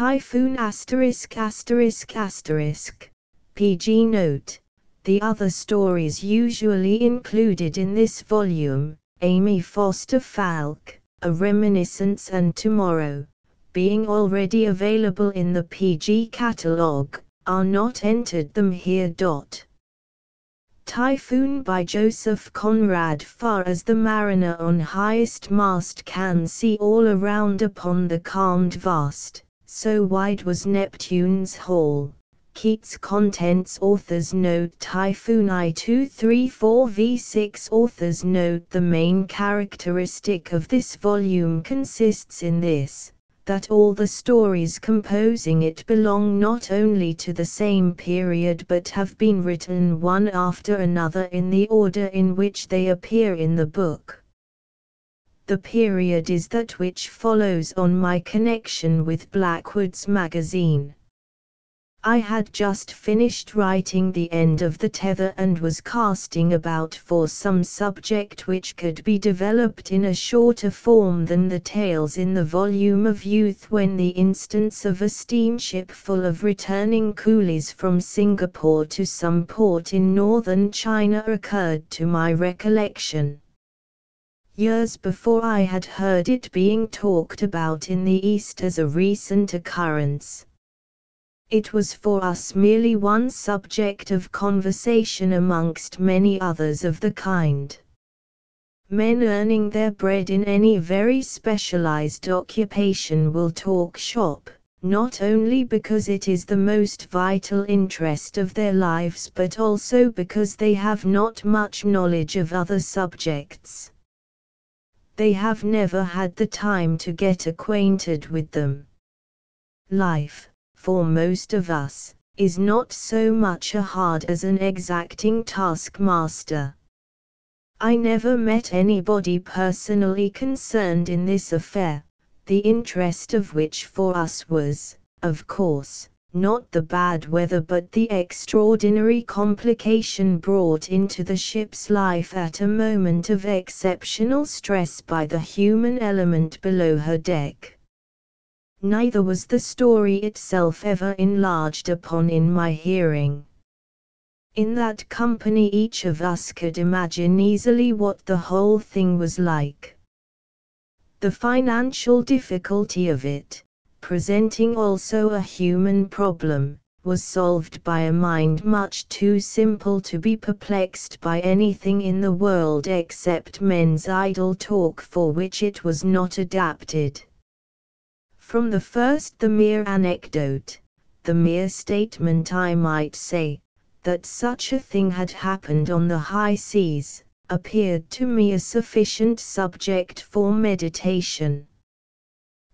Typhoon asterisk asterisk asterisk. PG note. The other stories usually included in this volume, Amy Foster Falk, A Reminiscence and Tomorrow, being already available in the PG catalogue, are not entered them here. Dot. Typhoon by Joseph Conrad Far as the mariner on highest mast can see all around upon the calmed vast, so wide was Neptune's hall. Keats Contents Authors Note Typhoon I234 V6 Authors Note The main characteristic of this volume consists in this, that all the stories composing it belong not only to the same period but have been written one after another in the order in which they appear in the book. The period is that which follows on my connection with Blackwood's magazine. I had just finished writing the end of the tether and was casting about for some subject which could be developed in a shorter form than the tales in the volume of youth when the instance of a steamship full of returning coolies from Singapore to some port in northern China occurred to my recollection. Years before I had heard it being talked about in the East as a recent occurrence. It was for us merely one subject of conversation amongst many others of the kind. Men earning their bread in any very specialized occupation will talk shop, not only because it is the most vital interest of their lives but also because they have not much knowledge of other subjects they have never had the time to get acquainted with them. Life, for most of us, is not so much a hard as an exacting taskmaster. I never met anybody personally concerned in this affair, the interest of which for us was, of course, not the bad weather but the extraordinary complication brought into the ship's life at a moment of exceptional stress by the human element below her deck. Neither was the story itself ever enlarged upon in my hearing. In that company each of us could imagine easily what the whole thing was like. The financial difficulty of it, presenting also a human problem, was solved by a mind much too simple to be perplexed by anything in the world except men's idle talk for which it was not adapted. From the first the mere anecdote, the mere statement I might say, that such a thing had happened on the high seas, appeared to me a sufficient subject for meditation.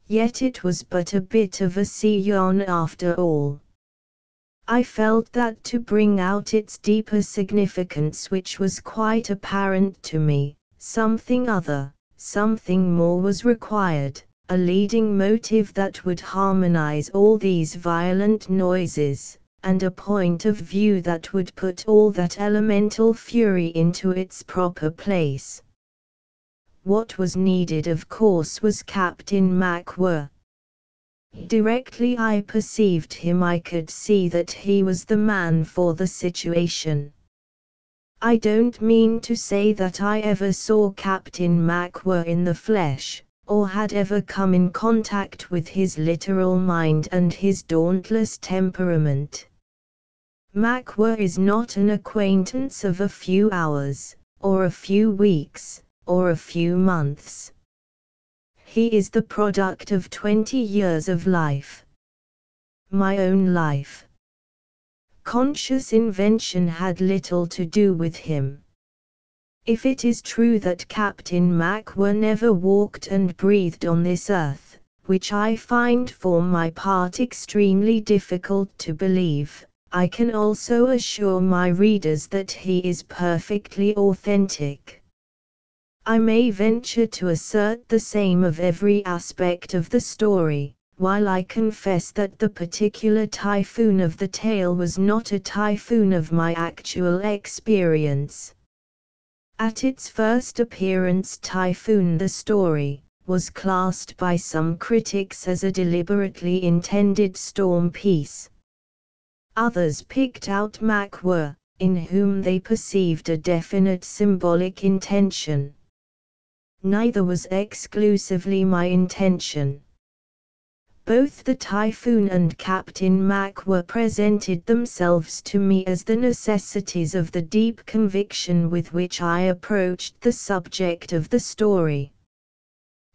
Yet it was but a bit of a sea yarn after all. I felt that to bring out its deeper significance which was quite apparent to me, something other, something more was required, a leading motive that would harmonize all these violent noises, and a point of view that would put all that elemental fury into its proper place. What was needed of course was Captain MacWhirr. Directly I perceived him I could see that he was the man for the situation. I don't mean to say that I ever saw Captain MacWhirr in the flesh, or had ever come in contact with his literal mind and his dauntless temperament. MacWhirr is not an acquaintance of a few hours, or a few weeks, or a few months. He is the product of 20 years of life. My own life. Conscious invention had little to do with him. If it is true that Captain MacWhirr never walked and breathed on this earth, which I find for my part extremely difficult to believe, I can also assure my readers that he is perfectly authentic. I may venture to assert the same of every aspect of the story, while I confess that the particular typhoon of the tale was not a typhoon of my actual experience. At its first appearance Typhoon the story, was classed by some critics as a deliberately intended storm piece. Others picked out MacWhirr, in whom they perceived a definite symbolic intention. Neither was exclusively my intention. Both the typhoon and Captain MacWhirr presented themselves to me as the necessities of the deep conviction with which I approached the subject of the story.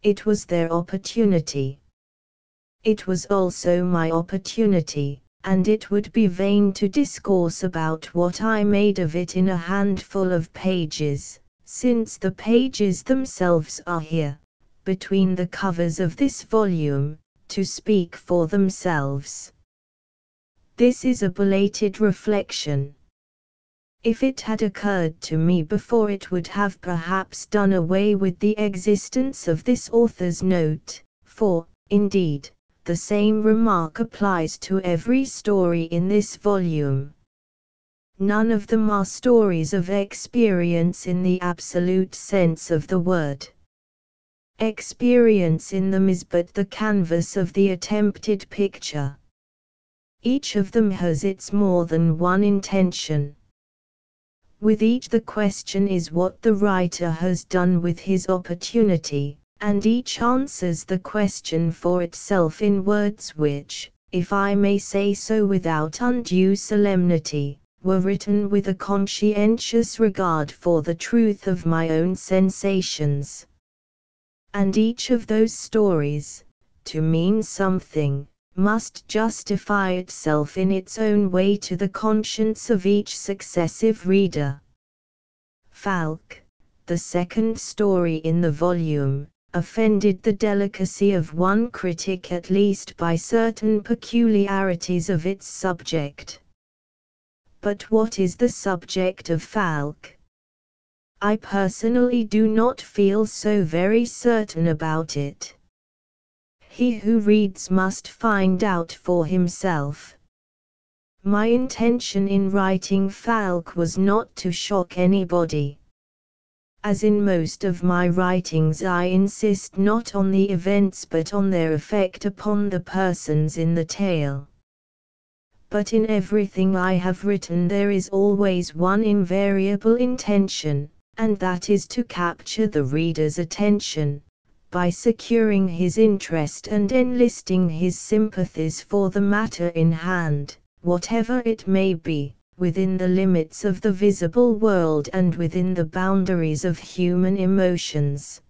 It was their opportunity. It was also my opportunity, and it would be vain to discourse about what I made of it in a handful of pages, since the pages themselves are here, between the covers of this volume to speak for themselves. This is a belated reflection. If it had occurred to me before it would have perhaps done away with the existence of this author's note, for, indeed, the same remark applies to every story in this volume. None of them are stories of experience in the absolute sense of the word. Experience in them is but the canvas of the attempted picture. Each of them has its more than one intention. With each the question is what the writer has done with his opportunity, and each answers the question for itself in words which, if I may say so without undue solemnity, were written with a conscientious regard for the truth of my own sensations. And each of those stories, to mean something, must justify itself in its own way to the conscience of each successive reader. Falk, the second story in the volume, offended the delicacy of one critic at least by certain peculiarities of its subject. But what is the subject of Falk? I personally do not feel so very certain about it. He who reads must find out for himself. My intention in writing Falk was not to shock anybody. As in most of my writings I insist not on the events but on their effect upon the persons in the tale. But in everything I have written there is always one invariable intention, and that is to capture the reader's attention, by securing his interest and enlisting his sympathies for the matter in hand, whatever it may be, within the limits of the visible world and within the boundaries of human emotions.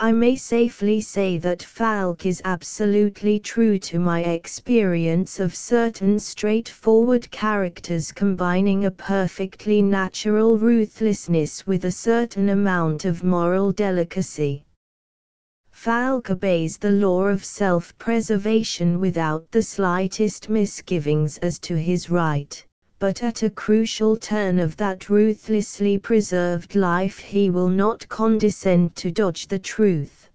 I may safely say that Falk is absolutely true to my experience of certain straightforward characters combining a perfectly natural ruthlessness with a certain amount of moral delicacy. Falk obeys the law of self-preservation without the slightest misgivings as to his right but at a crucial turn of that ruthlessly preserved life he will not condescend to dodge the truth.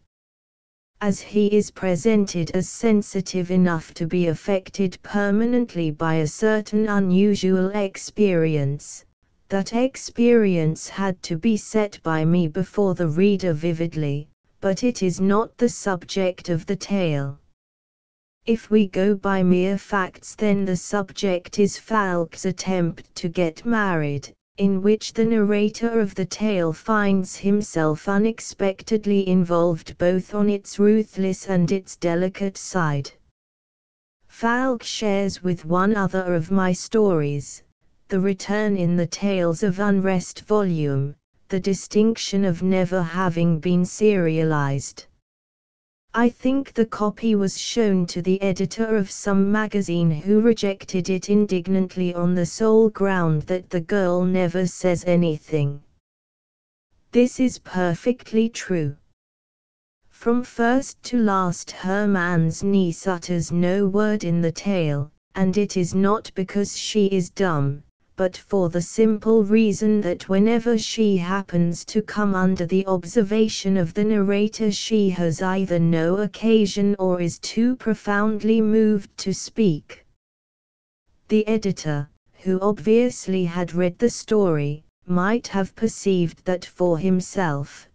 As he is presented as sensitive enough to be affected permanently by a certain unusual experience, that experience had to be set by me before the reader vividly, but it is not the subject of the tale. If we go by mere facts then the subject is Falk's attempt to get married, in which the narrator of the tale finds himself unexpectedly involved both on its ruthless and its delicate side. Falk shares with one other of my stories, the return in the Tales of Unrest volume, the distinction of never having been serialized. I think the copy was shown to the editor of some magazine who rejected it indignantly on the sole ground that the girl never says anything. This is perfectly true. From first to last Herman's niece utters no word in the tale, and it is not because she is dumb, but for the simple reason that whenever she happens to come under the observation of the narrator she has either no occasion or is too profoundly moved to speak. The editor, who obviously had read the story, might have perceived that for himself.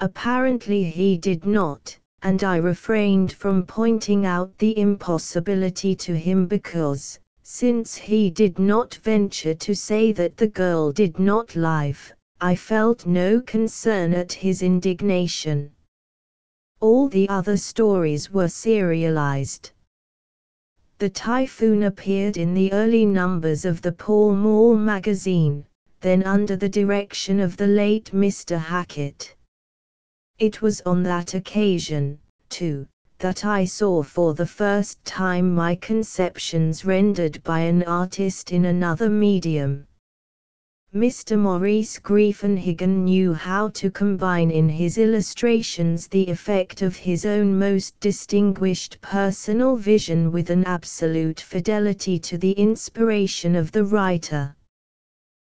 apparently he did not, and I refrained from pointing out the impossibility to him because, since he did not venture to say that the girl did not live, I felt no concern at his indignation. All the other stories were serialized. The Typhoon appeared in the early numbers of the Pall Mall magazine, then under the direction of the late Mr. Halkett. It was on that occasion, too, that I saw for the first time my conceptions rendered by an artist in another medium. Mr. Maurice Greiffenhagen knew how to combine in his illustrations the effect of his own most distinguished personal vision with an absolute fidelity to the inspiration of the writer.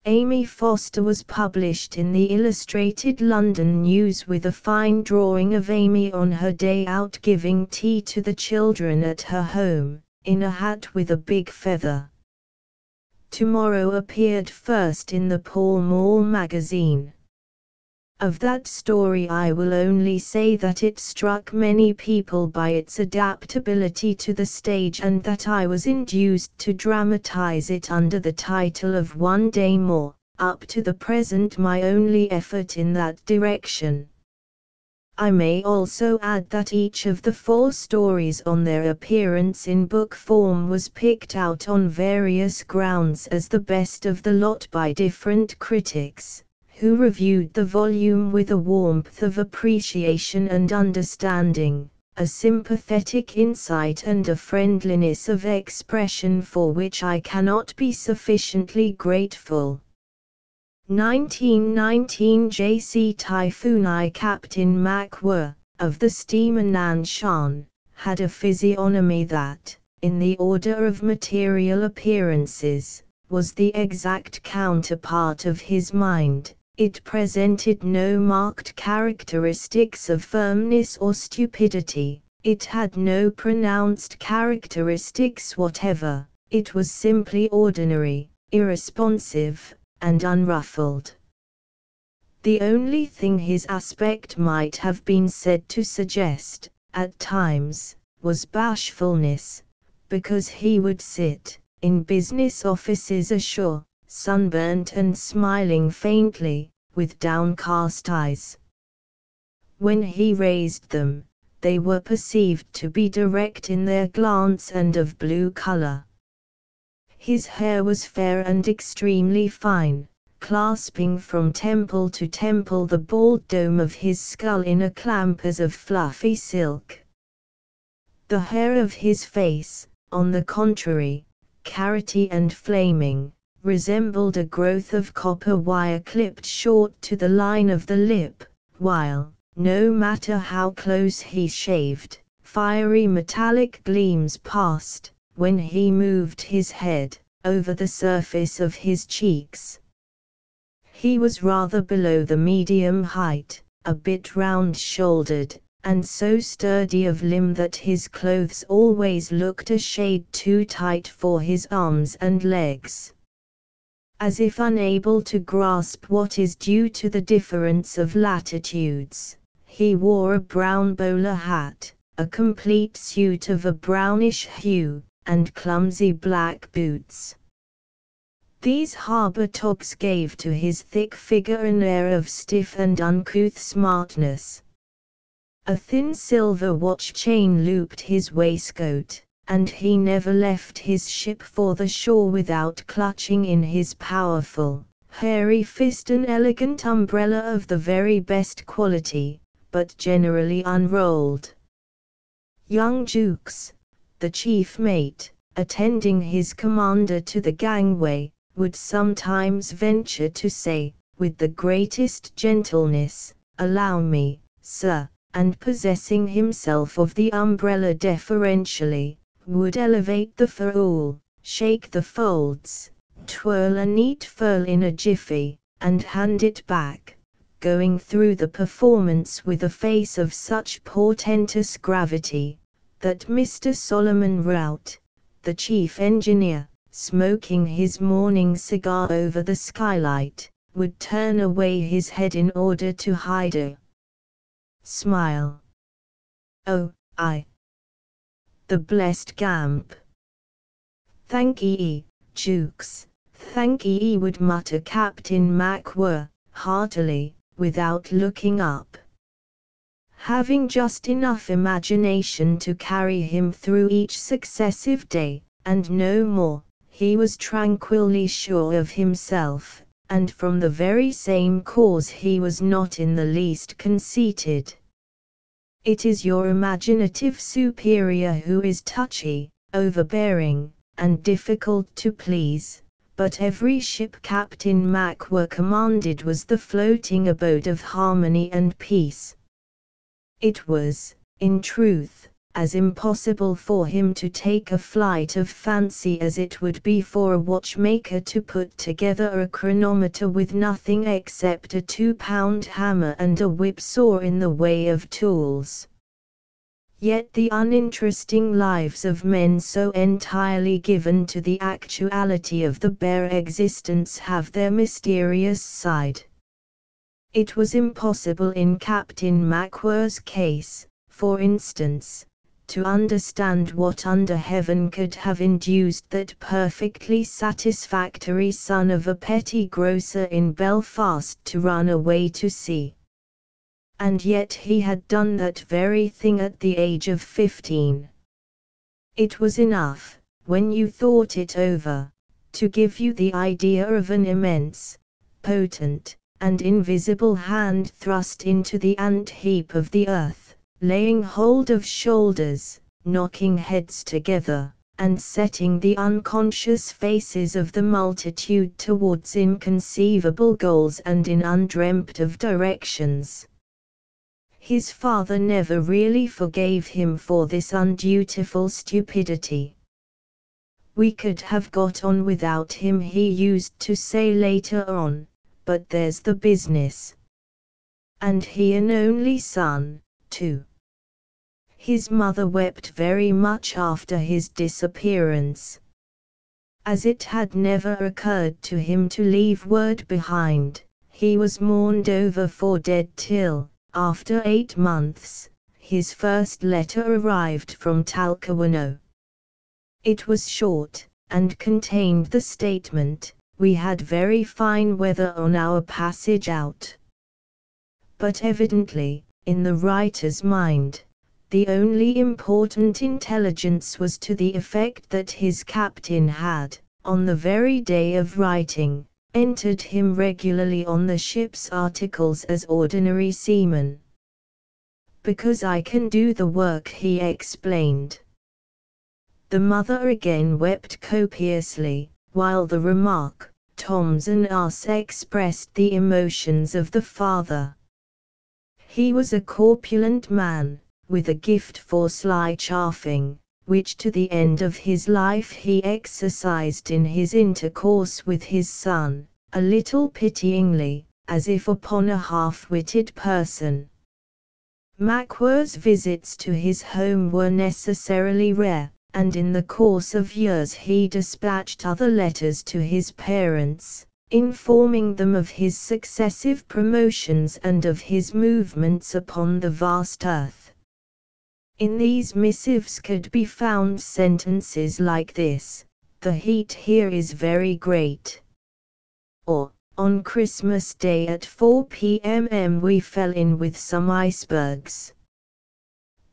Amy Foster was published in the Illustrated London News with a fine drawing of Amy on her day out giving tea to the children at her home, in a hat with a big feather. Tomorrow appeared first in the Pall Mall magazine. Of that story I will only say that it struck many people by its adaptability to the stage and that I was induced to dramatize it under the title of One Day More, up to the present my only effort in that direction. I may also add that each of the four stories on their appearance in book form was picked out on various grounds as the best of the lot by different critics, who reviewed the volume with a warmth of appreciation and understanding, a sympathetic insight and a friendliness of expression for which I cannot be sufficiently grateful. 1919 JC Typhoon I Captain Mac of the steamer Nan Shan, had a physiognomy that, in the order of material appearances, was the exact counterpart of his mind. It presented no marked characteristics of firmness or stupidity, it had no pronounced characteristics whatever, it was simply ordinary, irresponsive, and unruffled. The only thing his aspect might have been said to suggest, at times, was bashfulness, because he would sit, in business offices ashore, sunburnt and smiling faintly, with downcast eyes. When he raised them, they were perceived to be direct in their glance and of blue color. His hair was fair and extremely fine, clasping from temple to temple the bald dome of his skull in a clamp as of fluffy silk. The hair of his face, on the contrary, carroty and flaming, resembled a growth of copper wire clipped short to the line of the lip, while, no matter how close he shaved, fiery metallic gleams passed, when he moved his head, over the surface of his cheeks. He was rather below the medium height, a bit round-shouldered, and so sturdy of limb that his clothes always looked a shade too tight for his arms and legs. As if unable to grasp what is due to the difference of latitudes, he wore a brown bowler hat, a complete suit of a brownish hue, and clumsy black boots. These harbour togs gave to his thick figure an air of stiff and uncouth smartness. A thin silver watch chain looped his waistcoat, and he never left his ship for the shore without clutching in his powerful, hairy fist an elegant umbrella of the very best quality, but generally unrolled. Young Jukes, the chief mate, attending his commander to the gangway, would sometimes venture to say, with the greatest gentleness, Allow me, sir, and possessing himself of the umbrella deferentially, would elevate the ferrule, shake the folds, twirl a neat furl in a jiffy, and hand it back, going through the performance with a face of such portentous gravity, that Mr. Solomon Rout, the chief engineer, smoking his morning cigar over the skylight, would turn away his head in order to hide a smile. Oh, I. The blessed Gamp. Thank ye, Jukes, thank ye would mutter Captain MacWhirr, heartily, without looking up. Having just enough imagination to carry him through each successive day, and no more, he was tranquilly sure of himself, and from the very same cause he was not in the least conceited. It is your imaginative superior who is touchy, overbearing, and difficult to please, but every ship Captain MacWhirr commanded was the floating abode of harmony and peace. It was, in truth, as impossible for him to take a flight of fancy as it would be for a watchmaker to put together a chronometer with nothing except a two-pound hammer and a whipsaw in the way of tools. Yet the uninteresting lives of men so entirely given to the actuality of the bare existence have their mysterious side. It was impossible in Captain MacWhirr's case, for instance, to understand what under heaven could have induced that perfectly satisfactory son of a petty grocer in Belfast to run away to sea. And yet he had done that very thing at the age of fifteen. It was enough, when you thought it over, to give you the idea of an immense, potent, and invisible hand thrust into the ant heap of the earth laying hold of shoulders, knocking heads together, and setting the unconscious faces of the multitude towards inconceivable goals and in undreamt of directions. His father never really forgave him for this undutiful stupidity. We could have got on without him, he used to say later on, but there's the business. And he an only son, too. His mother wept very much after his disappearance. As it had never occurred to him to leave word behind, he was mourned over for dead till, after eight months, his first letter arrived from Talcahuano. It was short, and contained the statement, we had very fine weather on our passage out. But evidently, in the writer's mind, the only important intelligence was to the effect that his captain had, on the very day of writing, entered him regularly on the ship's articles as ordinary seaman. Because I can do the work, he explained. The mother again wept copiously, while the remark, Tom's and us expressed the emotions of the father. He was a corpulent man, with a gift for sly chaffing, which to the end of his life he exercised in his intercourse with his son, a little pityingly, as if upon a half-witted person. MacWhirr's visits to his home were necessarily rare, and in the course of years he dispatched other letters to his parents, informing them of his successive promotions and of his movements upon the vast earth. In these missives could be found sentences like this The heat here is very great. Or, on Christmas Day at 4 p.m. we fell in with some icebergs.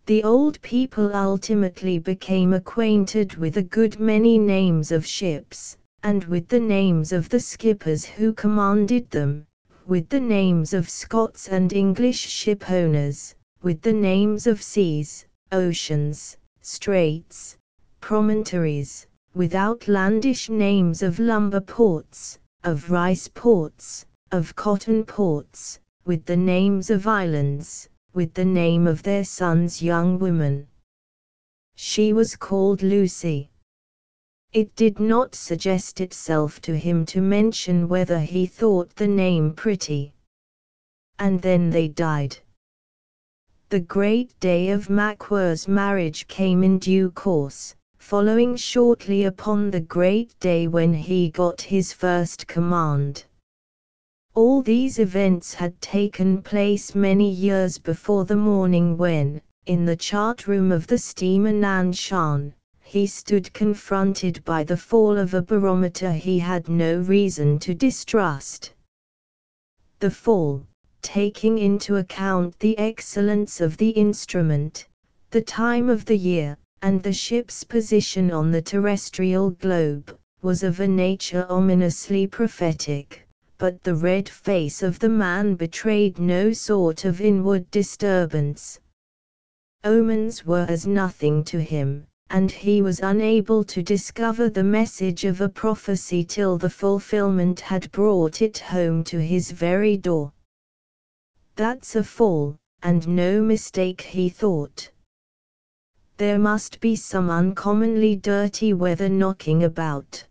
The old people ultimately became acquainted with a good many names of ships, and with the names of the skippers who commanded them, with the names of Scots and English ship owners, with the names of seas, oceans, straits, promontories, with outlandish names of lumber ports, of rice ports, of cotton ports, with the names of islands, with the name of their son's young woman. She was called Lucy. It did not suggest itself to him to mention whether he thought the name pretty. And then they died. The great day of MacWhirr's marriage came in due course, following shortly upon the great day when he got his first command. All these events had taken place many years before the morning when, in the chart room of the steamer Nanshan, he stood confronted by the fall of a barometer he had no reason to distrust. The fall, taking into account the excellence of the instrument, the time of the year, and the ship's position on the terrestrial globe, was of a nature ominously prophetic but the red face of the man betrayed no sort of inward disturbance. Omens were as nothing to him, and he was unable to discover the message of a prophecy till the fulfillment had brought it home to his very door. That's a fall, and no mistake he thought. There must be some uncommonly dirty weather knocking about.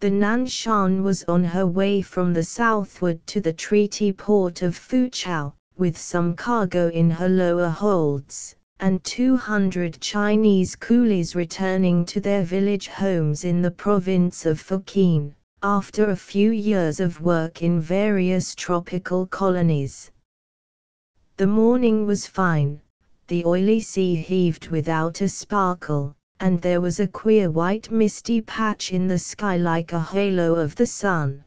The Nanshan was on her way from the southward to the treaty port of Foochow, with some cargo in her lower holds, and 200 Chinese coolies returning to their village homes in the province of Fukien, after a few years of work in various tropical colonies. The morning was fine, the oily sea heaved without a sparkle, and there was a queer white misty patch in the sky like a halo of the sun.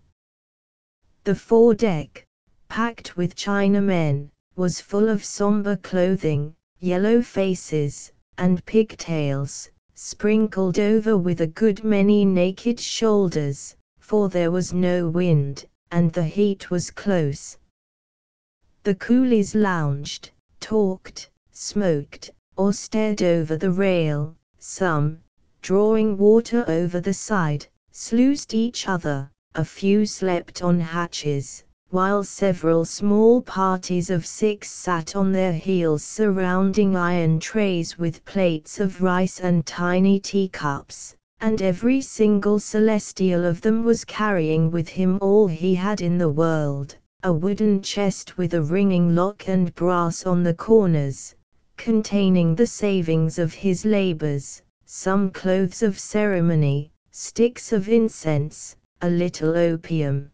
The foredeck, packed with Chinamen, was full of somber clothing, yellow faces, and pigtails, sprinkled over with a good many naked shoulders, for there was no wind, and the heat was close. The coolies lounged, talked, smoked, or stared over the rail, some, drawing water over the side, sluiced each other, a few slept on hatches, while several small parties of six sat on their heels surrounding iron trays with plates of rice and tiny teacups, and every single celestial of them was carrying with him all he had in the world, a wooden chest with a ringing lock and brass on the corners, containing the savings of his labors, some clothes of ceremony, sticks of incense, a little opium.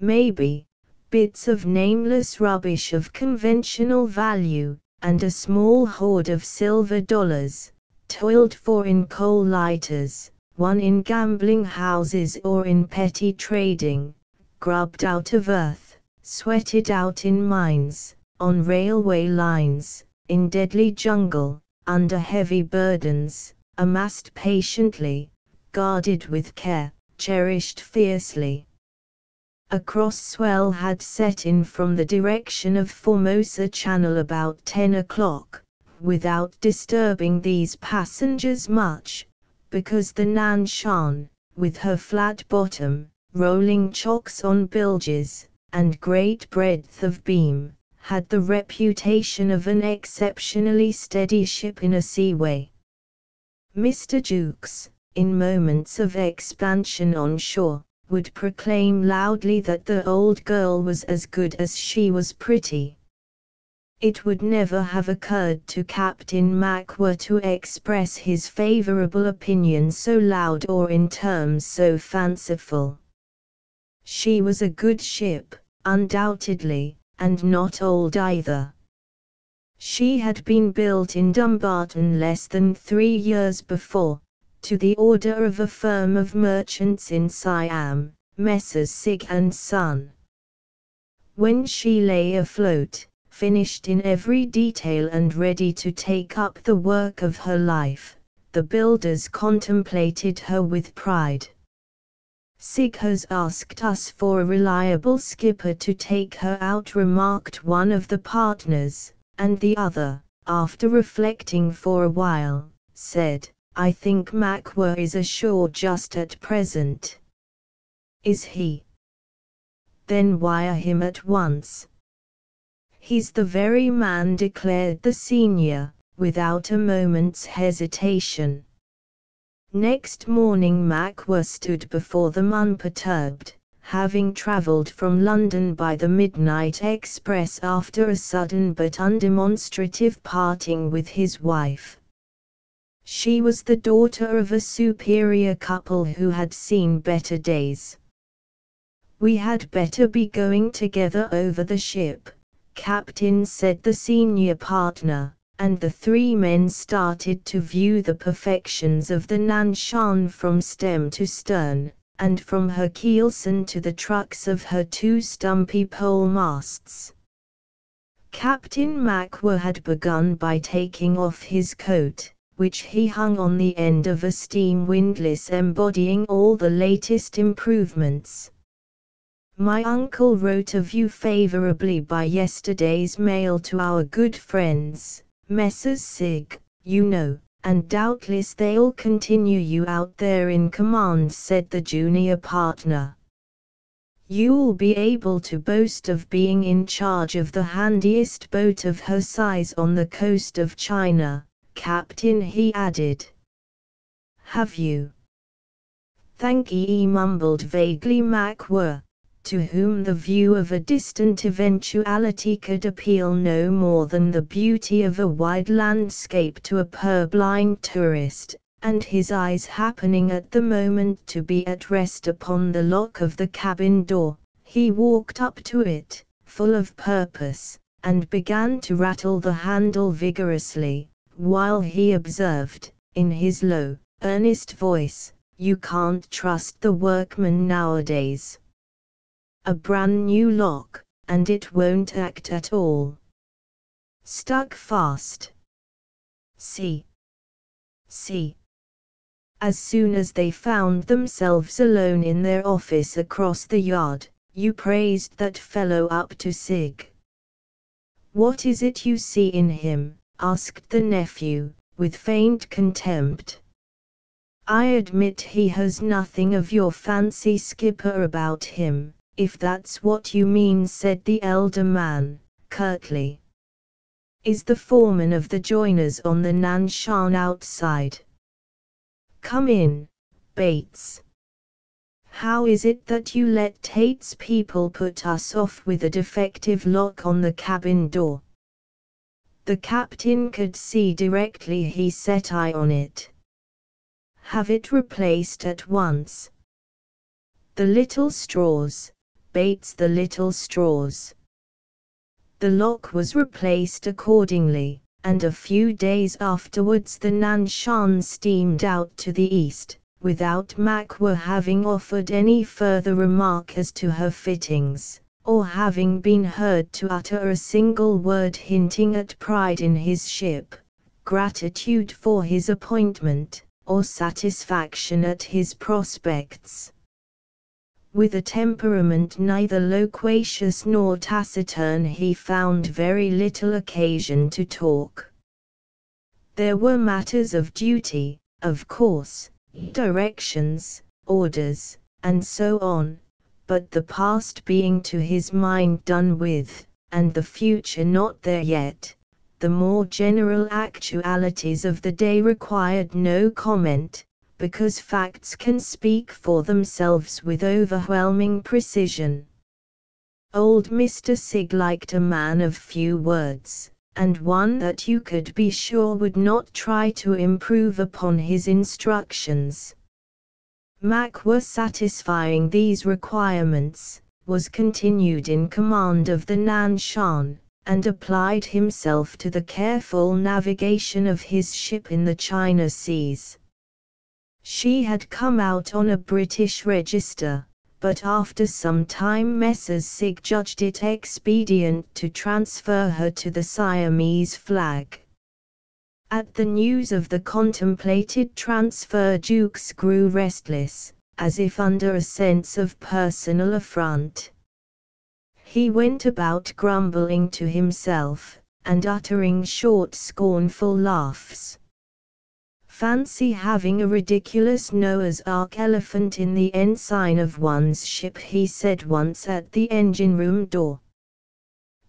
Maybe, bits of nameless rubbish of conventional value, and a small hoard of silver dollars, toiled for in coal lighters, won in gambling houses or in petty trading, grubbed out of earth, sweated out in mines, on railway lines, in deadly jungle, under heavy burdens, amassed patiently, guarded with care, cherished fiercely. A cross swell had set in from the direction of Formosa Channel about 10 o'clock, without disturbing these passengers much, because the Nanshan, with her flat bottom, rolling chocks on bilges, and great breadth of beam, had the reputation of an exceptionally steady ship in a seaway. Mr. Jukes, in moments of expansion on shore, would proclaim loudly that the old girl was as good as she was pretty. It would never have occurred to Captain Macwhirr to express his favorable opinion so loud or in terms so fanciful. She was a good ship, undoubtedly, and not old either. She had been built in Dumbarton less than three years before, to the order of a firm of merchants in Siam, Messrs. Sigg and Son. When she lay afloat, finished in every detail and ready to take up the work of her life, the builders contemplated her with pride. Sigg has asked us for a reliable skipper to take her out remarked one of the partners, and the other, after reflecting for a while, said, I think Macwhirr is ashore just at present. Is he? Then wire him at once. He's the very man declared the senior, without a moment's hesitation. Next morning Macwhirr stood before them unperturbed, having travelled from London by the midnight express after a sudden but undemonstrative parting with his wife. She was the daughter of a superior couple who had seen better days. We had better be going together over the ship, Captain said the senior partner, and the three men started to view the perfections of the Nanshan from stem to stern, and from her keelson to the trucks of her two stumpy pole masts. Captain Macwhirr had begun by taking off his coat, which he hung on the end of a steam windlass embodying all the latest improvements. My uncle wrote of you favorably by yesterday's mail to our good friends, Messrs. Sigg, you know, and doubtless they'll continue you out there in command, said the junior partner. You'll be able to boast of being in charge of the handiest boat of her size on the coast of China, Captain, he added. Have you? Thank ye, mumbled vaguely Macwhirr to whom the view of a distant eventuality could appeal no more than the beauty of a wide landscape to a purblind tourist, and his eyes happening at the moment to be at rest upon the lock of the cabin door, he walked up to it, full of purpose, and began to rattle the handle vigorously, while he observed, in his low, earnest voice, You can't trust the workmen nowadays a brand new lock, and it won't act at all. Stuck fast. See. See. As soon as they found themselves alone in their office across the yard, you praised that fellow up to Sigg. What is it you see in him? asked the nephew, with faint contempt. I admit he has nothing of your fancy skipper about him, if that's what you mean, said the elder man, curtly. Is the foreman of the joiners on the Nanshan outside? Come in, Bates. How is it that you let Tate's people put us off with a defective lock on the cabin door? The captain could see directly he set eye on it. Have it replaced at once. The little straws, Bates the little straws. The lock was replaced accordingly, and a few days afterwards the Nanshan steamed out to the east, without Macwhirr having offered any further remark as to her fittings, or having been heard to utter a single word hinting at pride in his ship, gratitude for his appointment, or satisfaction at his prospects with a temperament neither loquacious nor taciturn he found very little occasion to talk. There were matters of duty, of course, directions, orders, and so on, but the past being to his mind done with, and the future not there yet, the more general actualities of the day required no comment, because facts can speak for themselves with overwhelming precision. Old Mr. Sigg liked a man of few words, and one that you could be sure would not try to improve upon his instructions. Macwhirr satisfying these requirements, was continued in command of the Nanshan, and applied himself to the careful navigation of his ship in the China seas. She had come out on a British register, but after some time Messrs. Sigg judged it expedient to transfer her to the Siamese flag. At the news of the contemplated transfer Jukes grew restless, as if under a sense of personal affront. He went about grumbling to himself, and uttering short scornful laughs. Fancy having a ridiculous Noah's Ark elephant in the ensign of one's ship, he said once at the engine room door.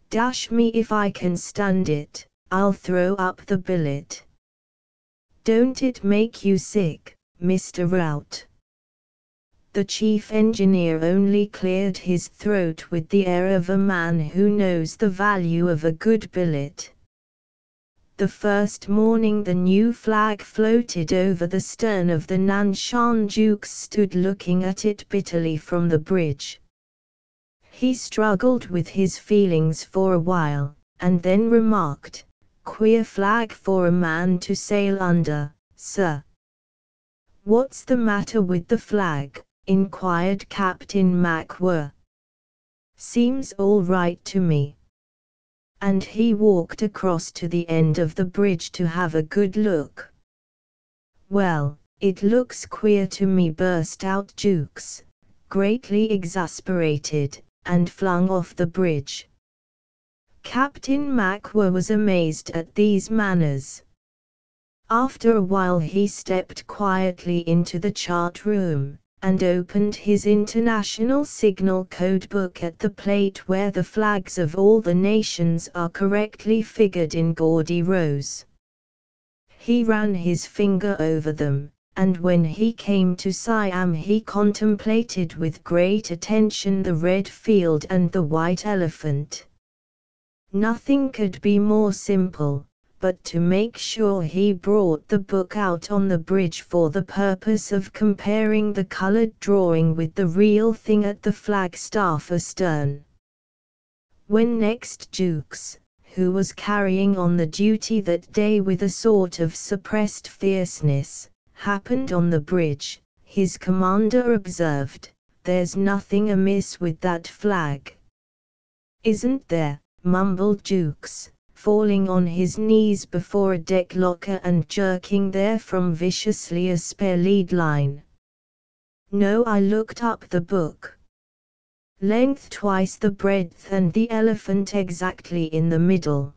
Dash me if I can stand it, I'll throw up the billet. Don't it make you sick, Mr. Rout? The chief engineer only cleared his throat with the air of a man who knows the value of a good billet. The first morning the new flag floated over the stern of the Nanshan Jukes stood looking at it bitterly from the bridge. He struggled with his feelings for a while, and then remarked, Queer flag for a man to sail under, sir. What's the matter with the flag? inquired Captain MacWhirr. Seems all right to me. And he walked across to the end of the bridge to have a good look. Well, it looks queer to me burst out Jukes, greatly exasperated, and flung off the bridge. Captain MacWhirr was amazed at these manners. After a while he stepped quietly into the chart room, and opened his international signal code book at the plate where the flags of all the nations are correctly figured in gaudy rows. He ran his finger over them, and when he came to Siam he contemplated with great attention the red field and the white elephant. Nothing could be more simple, but to make sure he brought the book out on the bridge for the purpose of comparing the colored drawing with the real thing at the flagstaff astern. When next Jukes, who was carrying on the duty that day with a sort of suppressed fierceness, happened on the bridge, his commander observed, There's nothing amiss with that flag. Isn't there? mumbled Jukes, falling on his knees before a deck locker and jerking therefrom viciously a spare lead line. No, I looked up the book. Length twice the breadth and the elephant exactly in the middle.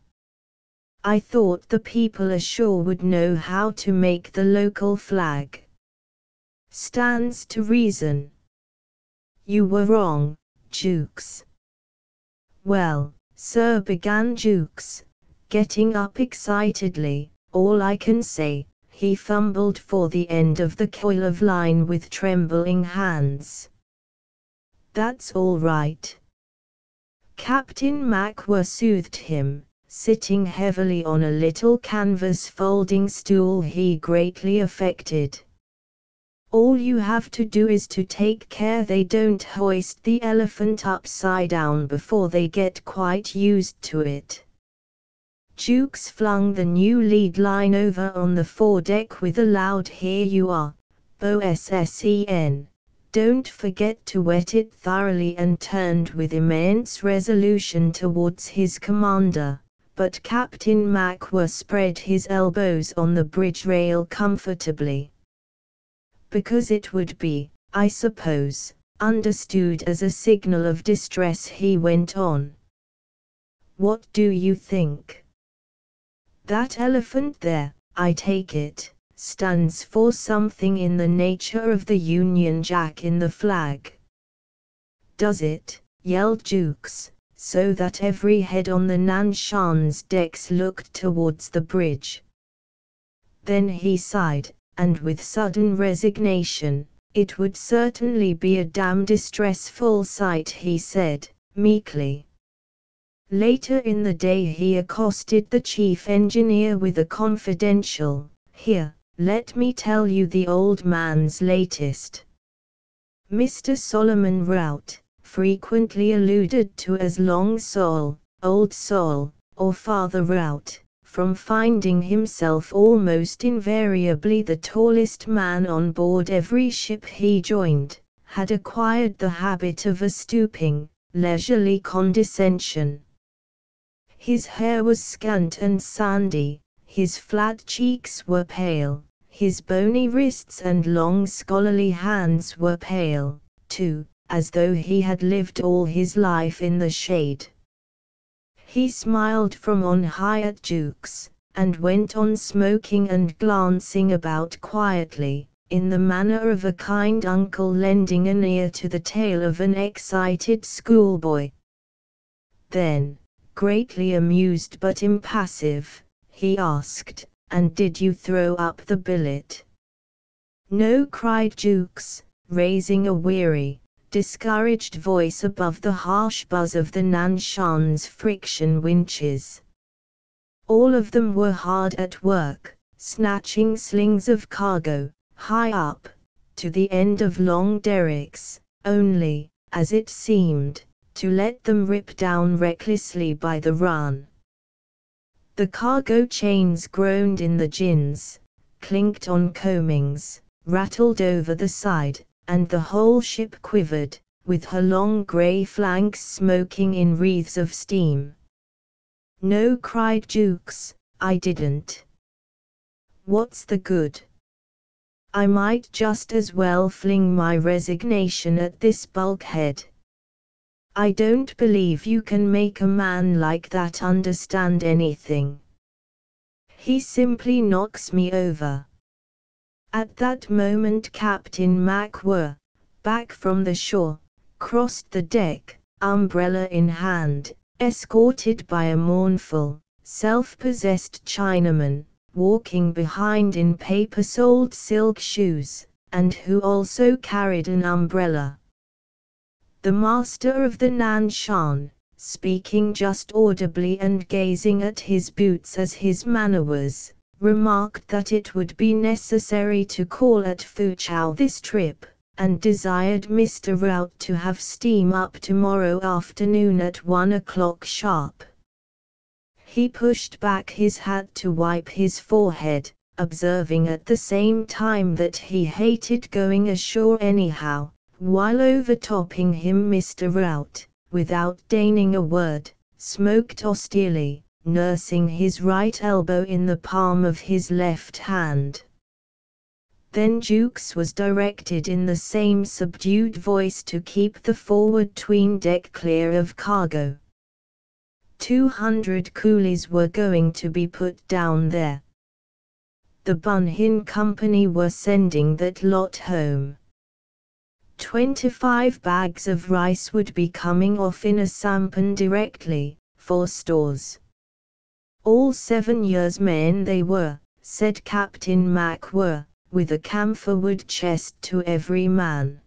I thought the people ashore would know how to make the local flag. Stands to reason. You were wrong, Jukes. Well, sir began Jukes, getting up excitedly, all I can say, he fumbled for the end of the coil of line with trembling hands. That's all right. Captain MacWhirr soothed him, sitting heavily on a little canvas folding stool he greatly affected. All you have to do is to take care they don't hoist the elephant upside down before they get quite used to it. Jukes flung the new lead line over on the foredeck with a loud Here you are, bosun. Don't forget to wet it thoroughly and turned with immense resolution towards his commander, but Captain MacWhirr spread his elbows on the bridge rail comfortably. Because it would be, I suppose, understood as a signal of distress he went on. What do you think? That elephant there, I take it, stands for something in the nature of the Union Jack in the flag. Does it? yelled Jukes, so that every head on the Nanshan's decks looked towards the bridge. Then he sighed, and with sudden resignation, it would certainly be a damn distressful sight he said, meekly. Later in the day he accosted the chief engineer with a confidential, Here, let me tell you the old man's latest. Mr. Solomon Rout, frequently alluded to as Long Sol, Old Sol, or Father Rout, from finding himself almost invariably the tallest man on board every ship he joined, had acquired the habit of a stooping, leisurely condescension. His hair was scant and sandy, his flat cheeks were pale, his bony wrists and long scholarly hands were pale, too, as though he had lived all his life in the shade. He smiled from on high at Jukes, and went on smoking and glancing about quietly, in the manner of a kind uncle lending an ear to the tale of an excited schoolboy. Then, greatly amused but impassive, he asked, And did you throw up the billet? No, cried Jukes, raising a weary, discouraged voice above the harsh buzz of the Nanshan's friction winches. All of them were hard at work, snatching slings of cargo, high up, to the end of long derricks, only, as it seemed, to let them rip down recklessly by the run. The cargo chains groaned in the gins, clinked on coamings, rattled over the side, and the whole ship quivered, with her long grey flanks smoking in wreaths of steam. No, cried Jukes, I didn't. What's the good? I might just as well fling my resignation at this bulkhead. I don't believe you can make a man like that understand anything. He simply knocks me over. At that moment Captain MacWhirr, back from the shore, crossed the deck, umbrella in hand, escorted by a mournful, self-possessed Chinaman, walking behind in paper-soled silk shoes, and who also carried an umbrella. The master of the Nan Shan, speaking just audibly and gazing at his boots as his manner was, remarked that it would be necessary to call at Foochow this trip, and desired Mr. Rout to have steam up tomorrow afternoon at one o'clock sharp. He pushed back his hat to wipe his forehead, observing at the same time that he hated going ashore anyhow, while overtopping him Mr. Rout, without deigning a word, smoked austerely, nursing his right elbow in the palm of his left hand. Then Jukes was directed in the same subdued voice to keep the forward tween deck clear of cargo. Two hundred coolies were going to be put down there. The Bun Hin Company were sending that lot home. 25 bags of rice would be coming off in a sampan directly, for stores. All seven years men they were, said Captain MacWhirr, with a camphor wood chest to every man.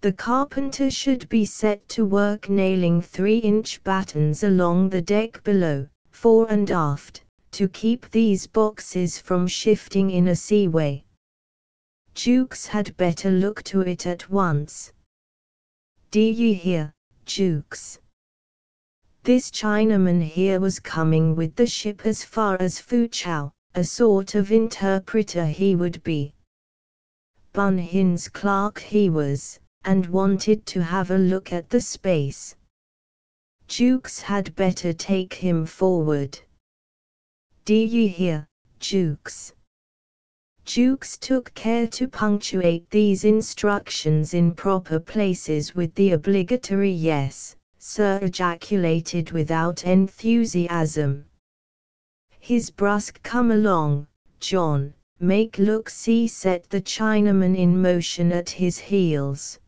The carpenter should be set to work nailing three-inch battens along the deck below, fore and aft, to keep these boxes from shifting in a seaway. Jukes had better look to it at once. Do ye hear, Jukes? This Chinaman here was coming with the ship as far as Foochow, a sort of interpreter he would be. Bun Hin's clerk he was, and wanted to have a look at the space. Jukes had better take him forward. Do ye hear, Jukes? Jukes took care to punctuate these instructions in proper places with the obligatory yes, sir ejaculated without enthusiasm. His brusque come along, John, make look see set the Chinaman in motion at his heels.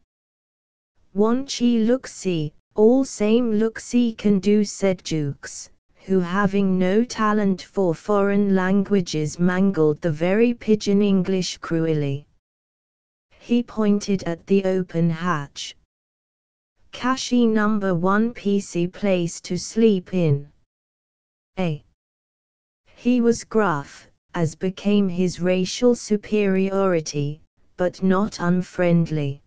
One chi look see, all same look see can do said Jukes who having no talent for foreign languages mangled the very pidgin English cruelly. He pointed at the open hatch. Kashi number one PC place to sleep in. A. He was gruff, as became his racial superiority, but not unfriendly.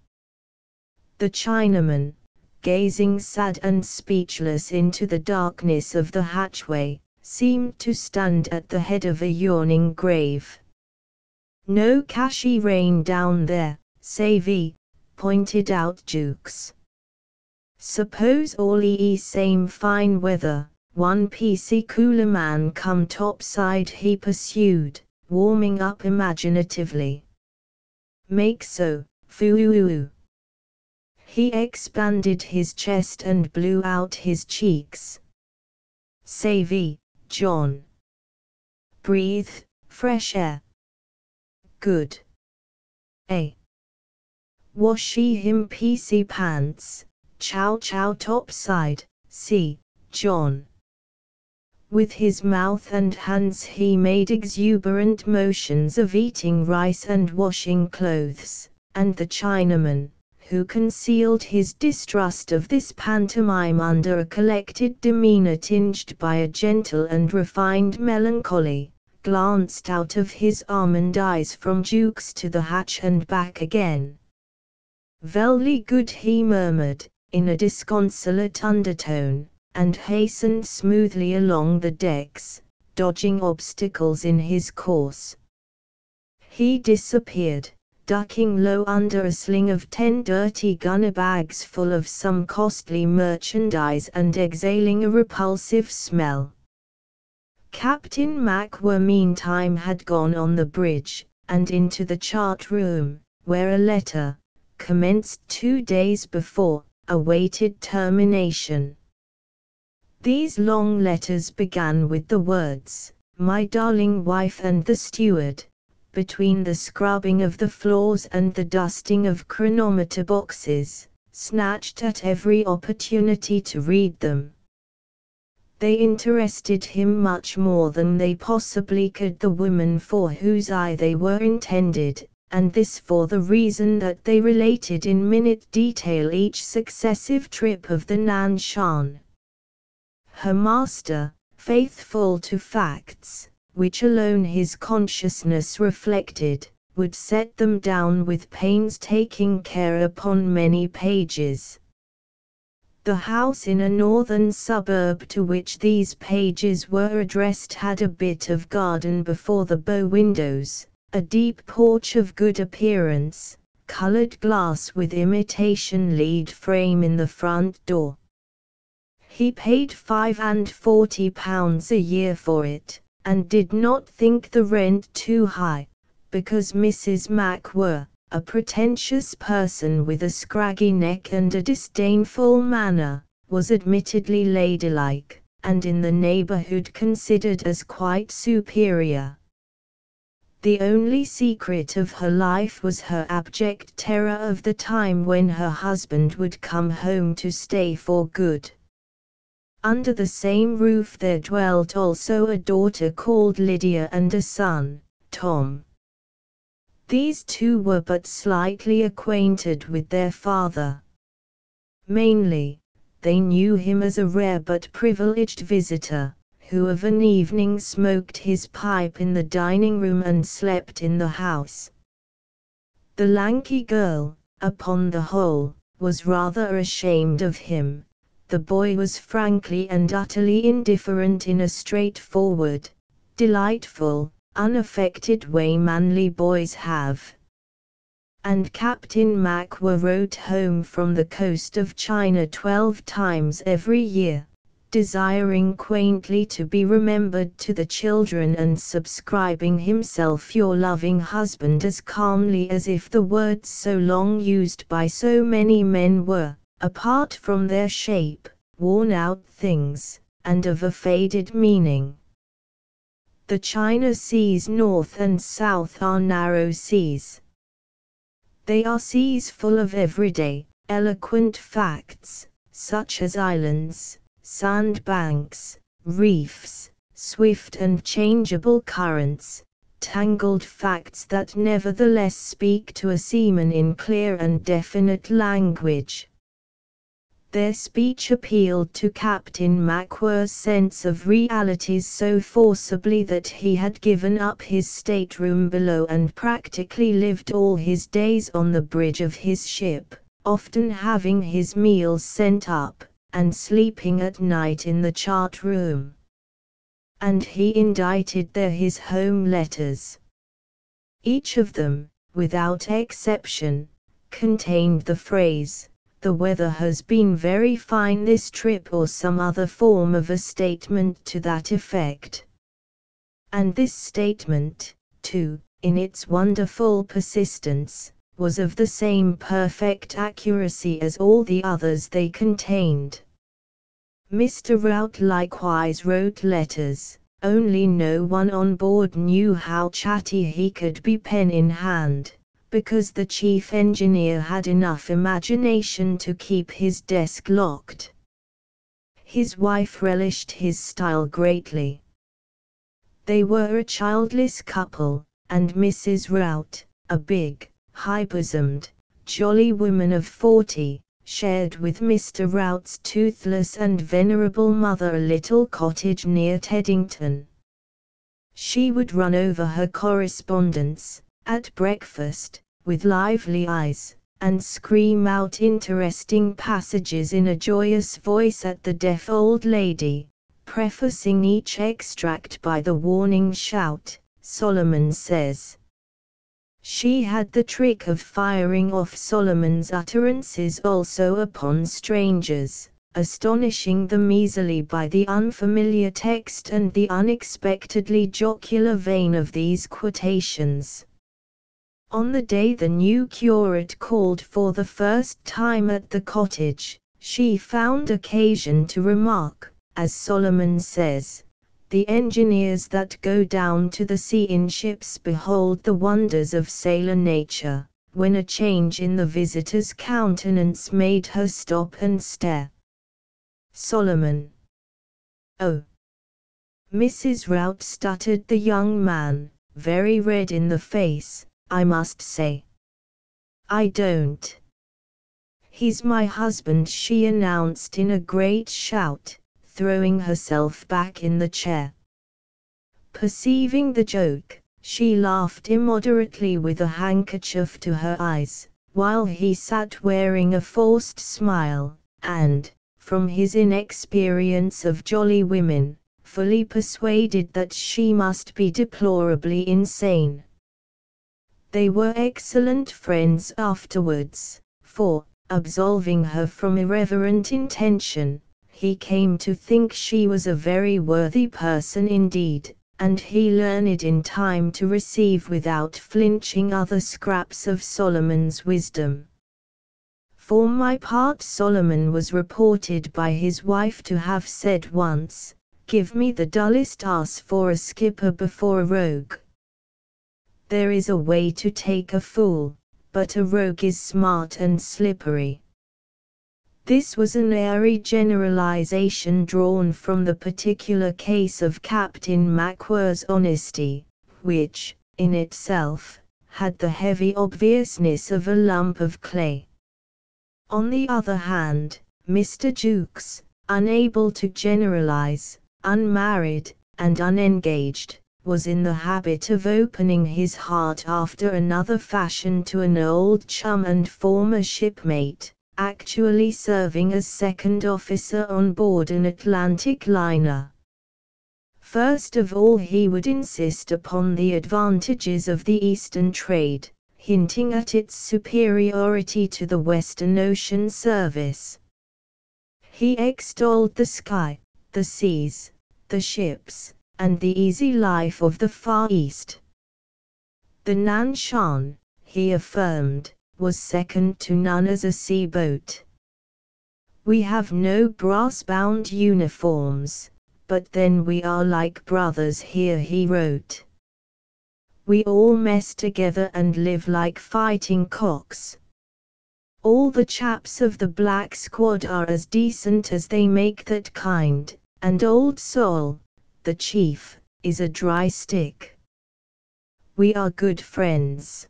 The Chinaman, gazing sad and speechless into the darkness of the hatchway, seemed to stand at the head of a yawning grave. No Kashi rain down there, Savvy, pointed out Jukes. Suppose all ee same fine weather, one PC cooler man come topside he pursued, warming up imaginatively. Make so, foo he expanded his chest and blew out his cheeks. Savvy, John. Breathe, fresh air. Good. A. Washy him PC pants, chow chow topside, see, John. With his mouth and hands he made exuberant motions of eating rice and washing clothes, and the Chinaman, who concealed his distrust of this pantomime under a collected demeanor tinged by a gentle and refined melancholy, glanced out of his almond eyes from Jukes to the hatch and back again. Velly good he murmured, in a disconsolate undertone, and hastened smoothly along the decks, dodging obstacles in his course. He disappeared, ducking low under a sling of ten dirty gunny bags full of some costly merchandise and exhaling a repulsive smell. Captain MacWhirr meantime had gone on the bridge, and into the chart room, where a letter, commenced two days before, awaited termination. These long letters began with the words, My darling wife and the steward, between the scrubbing of the floors and the dusting of chronometer boxes, snatched at every opportunity to read them. They interested him much more than they possibly could the woman for whose eye they were intended, and this for the reason that they related in minute detail each successive trip of the Nan Shan. Her master, faithful to facts, which alone his consciousness reflected, would set them down with painstaking care upon many pages. The house in a northern suburb to which these pages were addressed had a bit of garden before the bow windows, a deep porch of good appearance, colored glass with imitation lead frame in the front door. He paid five and forty pounds a year for it, and did not think the rent too high, because Mrs. MacWhirr, a pretentious person with a scraggy neck and a disdainful manner, was admittedly ladylike, and in the neighborhood considered as quite superior. The only secret of her life was her abject terror of the time when her husband would come home to stay for good. Under the same roof there dwelt also a daughter called Lydia and a son, Tom. These two were but slightly acquainted with their father. Mainly, they knew him as a rare but privileged visitor, who of an evening smoked his pipe in the dining room and slept in the house. The lanky girl, upon the whole, was rather ashamed of him, the boy was frankly and utterly indifferent in a straightforward, delightful, unaffected way manly boys have. And Captain MacWhirr wrote home from the coast of China twelve times every year, desiring quaintly to be remembered to the children and subscribing himself your loving husband as calmly as if the words so long used by so many men were, apart from their shape, worn out things, and of a faded meaning. The China seas north and south are narrow seas. They are seas full of everyday, eloquent facts, such as islands, sandbanks, reefs, swift and changeable currents, tangled facts that nevertheless speak to a seaman in clear and definite language. Their speech appealed to Captain MacWhirr's sense of realities so forcibly that he had given up his stateroom below and practically lived all his days on the bridge of his ship, often having his meals sent up, and sleeping at night in the chart room. And he indited there his home letters. Each of them, without exception, contained the phrase, the weather has been very fine this trip or some other form of a statement to that effect. And this statement, too, in its wonderful persistence, was of the same perfect accuracy as all the others they contained. Mr. Rout likewise wrote letters, only no one on board knew how chatty he could be pen in hand because the chief engineer had enough imagination to keep his desk locked. His wife relished his style greatly. They were a childless couple, and Mrs. Rout, a big, high-bosomed, jolly woman of forty, shared with Mr. Rout's toothless and venerable mother a little cottage near Teddington. She would run over her correspondence, at breakfast, with lively eyes, and scream out interesting passages in a joyous voice at the deaf old lady, prefacing each extract by the warning shout, Solomon says. She had the trick of firing off Solomon's utterances also upon strangers, astonishing them easily by the unfamiliar text and the unexpectedly jocular vein of these quotations. On the day the new curate called for the first time at the cottage, she found occasion to remark, as Solomon says, the engineers that go down to the sea in ships behold the wonders of sailor nature, when a change in the visitor's countenance made her stop and stare. Solomon. Oh! Mrs. Rout stuttered the young man, very red in the face, I must say. I don't. He's my husband, she announced in a great shout throwing herself back in the chair. Perceiving the joke, she laughed immoderately with a handkerchief to her eyes, while he sat wearing a forced smile, and, from his inexperience of jolly women, fully persuaded that she must be deplorably insane. They were excellent friends afterwards, for, absolving her from irreverent intention, he came to think she was a very worthy person indeed, and he learned in time to receive without flinching other scraps of Solomon's wisdom. For my part Solomon was reported by his wife to have said once, Give me the dullest ass for a skipper before a rogue. There is a way to take a fool, but a rogue is smart and slippery. This was an airy generalization drawn from the particular case of Captain MacWhirr's honesty, which, in itself, had the heavy obviousness of a lump of clay. On the other hand, Mr. Jukes, unable to generalize, unmarried, and unengaged, was in the habit of opening his heart after another fashion to an old chum and former shipmate, actually serving as second officer on board an Atlantic liner. First of all he would insist upon the advantages of the Eastern trade, hinting at its superiority to the Western Ocean service. He extolled the sky, the seas, the ships, and the easy life of the Far East. The Nanshan, he affirmed, was second to none as a sea boat. We have no brass-bound uniforms, but then we are like brothers here he wrote. We all mess together and live like fighting cocks. All the chaps of the black squad are as decent as they make that kind, and old Sol, the chief, is a dry stick. We are good friends.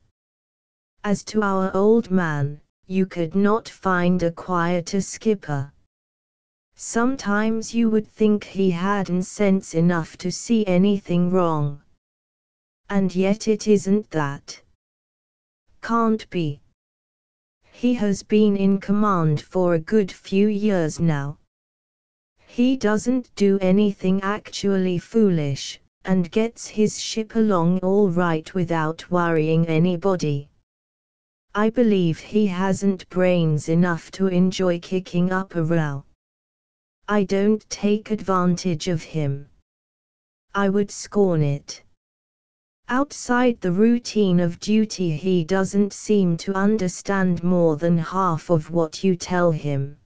As to our old man, you could not find a quieter skipper. Sometimes you would think he hadn't sense enough to see anything wrong. And yet it isn't that. Can't be. He has been in command for a good few years now. He doesn't do anything actually foolish, and gets his ship along all right without worrying anybody. I believe he hasn't brains enough to enjoy kicking up a row. I don't take advantage of him. I would scorn it. Outside the routine of duty, he doesn't seem to understand more than half of what you tell him.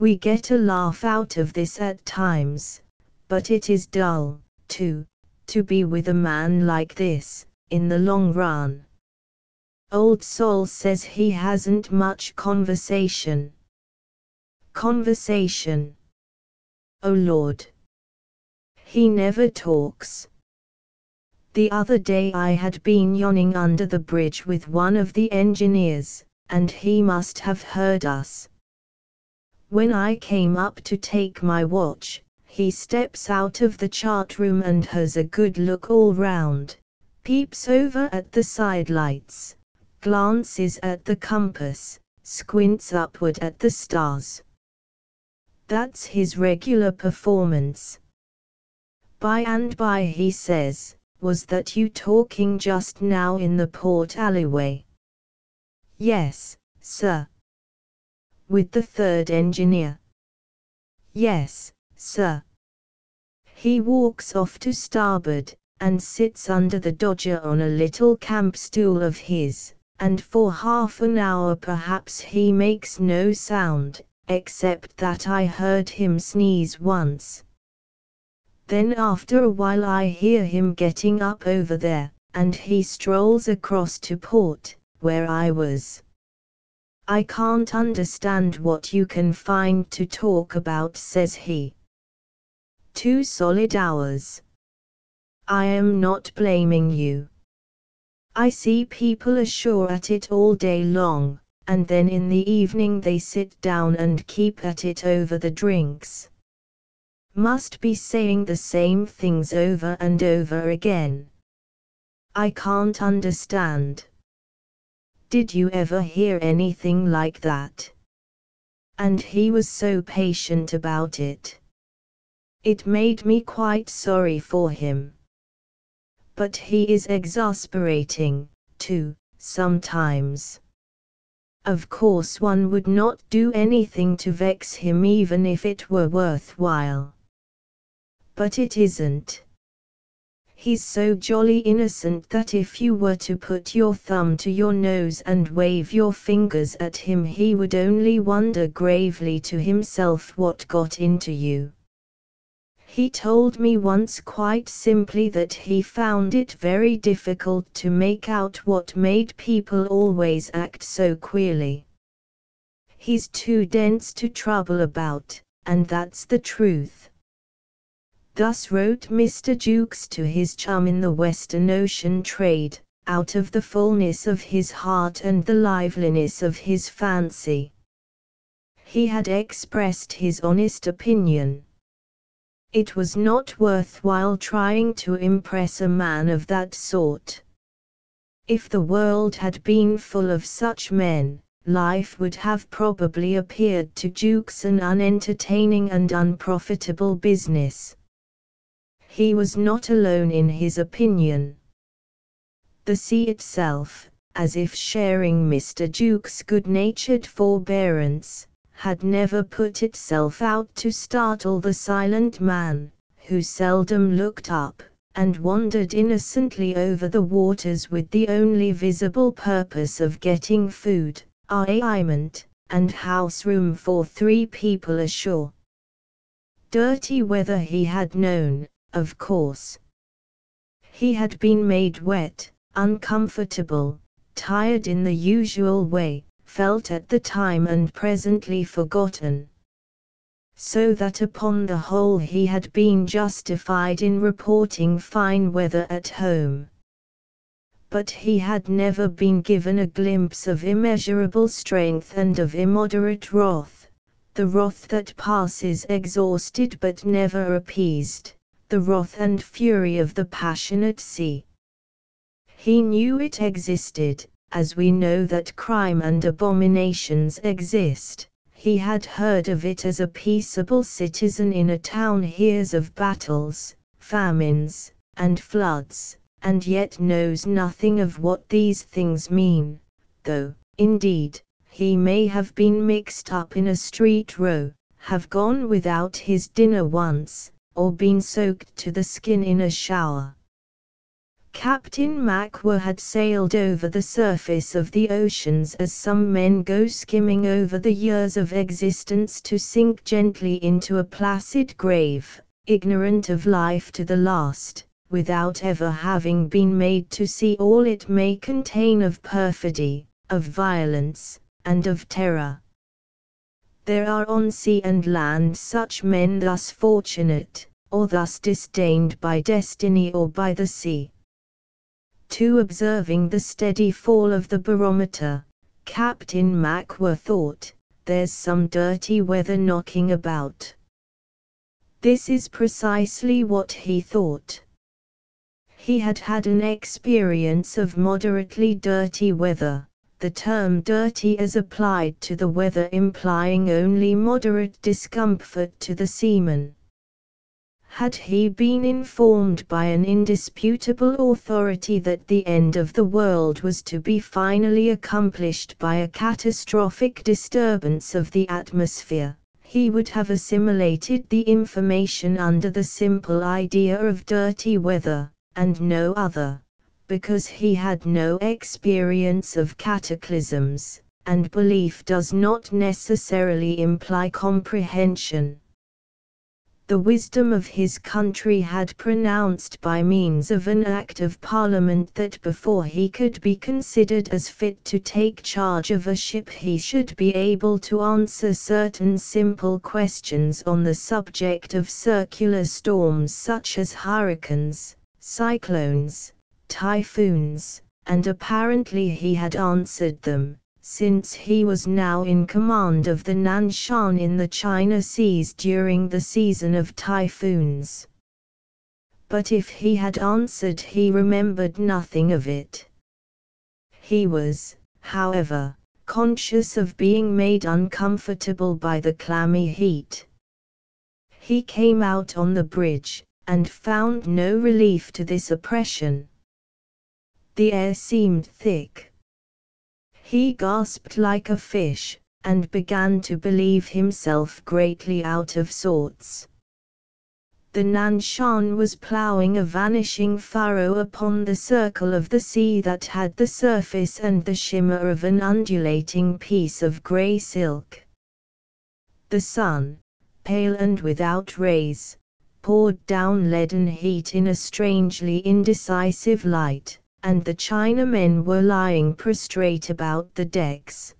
We get a laugh out of this at times, but it is dull, too, to be with a man like this, in the long run. Old Sol says he hasn't much conversation. Conversation. Oh Lord. He never talks. The other day I had been yawning under the bridge with one of the engineers, and he must have heard us. When I came up to take my watch, he steps out of the chart room and has a good look all round, peeps over at the sidelights, glances at the compass, squints upward at the stars. That's his regular performance. By and by he says, was that you talking just now in the port alleyway? Yes, sir. With the third engineer? Yes, sir. He walks off to starboard, and sits under the dodger on a little camp stool of his, and for half an hour perhaps he makes no sound, except that I heard him sneeze once. Then after a while I hear him getting up over there, and he strolls across to port, where I was. I can't understand what you can find to talk about, says he. Two solid hours. I am not blaming you. I see people ashore at it all day long, and then in the evening they sit down and keep at it over the drinks must be saying the same things over and over again. I can't understand. Did you ever hear anything like that? And he was so patient about it. It made me quite sorry for him. But he is exasperating, too, sometimes. Of course, one would not do anything to vex him even if it were worthwhile but it isn't. He's so jolly innocent that if you were to put your thumb to your nose and wave your fingers at him, he would only wonder gravely to himself what got into you. He told me once quite simply that he found it very difficult to make out what made people always act so queerly. He's too dense to trouble about, and that's the truth. Thus wrote Mr. Jukes to his chum in the Western Ocean trade, out of the fullness of his heart and the liveliness of his fancy. He had expressed his honest opinion. It was not worthwhile trying to impress a man of that sort. If the world had been full of such men, life would have probably appeared to Jukes an unentertaining and unprofitable business. He was not alone in his opinion. The sea itself, as if sharing Mr. Jukes' good natured forbearance, had never put itself out to startle the silent man, who seldom looked up, and wandered innocently over the waters with the only visible purpose of getting food, arrayment, and house room for three people ashore. Dirty weather he had known, of course. He had been made wet, uncomfortable, tired in the usual way, felt at the time and presently forgotten. So that upon the whole he had been justified in reporting fine weather at home. But he had never been given a glimpse of immeasurable strength and of immoderate wrath, the wrath that passes exhausted but never appeased the wrath and fury of the passionate sea. He knew it existed, as we know that crime and abominations exist. He had heard of it as a peaceable citizen in a town hears of battles, famines, and floods, and yet knows nothing of what these things mean, though, indeed, he may have been mixed up in a street row, have gone without his dinner once, or been soaked to the skin in a shower. Captain MacWhirr had sailed over the surface of the oceans as some men go skimming over the years of existence to sink gently into a placid grave, ignorant of life to the last, without ever having been made to see all it may contain of perfidy, of violence, and of terror. There are on sea and land such men thus fortunate, or thus disdained by destiny or by the sea. To observing the steady fall of the barometer, Captain MacWhirr thought, there's some dirty weather knocking about. This is precisely what he thought. He had had an experience of moderately dirty weather, the term dirty as applied to the weather implying only moderate discomfort to the seaman. Had he been informed by an indisputable authority that the end of the world was to be finally accomplished by a catastrophic disturbance of the atmosphere, he would have assimilated the information under the simple idea of dirty weather, and no other, because he had no experience of cataclysms, and belief does not necessarily imply comprehension. The wisdom of his country had pronounced by means of an Act of Parliament that before he could be considered as fit to take charge of a ship he should be able to answer certain simple questions on the subject of circular storms such as hurricanes, cyclones, typhoons, and apparently he had answered them since he was now in command of the Nanshan in the China Seas during the season of typhoons. But if he had answered he remembered nothing of it. He was, however, conscious of being made uncomfortable by the clammy heat. He came out on the bridge, and found no relief to this oppression. The air seemed thick he gasped like a fish, and began to believe himself greatly out of sorts. The Nanshan was ploughing a vanishing furrow upon the circle of the sea that had the surface and the shimmer of an undulating piece of grey silk. The sun, pale and without rays, poured down leaden heat in a strangely indecisive light and the Chinamen were lying prostrate about the decks.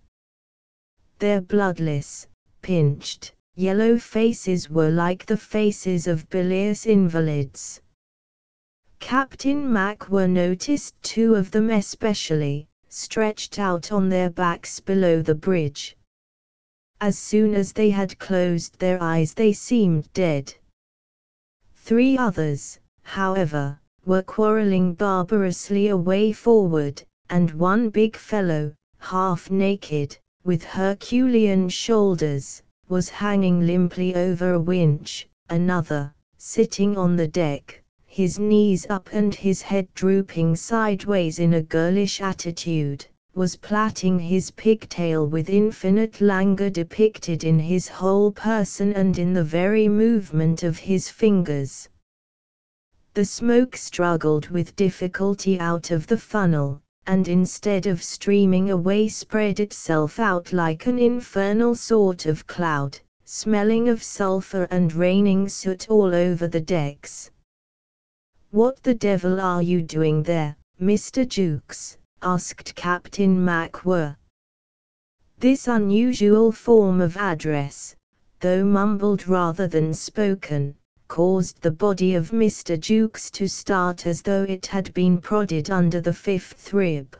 Their bloodless, pinched, yellow faces were like the faces of bilious invalids. Captain MacWhirr noticed two of them especially, stretched out on their backs below the bridge. As soon as they had closed their eyes they seemed dead. Three others, however, were quarreling barbarously away forward, and one big fellow, half naked, with Herculean shoulders, was hanging limply over a winch, another, sitting on the deck, his knees up and his head drooping sideways in a girlish attitude, was plaiting his pigtail with infinite languor depicted in his whole person and in the very movement of his fingers. The smoke struggled with difficulty out of the funnel, and instead of streaming away spread itself out like an infernal sort of cloud, smelling of sulphur and raining soot all over the decks. What the devil are you doing there, Mr. Jukes? asked Captain MacWhirr. This unusual form of address, though mumbled rather than spoken, caused the body of Mr. Jukes to start as though it had been prodded under the fifth rib.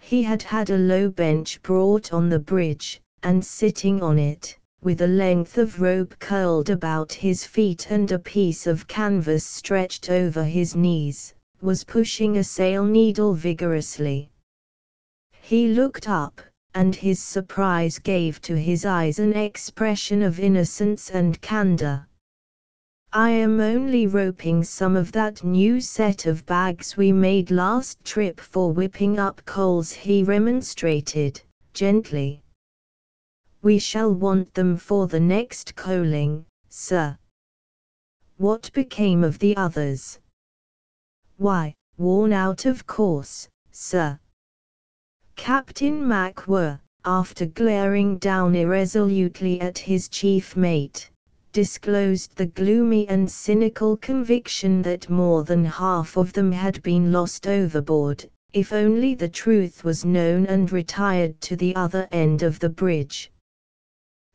He had had a low bench brought on the bridge, and sitting on it, with a length of rope curled about his feet and a piece of canvas stretched over his knees, was pushing a sail needle vigorously. He looked up, and his surprise gave to his eyes an expression of innocence and candor. I am only roping some of that new set of bags we made last trip for whipping up coals he remonstrated, gently. We shall want them for the next coaling, sir. What became of the others? Why, worn out of course, sir. Captain MacWhirr, after glaring down irresolutely at his chief mate, disclosed the gloomy and cynical conviction that more than half of them had been lost overboard, if only the truth was known and retired to the other end of the bridge.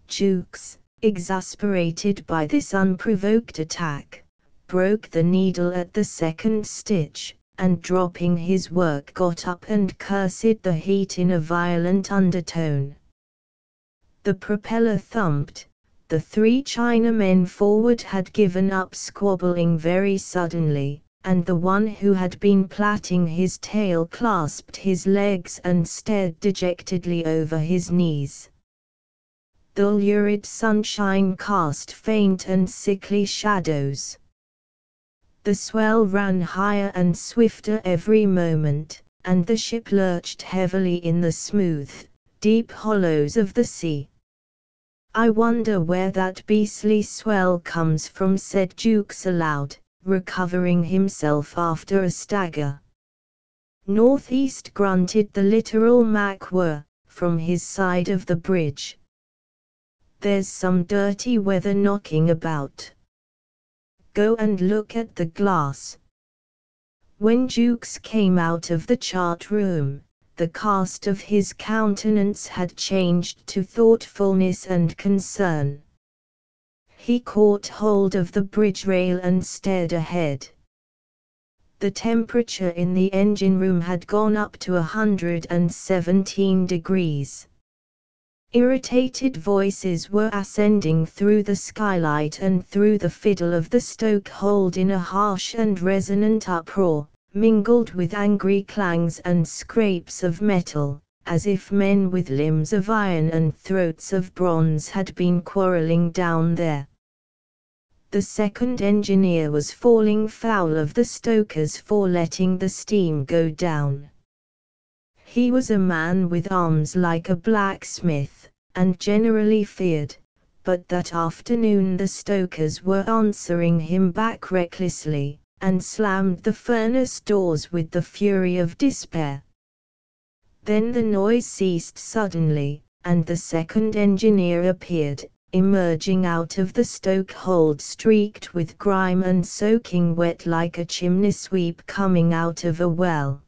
Jukes, exasperated by this unprovoked attack, broke the needle at the second stitch, and dropping his work got up and cursed the heat in a violent undertone. The propeller thumped, the three Chinamen forward had given up squabbling very suddenly, and the one who had been plaiting his tail clasped his legs and stared dejectedly over his knees. The lurid sunshine cast faint and sickly shadows. The swell ran higher and swifter every moment, and the ship lurched heavily in the smooth, deep hollows of the sea. I wonder where that beastly swell comes from, said Jukes aloud, recovering himself after a stagger. Northeast grunted the literal MacWhirr, from his side of the bridge. There's some dirty weather knocking about. Go and look at the glass. When Jukes came out of the chart room, the cast of his countenance had changed to thoughtfulness and concern. He caught hold of the bridge rail and stared ahead. The temperature in the engine room had gone up to a 117 degrees. Irritated voices were ascending through the skylight and through the fiddle of the stoke hold in a harsh and resonant uproar, mingled with angry clangs and scrapes of metal, as if men with limbs of iron and throats of bronze had been quarrelling down there. The second engineer was falling foul of the stokers for letting the steam go down. He was a man with arms like a blacksmith, and generally feared, but that afternoon the stokers were answering him back recklessly, and slammed the furnace doors with the fury of despair. Then the noise ceased suddenly, and the second engineer appeared, emerging out of the stoke hold streaked with grime and soaking wet like a chimney sweep coming out of a well.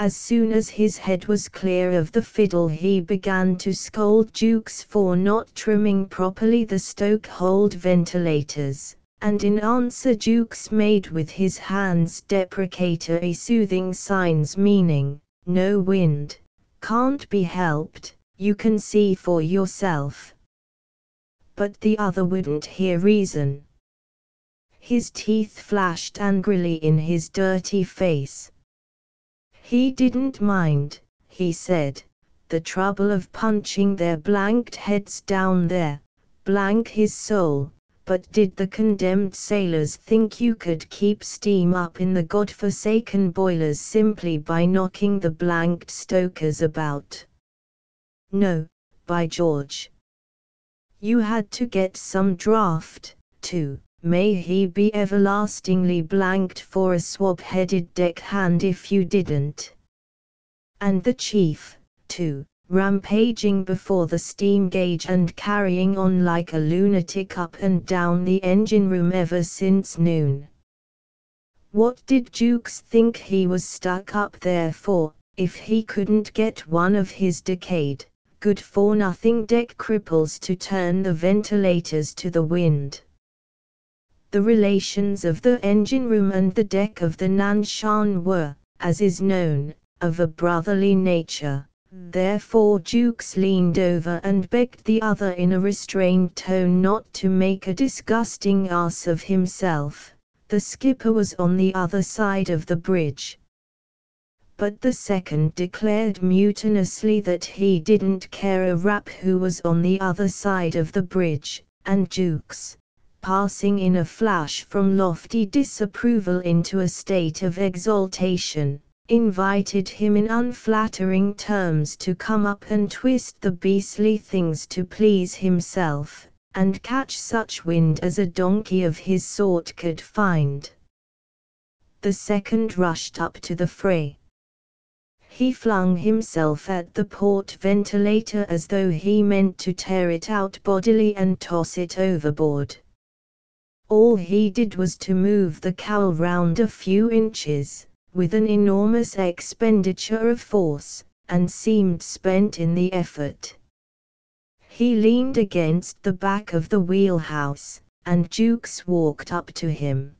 As soon as his head was clear of the fiddle he began to scold Jukes for not trimming properly the stoke hold ventilators, and in answer Jukes made with his hands deprecatory soothing signs meaning, no wind, can't be helped, you can see for yourself. But the other wouldn't hear reason. His teeth flashed angrily in his dirty face. He didn't mind, he said, the trouble of punching their blanked heads down there, blank his soul, but did the condemned sailors think you could keep steam up in the god-forsaken boilers simply by knocking the blanked stokers about? No, by George. You had to get some draft, too. May he be everlastingly blanked for a swab-headed deckhand if you didn't. And the chief, too, rampaging before the steam gauge and carrying on like a lunatic up and down the engine room ever since noon. What did Jukes think he was stuck up there for, if he couldn't get one of his decayed, good-for-nothing deck cripples to turn the ventilators to the wind? The relations of the engine room and the deck of the Nanshan were, as is known, of a brotherly nature. Therefore Jukes leaned over and begged the other in a restrained tone not to make a disgusting ass of himself. The skipper was on the other side of the bridge. But the second declared mutinously that he didn't care a rap who was on the other side of the bridge, and Jukes, passing in a flash from lofty disapproval into a state of exaltation, invited him in unflattering terms to come up and twist the beastly things to please himself, and catch such wind as a donkey of his sort could find. The second rushed up to the fray. He flung himself at the port ventilator as though he meant to tear it out bodily and toss it overboard. All he did was to move the cowl round a few inches, with an enormous expenditure of force, and seemed spent in the effort. He leaned against the back of the wheelhouse, and Jukes walked up to him.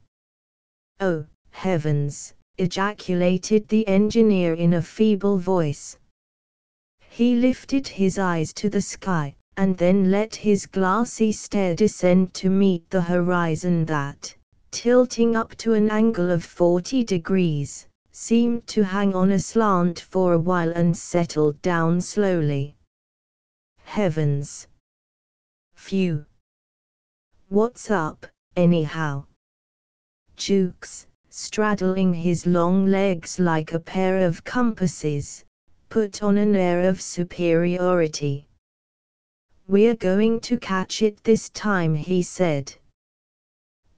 Oh, heavens! ejaculated the engineer in a feeble voice. He lifted his eyes to the sky, and then let his glassy stare descend to meet the horizon that, tilting up to an angle of 40 degrees, seemed to hang on a slant for a while and settled down slowly. Heavens! Phew! What's up, anyhow? Jukes, straddling his long legs like a pair of compasses, put on an air of superiority. We're going to catch it this time, he said.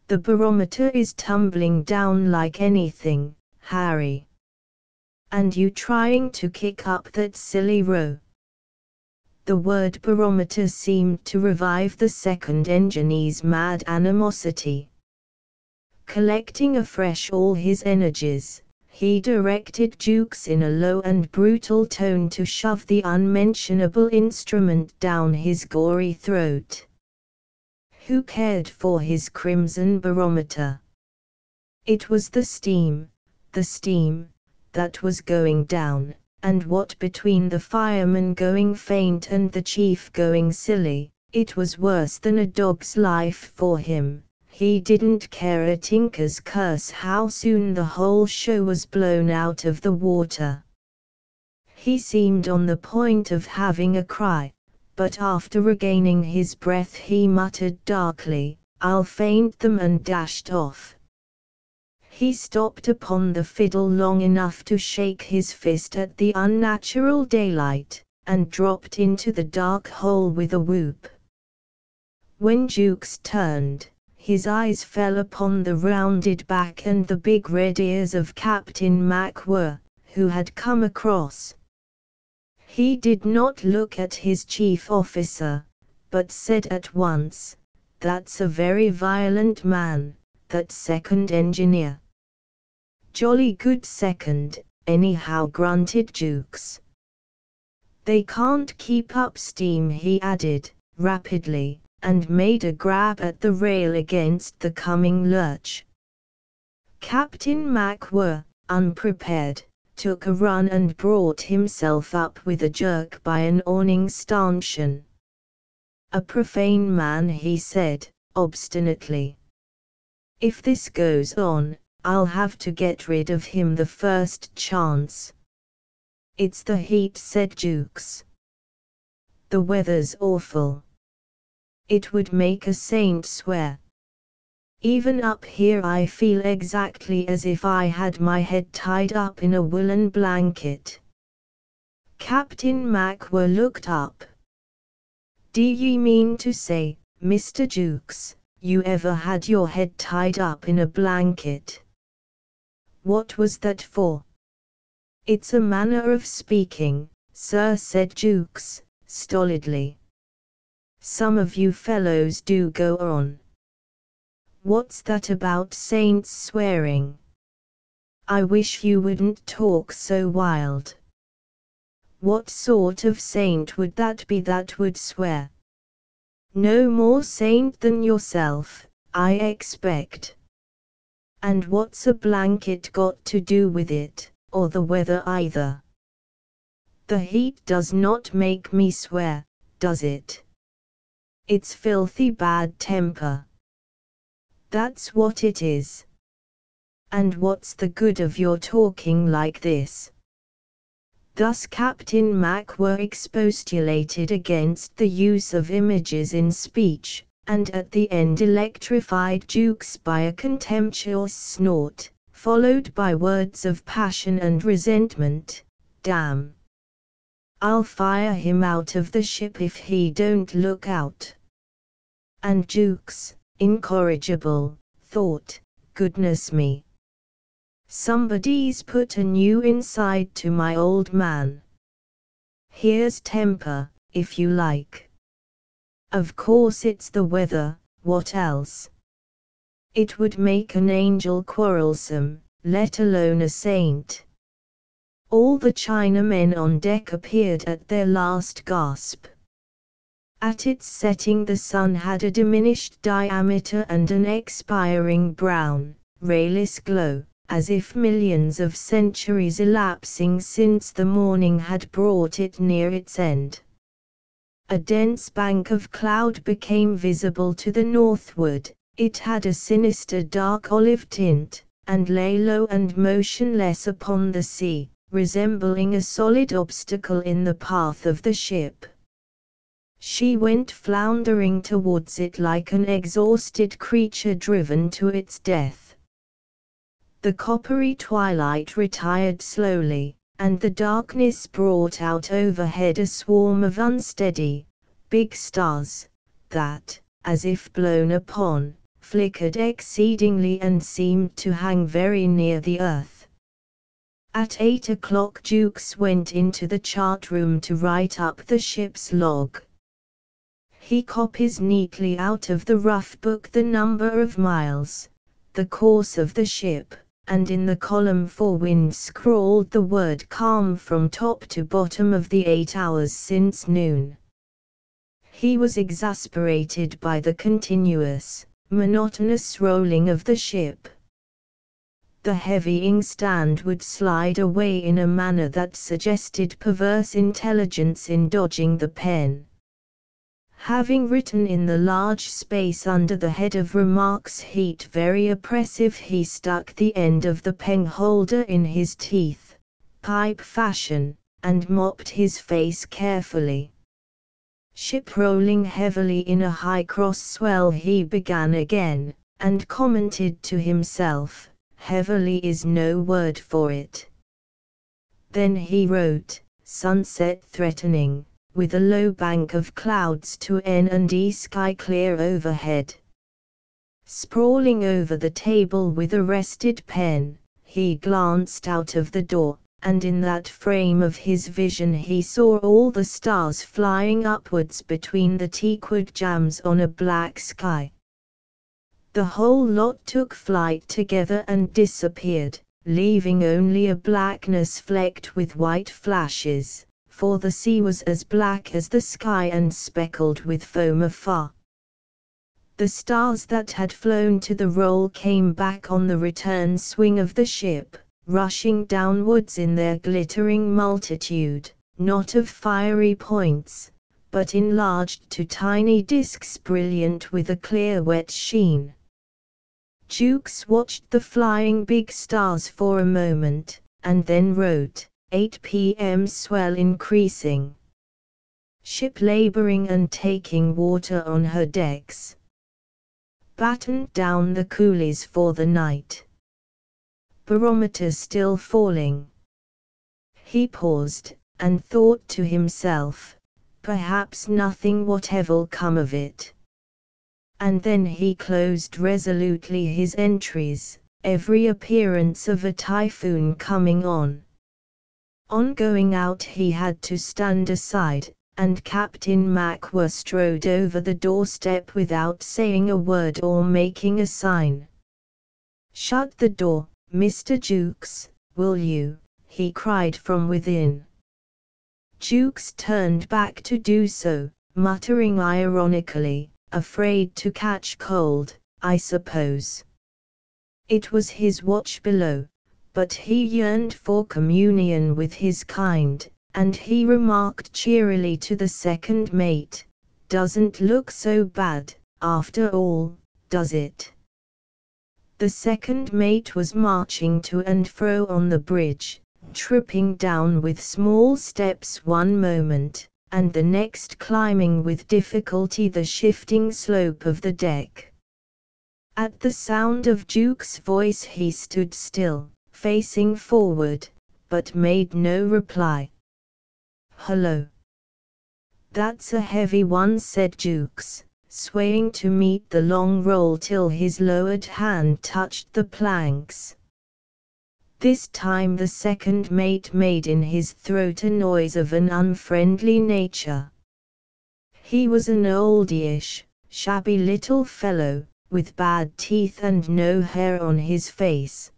The barometer is tumbling down like anything, Harry. And you trying to kick up that silly row. The word barometer seemed to revive the second engineer's mad animosity. Collecting afresh all his energies, he directed Jukes in a low and brutal tone to shove the unmentionable instrument down his gory throat. Who cared for his crimson barometer? It was the steam, the steam, that was going down, and what between the fireman going faint and the chief going silly, it was worse than a dog's life for him. He didn't care a tinker's curse how soon the whole show was blown out of the water. He seemed on the point of having a cry, but after regaining his breath he muttered darkly, I'll faint them and dashed off. He stopped upon the fiddle long enough to shake his fist at the unnatural daylight, and dropped into the dark hole with a whoop. When Jukes turned, his eyes fell upon the rounded back and the big red ears of Captain MacWhirr, who had come across. He did not look at his chief officer, but said at once, That's a very violent man, that second engineer. Jolly good second, anyhow grunted Jukes. They can't keep up steam he added, rapidly, and made a grab at the rail against the coming lurch. Captain MacWhirr, unprepared, took a run and brought himself up with a jerk by an awning stanchion. A profane man he said, obstinately. If this goes on, I'll have to get rid of him the first chance. It's the heat said Jukes. The weather's awful it would make a saint swear. Even up here I feel exactly as if I had my head tied up in a woolen blanket. Captain MacWhirr looked up. Do ye mean to say, Mr. Jukes, you ever had your head tied up in a blanket? What was that for? It's a manner of speaking, sir, said Jukes, stolidly. Some of you fellows do go on. What's that about saints swearing? I wish you wouldn't talk so wild. What sort of saint would that be that would swear? No more saint than yourself, I expect. And what's a blanket got to do with it, or the weather either? The heat does not make me swear, does it? It's filthy bad temper. That's what it is. And what's the good of your talking like this? Thus Captain MacWhirr expostulated against the use of images in speech, and at the end electrified Jukes by a contemptuous snort, followed by words of passion and resentment, damn. I'll fire him out of the ship if he don't look out. And Jukes, incorrigible, thought, goodness me. Somebody's put a new inside to my old man. Here's temper, if you like. Of course it's the weather, what else? It would make an angel quarrelsome, let alone a saint. All the Chinamen on deck appeared at their last gasp. At its setting the sun had a diminished diameter and an expiring brown, rayless glow, as if millions of centuries elapsing since the morning had brought it near its end. A dense bank of cloud became visible to the northward, It had a sinister dark olive tint, and lay low and motionless upon the sea, resembling a solid obstacle in the path of the ship. She went floundering towards it like an exhausted creature driven to its death. The coppery twilight retired slowly, and the darkness brought out overhead a swarm of unsteady, big stars, that, as if blown upon, flickered exceedingly and seemed to hang very near the earth. At eight o'clock Jukes went into the chart room to write up the ship's log. He copies neatly out of the rough book the number of miles, the course of the ship, and in the column for wind scrawled the word calm from top to bottom of the eight hours since noon. He was exasperated by the continuous, monotonous rolling of the ship. The heavy inkstand would slide away in a manner that suggested perverse intelligence in dodging the pen. Having written in the large space under the head of remarks heat very oppressive he stuck the end of the pen holder in his teeth, pipe fashion, and mopped his face carefully. Ship rolling heavily in a high cross swell he began again, and commented to himself, heavily is no word for it. Then he wrote, sunset threatening, with a low bank of clouds to N and E sky clear overhead. Sprawling over the table with a rested pen, he glanced out of the door, and in that frame of his vision he saw all the stars flying upwards between the teakwood jambs on a black sky. The whole lot took flight together and disappeared, leaving only a blackness flecked with white flashes, for the sea was as black as the sky and speckled with foam afar. The stars that had flown to the roll came back on the return swing of the ship, rushing downwards in their glittering multitude, not of fiery points, but enlarged to tiny disks brilliant with a clear wet sheen. Jukes watched the flying big stars for a moment, and then wrote, 8 p.m. swell increasing. Ship laboring and taking water on her decks. Battened down the coolies for the night barometer still falling. He paused, and thought to himself, perhaps nothing whatever'll come of it. And then he closed resolutely his entries, every appearance of a typhoon coming on. On going out he had to stand aside, and Captain MacWhirr strode over the doorstep without saying a word or making a sign. Shut the door, Mr. Jukes, will you? he cried from within. Jukes turned back to do so, muttering ironically, afraid to catch cold, I suppose. It was his watch below, but he yearned for communion with his kind, and he remarked cheerily to the second mate, doesn't look so bad, after all, does it? The second mate was marching to and fro on the bridge, tripping down with small steps one moment, and the next climbing with difficulty the shifting slope of the deck. At the sound of Jukes' voice he stood still, facing forward, but made no reply. Hello. That's a heavy one said Jukes swaying to meet the long roll till his lowered hand touched the planks. This time the second mate made in his throat a noise of an unfriendly nature. He was an oldish, shabby little fellow, with bad teeth and no hair on his face.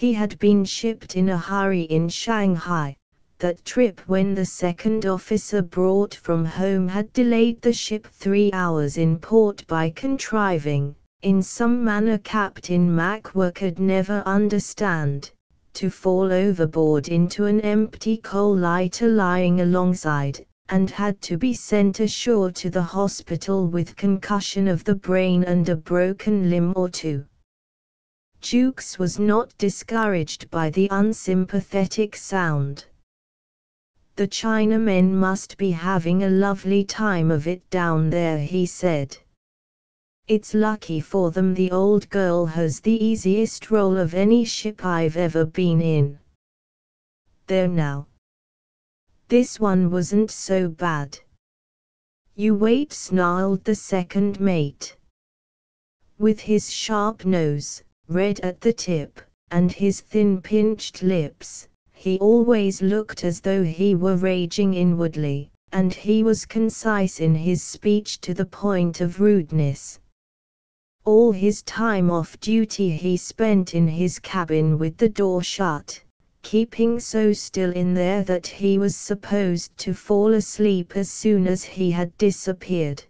He had been shipped in a hurry in Shanghai, that trip when the second officer brought from home had delayed the ship three hours in port by contriving, in some manner Captain MacWhirr could never understand, to fall overboard into an empty coal lighter lying alongside, and had to be sent ashore to the hospital with concussion of the brain and a broken limb or two. Jukes was not discouraged by the unsympathetic sound. The Chinamen must be having a lovely time of it down there, he said. It's lucky for them the old girl has the easiest roll of any ship I've ever been in. There now. This one wasn't so bad. You wait, snarled the second mate. With his sharp nose, red at the tip, and his thin pinched lips, he always looked as though he were raging inwardly, and he was concise in his speech to the point of rudeness. All his time off duty he spent in his cabin with the door shut, keeping so still in there that he was supposed to fall asleep as soon as he had disappeared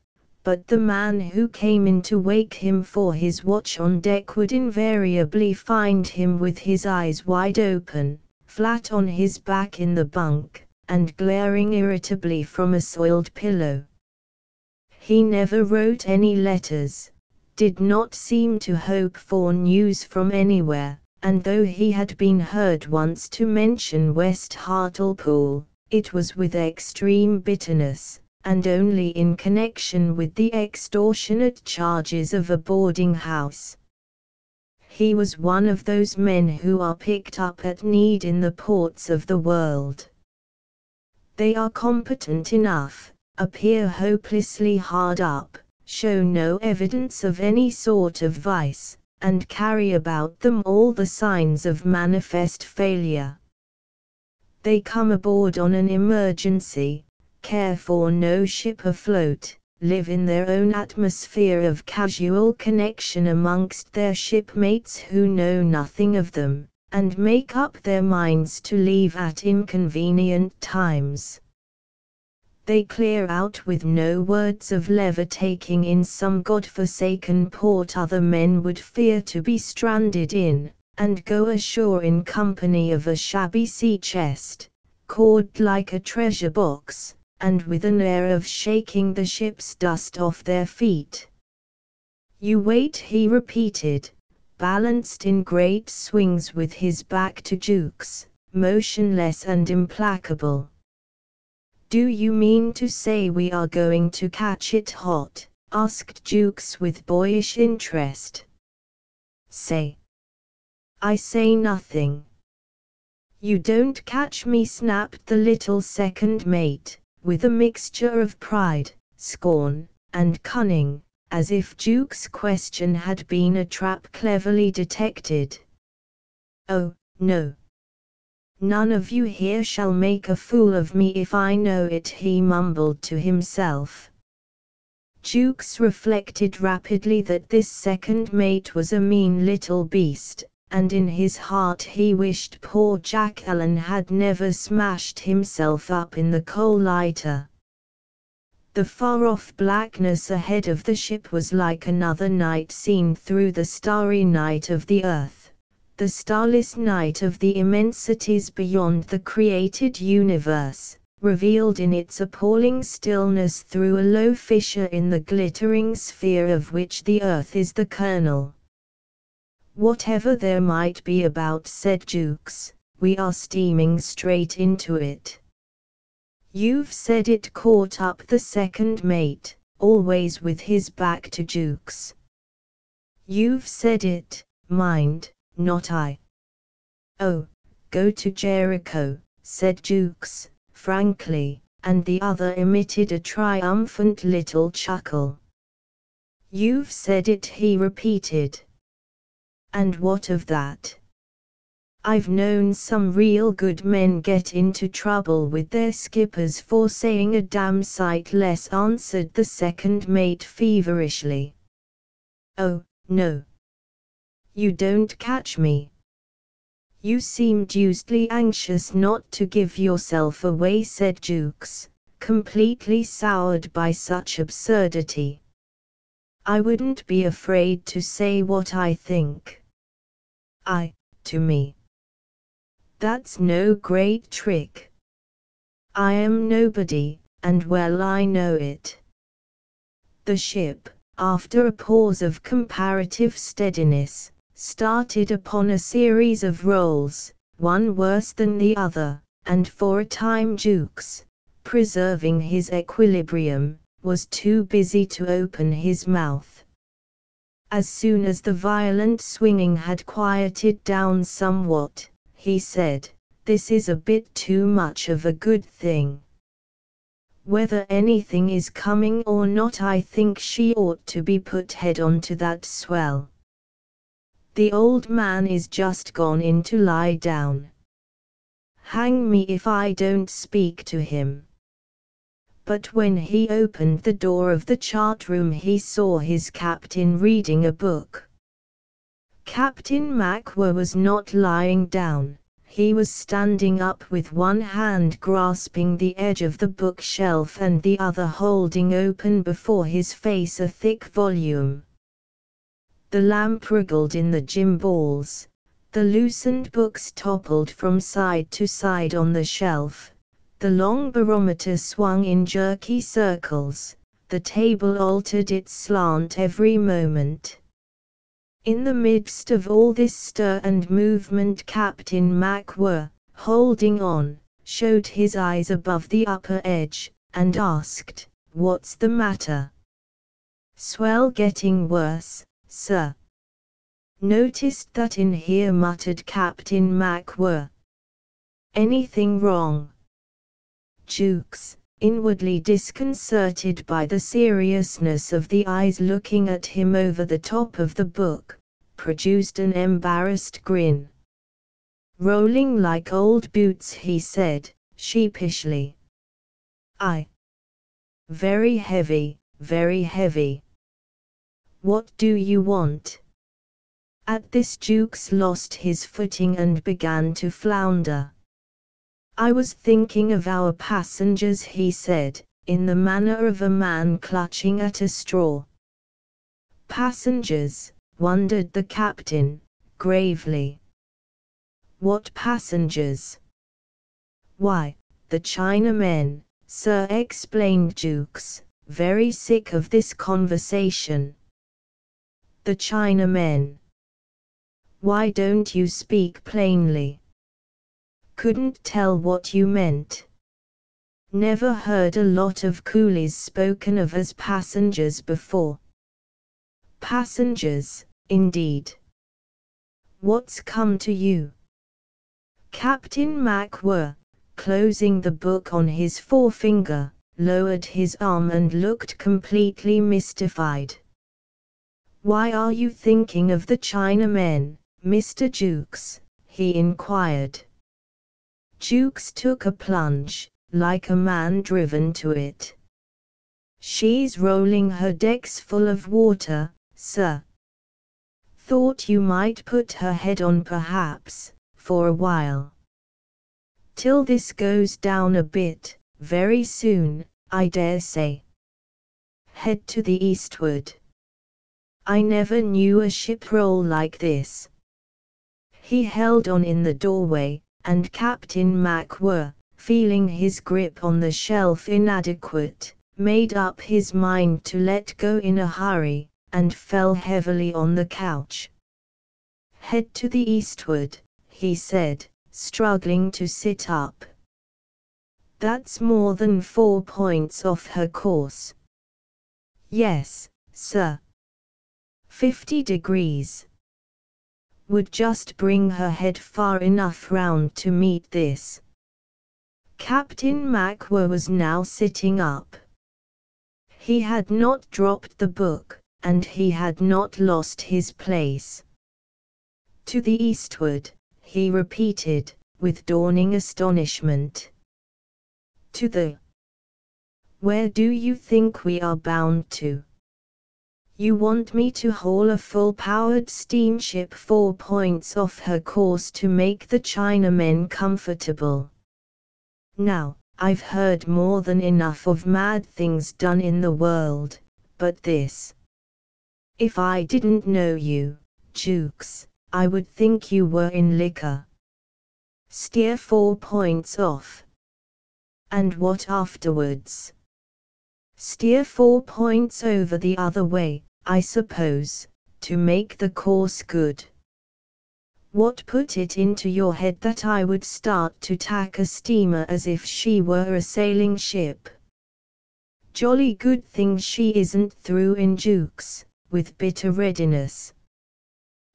but the man who came in to wake him for his watch on deck would invariably find him with his eyes wide open, flat on his back in the bunk, and glaring irritably from a soiled pillow. He never wrote any letters, did not seem to hope for news from anywhere, and though he had been heard once to mention West Hartlepool, it was with extreme bitterness, and only in connection with the extortionate charges of a boarding house. He was one of those men who are picked up at need in the ports of the world. They are competent enough, appear hopelessly hard up, show no evidence of any sort of vice, and carry about them all the signs of manifest failure. They come aboard on an emergency, care for no ship afloat, live in their own atmosphere of casual connection amongst their shipmates who know nothing of them, and make up their minds to leave at inconvenient times. They clear out with no words of lever-taking in some god-forsaken port other men would fear to be stranded in, and go ashore in company of a shabby sea chest, corded like a treasure box, and with an air of shaking the ship's dust off their feet. You wait, he repeated, balanced in great swings with his back to Jukes, motionless and implacable. Do you mean to say we are going to catch it hot? asked Jukes with boyish interest. Say. I say nothing. You don't catch me, snapped the little second mate, with a mixture of pride, scorn, and cunning, as if Jukes' question had been a trap cleverly detected. Oh, no. None of you here shall make a fool of me if I know it, he mumbled to himself. Jukes reflected rapidly that this second mate was a mean little beast, and in his heart he wished poor Jack Allen had never smashed himself up in the coal lighter. The far-off blackness ahead of the ship was like another night seen through the starry night of the earth, the starless night of the immensities beyond the created universe, revealed in its appalling stillness through a low fissure in the glittering sphere of which the earth is the kernel. Whatever there might be about said Jukes, we are steaming straight into it. You've said it caught up the second mate, always with his back to Jukes. You've said it, mind, not I. Oh, go to Jericho, said Jukes, frankly, and the other emitted a triumphant little chuckle. You've said it, he repeated. And what of that? I've known some real good men get into trouble with their skippers for saying a damn sight less, answered the second mate feverishly. Oh, no. You don't catch me. You seem deucedly anxious not to give yourself away, said Jukes, completely soured by such absurdity. I wouldn't be afraid to say what I think. I, to me. That's no great trick. I am nobody, and well I know it. The ship, after a pause of comparative steadiness, started upon a series of rolls, one worse than the other, and for a time Jukes, preserving his equilibrium, was too busy to open his mouth. As soon as the violent swinging had quieted down somewhat, he said, This is a bit too much of a good thing. Whether anything is coming or not, I think she ought to be put head on to that swell. The old man is just gone in to lie down. Hang me if I don't speak to him. But when he opened the door of the chart room, he saw his captain reading a book. Captain MacWhirr was not lying down he was standing up with one hand grasping the edge of the bookshelf and the other holding open before his face a thick volume. The lamp wriggled in the gimbals, the loosened books toppled from side to side on the shelf, the long barometer swung in jerky circles, the table altered its slant every moment. In the midst of all this stir and movement Captain MacWhirr, holding on, showed his eyes above the upper edge, and asked, What's the matter? Swell getting worse, sir. Noticed that in here muttered Captain MacWhirr. Anything wrong? Jukes, inwardly disconcerted by the seriousness of the eyes looking at him over the top of the book, produced an embarrassed grin. Rolling like old boots, he said, sheepishly. I. Very heavy, very heavy. What do you want? At this Jukes lost his footing and began to flounder. I was thinking of our passengers, he said, in the manner of a man clutching at a straw. Passengers, wondered the captain, gravely. What passengers? Why, the Chinamen, sir explained Jukes, very sick of this conversation. The Chinamen. Why don't you speak plainly? Couldn't tell what you meant. Never heard a lot of coolies spoken of as passengers before. Passengers, indeed. What's come to you? Captain MacWhirr, closing the book on his forefinger, lowered his arm and looked completely mystified. Why are you thinking of the Chinamen, Mr. Jukes? he inquired. Jukes took a plunge, like a man driven to it. She's rolling her decks full of water, sir. Thought you might put her head on perhaps, for a while. Till this goes down a bit, very soon, I dare say. Head to the eastward. I never knew a ship roll like this. He held on in the doorway, and Captain MacWhirr, feeling his grip on the shelf inadequate, made up his mind to let go in a hurry, and fell heavily on the couch. Head to the eastward, he said, struggling to sit up. That's more than four points off her course. Yes, sir. Fifty degrees would just bring her head far enough round to meet this. Captain MacWhirr was now sitting up. He had not dropped the book, and he had not lost his place. To the eastward, he repeated, with dawning astonishment. To the Where do you think we are bound to? You want me to haul a full-powered steamship four points off her course to make the Chinamen comfortable. Now, I've heard more than enough of mad things done in the world, but this. If I didn't know you, Jukes, I would think you were in liquor. Steer four points off. and what afterwards? Steer four points over the other way, I suppose, to make the course good. What put it into your head that I would start to tack a steamer as if she were a sailing ship? Jolly good thing she isn't threw in Jukes, with bitter readiness.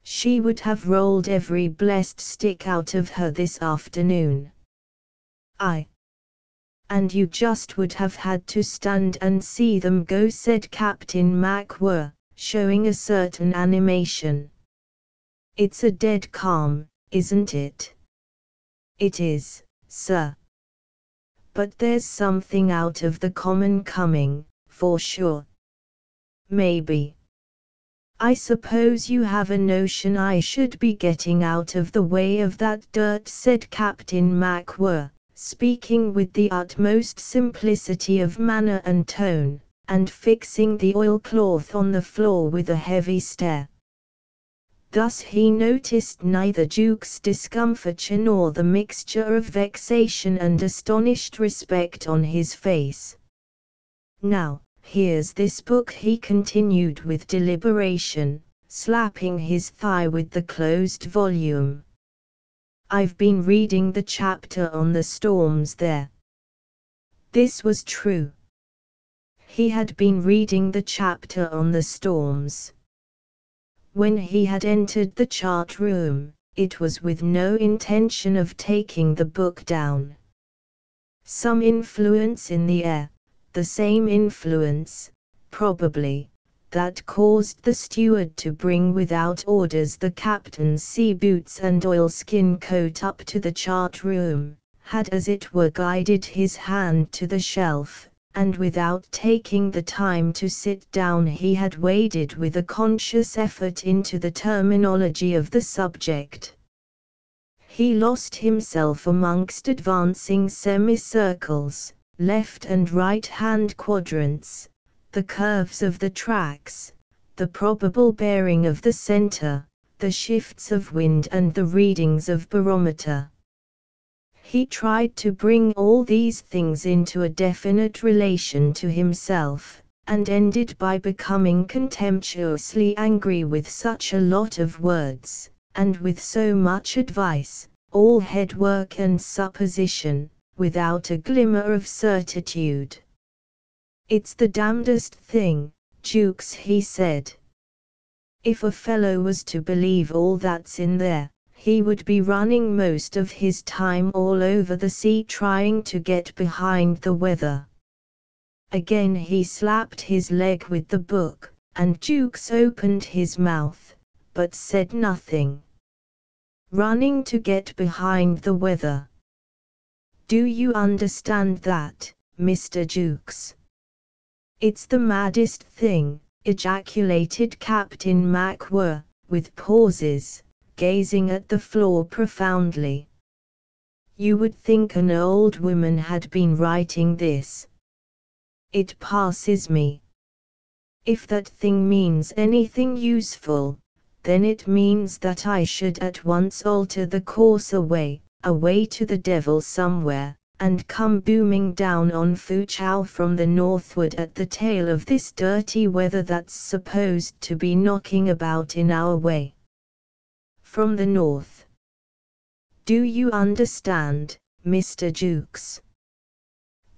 She would have rolled every blessed stick out of her this afternoon. I. And you just would have had to stand and see them go, said Captain MacWhirr, showing a certain animation. It's a dead calm, isn't it? It is, sir but there's something out of the common coming, for sure. Maybe. I suppose you have a notion I should be getting out of the way of that dirt, said Captain MacWhirr, speaking with the utmost simplicity of manner and tone, and fixing the oilcloth on the floor with a heavy stare. Thus he noticed neither Jukes' discomfiture nor the mixture of vexation and astonished respect on his face. Now, here's this book he continued with deliberation, slapping his thigh with the closed volume. I've been reading the chapter on the storms there. This was true. He had been reading the chapter on the storms. When he had entered the chart room, it was with no intention of taking the book down. Some influence in the air, the same influence, probably, that caused the steward to bring without orders the captain's sea boots and oilskin coat up to the chart room, had as it were guided his hand to the shelf, and without taking the time to sit down he had waded with a conscious effort into the terminology of the subject. He lost himself amongst advancing semicircles, left and right hand quadrants, the curves of the tracks, the probable bearing of the center, the shifts of wind and the readings of barometer. He tried to bring all these things into a definite relation to himself, and ended by becoming contemptuously angry with such a lot of words, and with so much advice, all headwork and supposition, without a glimmer of certitude. It's the damnedest thing, Jukes, he said. If a fellow was to believe all that's in there, he would be running most of his time all over the sea trying to get behind the weather. Again he slapped his leg with the book, and Jukes opened his mouth, but said nothing. Running to get behind the weather. Do you understand that, Mr. Jukes? It's the maddest thing, ejaculated Captain MacWhirr, with pauses gazing at the floor profoundly. You would think an old woman had been writing this. It passes me. If that thing means anything useful, then it means that I should at once alter the course away, away to the devil somewhere, and come booming down on Foochow from the northward at the tail of this dirty weather that's supposed to be knocking about in our way from the north. Do you understand, Mr. Jukes?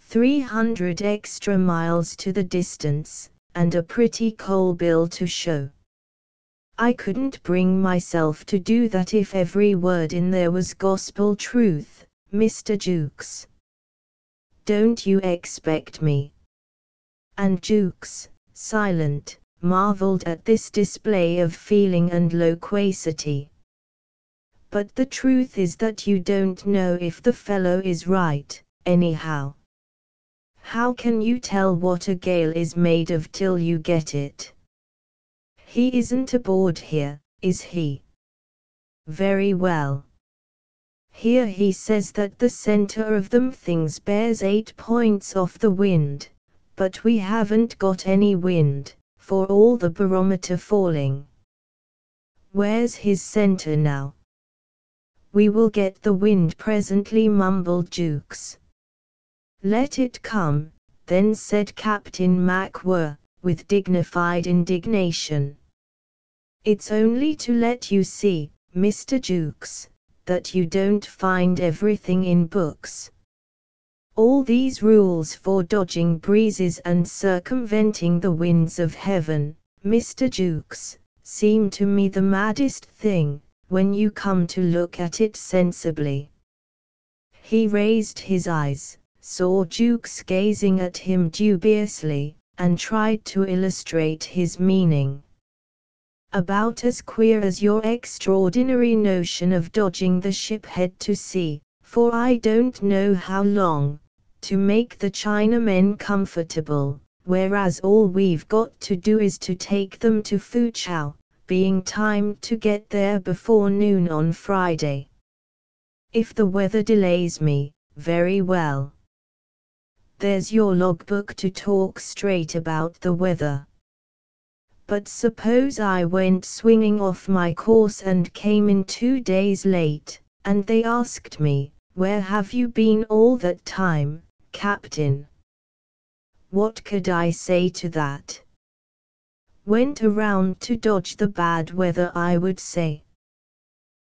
300 extra miles to the distance, and a pretty coal bill to show. I couldn't bring myself to do that if every word in there was gospel truth, Mr. Jukes. Don't you expect me? And Jukes, silent, marveled at this display of feeling and loquacity but the truth is that you don't know if the fellow is right, anyhow. How can you tell what a gale is made of till you get it? He isn't aboard here, is he? Very well. Here he says that the center of them things bears eight points off the wind, but we haven't got any wind, for all the barometer falling. Where's his center now? We will get the wind presently mumbled Jukes. Let it come, then said Captain MacWhirr, with dignified indignation. It's only to let you see, Mr. Jukes, that you don't find everything in books. All these rules for dodging breezes and circumventing the winds of heaven, Mr. Jukes, seem to me the maddest thing, when you come to look at it sensibly. He raised his eyes, saw Jukes gazing at him dubiously, and tried to illustrate his meaning. About as queer as your extraordinary notion of dodging the ship head to sea, for I don't know how long, to make the Chinamen comfortable, whereas all we've got to do is to take them to Foochow, being timed to get there before noon on Friday. If the weather delays me, very well. There's your logbook to talk straight about the weather. But suppose I went swinging off my course and came in two days late, and they asked me, Where have you been all that time, Captain? What could I say to that? Went around to dodge the bad weather, I would say.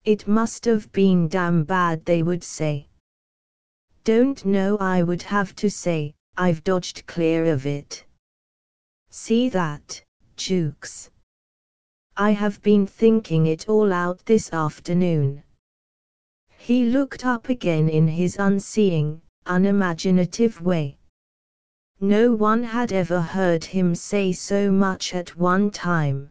It must have been damn bad, they would say. Don't know, I would have to say, I've dodged clear of it. See that, Jukes. I have been thinking it all out this afternoon. He looked up again in his unseeing, unimaginative way. No one had ever heard him say so much at one time.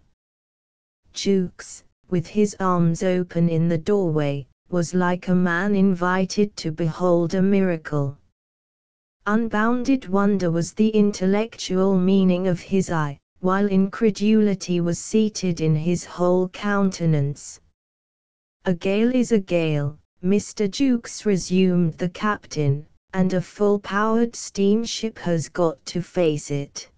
Jukes, with his arms open in the doorway, was like a man invited to behold a miracle. Unbounded wonder was the intellectual meaning of his eye, while incredulity was seated in his whole countenance. A gale is a gale, Mr. Jukes resumed the captain, and a full-powered steamship has got to face it.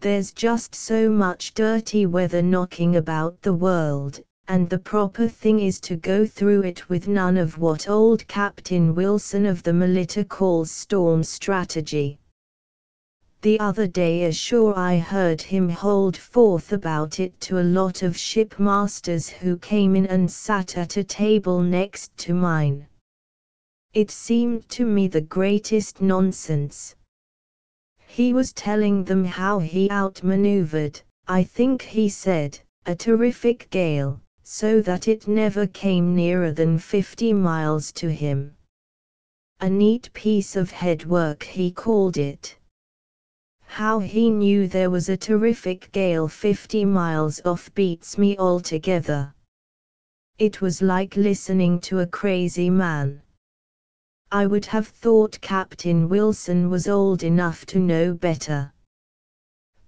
There's just so much dirty weather knocking about the world, and the proper thing is to go through it with none of what old Captain Wilson of the Melita calls storm strategy. The other day ashore I heard him hold forth about it to a lot of shipmasters who came in and sat at a table next to mine. It seemed to me the greatest nonsense. He was telling them how he outmaneuvered, I think he said, a terrific gale, so that it never came nearer than 50 miles to him. A neat piece of headwork he called it. How he knew there was a terrific gale 50 miles off beats me altogether. It was like listening to a crazy man. I would have thought Captain Wilson was old enough to know better.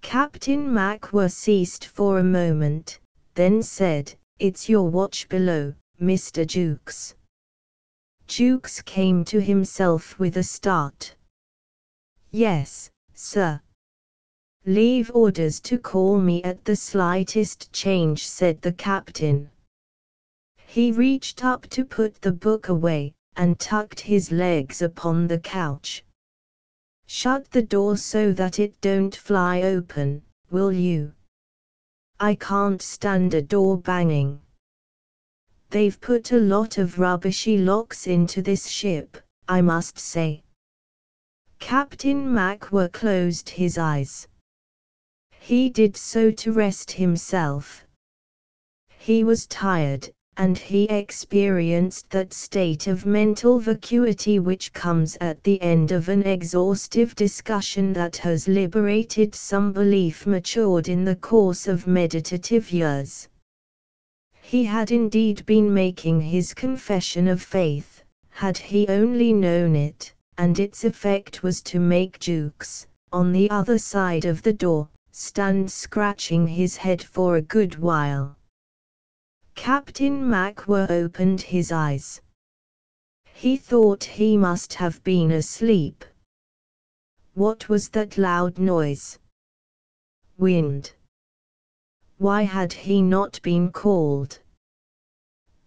Captain MacWhirr ceased for a moment, then said, it's your watch below, Mr. Jukes. Jukes came to himself with a start. Yes, sir. Leave orders to call me at the slightest change, said the captain. He reached up to put the book away, and tucked his legs upon the couch. Shut the door so that it don't fly open, will you? I can't stand a door banging. They've put a lot of rubbishy locks into this ship, I must say. Captain MacWhirr closed his eyes. He did so to rest himself. He was tired, and he experienced that state of mental vacuity which comes at the end of an exhaustive discussion that has liberated some belief matured in the course of meditative years. He had indeed been making his confession of faith, had he only known it, and its effect was to make Jukes, on the other side of the door, stand scratching his head for a good while. Captain MacWhirr opened his eyes. He thought he must have been asleep. What was that loud noise? Wind. Why had he not been called?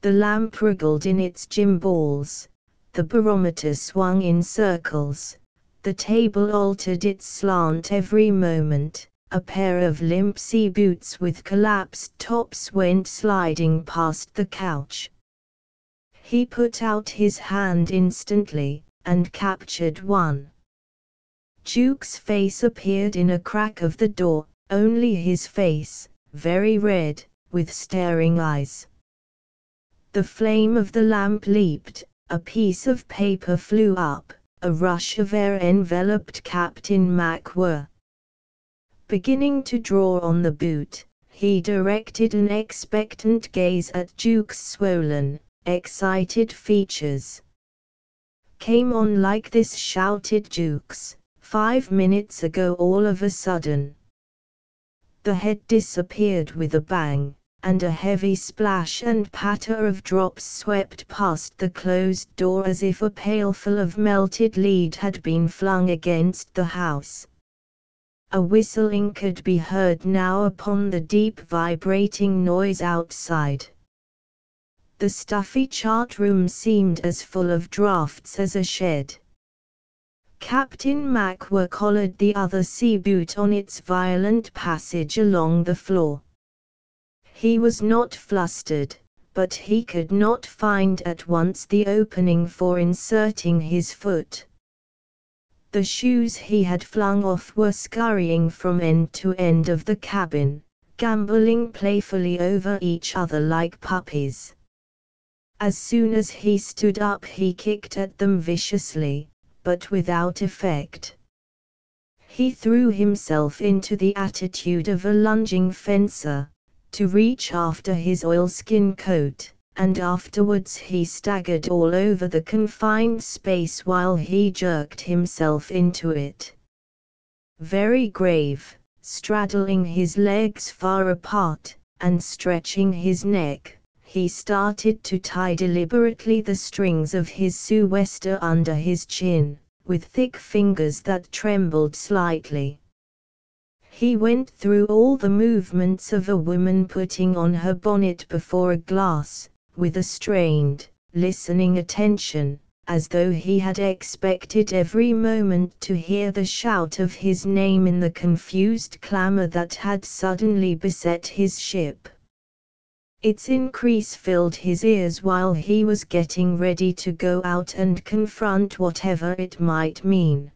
The lamp wriggled in its gimbals, the barometer swung in circles, the table altered its slant every moment, a pair of limp sea boots with collapsed tops went sliding past the couch. He put out his hand instantly, and captured one. Jukes' face appeared in a crack of the door, only his face, very red, with staring eyes. The flame of the lamp leaped, a piece of paper flew up, a rush of air enveloped Captain MacWhirr. Beginning to draw on the boot, he directed an expectant gaze at Jukes' swollen, excited features. Came on like this shouted Jukes, five minutes ago all of a sudden. The head disappeared with a bang, and a heavy splash and patter of drops swept past the closed door as if a pailful of melted lead had been flung against the house. A whistling could be heard now upon the deep vibrating noise outside. The stuffy chart room seemed as full of drafts as a shed. Captain MacWhirr collared the other sea boot on its violent passage along the floor. He was not flustered, but he could not find at once the opening for inserting his foot. The shoes he had flung off were scurrying from end to end of the cabin, gambolling playfully over each other like puppies. As soon as he stood up he kicked at them viciously, but without effect. He threw himself into the attitude of a lunging fencer, to reach after his oilskin coat, and afterwards he staggered all over the confined space while he jerked himself into it. Very grave, straddling his legs far apart, and stretching his neck, he started to tie deliberately the strings of his sou'wester under his chin, with thick fingers that trembled slightly. He went through all the movements of a woman putting on her bonnet before a glass, with a strained, listening attention, as though he had expected every moment to hear the shout of his name in the confused clamor that had suddenly beset his ship. Its increase filled his ears while he was getting ready to go out and confront whatever it might mean.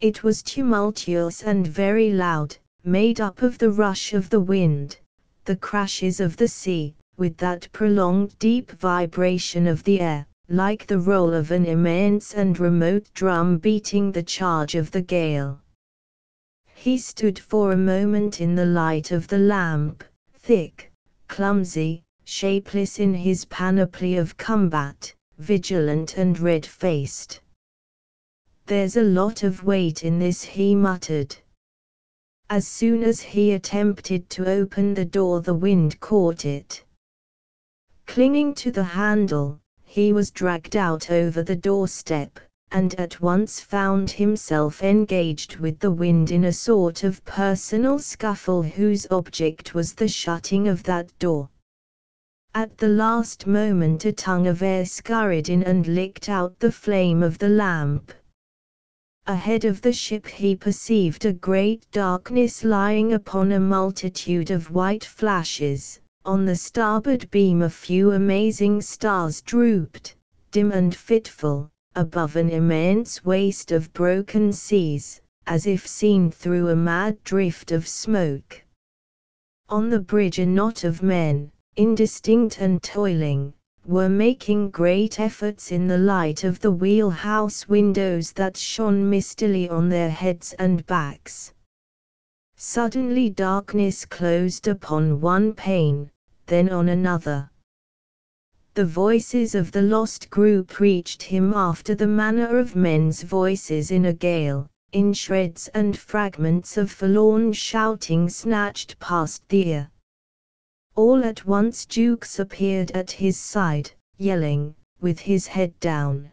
It was tumultuous and very loud, made up of the rush of the wind, the crashes of the sea, with that prolonged deep vibration of the air, like the roll of an immense and remote drum beating the charge of the gale. He stood for a moment in the light of the lamp, thick, clumsy, shapeless in his panoply of combat, vigilant and red-faced. There's a lot of weight in this he muttered. As soon as he attempted to open the door the wind caught it. Clinging to the handle, he was dragged out over the doorstep, and at once found himself engaged with the wind in a sort of personal scuffle whose object was the shutting of that door. At the last moment a tongue of air scurried in and licked out the flame of the lamp. Ahead of the ship he perceived a great darkness lying upon a multitude of white flashes. On the starboard beam a few amazing stars drooped, dim and fitful, above an immense waste of broken seas, as if seen through a mad drift of smoke. On the bridge a knot of men, indistinct and toiling, were making great efforts in the light of the wheelhouse windows that shone mistily on their heads and backs. Suddenly darkness closed upon one pane, then on another. The voices of the lost group reached him after the manner of men's voices in a gale, in shreds and fragments of forlorn shouting snatched past the ear. All at once Jukes appeared at his side, yelling, with his head down.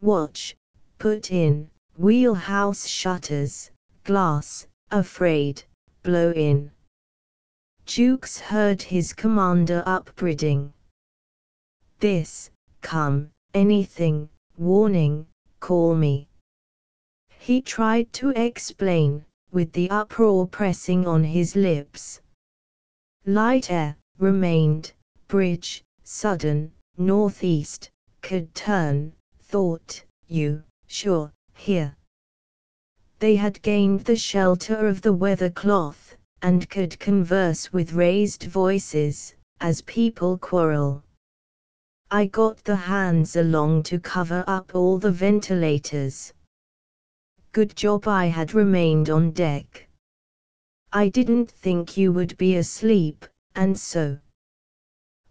Watch, put in, wheelhouse shutters, glass, afraid, blow in. Jukes heard his commander upbraiding. This, come, anything, warning, call me. He tried to explain, with the uproar pressing on his lips. Light air, remained, bridge, sudden, northeast, could turn, thought, you, sure, here. They had gained the shelter of the weather cloth, and could converse with raised voices, as people quarrel. I got the hands along to cover up all the ventilators. Good job I had remained on deck. I didn't think you would be asleep, and so.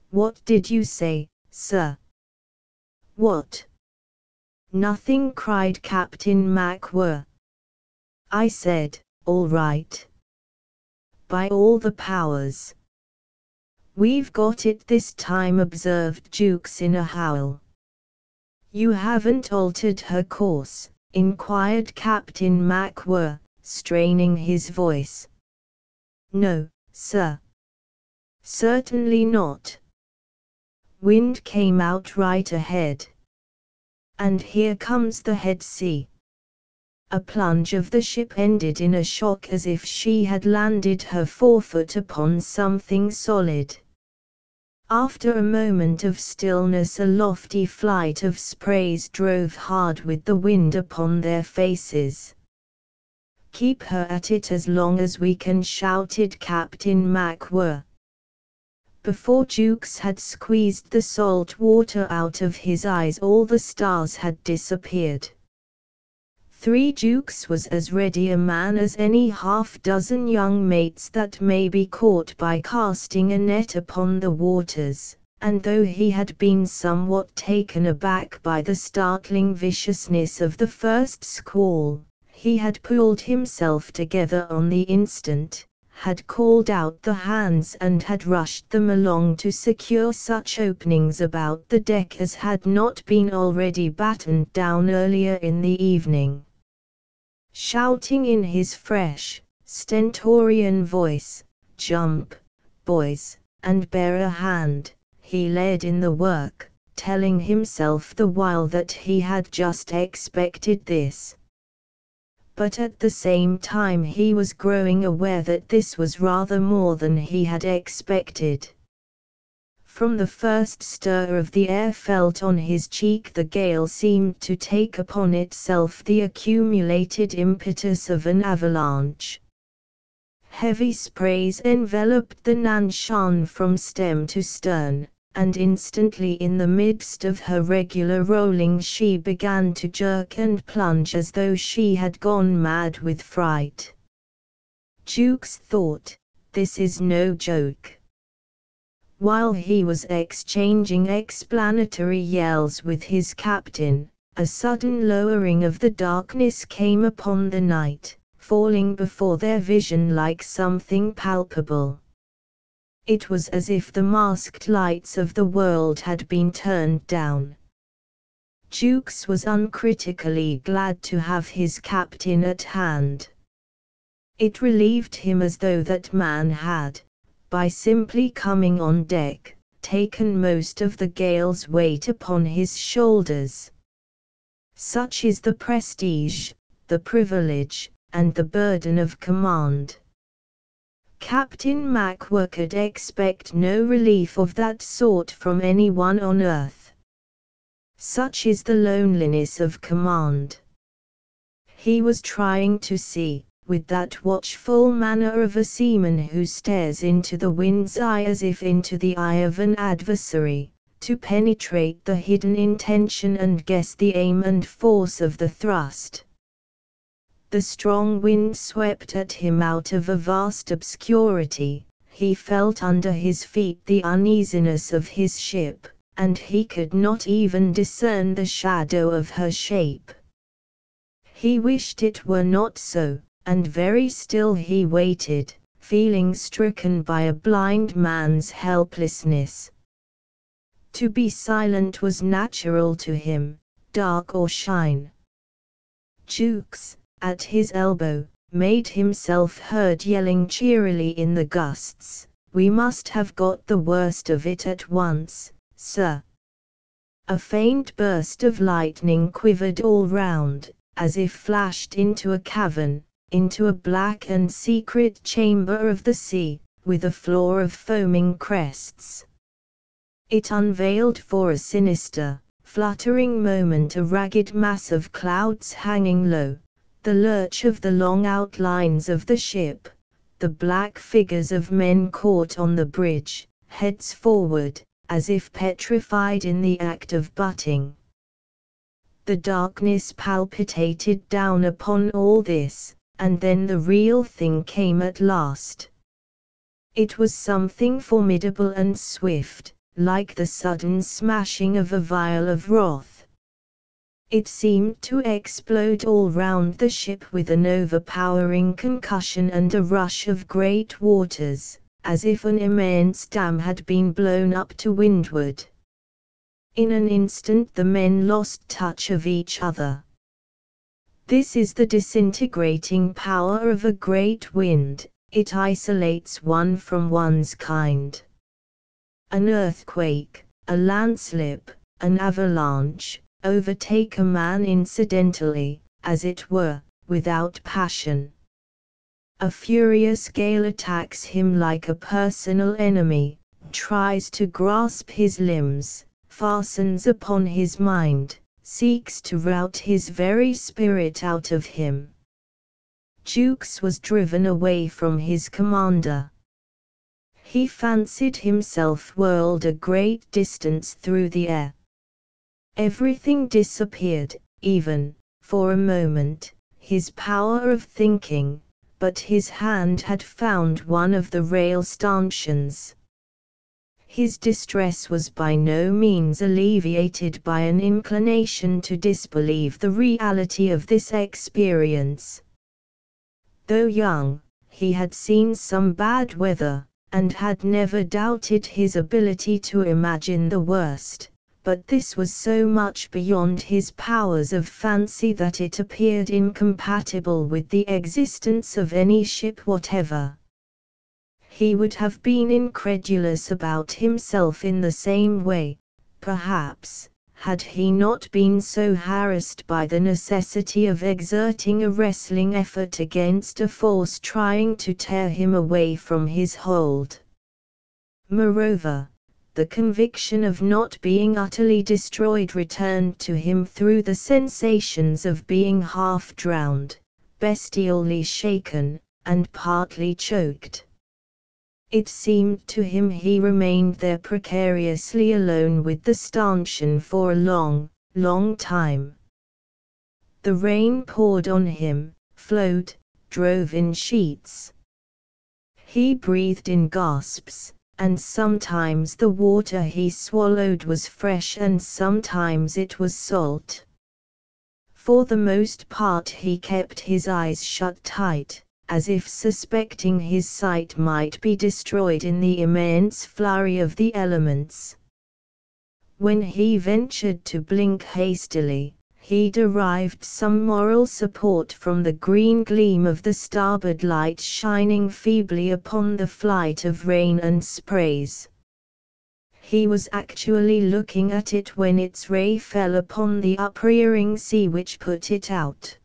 What did you say, sir? What? Nothing cried Captain MacWhirr. I said, all right. By all the powers. We've got it this time observed Jukes in a howl. You haven't altered her course, inquired Captain MacWhirr, straining his voice. No, sir. Certainly not. Wind came out right ahead. And here comes the head sea. A plunge of the ship ended in a shock as if she had landed her forefoot upon something solid. After a moment of stillness a lofty flight of sprays drove hard with the wind upon their faces. Keep her at it as long as we can shouted Captain MacWhirr. Before Jukes had squeezed the salt water out of his eyes all the stars had disappeared. Three Jukes was as ready a man as any half dozen young mates that may be caught by casting a net upon the waters, and though he had been somewhat taken aback by the startling viciousness of the first squall, he had pulled himself together on the instant, had called out the hands and had rushed them along to secure such openings about the deck as had not been already battened down earlier in the evening. Shouting in his fresh, stentorian voice, Jump, boys, and bear a hand, he led in the work, telling himself the while that he had just expected this but at the same time he was growing aware that this was rather more than he had expected. From the first stir of the air felt on his cheek the gale seemed to take upon itself the accumulated impetus of an avalanche. Heavy sprays enveloped the Nanshan from stem to stern, and instantly in the midst of her regular rolling she began to jerk and plunge as though she had gone mad with fright. Jukes thought, this is no joke. While he was exchanging explanatory yells with his captain, a sudden lowering of the darkness came upon the night, falling before their vision like something palpable. It was as if the masked lights of the world had been turned down. Jukes was uncritically glad to have his captain at hand. It relieved him as though that man had, by simply coming on deck, taken most of the gale's weight upon his shoulders. Such is the prestige, the privilege, and the burden of command. Captain MacWhirr could expect no relief of that sort from anyone on earth. Such is the loneliness of command. He was trying to see, with that watchful manner of a seaman who stares into the wind's eye as if into the eye of an adversary, to penetrate the hidden intention and guess the aim and force of the thrust. The strong wind swept at him out of a vast obscurity, he felt under his feet the uneasiness of his ship, and he could not even discern the shadow of her shape. He wished it were not so, and very still he waited, feeling stricken by a blind man's helplessness. To be silent was natural to him, dark or shine. Jukes, at his elbow, made himself heard yelling cheerily in the gusts, We must have got the worst of it at once, sir. A faint burst of lightning quivered all round, as if flashed into a cavern, into a black and secret chamber of the sea, with a floor of foaming crests. It unveiled for a sinister, fluttering moment a ragged mass of clouds hanging low, the lurch of the long outlines of the ship, the black figures of men caught on the bridge, heads forward, as if petrified in the act of butting. The darkness palpitated down upon all this, and then the real thing came at last. It was something formidable and swift, like the sudden smashing of a vial of wrath. It seemed to explode all round the ship with an overpowering concussion and a rush of great waters, as if an immense dam had been blown up to windward. In an instant the men lost touch of each other. This is the disintegrating power of a great wind, it isolates one from one's kind. An earthquake, a landslip, an avalanche, overtake a man incidentally, as it were, without passion. A furious gale attacks him like a personal enemy, tries to grasp his limbs, fastens upon his mind, seeks to rout his very spirit out of him. Jukes was driven away from his commander. He fancied himself whirled a great distance through the air. Everything disappeared, even, for a moment, his power of thinking, but his hand had found one of the rail stanchions. His distress was by no means alleviated by an inclination to disbelieve the reality of this experience. Though young, he had seen some bad weather, and had never doubted his ability to imagine the worst but this was so much beyond his powers of fancy that it appeared incompatible with the existence of any ship whatever. He would have been incredulous about himself in the same way, perhaps, had he not been so harassed by the necessity of exerting a wrestling effort against a force trying to tear him away from his hold. Moreover, the conviction of not being utterly destroyed returned to him through the sensations of being half drowned, bestially shaken, and partly choked. It seemed to him he remained there precariously alone with the stanchion for a long, long time. The rain poured on him, flowed, drove in sheets. He breathed in gasps, and sometimes the water he swallowed was fresh and sometimes it was salt. For the most part he kept his eyes shut tight, as if suspecting his sight might be destroyed in the immense flurry of the elements. When he ventured to blink hastily, he derived some moral support from the green gleam of the starboard light shining feebly upon the flight of rain and sprays. He was actually looking at it when its ray fell upon the uprearing sea which put it out.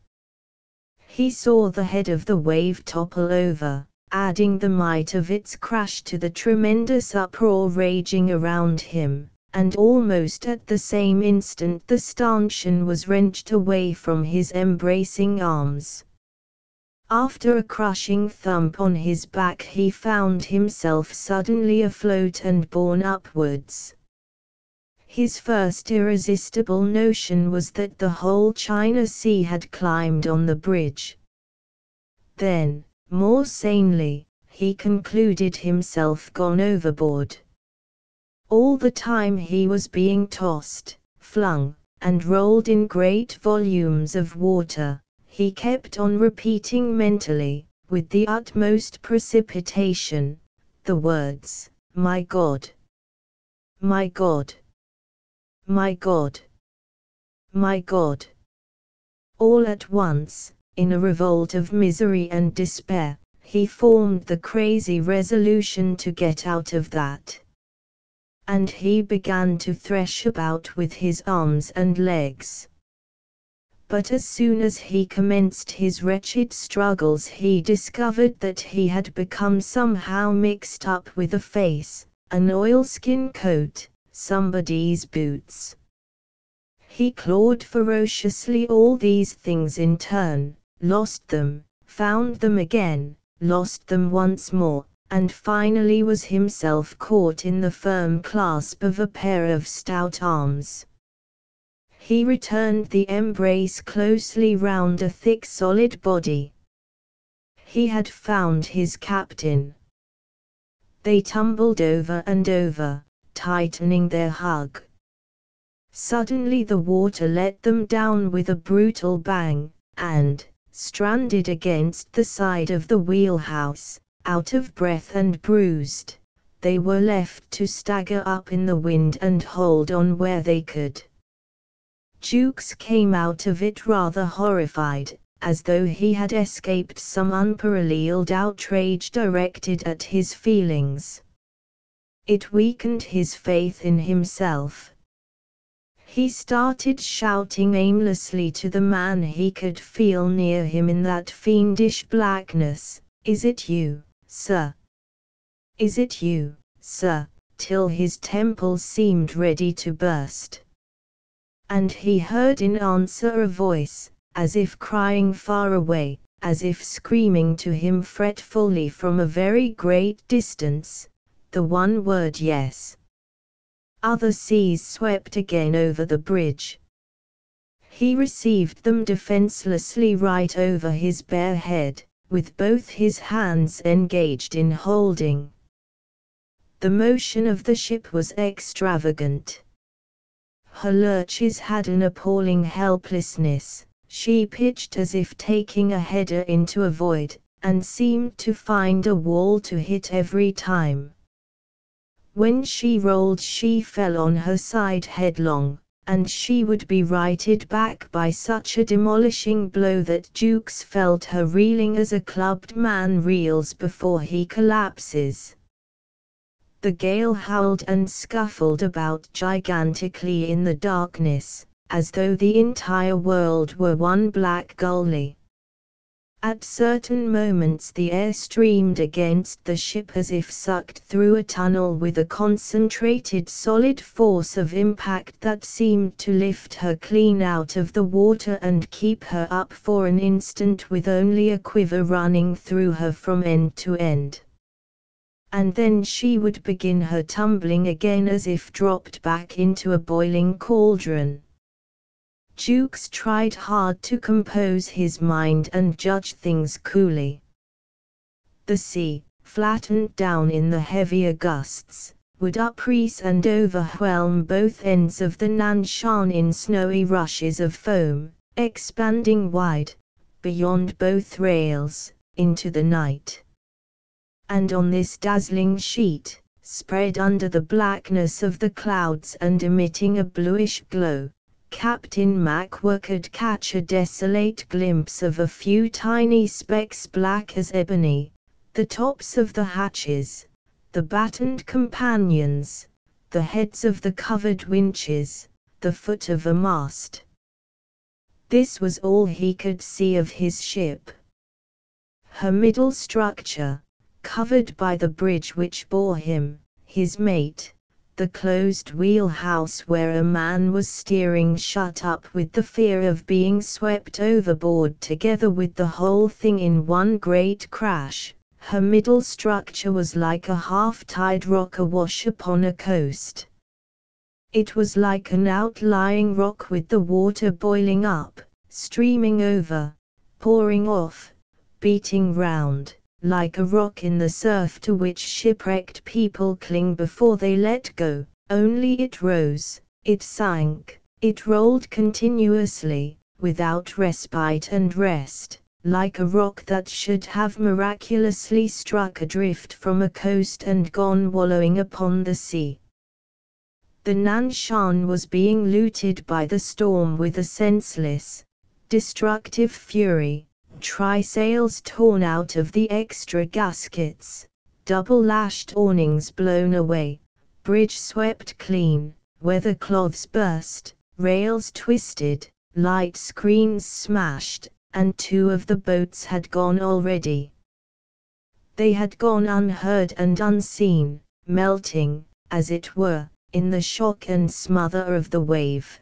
He saw the head of the wave topple over, adding the might of its crash to the tremendous uproar raging around him and almost at the same instant the stanchion was wrenched away from his embracing arms. After a crushing thump on his back he found himself suddenly afloat and borne upwards. His first irresistible notion was that the whole China Sea had climbed on the bridge. Then, more sanely, he concluded himself gone overboard. All the time he was being tossed, flung, and rolled in great volumes of water, he kept on repeating mentally, with the utmost precipitation, the words, My God! My God! My God! My God! All at once, in a revolt of misery and despair, he formed the crazy resolution to get out of that and he began to thresh about with his arms and legs. but as soon as he commenced his wretched struggles he discovered that he had become somehow mixed up with a face, an oilskin coat, somebody's boots. He clawed ferociously all these things in turn, lost them, found them again, lost them once more, and finally was himself caught in the firm clasp of a pair of stout arms. He returned the embrace closely round a thick solid body. He had found his captain. They tumbled over and over, tightening their hug. Suddenly the water let them down with a brutal bang, and, stranded against the side of the wheelhouse, out of breath and bruised, they were left to stagger up in the wind and hold on where they could. Jukes came out of it rather horrified, as though he had escaped some unparalleled outrage directed at his feelings. It weakened his faith in himself. He started shouting aimlessly to the man he could feel near him in that fiendish blackness, Is it you, sir? Is it you, sir? till his temples seemed ready to burst and he heard in answer a voice, as if crying far away, as if screaming to him fretfully from a very great distance, the one word yes. Other seas swept again over the bridge. He received them defenselessly right over his bare head, with both his hands engaged in holding. The motion of the ship was extravagant. Her lurches had an appalling helplessness, she pitched as if taking a header into a void, and seemed to find a wall to hit every time. When she rolled she fell on her side headlong, and she would be righted back by such a demolishing blow that Jukes felt her reeling as a clubbed man reels before he collapses. The gale howled and scuffled about gigantically in the darkness, as though the entire world were one black gully. At certain moments the air streamed against the ship as if sucked through a tunnel with a concentrated solid force of impact that seemed to lift her clean out of the water and keep her up for an instant with only a quiver running through her from end to end and then she would begin her tumbling again as if dropped back into a boiling cauldron. Jukes tried hard to compose his mind and judge things coolly. The sea, flattened down in the heavier gusts, would uprease and overwhelm both ends of the Nanshan in snowy rushes of foam, expanding wide, beyond both rails, into the night and on this dazzling sheet, spread under the blackness of the clouds and emitting a bluish glow, Captain MacWhirr could catch a desolate glimpse of a few tiny specks black as ebony, the tops of the hatches, the battened companions, the heads of the covered winches, the foot of a mast. This was all he could see of his ship. Her middle structure, covered by the bridge which bore him, his mate, the closed wheelhouse where a man was steering shut up with the fear of being swept overboard together with the whole thing in one great crash. Her middle structure was like a half-tide rock awash upon a coast. It was like an outlying rock with the water boiling up, streaming over, pouring off, beating round like a rock in the surf to which shipwrecked people cling before they let go, only it rose, it sank, it rolled continuously, without respite and rest, like a rock that should have miraculously struck adrift from a coast and gone wallowing upon the sea. The Nanshan was being looted by the storm with a senseless, destructive fury, trysails torn out of the extra gaskets, double-lashed awnings blown away, bridge swept clean, weather cloths burst, rails twisted, light screens smashed, and two of the boats had gone already. They had gone unheard and unseen, melting, as it were, in the shock and smother of the wave.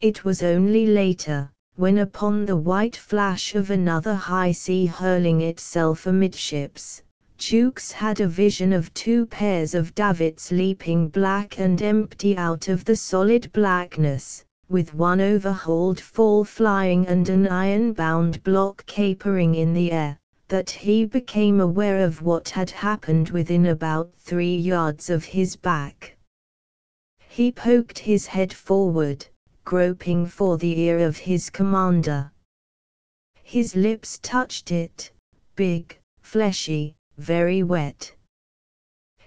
It was only later, when upon the white flash of another high sea hurling itself amidships, Jukes had a vision of two pairs of davits leaping black and empty out of the solid blackness, with one overhauled fall flying and an iron-bound block capering in the air, that he became aware of what had happened within about three yards of his back. He poked his head forward, groping for the ear of his commander. His lips touched it, big, fleshy, very wet.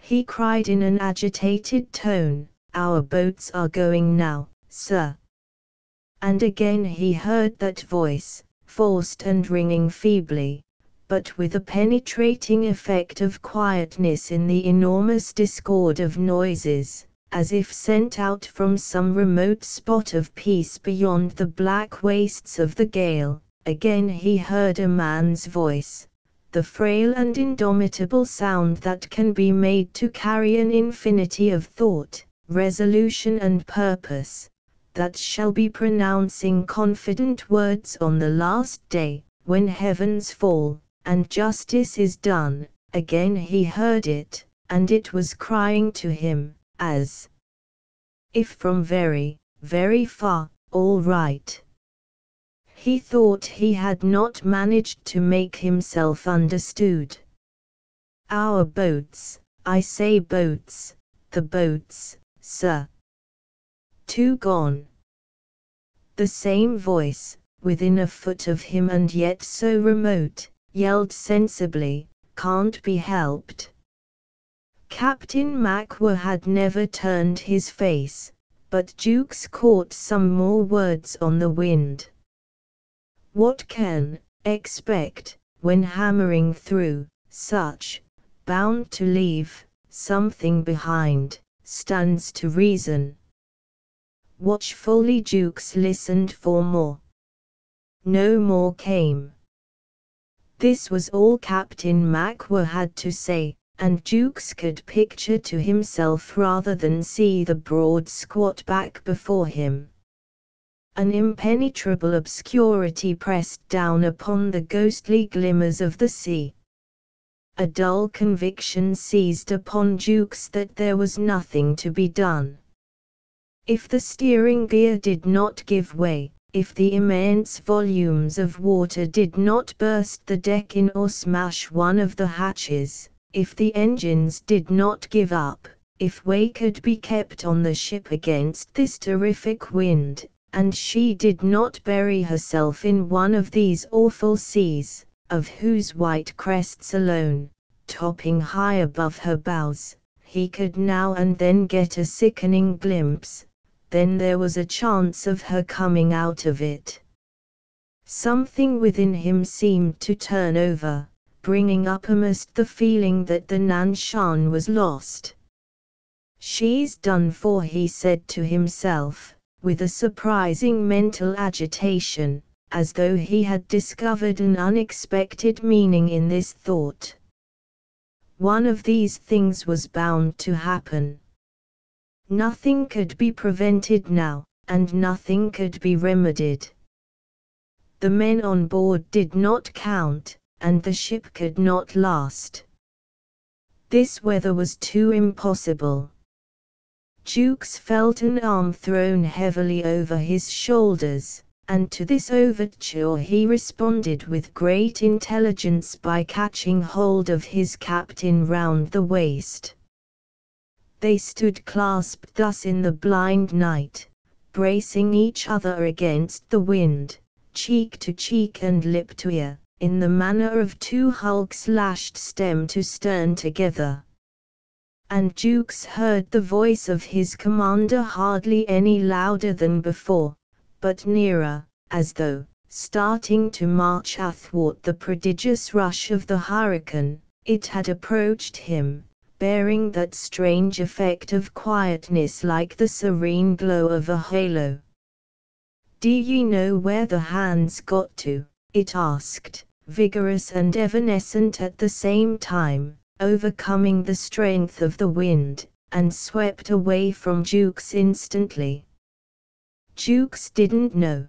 He cried in an agitated tone, Our boats are going now, sir. And again he heard that voice, forced and ringing feebly, but with a penetrating effect of quietness in the enormous discord of noises, as if sent out from some remote spot of peace beyond the black wastes of the gale. Again he heard a man's voice, the frail and indomitable sound that can be made to carry an infinity of thought, resolution and purpose, that shall be pronouncing confident words on the last day, when heavens fall, and justice is done, again he heard it, and it was crying to him, as if from very, very far, all right. He thought he had not managed to make himself understood. Our boats, I say boats, the boats, sir. Two gone. The same voice, within a foot of him and yet so remote, yelled sensibly, can't be helped. Captain MacWhirr had never turned his face, but Jukes caught some more words on the wind. What can expect when hammering through such bound to leave something behind stands to reason. Watchfully Jukes listened for more. No more came. This was all Captain MacWhirr had to say, and Jukes could picture to himself rather than see the broad squat back before him. An impenetrable obscurity pressed down upon the ghostly glimmers of the sea. A dull conviction seized upon Jukes that there was nothing to be done. If the steering gear did not give way, if the immense volumes of water did not burst the deck in or smash one of the hatches, if the engines did not give up, if way could be kept on the ship against this terrific wind, and she did not bury herself in one of these awful seas, of whose white crests alone, topping high above her bows, he could now and then get a sickening glimpse, then there was a chance of her coming out of it. Something within him seemed to turn over, bringing uppermost the feeling that the Nanshan was lost. She's done for he said to himself, with a surprising mental agitation, as though he had discovered an unexpected meaning in this thought. One of these things was bound to happen. Nothing could be prevented now, and nothing could be remedied. The men on board did not count, and the ship could not last. This weather was too impossible. Jukes felt an arm thrown heavily over his shoulders, and to this overture he responded with great intelligence by catching hold of his captain round the waist. They stood clasped thus in the blind night, bracing each other against the wind, cheek to cheek and lip to ear, in the manner of two hulks lashed stem to stern together and Jukes heard the voice of his commander hardly any louder than before, but nearer, as though, starting to march athwart the prodigious rush of the hurricane, it had approached him, bearing that strange effect of quietness like the serene glow of a halo. Do ye know where the hands got to? It asked, vigorous and evanescent at the same time, overcoming the strength of the wind, and swept away from Jukes instantly. Jukes didn't know.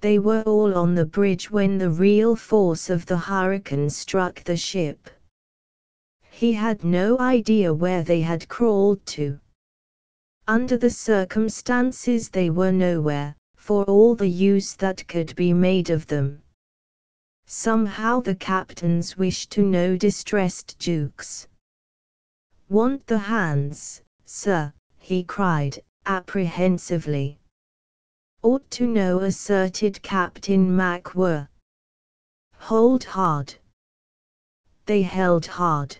They were all on the bridge when the real force of the hurricane struck the ship. He had no idea where they had crawled to. Under the circumstances they were nowhere, for all the use that could be made of them. Somehow the captain's wish to know distressed Jukes. Want the hands, sir, he cried, apprehensively. Ought to know asserted Captain MacWhirr. Hold hard. They held hard.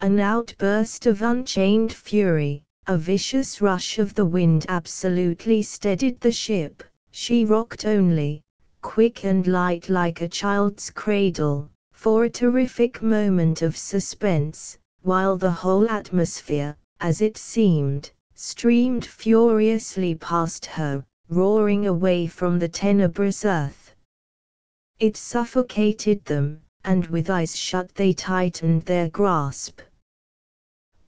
An outburst of unchained fury, a vicious rush of the wind absolutely steadied the ship, she rocked only, quick and light like a child's cradle, for a terrific moment of suspense, while the whole atmosphere, as it seemed, streamed furiously past her, roaring away from the tenebrous earth. It suffocated them, and with eyes shut they tightened their grasp.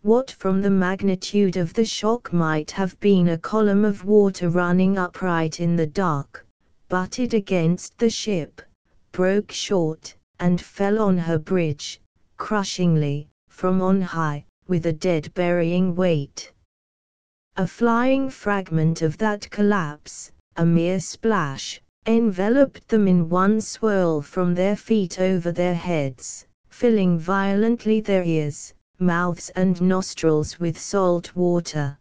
What from the magnitude of the shock might have been a column of water running upright in the dark, butted against the ship, broke short, and fell on her bridge, crushingly, from on high, with a dead burying weight. A flying fragment of that collapse, a mere splash, enveloped them in one swirl from their feet over their heads, filling violently their ears, mouths and nostrils with salt water.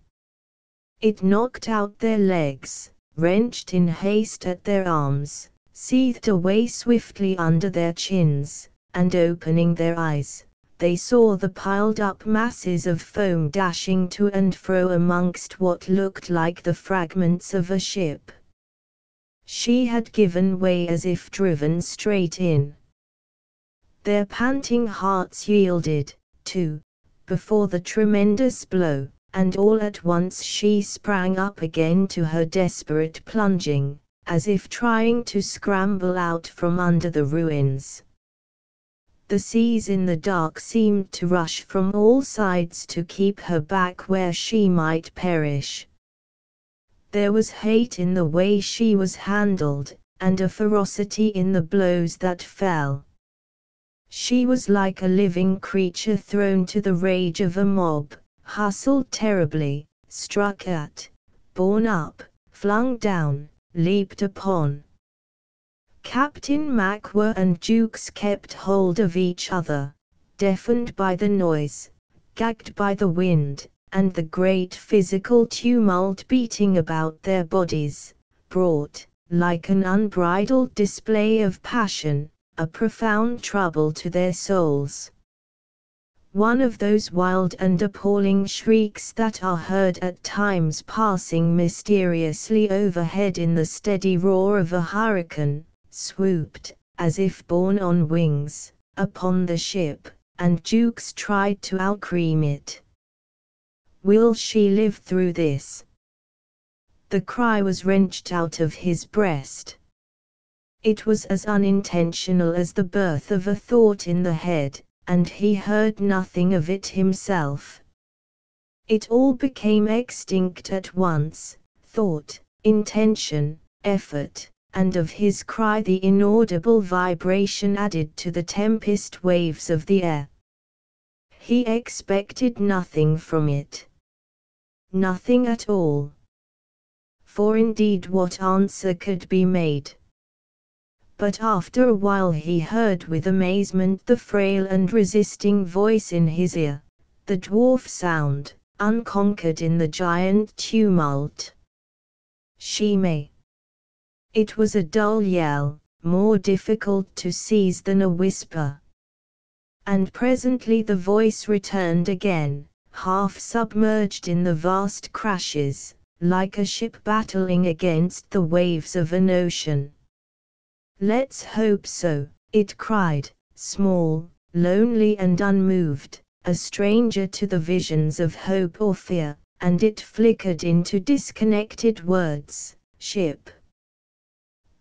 It knocked out their legs, wrenched in haste at their arms, seethed away swiftly under their chins, and opening their eyes, they saw the piled up masses of foam dashing to and fro amongst what looked like the fragments of a ship. She had given way as if driven straight in. Their panting hearts yielded, too, before the tremendous blow, and all at once she sprang up again to her desperate plunging, as if trying to scramble out from under the ruins. The seas in the dark seemed to rush from all sides to keep her back where she might perish. There was hate in the way she was handled, and a ferocity in the blows that fell. She was like a living creature thrown to the rage of a mob, hustled terribly, struck at, borne up, flung down, leaped upon. Captain MacWhirr and Jukes kept hold of each other, deafened by the noise, gagged by the wind, and the great physical tumult beating about their bodies, brought, like an unbridled display of passion, a profound trouble to their souls. One of those wild and appalling shrieks that are heard at times passing mysteriously overhead in the steady roar of a hurricane, swooped, as if borne on wings, upon the ship, and Jukes tried to outscream it. Will she live through this? The cry was wrenched out of his breast. It was as unintentional as the birth of a thought in the head, and he heard nothing of it himself. It all became extinct at once, thought, intention, effort, and of his cry the inaudible vibration added to the tempest waves of the air. He expected nothing from it. Nothing at all. For indeed what answer could be made? But after a while he heard with amazement the frail and resisting voice in his ear, the dwarf sound, unconquered in the giant tumult. She may. It was a dull yell, more difficult to seize than a whisper. And presently the voice returned again, half submerged in the vast crashes, like a ship battling against the waves of an ocean. Let's hope so, it cried, small, lonely and unmoved, a stranger to the visions of hope or fear, and it flickered into disconnected words. ship.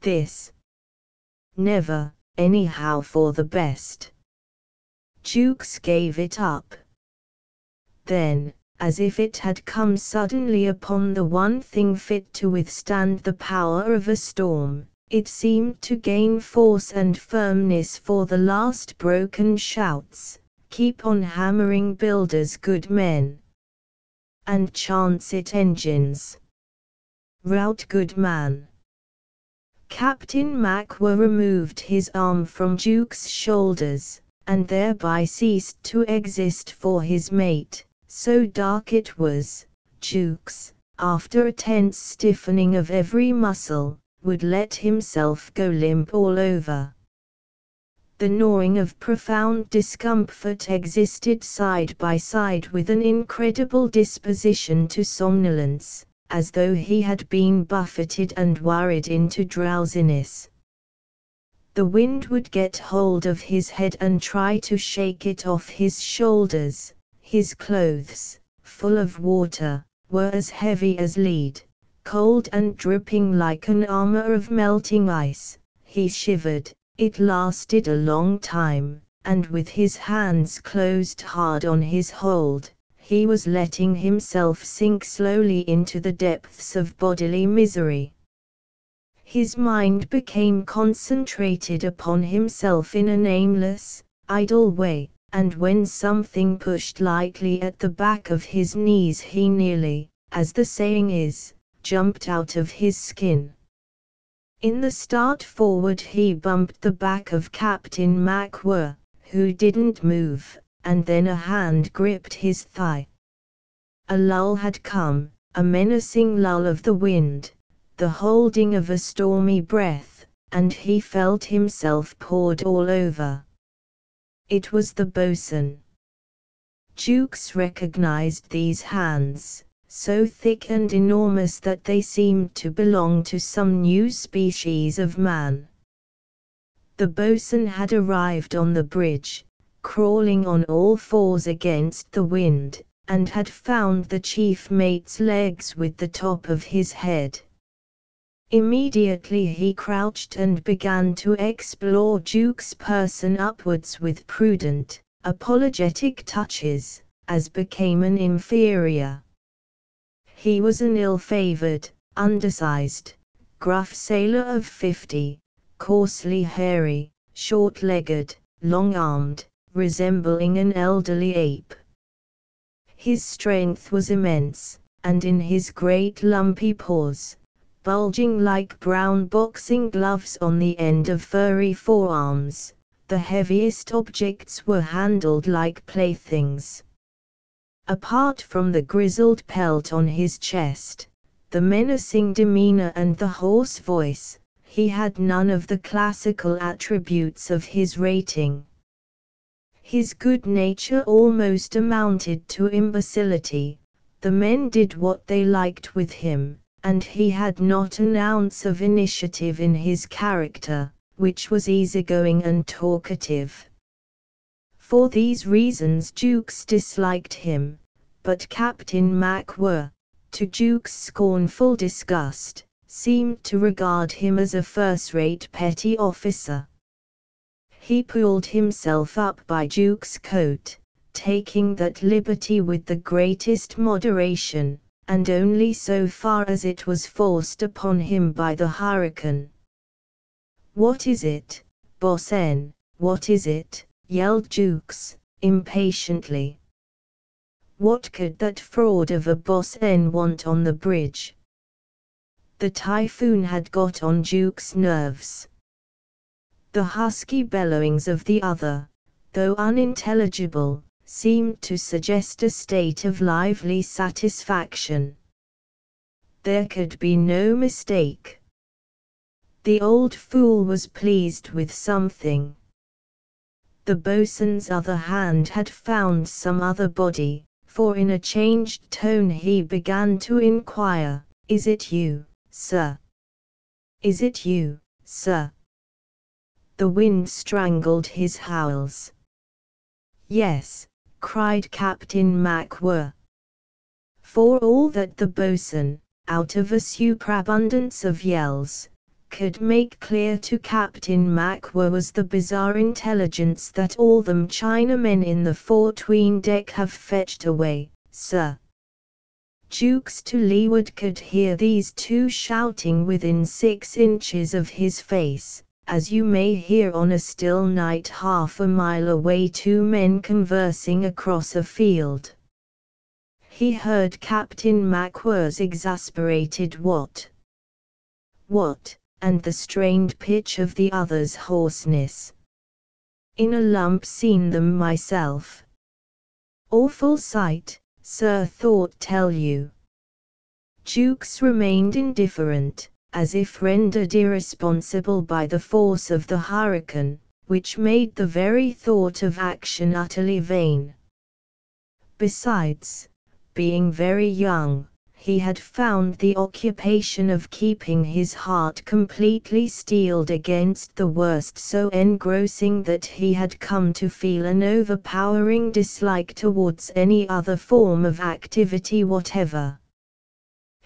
This. Never, anyhow for the best. Jukes gave it up. Then, as if it had come suddenly upon the one thing fit to withstand the power of a storm, it seemed to gain force and firmness for the last broken shouts, keep on hammering builders good men. And chance it engines. Rout good man. Captain MacWhirr removed his arm from Jukes' shoulders, and thereby ceased to exist for his mate, so dark it was, Jukes, after a tense stiffening of every muscle, would let himself go limp all over. The gnawing of profound discomfort existed side by side with an incredible disposition to somnolence, as though he had been buffeted and worried into drowsiness the wind would get hold of his head and try to shake it off his shoulders. His clothes, full of water, were as heavy as lead, cold and dripping like an armor of melting ice. He shivered, it lasted a long time, and with his hands closed hard on his hold, he was letting himself sink slowly into the depths of bodily misery. His mind became concentrated upon himself in a nameless, idle way, and when something pushed lightly at the back of his knees he nearly, as the saying is, jumped out of his skin. In the start forward he bumped the back of Captain MacWhirr, who didn't move, and then a hand gripped his thigh. A lull had come, a menacing lull of the wind, the holding of a stormy breath, and he felt himself poured all over. It was the boatswain. Jukes recognized these hands, so thick and enormous that they seemed to belong to some new species of man. The boatswain had arrived on the bridge, crawling on all fours against the wind, and had found the chief mate's legs with the top of his head. Immediately he crouched and began to explore Jukes' person upwards with prudent, apologetic touches, as became an inferior. He was an ill-favored, undersized, gruff sailor of fifty, coarsely hairy, short-legged, long-armed, resembling an elderly ape. His strength was immense, and in his great lumpy paws, bulging like brown boxing gloves on the end of furry forearms, the heaviest objects were handled like playthings. Apart from the grizzled pelt on his chest, the menacing demeanor and the hoarse voice, he had none of the classical attributes of his rating. His good nature almost amounted to imbecility, the men did what they liked with him, and he had not an ounce of initiative in his character, which was easygoing and talkative. For these reasons Jukes disliked him, but Captain MacWhirr, to Jukes' scornful disgust, seemed to regard him as a first-rate petty officer. He pulled himself up by Jukes' coat, taking that liberty with the greatest moderation, and only so far as it was forced upon him by the hurricane. What is it, bosun, what is it? Yelled Jukes, impatiently. What could that fraud of a boatswain want on the bridge? The typhoon had got on Jukes' nerves. The husky bellowings of the other, though unintelligible, seemed to suggest a state of lively satisfaction. There could be no mistake. The old fool was pleased with something. The boatswain's other hand had found some other body, for in a changed tone he began to inquire, Is it you, sir? Is it you, sir? The wind strangled his howls. Yes, cried Captain MacWhirr. For all that the boatswain, out of a superabundance of yells, could make clear to Captain MacWhirr was the bizarre intelligence that all them Chinamen in the fore-tween deck have fetched away, sir. Jukes to leeward could hear these two shouting within six inches of his face, as you may hear on a still night half a mile away two men conversing across a field. He heard Captain MacWhirr's exasperated what? What? And the strained pitch of the other's hoarseness. In a lump seen them myself. Awful sight, sir thought tell you. Jukes remained indifferent, as if rendered irresponsible by the force of the hurricane, which made the very thought of action utterly vain. Besides, being very young, he had found the occupation of keeping his heart completely steeled against the worst so engrossing that he had come to feel an overpowering dislike towards any other form of activity whatever.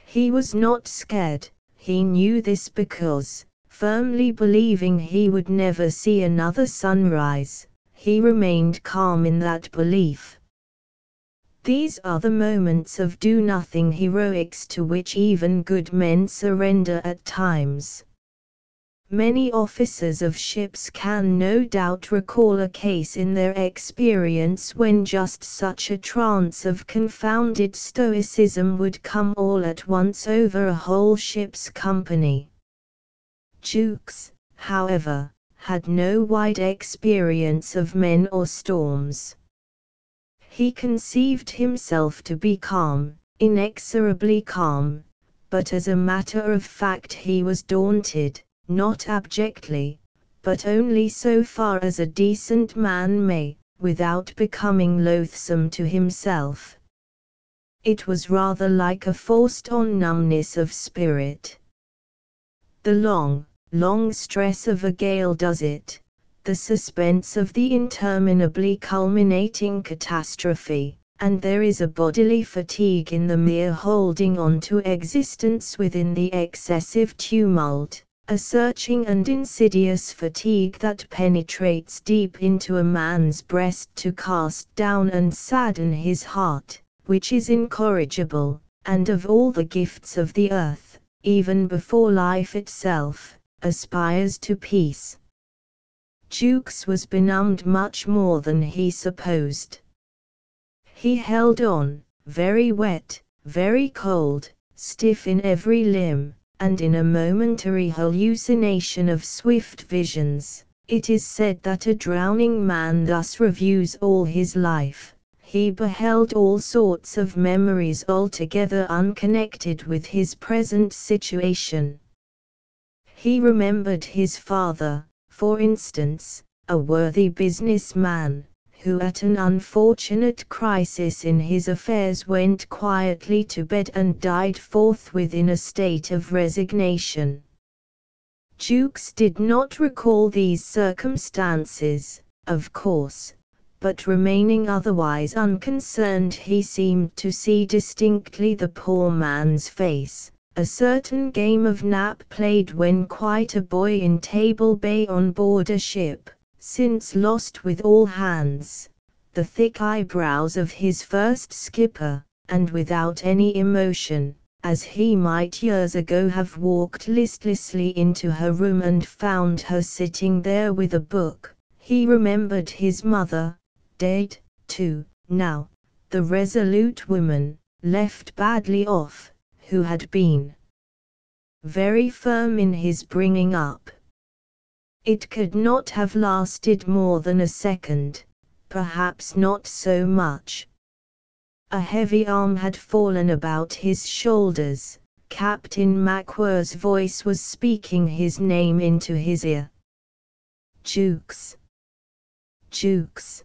He was not scared, he knew this because, firmly believing he would never see another sunrise, he remained calm in that belief. These are the moments of do nothing heroics to which even good men surrender at times. Many officers of ships can no doubt recall a case in their experience when just such a trance of confounded stoicism would come all at once over a whole ship's company. Jukes, however, had no wide experience of men or storms. He conceived himself to be calm, inexorably calm, but as a matter of fact he was daunted, not abjectly, but only so far as a decent man may, without becoming loathsome to himself. It was rather like a forced-on numbness of spirit. The long, long stress of a gale does it, the suspense of the interminably culminating catastrophe, and there is a bodily fatigue in the mere holding on to existence within the excessive tumult, a searching and insidious fatigue that penetrates deep into a man's breast to cast down and sadden his heart, which is incorrigible, and of all the gifts of the earth, even before life itself, aspires to peace. Jukes was benumbed much more than he supposed. He held on, very wet, very cold, stiff in every limb, and in a momentary hallucination of swift visions. It is said that a drowning man thus reviews all his life. He beheld all sorts of memories altogether unconnected with his present situation. He remembered his father, for instance, a worthy businessman, who at an unfortunate crisis in his affairs went quietly to bed and died forthwith in a state of resignation. Jukes did not recall these circumstances, of course, but remaining otherwise unconcerned he seemed to see distinctly the poor man's face, a certain game of nap played when quite a boy in Table Bay on board a ship, since lost with all hands, the thick eyebrows of his first skipper, and without any emotion, as he might years ago have walked listlessly into her room and found her sitting there with a book, he remembered his mother, dead, too, now, the resolute woman, left badly off, who had been very firm in his bringing up. It could not have lasted more than a second, perhaps not so much. A heavy arm had fallen about his shoulders, Captain MacWhirr's voice was speaking his name into his ear. Jukes. Jukes.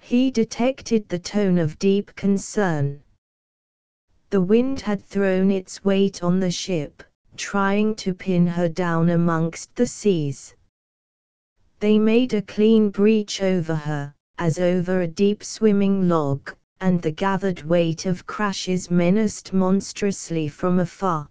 He detected the tone of deep concern. The wind had thrown its weight on the ship, trying to pin her down amongst the seas. They made a clean breach over her, as over a deep swimming log, and the gathered weight of crashes menaced monstrously from afar.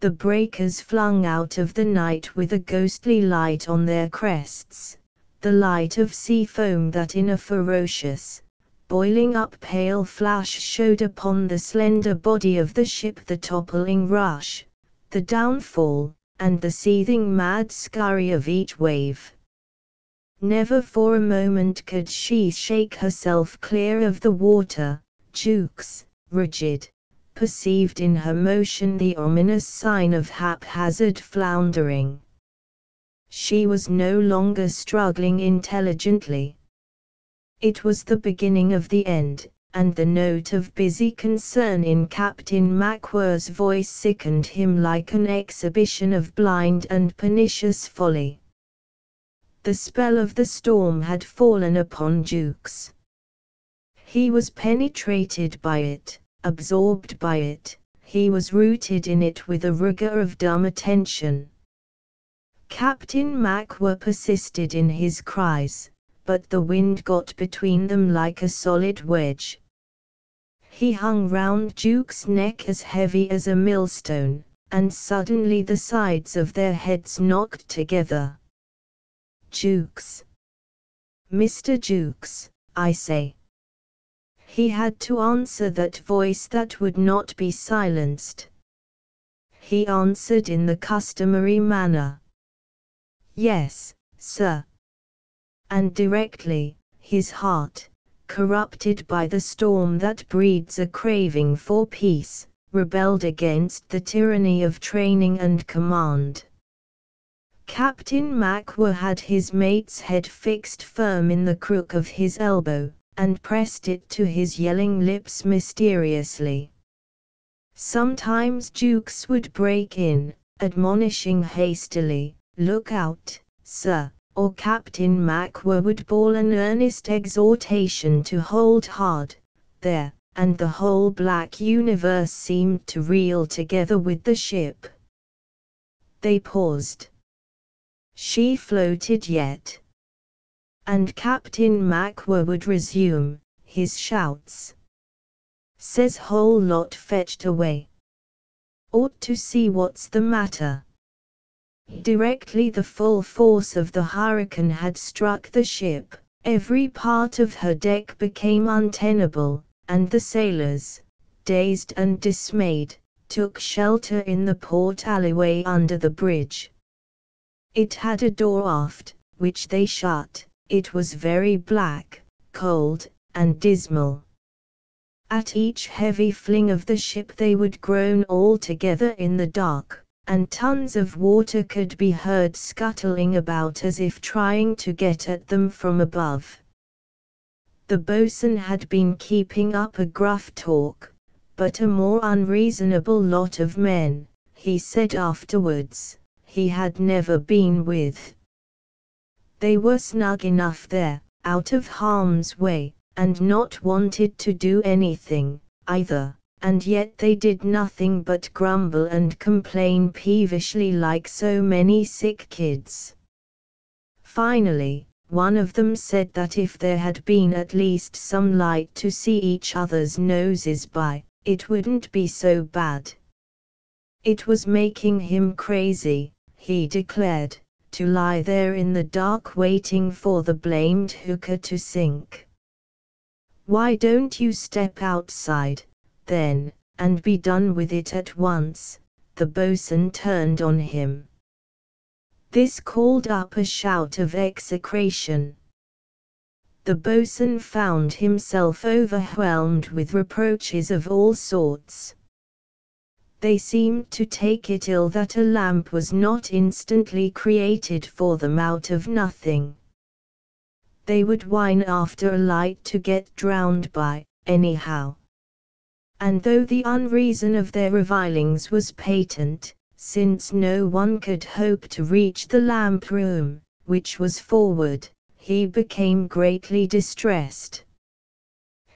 The breakers flung out of the night with a ghostly light on their crests, the light of sea foam that in a ferocious, boiling up pale flash showed upon the slender body of the ship the toppling rush, the downfall, and the seething mad scurry of each wave. Never for a moment could she shake herself clear of the water, Jukes, rigid, perceived in her motion the ominous sign of haphazard floundering. She was no longer struggling intelligently. It was the beginning of the end, and the note of busy concern in Captain MacWhirr's voice sickened him like an exhibition of blind and pernicious folly. The spell of the storm had fallen upon Jukes. He was penetrated by it, absorbed by it, he was rooted in it with a rigor of dumb attention. Captain MacWhirr persisted in his cries, but the wind got between them like a solid wedge. He hung round Jukes' neck as heavy as a millstone, and suddenly the sides of their heads knocked together. Jukes. Mr. Jukes, I say. He had to answer that voice that would not be silenced. He answered in the customary manner. Yes, sir. And directly, his heart, corrupted by the storm that breeds a craving for peace, rebelled against the tyranny of training and command. Captain MacWhirr had his mate's head fixed firm in the crook of his elbow, and pressed it to his yelling lips mysteriously. Sometimes Jukes would break in, admonishing hastily, Look out, sir, or Captain MacWhirr would bawl an earnest exhortation to hold hard, there, and the whole black universe seemed to reel together with the ship. They paused. She floated yet. And Captain MacWhirr would resume, his shouts. Says whole lot fetched away. Ought to see what's the matter. Directly the full force of the hurricane had struck the ship, every part of her deck became untenable, and the sailors, dazed and dismayed, took shelter in the port alleyway under the bridge. It had a door aft, which they shut, it was very black, cold, and dismal. At each heavy fling of the ship they would groan all together in the dark, and tons of water could be heard scuttling about as if trying to get at them from above. The boatswain had been keeping up a gruff talk, but a more unreasonable lot of men, he said afterwards, he had never been with. They were snug enough there, out of harm's way, and not wanted to do anything, either and yet they did nothing but grumble and complain peevishly like so many sick kids. Finally, one of them said that if there had been at least some light to see each other's noses by, it wouldn't be so bad. It was making him crazy, he declared, to lie there in the dark waiting for the blamed hooker to sink. Why don't you step outside? Then, and be done with it at once, the boatswain turned on him. This called up a shout of execration. The boatswain found himself overwhelmed with reproaches of all sorts. They seemed to take it ill that a lamp was not instantly created for them out of nothing. They would whine after a light to get drowned by, anyhow and though the unreason of their revilings was patent, since no one could hope to reach the lamp room, which was forward, he became greatly distressed.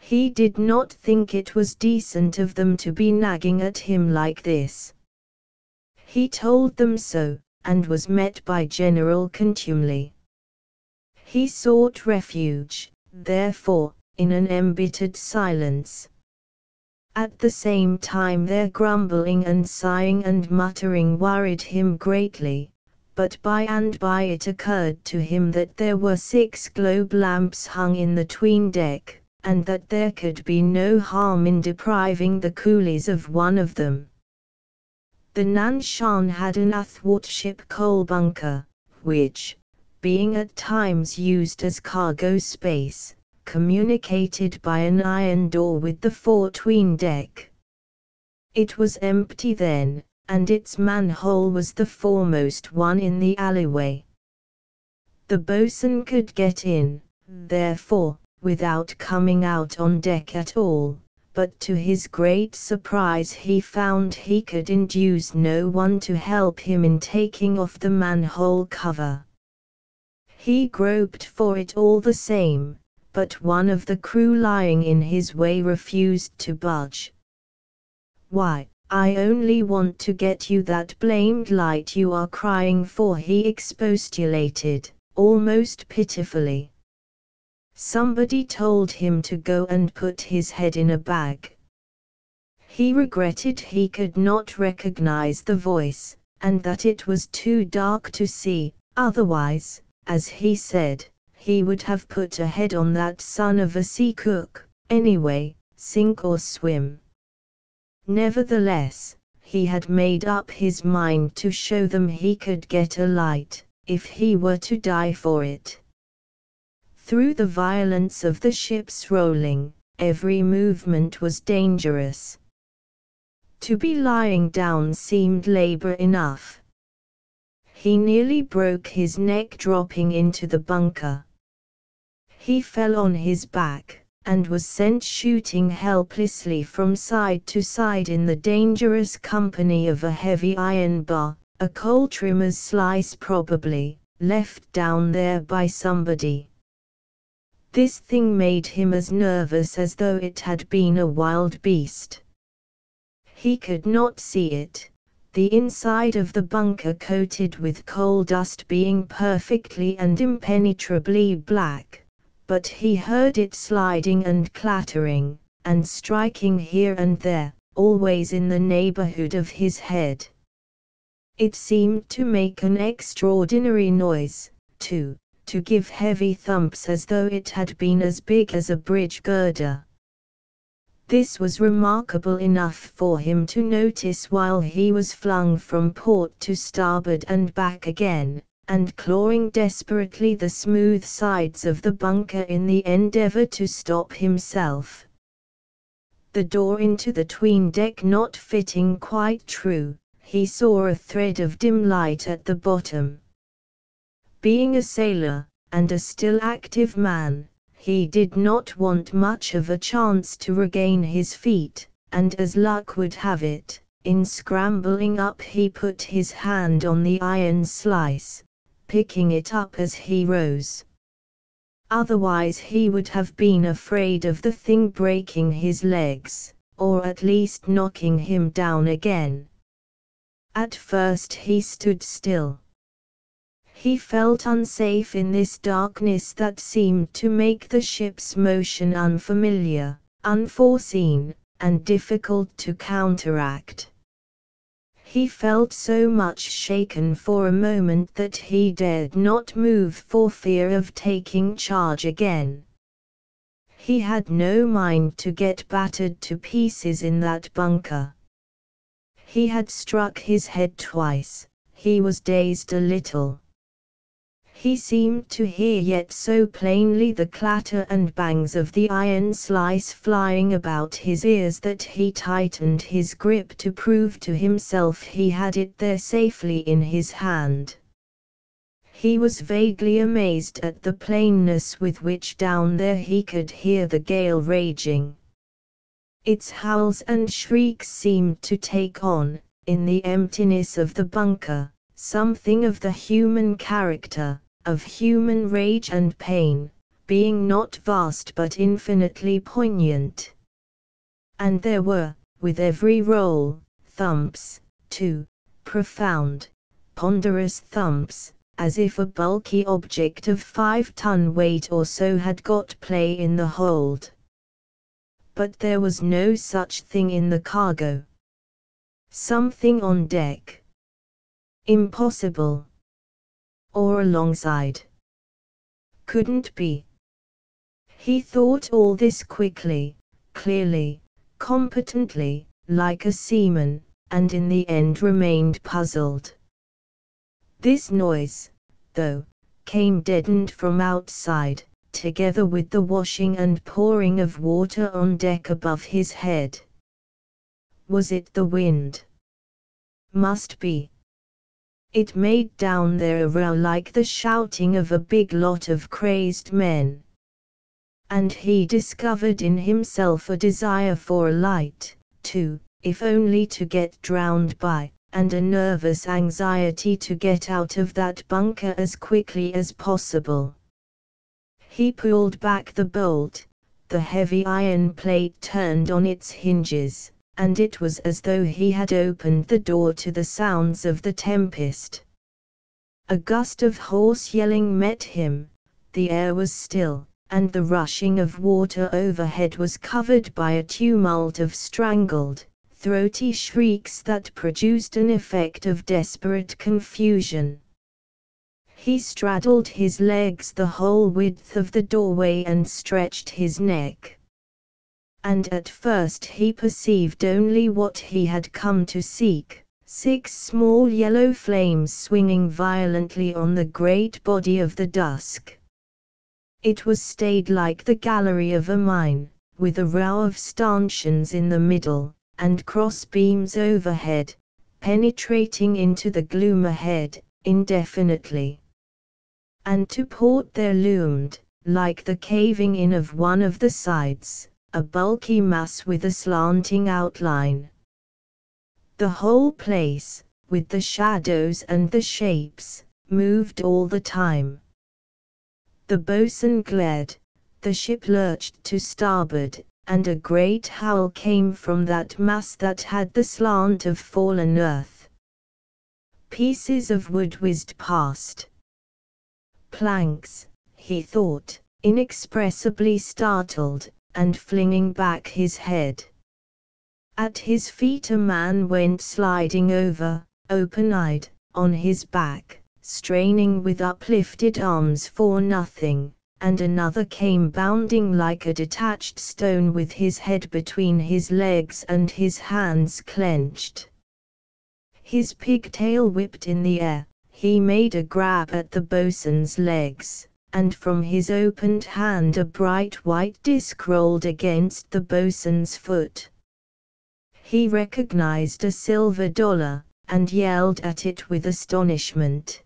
He did not think it was decent of them to be nagging at him like this. He told them so, and was met by general contumely. He sought refuge, therefore, in an embittered silence. At the same time their grumbling and sighing and muttering worried him greatly, but by and by it occurred to him that there were six globe lamps hung in the tween deck, and that there could be no harm in depriving the coolies of one of them. The Nanshan had an athwartship coal bunker, which, being at times used as cargo space, communicated by an iron door with the fore-tween deck. It was empty then, and its manhole was the foremost one in the alleyway. The boatswain could get in, therefore, without coming out on deck at all, but to his great surprise he found he could induce no one to help him in taking off the manhole cover. He groped for it all the same, but one of the crew lying in his way refused to budge. Why, I only want to get you that blamed light you are crying for, he expostulated, almost pitifully. Somebody told him to go and put his head in a bag. He regretted he could not recognize the voice, and that it was too dark to see, otherwise, as he said, he would have put a head on that son of a sea cook, anyway, sink or swim. Nevertheless, he had made up his mind to show them he could get a light, if he were to die for it. Through the violence of the ship's rolling, every movement was dangerous. To be lying down seemed labor enough. He nearly broke his neck dropping into the bunker. He fell on his back, and was sent shooting helplessly from side to side in the dangerous company of a heavy iron bar, a coal trimmer's slice probably, left down there by somebody. This thing made him as nervous as though it had been a wild beast. He could not see it, the inside of the bunker coated with coal dust being perfectly and impenetrably black but he heard it sliding and clattering, and striking here and there, always in the neighborhood of his head. It seemed to make an extraordinary noise, too, to give heavy thumps as though it had been as big as a bridge girder. This was remarkable enough for him to notice while he was flung from port to starboard and back again, and clawing desperately the smooth sides of the bunker in the endeavor to stop himself. The door into the tween deck not fitting quite true, he saw a thread of dim light at the bottom. Being a sailor, and a still active man, he did not want much of a chance to regain his feet, and as luck would have it, in scrambling up he put his hand on the iron slice, picking it up as he rose. Otherwise he would have been afraid of the thing breaking his legs, or at least knocking him down again. At first he stood still. He felt unsafe in this darkness that seemed to make the ship's motion unfamiliar, unforeseen, and difficult to counteract. He felt so much shaken for a moment that he dared not move for fear of taking charge again. He had no mind to get battered to pieces in that bunker. He had struck his head twice, he was dazed a little. He seemed to hear yet so plainly the clatter and bangs of the iron slice flying about his ears that he tightened his grip to prove to himself he had it there safely in his hand. He was vaguely amazed at the plainness with which down there he could hear the gale raging. Its howls and shrieks seemed to take on, in the emptiness of the bunker, something of the human character, of human rage and pain, being not vast but infinitely poignant. And there were, with every roll, thumps, too, profound, ponderous thumps, as if a bulky object of five ton weight or so had got play in the hold. But there was no such thing in the cargo. Something on deck. Impossible. Or alongside. Couldn't be. He thought all this quickly, clearly, competently, like a seaman, and in the end remained puzzled. This noise, though, came deadened from outside, together with the washing and pouring of water on deck above his head. Was it the wind? Must be. It made down there a row like the shouting of a big lot of crazed men. And he discovered in himself a desire for a light, too, if only to get drowned by, and a nervous anxiety to get out of that bunker as quickly as possible. He pulled back the bolt, the heavy iron plate turned on its hinges, and it was as though he had opened the door to the sounds of the tempest. A gust of hoarse yelling met him, the air was still, and the rushing of water overhead was covered by a tumult of strangled, throaty shrieks that produced an effect of desperate confusion. He straddled his legs the whole width of the doorway and stretched his neck. And at first he perceived only what he had come to seek, six small yellow flames swinging violently on the great body of the dusk. It was stayed like the gallery of a mine, with a row of stanchions in the middle, and cross beams overhead, penetrating into the gloom ahead, indefinitely. And to port there loomed, like the caving in of one of the sides, a bulky mass with a slanting outline. The whole place, with the shadows and the shapes, moved all the time. The boatswain glared, the ship lurched to starboard, and a great howl came from that mass that had the slant of fallen earth. Pieces of wood whizzed past. Planks, he thought, inexpressibly startled, and flinging back his head. At his feet a man went sliding over, open-eyed, on his back, straining with uplifted arms for nothing, and another came bounding like a detached stone with his head between his legs and his hands clenched. His pigtail whipped in the air, he made a grab at the boatswain's legs, and from his opened hand a bright white disc rolled against the boatswain's foot. He recognized a silver dollar, and yelled at it with astonishment.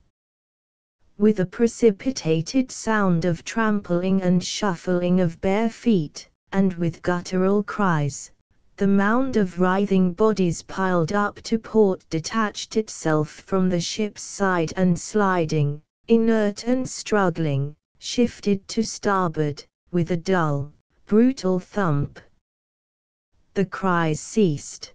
With a precipitated sound of trampling and shuffling of bare feet, and with guttural cries, the mound of writhing bodies piled up to port detached itself from the ship's side and sliding, inert and struggling, shifted to starboard, with a dull, brutal thump. The cries ceased.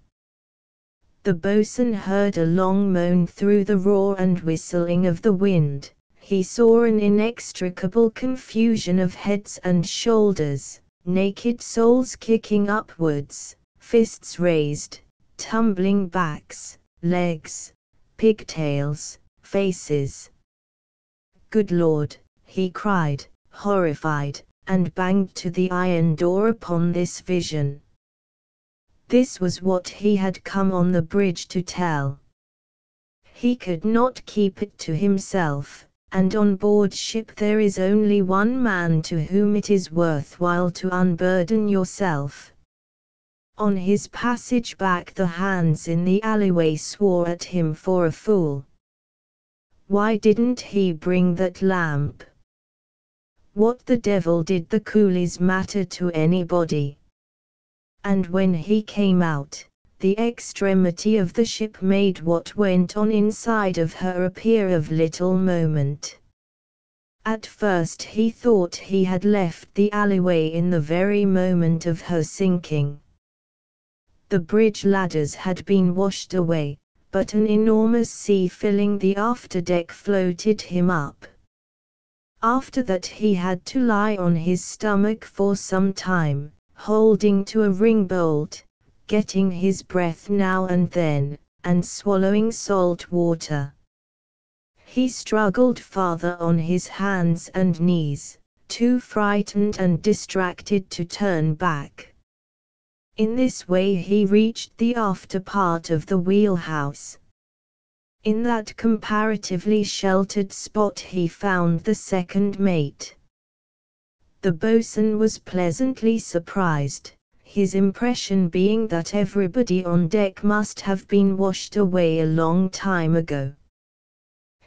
The boatswain heard a long moan through the roar and whistling of the wind, he saw an inextricable confusion of heads and shoulders, naked souls kicking upwards, fists raised, tumbling backs, legs, pigtails, faces. Good Lord, he cried, horrified, and banged to the iron door upon this vision. This was what he had come on the bridge to tell. He could not keep it to himself, and on board ship there is only one man to whom it is worthwhile to unburden yourself. On his passage back the hands in the alleyway swore at him for a fool. Why didn't he bring that lamp? What the devil did the coolies matter to anybody? And when he came out, the extremity of the ship made what went on inside of her appear of little moment. At first he thought he had left the alleyway in the very moment of her sinking. The bridge ladders had been washed away, but an enormous sea filling the afterdeck floated him up. After that he had to lie on his stomach for some time, holding to a ring bolt, getting his breath now and then, and swallowing salt water. He struggled farther on his hands and knees, too frightened and distracted to turn back. In this way he reached the after part of the wheelhouse. In that comparatively sheltered spot he found the second mate. The boatswain was pleasantly surprised, his impression being that everybody on deck must have been washed away a long time ago.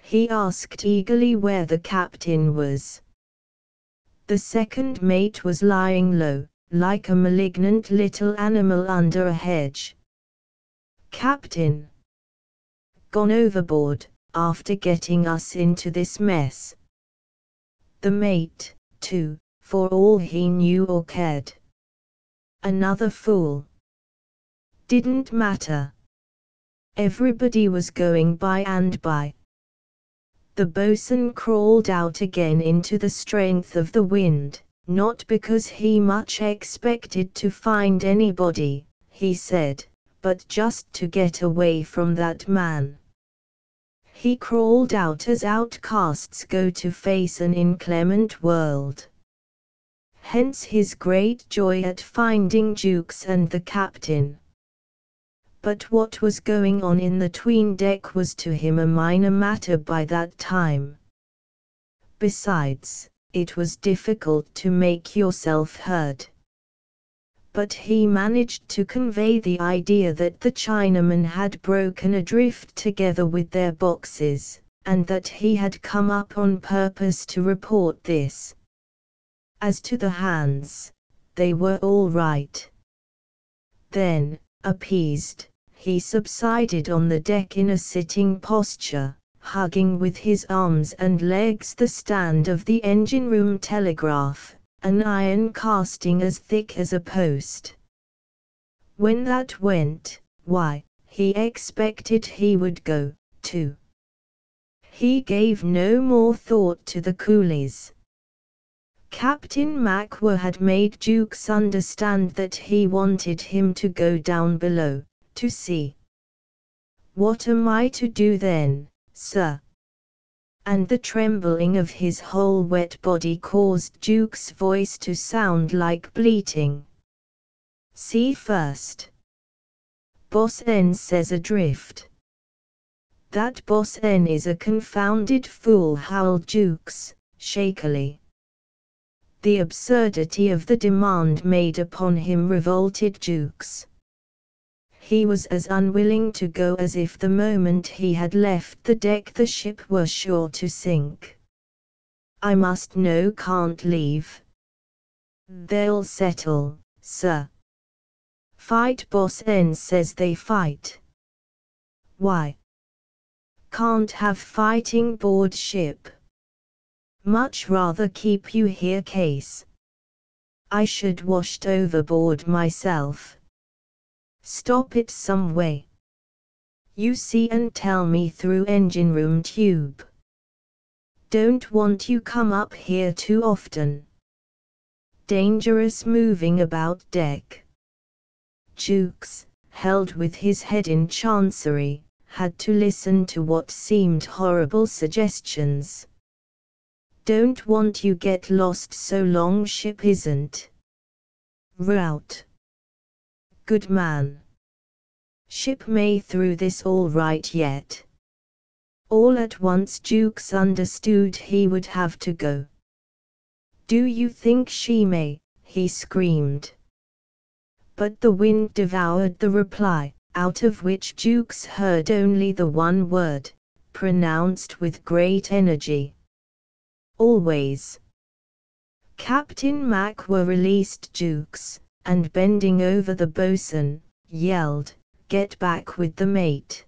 He asked eagerly where the captain was. The second mate was lying low, like a malignant little animal under a hedge. Captain! Gone overboard, after getting us into this mess. The mate, too, for all he knew or cared. Another fool. Didn't matter. Everybody was going by and by. The boatswain crawled out again into the strength of the wind, not because he much expected to find anybody, he said, but just to get away from that man. He crawled out as outcasts go to face an inclement world. Hence his great joy at finding Jukes and the captain but what was going on in the 'tween deck was to him a minor matter by that time. Besides, it was difficult to make yourself heard. But he managed to convey the idea that the Chinamen had broken adrift together with their boxes, and that he had come up on purpose to report this. As to the hands, they were all right. Then, appeased, he subsided on the deck in a sitting posture, hugging with his arms and legs the stand of the engine room telegraph, an iron casting as thick as a post. When that went, why, he expected he would go, too. He gave no more thought to the coolies. Captain Macwhirr had made Jukes understand that he wanted him to go down below, to see. What am I to do then, sir? And the trembling of his whole wet body caused Jukes' voice to sound like bleating. See first. Bosun says adrift. That bosun is a confounded fool howled Jukes, shakily. The absurdity of the demand made upon him revolted Jukes he was as unwilling to go as if the moment he had left the deck the ship were sure to sink. I must know can't leave. They'll settle, sir. Fight bosun says they fight. Why? Can't have fighting board ship. Much rather keep you here case. I should washed overboard myself. Stop it some way. You see and tell me through engine room tube. Don't want you come up here too often. Dangerous moving about deck. Jukes, held with his head in chancery, had to listen to what seemed horrible suggestions. Don't want you get lost so long ship isn't. Rout good man. Ship may through this all right yet. All at once Jukes understood he would have to go. Do you think she may? he screamed. But the wind devoured the reply, out of which Jukes heard only the one word, pronounced with great energy. Always. Captain MacWhirr released Jukes, and bending over the boatswain, yelled, Get back with the mate.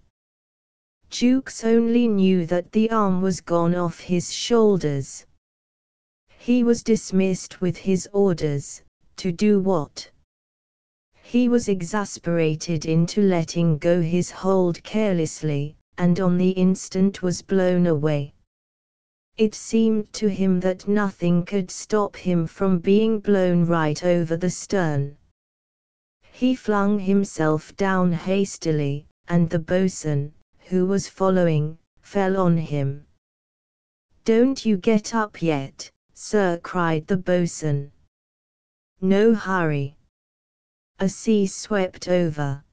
Jukes only knew that the arm was gone off his shoulders. He was dismissed with his orders, to do what? He was exasperated into letting go his hold carelessly, and on the instant was blown away. It seemed to him that nothing could stop him from being blown right over the stern. He flung himself down hastily, and the boatswain, who was following, fell on him. Don't you get up yet, sir, cried the boatswain. No hurry. A sea swept over.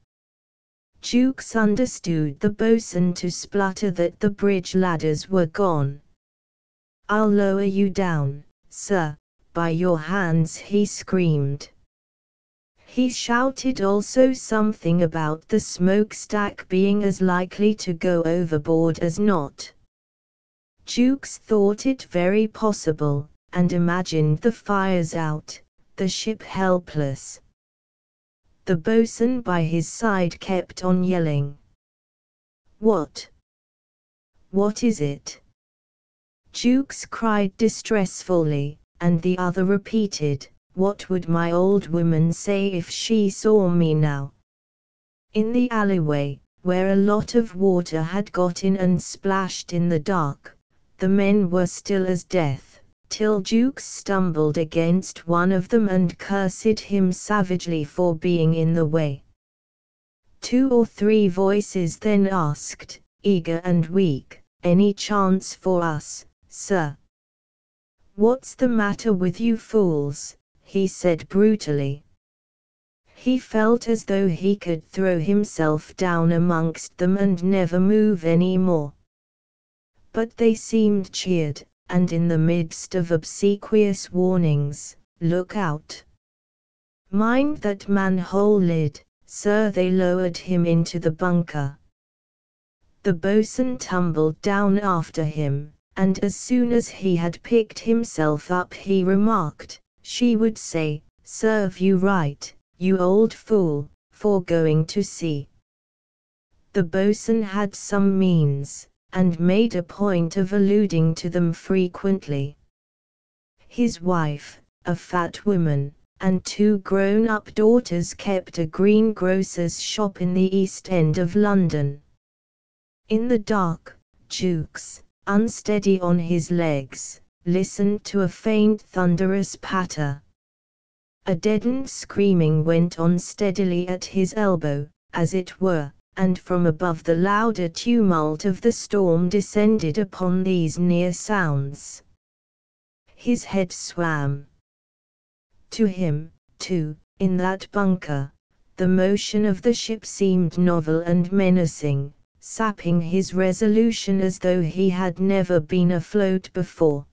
Jukes understood the boatswain to splutter that the bridge ladders were gone. I'll lower you down, sir, by your hands he screamed. He shouted also something about the smokestack being as likely to go overboard as not. Jukes thought it very possible, and imagined the fires out, the ship helpless. The boatswain by his side kept on yelling. What? What is it? Jukes cried distressfully, and the other repeated, What would my old woman say if she saw me now? In the alleyway, where a lot of water had got in and splashed in the dark, the men were still as death, till Jukes stumbled against one of them and cursed him savagely for being in the way. Two or three voices then asked, eager and weak, Any chance for us? Sir. What's the matter with you fools? he said brutally. He felt as though he could throw himself down amongst them and never move any more. But they seemed cheered, and in the midst of obsequious warnings, look out. Mind that manhole lid, sir they lowered him into the bunker. The boatswain tumbled down after him, and as soon as he had picked himself up he remarked, she would say, serve you right, you old fool, for going to sea. The boatswain had some means, and made a point of alluding to them frequently. His wife, a fat woman, and two grown-up daughters kept a greengrocer's shop in the East End of London. In the dark, Jukes, unsteady on his legs, listened to a faint thunderous patter. A deadened screaming went on steadily at his elbow, as it were, and from above the louder tumult of the storm descended upon these near sounds. His head swam. To him, too, in that bunker, the motion of the ship seemed novel and menacing, sapping his resolution as though he had never been afloat before.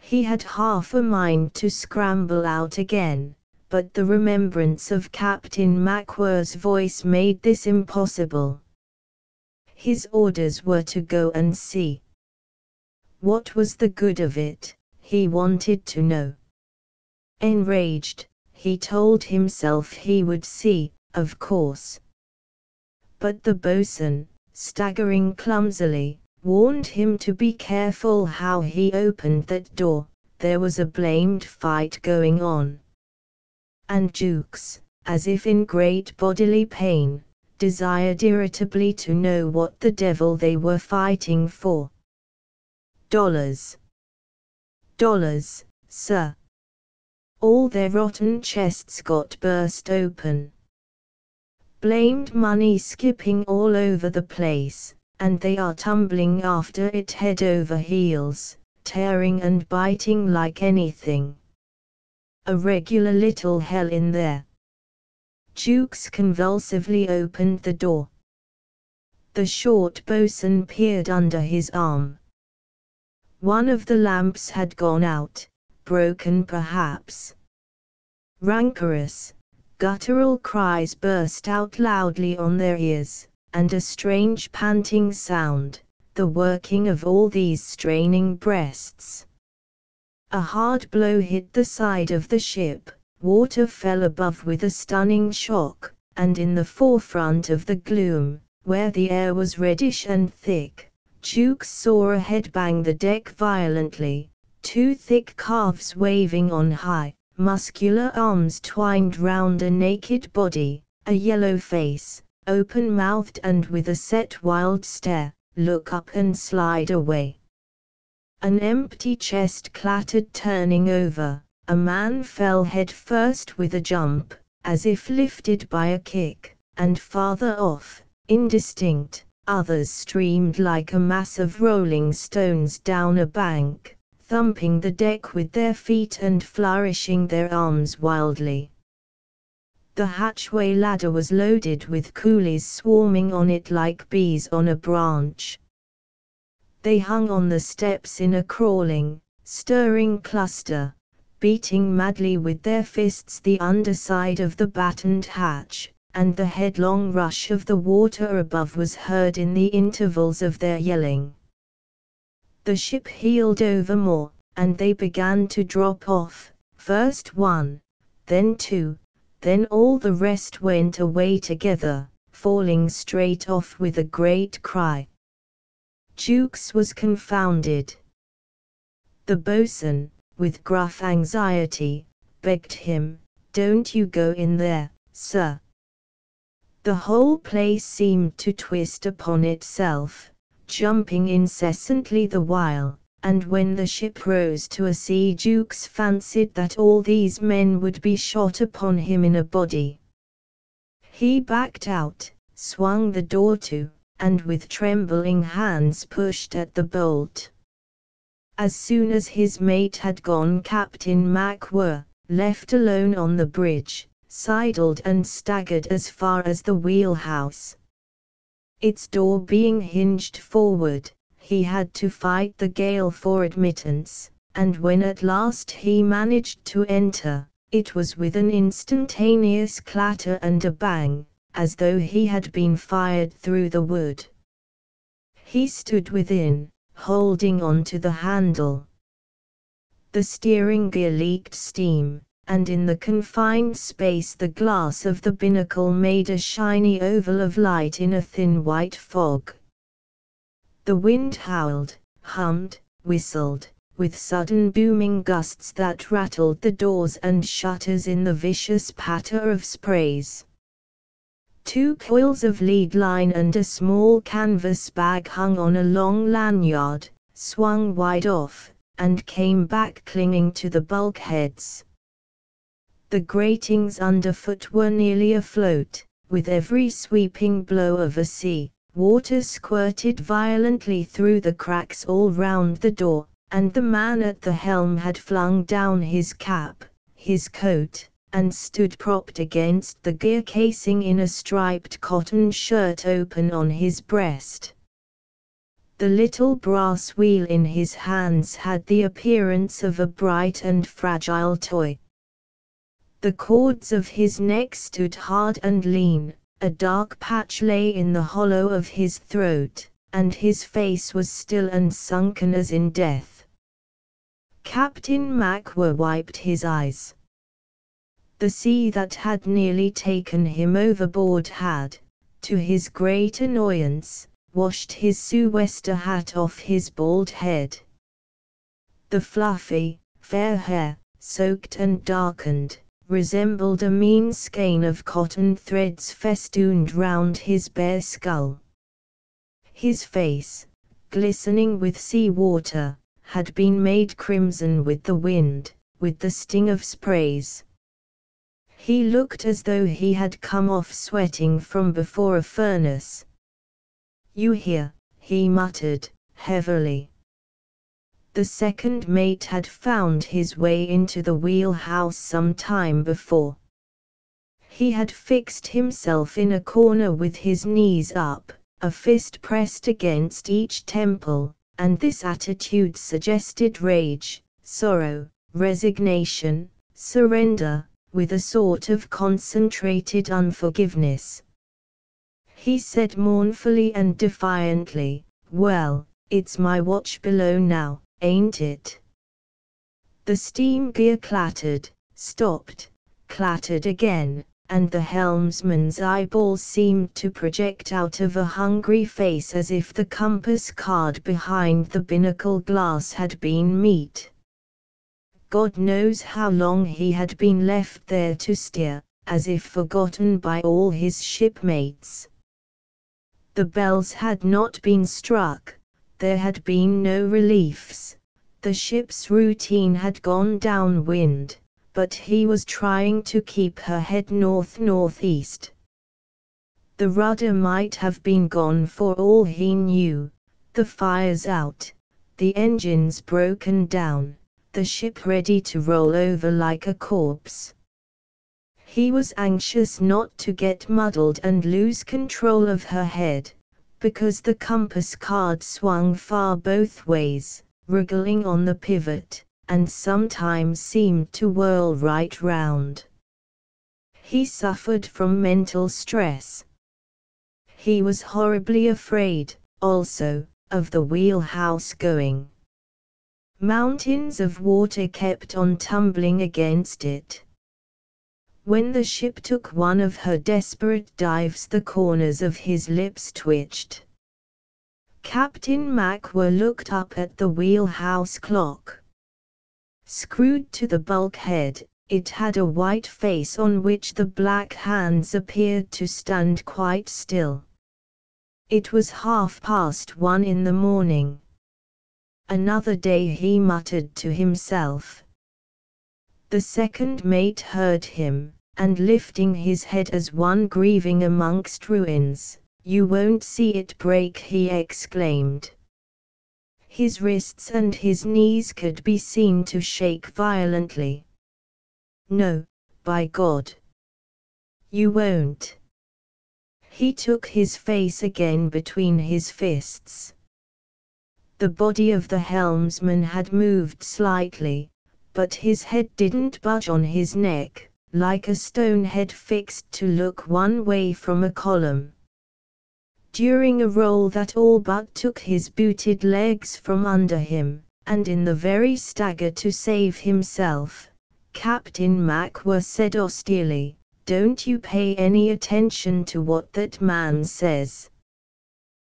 He had half a mind to scramble out again, but the remembrance of Captain MacWhirr's voice made this impossible. His orders were to go and see. What was the good of it, he wanted to know. Enraged, he told himself he would see, of course but the boatswain, staggering clumsily, warned him to be careful how he opened that door, there was a blamed fight going on. And Jukes, as if in great bodily pain, desired irritably to know what the devil they were fighting for. Dollars. Dollars, sir. All their rotten chests got burst open blamed money skipping all over the place, and they are tumbling after it head over heels, tearing and biting like anything. A regular little hell in there. Jukes convulsively opened the door. The short boatswain peered under his arm. One of the lamps had gone out, broken perhaps. Rancorous, guttural cries burst out loudly on their ears, and a strange panting sound, the working of all these straining breasts. A hard blow hit the side of the ship, water fell above with a stunning shock, and in the forefront of the gloom, where the air was reddish and thick, Jukes saw a head bang the deck violently, two thick calves waving on high, muscular arms twined round a naked body, a yellow face, open-mouthed and with a set wild stare, look up and slide away. An empty chest clattered turning over, a man fell head first with a jump, as if lifted by a kick, and farther off, indistinct, others streamed like a mass of rolling stones down a bank, thumping the deck with their feet and flourishing their arms wildly. The hatchway ladder was loaded with coolies swarming on it like bees on a branch. They hung on the steps in a crawling, stirring cluster, beating madly with their fists the underside of the battened hatch, and the headlong rush of the water above was heard in the intervals of their yelling. The ship heeled over more, and they began to drop off, first one, then two, then all the rest went away together, falling straight off with a great cry. Jukes was confounded. The boatswain, with gruff anxiety, begged him, Don't you go in there, sir. The whole place seemed to twist upon itself, jumping incessantly the while, and when the ship rose to a sea Jukes fancied that all these men would be shot upon him in a body. He backed out, swung the door to, and with trembling hands pushed at the bolt. As soon as his mate had gone Captain MacWhirr, left alone on the bridge, sidled and staggered as far as the wheelhouse. Its door being hinged forward, he had to fight the gale for admittance, and when at last he managed to enter, it was with an instantaneous clatter and a bang, as though he had been fired through the wood. He stood within, holding on to the handle. The steering gear leaked steam, and in the confined space the glass of the binnacle made a shiny oval of light in a thin white fog. The wind howled, hummed, whistled, with sudden booming gusts that rattled the doors and shutters in the vicious patter of sprays. Two coils of lead line and a small canvas bag hung on a long lanyard, swung wide off, and came back clinging to the bulkheads. The gratings underfoot were nearly afloat, with every sweeping blow of a sea, water squirted violently through the cracks all round the door, and the man at the helm had flung down his cap, his coat, and stood propped against the gear casing in a striped cotton shirt open on his breast. The little brass wheel in his hands had the appearance of a bright and fragile toy. The cords of his neck stood hard and lean, a dark patch lay in the hollow of his throat, and his face was still and sunken as in death. Captain Macwhirr wiped his eyes. The sea that had nearly taken him overboard had, to his great annoyance, washed his sou'wester hat off his bald head. The fluffy, fair hair, soaked and darkened, resembled a mean skein of cotton threads festooned round his bare skull. His face, glistening with sea water, had been made crimson with the wind, with the sting of sprays. He looked as though he had come off sweating from before a furnace. You here, he muttered, heavily. The second mate had found his way into the wheelhouse some time before. He had fixed himself in a corner with his knees up, a fist pressed against each temple, and this attitude suggested rage, sorrow, resignation, surrender, with a sort of concentrated unforgiveness. He said mournfully and defiantly, Well, it's my watch below now, ain't it? The steam gear clattered, stopped, clattered again, and the helmsman's eyeballs seemed to project out of a hungry face as if the compass card behind the binnacle glass had been meat. God knows how long he had been left there to steer, as if forgotten by all his shipmates. The bells had not been struck, there had been no reliefs, the ship's routine had gone downwind, but he was trying to keep her head north-northeast. The rudder might have been gone for all he knew, the fires out, the engines broken down, the ship ready to roll over like a corpse. He was anxious not to get muddled and lose control of her head, because the compass card swung far both ways, wriggling on the pivot, and sometimes seemed to whirl right round. He suffered from mental stress. He was horribly afraid, also, of the wheelhouse going. Mountains of water kept on tumbling against it. When the ship took one of her desperate dives the corners of his lips twitched. Captain Macwhirr looked up at the wheelhouse clock. Screwed to the bulkhead, it had a white face on which the black hands appeared to stand quite still. It was half past one in the morning. Another day he muttered to himself. The second mate heard him, and lifting his head as one grieving amongst ruins, You won't see it break he exclaimed. His wrists and his knees could be seen to shake violently. No, by God. You won't. He took his face again between his fists. The body of the helmsman had moved slightly, but his head didn't budge on his neck, like a stone head fixed to look one way from a column. During a roll that all but took his booted legs from under him, and in the very stagger to save himself, Captain Macwhirr said austerely, Don't you pay any attention to what that man says.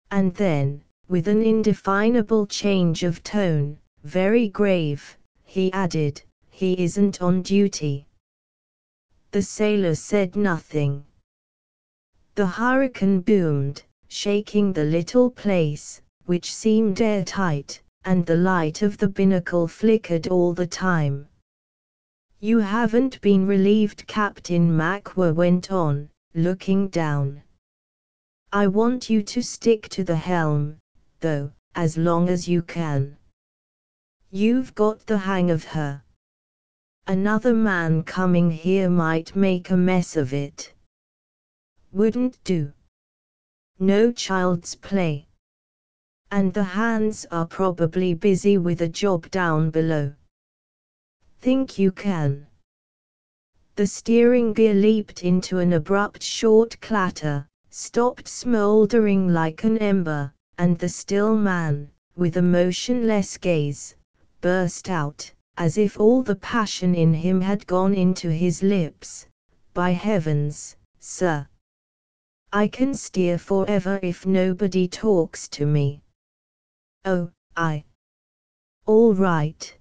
And then, with an indefinable change of tone, very grave, he added, he isn't on duty. The sailor said nothing. The hurricane boomed, shaking the little place, which seemed airtight, and the light of the binnacle flickered all the time. You haven't been relieved Captain Macwhirr went on, looking down. I want you to stick to the helm, though, as long as you can. You've got the hang of her. Another man coming here might make a mess of it. Wouldn't do. No child's play. And the hands are probably busy with a job down below. Think you can? The steering gear leaped into an abrupt short clatter, stopped smouldering like an ember, and the still man, with a motionless gaze, burst out, as if all the passion in him had gone into his lips. By heavens, sir! I can steer forever if nobody talks to me. Oh, I. All right.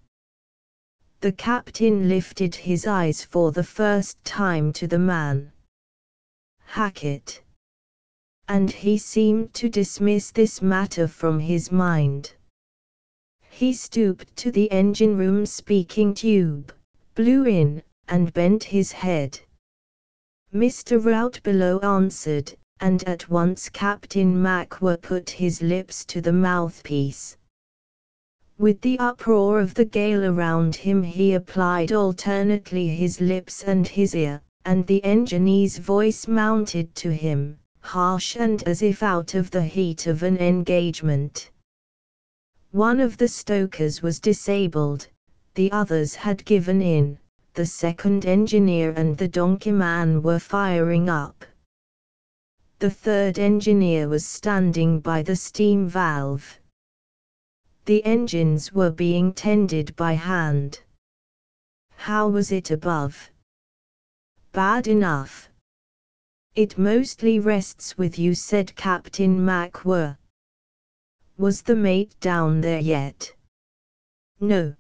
The captain lifted his eyes for the first time to the man. Hackett and he seemed to dismiss this matter from his mind. He stooped to the engine room speaking tube, blew in, and bent his head. Mr. Rout below answered, and at once Captain Macwhirr put his lips to the mouthpiece. With the uproar of the gale around him he applied alternately his lips and his ear, and the engineer's voice mounted to him harsh and as if out of the heat of an engagement. One of the stokers was disabled, the others had given in, the second engineer and the donkey man were firing up. The third engineer was standing by the steam valve. The engines were being tended by hand. How was it above? Bad enough. It mostly rests with you said Captain Macwhirr. Was the mate down there yet? No.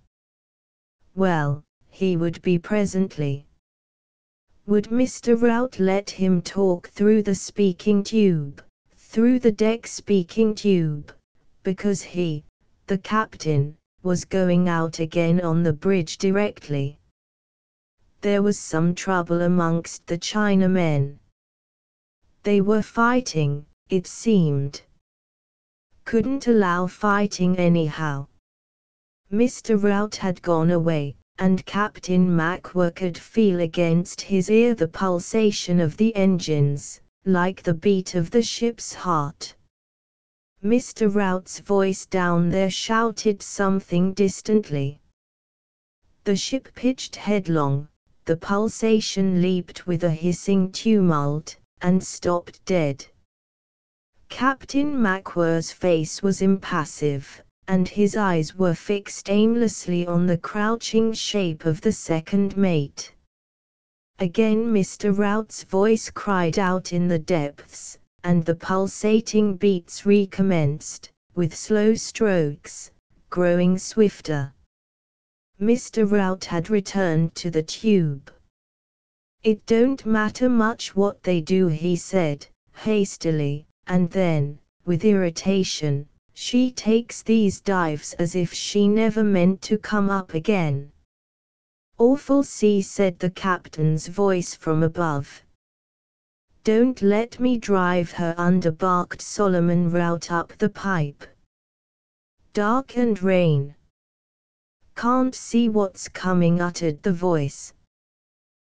Well, he would be presently. Would Mr. Rout let him talk through the speaking tube, through the deck speaking tube, because he, the captain, was going out again on the bridge directly. There was some trouble amongst the Chinamen. They were fighting, it seemed. Couldn't allow fighting anyhow. Mr. Rout had gone away, and Captain Macwhirr could feel against his ear the pulsation of the engines, like the beat of the ship's heart. Mr. Rout's voice down there shouted something distantly. The ship pitched headlong, the pulsation leaped with a hissing tumult, and stopped dead. Captain Macwhirr's face was impassive, and his eyes were fixed aimlessly on the crouching shape of the second mate. Again Mr. Rout's voice cried out in the depths, and the pulsating beats recommenced, with slow strokes, growing swifter. Mr. Rout had returned to the tube. It don't matter much what they do he said, hastily, and then, with irritation, she takes these dives as if she never meant to come up again. Awful sea said the captain's voice from above. Don't let me drive her under barked Solomon Rout up the pipe. Dark and rain. Can't see what's coming uttered the voice.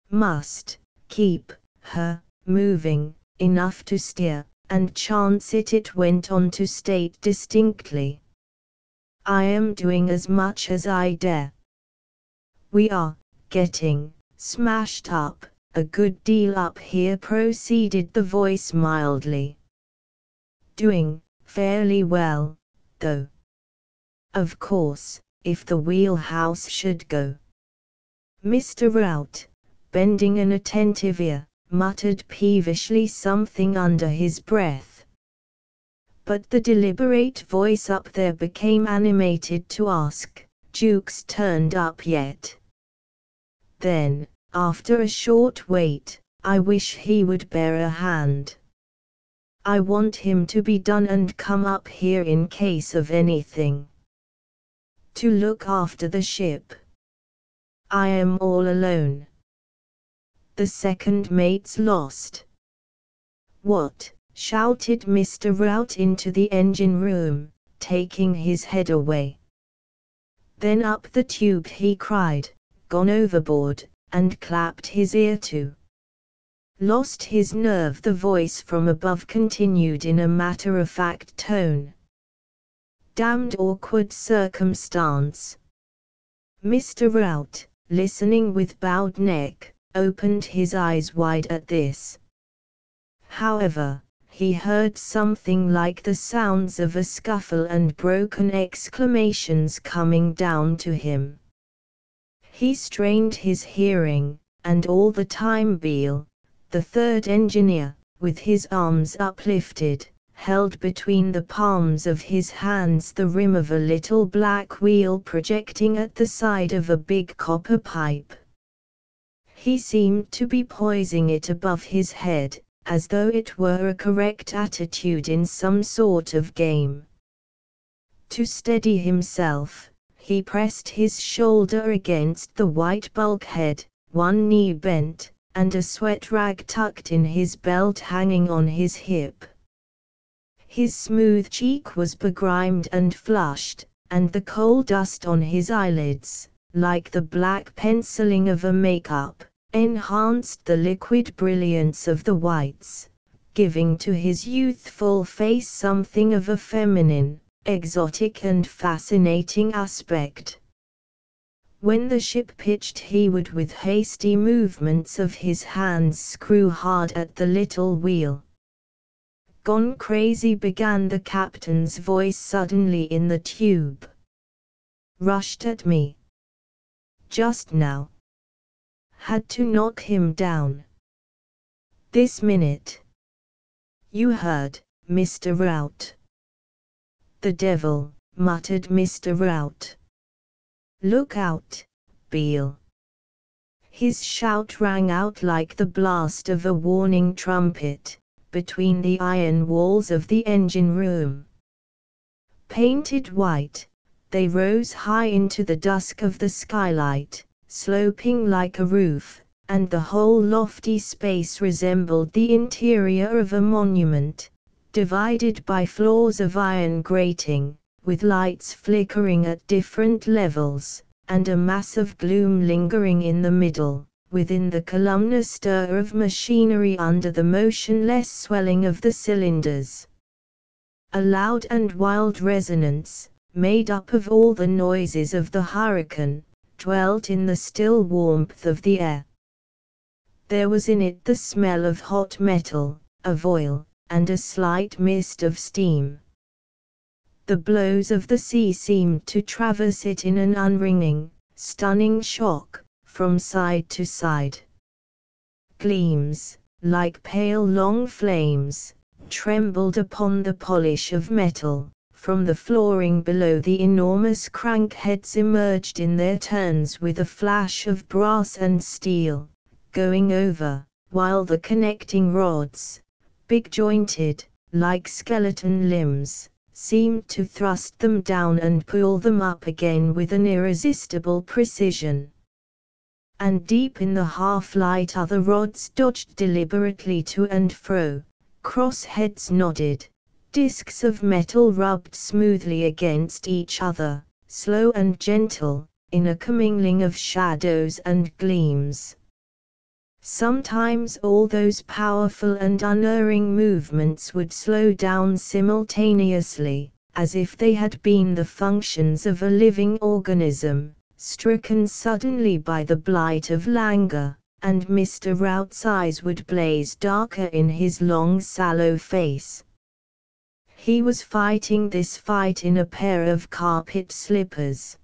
Must, keep, her, moving, enough to steer, and chance it it went on to state distinctly. I am doing as much as I dare. We are, getting, smashed up, a good deal up here proceeded the voice mildly. Doing, fairly well, though. Of course, if the wheelhouse should go. Mr. Rout, bending an attentive ear, muttered peevishly something under his breath. But the deliberate voice up there became animated to ask, Jukes turned up yet? Then, after a short wait, I wish he would bear a hand. I want him to be done and come up here in case of anything. To look after the ship. I am all alone the second mate's lost. What? shouted Mr. Rout into the engine room, taking his head away. Then up the tube he cried, gone overboard, and clapped his ear to. Lost his nerve the voice from above continued in a matter-of-fact tone. Damned awkward circumstance. Mr. Rout, listening with bowed neck, opened his eyes wide at this. However, he heard something like the sounds of a scuffle and broken exclamations coming down to him. He strained his hearing, and all the time Beale, the third engineer, with his arms uplifted, held between the palms of his hands the rim of a little black wheel projecting at the side of a big copper pipe. He seemed to be poising it above his head, as though it were a correct attitude in some sort of game. To steady himself, he pressed his shoulder against the white bulkhead, one knee bent, and a sweat rag tucked in his belt hanging on his hip. His smooth cheek was begrimed and flushed, and the coal dust on his eyelids, like the black penciling of a makeup, enhanced the liquid brilliance of the whites, giving to his youthful face something of a feminine, exotic and fascinating aspect. When the ship pitched he would with hasty movements of his hands screw hard at the little wheel. Gone crazy began the captain's voice suddenly in the tube. Rushed at me. Just now had to knock him down. This minute. You heard, Mr. Rout. The devil, muttered Mr. Rout. Look out, Beale. His shout rang out like the blast of a warning trumpet, between the iron walls of the engine room. Painted white, they rose high into the dusk of the skylight, sloping like a roof, and the whole lofty space resembled the interior of a monument, divided by floors of iron grating, with lights flickering at different levels, and a mass of gloom lingering in the middle, within the columnar stir of machinery under the motionless swelling of the cylinders. A loud and wild resonance, made up of all the noises of the hurricane, dwelt in the still warmth of the air. There was in it the smell of hot metal, of oil, and a slight mist of steam. The blows of the sea seemed to traverse it in an unringing, stunning shock, from side to side. Gleams, like pale long flames, trembled upon the polish of metal, from the flooring below the enormous crankheads emerged in their turns with a flash of brass and steel, going over, while the connecting rods, big jointed, like skeleton limbs, seemed to thrust them down and pull them up again with an irresistible precision. And deep in the half-light other rods dodged deliberately to and fro, cross-heads nodded, discs of metal rubbed smoothly against each other, slow and gentle, in a commingling of shadows and gleams. Sometimes all those powerful and unerring movements would slow down simultaneously, as if they had been the functions of a living organism, stricken suddenly by the blight of languor, and Mr. Rout's eyes would blaze darker in his long sallow face. He was fighting this fight in a pair of carpet slippers.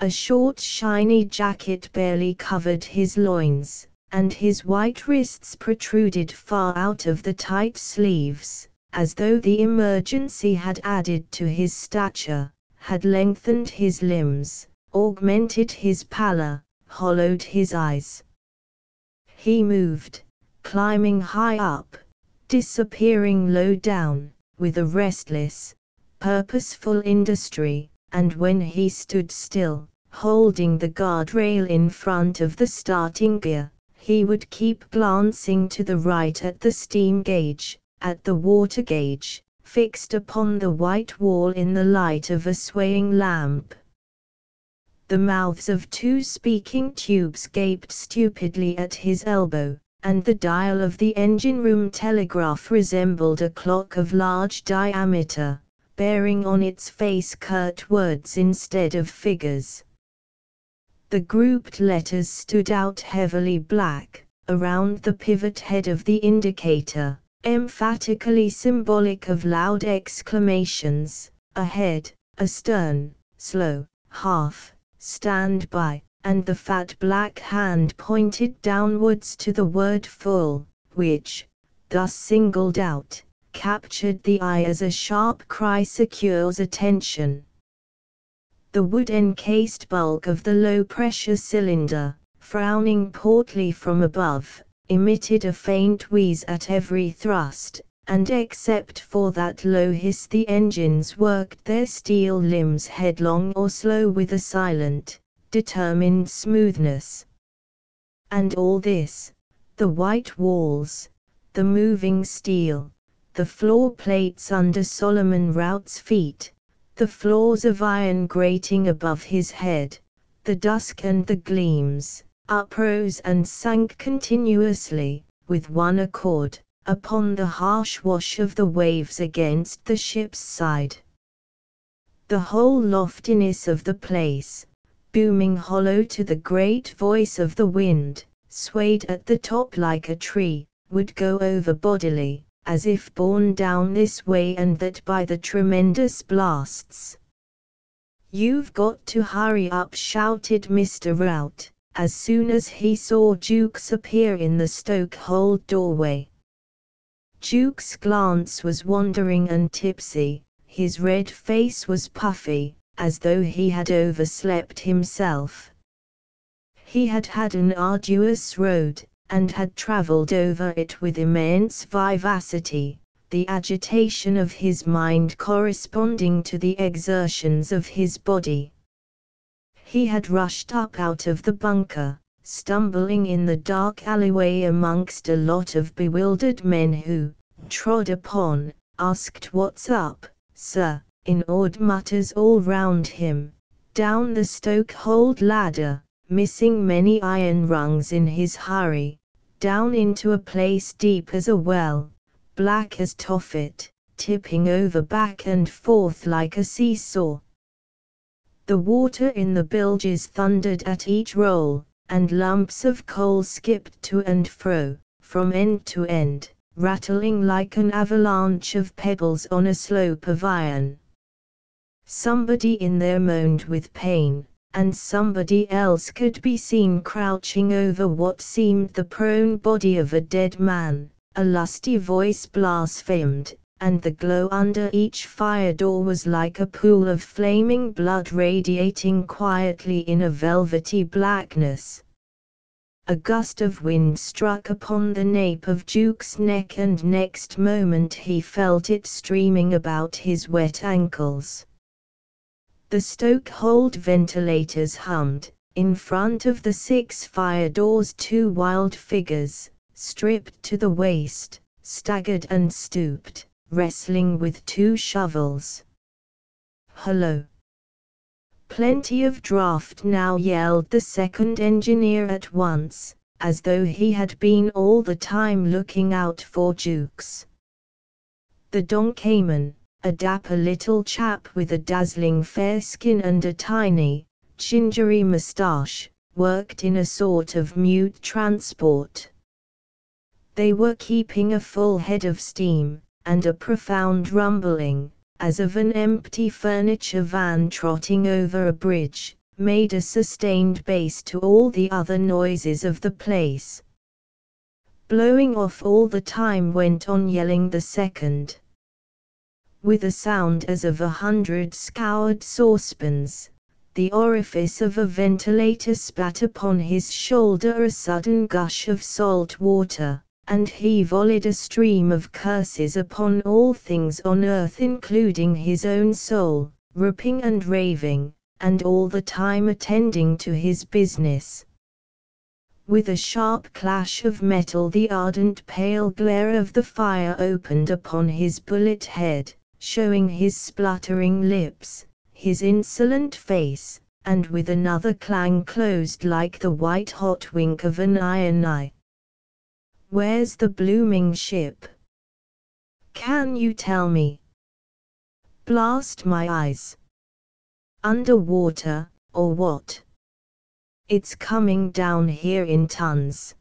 A short shiny jacket barely covered his loins and his white wrists protruded far out of the tight sleeves, as though the emergency had added to his stature, had lengthened his limbs, augmented his pallor, hollowed his eyes. He moved, climbing high up, disappearing low down, with a restless, purposeful industry, and when he stood still, holding the guardrail in front of the starting gear, he would keep glancing to the right at the steam gauge, at the water gauge, fixed upon the white wall in the light of a swaying lamp. The mouths of two speaking tubes gaped stupidly at his elbow, and the dial of the engine room telegraph resembled a clock of large diameter, bearing on its face curt words instead of figures. The grouped letters stood out heavily black, around the pivot head of the indicator, emphatically symbolic of loud exclamations, ahead, astern, slow, half, stand by, and the fat black hand pointed downwards to the word full, which, thus singled out, captured the eye as a sharp cry secures attention. The wood-encased bulk of the low-pressure cylinder, frowning portly from above, emitted a faint wheeze at every thrust, and except for that low hiss the engines worked their steel limbs headlong or slow with a silent, determined smoothness. And all this, the white walls, the moving steel, the floor plates under Solomon Rout's feet, the floors of iron grating above his head, the dusk and the gleams, uprose and sank continuously, with one accord, upon the harsh wash of the waves against the ship's side. The whole loftiness of the place, booming hollow to the great voice of the wind, swayed at the top like a tree, would go over bodily, as if borne down this way and that by the tremendous blasts. You've got to hurry up shouted Mr. Rout, as soon as he saw Jukes appear in the stokehold doorway. Jukes' glance was wandering and tipsy, his red face was puffy, as though he had overslept himself. He had had an arduous road, and had travelled over it with immense vivacity, the agitation of his mind corresponding to the exertions of his body. He had rushed up out of the bunker, stumbling in the dark alleyway amongst a lot of bewildered men who, trod upon, asked what's up, sir, in awed mutters all round him, down the stokehold ladder, missing many iron rungs in his hurry, down into a place deep as a well, black as Tophet, tipping over back and forth like a seesaw. The water in the bilges thundered at each roll, and lumps of coal skipped to and fro, from end to end, rattling like an avalanche of pebbles on a slope of iron. Somebody in there moaned with pain, and somebody else could be seen crouching over what seemed the prone body of a dead man. A lusty voice blasphemed, and the glow under each fire door was like a pool of flaming blood radiating quietly in a velvety blackness. A gust of wind struck upon the nape of Jukes' neck and next moment he felt it streaming about his wet ankles. The stokehold ventilators hummed, in front of the six fire doors two wild figures, stripped to the waist, staggered and stooped, wrestling with two shovels. Hello! Plenty of draft now yelled the second engineer at once, as though he had been all the time looking out for Jukes. The Donkeyman, a dapper little chap with a dazzling fair skin and a tiny, gingery moustache, worked in a sort of mute transport. They were keeping a full head of steam, and a profound rumbling, as of an empty furniture van trotting over a bridge, made a sustained bass to all the other noises of the place. Blowing off all the time went on yelling the second with a sound as of a hundred scoured saucepans. The orifice of a ventilator spat upon his shoulder a sudden gush of salt water, and he volleyed a stream of curses upon all things on earth including his own soul, ripping and raving, and all the time attending to his business. With a sharp clash of metal the ardent pale glare of the fire opened upon his bullet head, showing his spluttering lips, his insolent face, and with another clang closed like the white hot wink of an iron eye. Where's the blooming ship? Can you tell me? Blast my eyes. Under water, or what? It's coming down here in tons.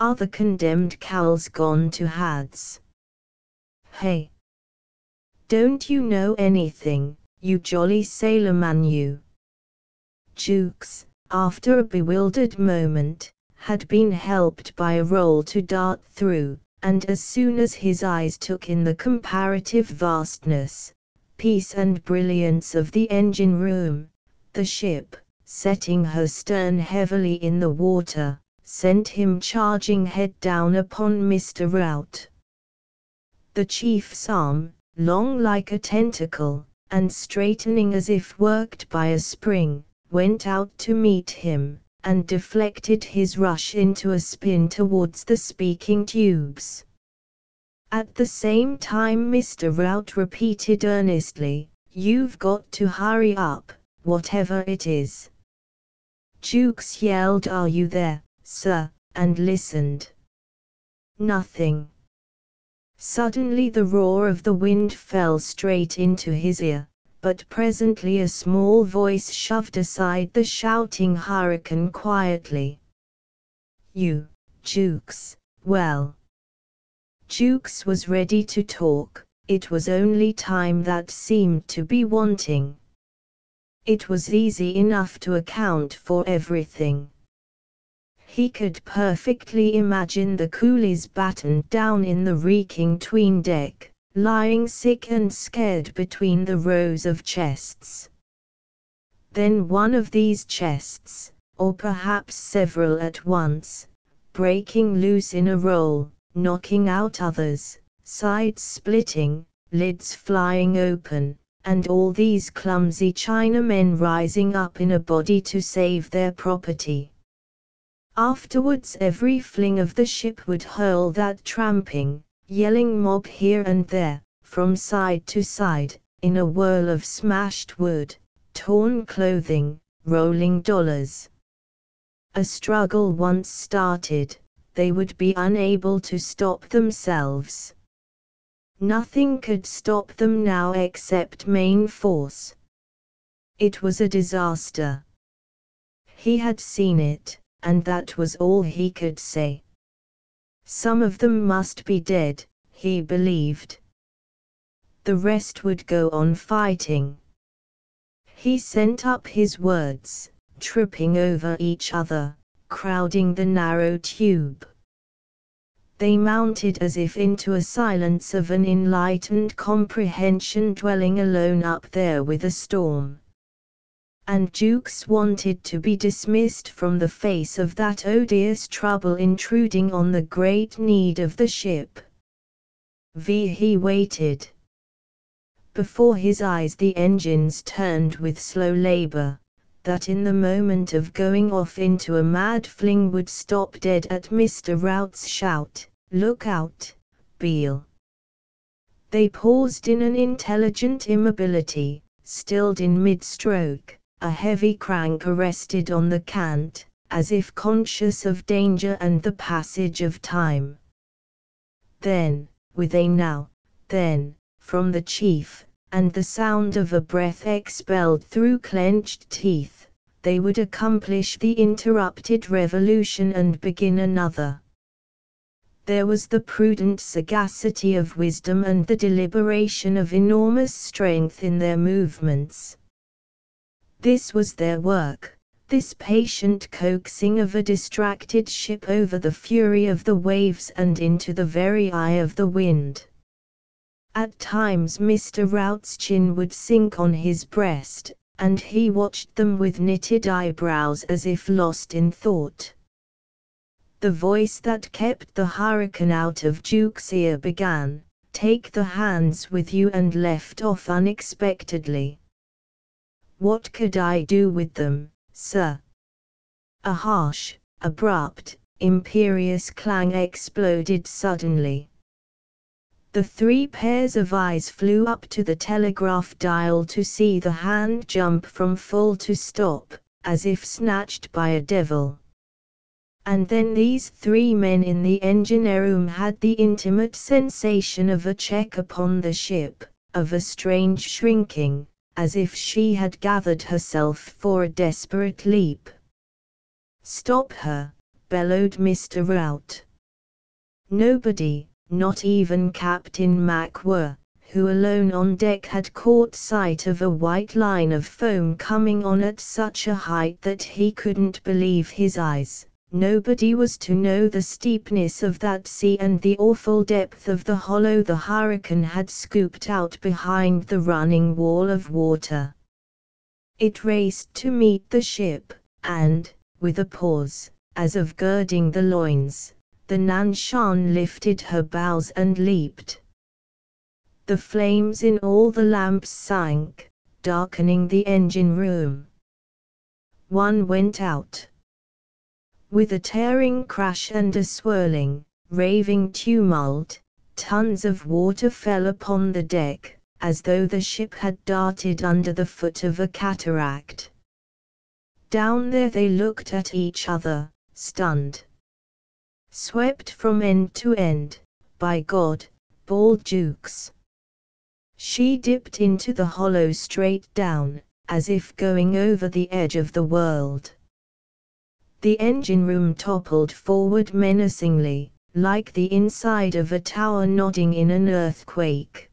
Are the condemned cowls gone to Hades? Hey! Don't you know anything, you jolly sailorman you? Jukes, after a bewildered moment, had been helped by a roll to dart through, and as soon as his eyes took in the comparative vastness, peace and brilliance of the engine room, the ship, setting her stern heavily in the water, sent him charging head down upon Mr. Rout. The chief's arm, long like a tentacle, and straightening as if worked by a spring, went out to meet him, and deflected his rush into a spin towards the speaking tubes. At the same time Mr. Rout repeated earnestly, You've got to hurry up, whatever it is. Jukes yelled Are you there, sir, and listened. Nothing. Suddenly the roar of the wind fell straight into his ear, but presently a small voice shoved aside the shouting hurricane quietly. You, Jukes, well. Jukes was ready to talk, it was only time that seemed to be wanting. It was easy enough to account for everything. He could perfectly imagine the coolies battened down in the reeking tween deck, lying sick and scared between the rows of chests. Then one of these chests, or perhaps several at once, breaking loose in a roll, knocking out others, sides splitting, lids flying open, and all these clumsy Chinamen rising up in a body to save their property. Afterwards every fling of the ship would hurl that tramping, yelling mob here and there, from side to side, in a whirl of smashed wood, torn clothing, rolling dollars. A struggle once started, they would be unable to stop themselves. Nothing could stop them now except main force. It was a disaster. He had seen it, and that was all he could say. Some of them must be dead, he believed. The rest would go on fighting. He sent up his words, tripping over each other, crowding the narrow tube. They mounted as if into a silence of an enlightened comprehension dwelling alone up there with a storm. And Jukes wanted to be dismissed from the face of that odious trouble intruding on the great need of the ship. V. He waited. Before his eyes the engines turned with slow labor, that in the moment of going off into a mad fling would stop dead at Mr. Rout's shout, Look out, Beale! They paused in an intelligent immobility, stilled in mid-stroke, a heavy crank arrested on the cant, as if conscious of danger and the passage of time. Then, with a now, then, from the chief, and the sound of a breath expelled through clenched teeth, they would accomplish the interrupted revolution and begin another. There was the prudent sagacity of wisdom and the deliberation of enormous strength in their movements. This was their work, this patient coaxing of a distracted ship over the fury of the waves and into the very eye of the wind. At times Mr. Rout's chin would sink on his breast, and he watched them with knitted eyebrows as if lost in thought. The voice that kept the hurricane out of Jukes' ear began, Take the hands with you and left off unexpectedly. What could I do with them, sir? A harsh, abrupt, imperious clang exploded suddenly. The three pairs of eyes flew up to the telegraph dial to see the hand jump from full to stop, as if snatched by a devil. And then these three men in the engine room had the intimate sensation of a check upon the ship, of a strange shrinking, as if she had gathered herself for a desperate leap. Stop her, bellowed Mr. Rout. Nobody, not even Captain MacWhirr, who alone on deck had caught sight of a white line of foam coming on at such a height that he couldn't believe his eyes. Nobody was to know the steepness of that sea and the awful depth of the hollow the hurricane had scooped out behind the running wall of water. It raced to meet the ship, and, with a pause, as of girding the loins, the Nanshan lifted her bows and leaped. The flames in all the lamps sank, darkening the engine room. One went out. With a tearing crash and a swirling, raving tumult, tons of water fell upon the deck, as though the ship had darted under the foot of a cataract. Down there they looked at each other, stunned. Swept from end to end, by God, bawled Jukes. She dipped into the hollow straight down, as if going over the edge of the world. The engine room toppled forward menacingly, like the inside of a tower nodding in an earthquake.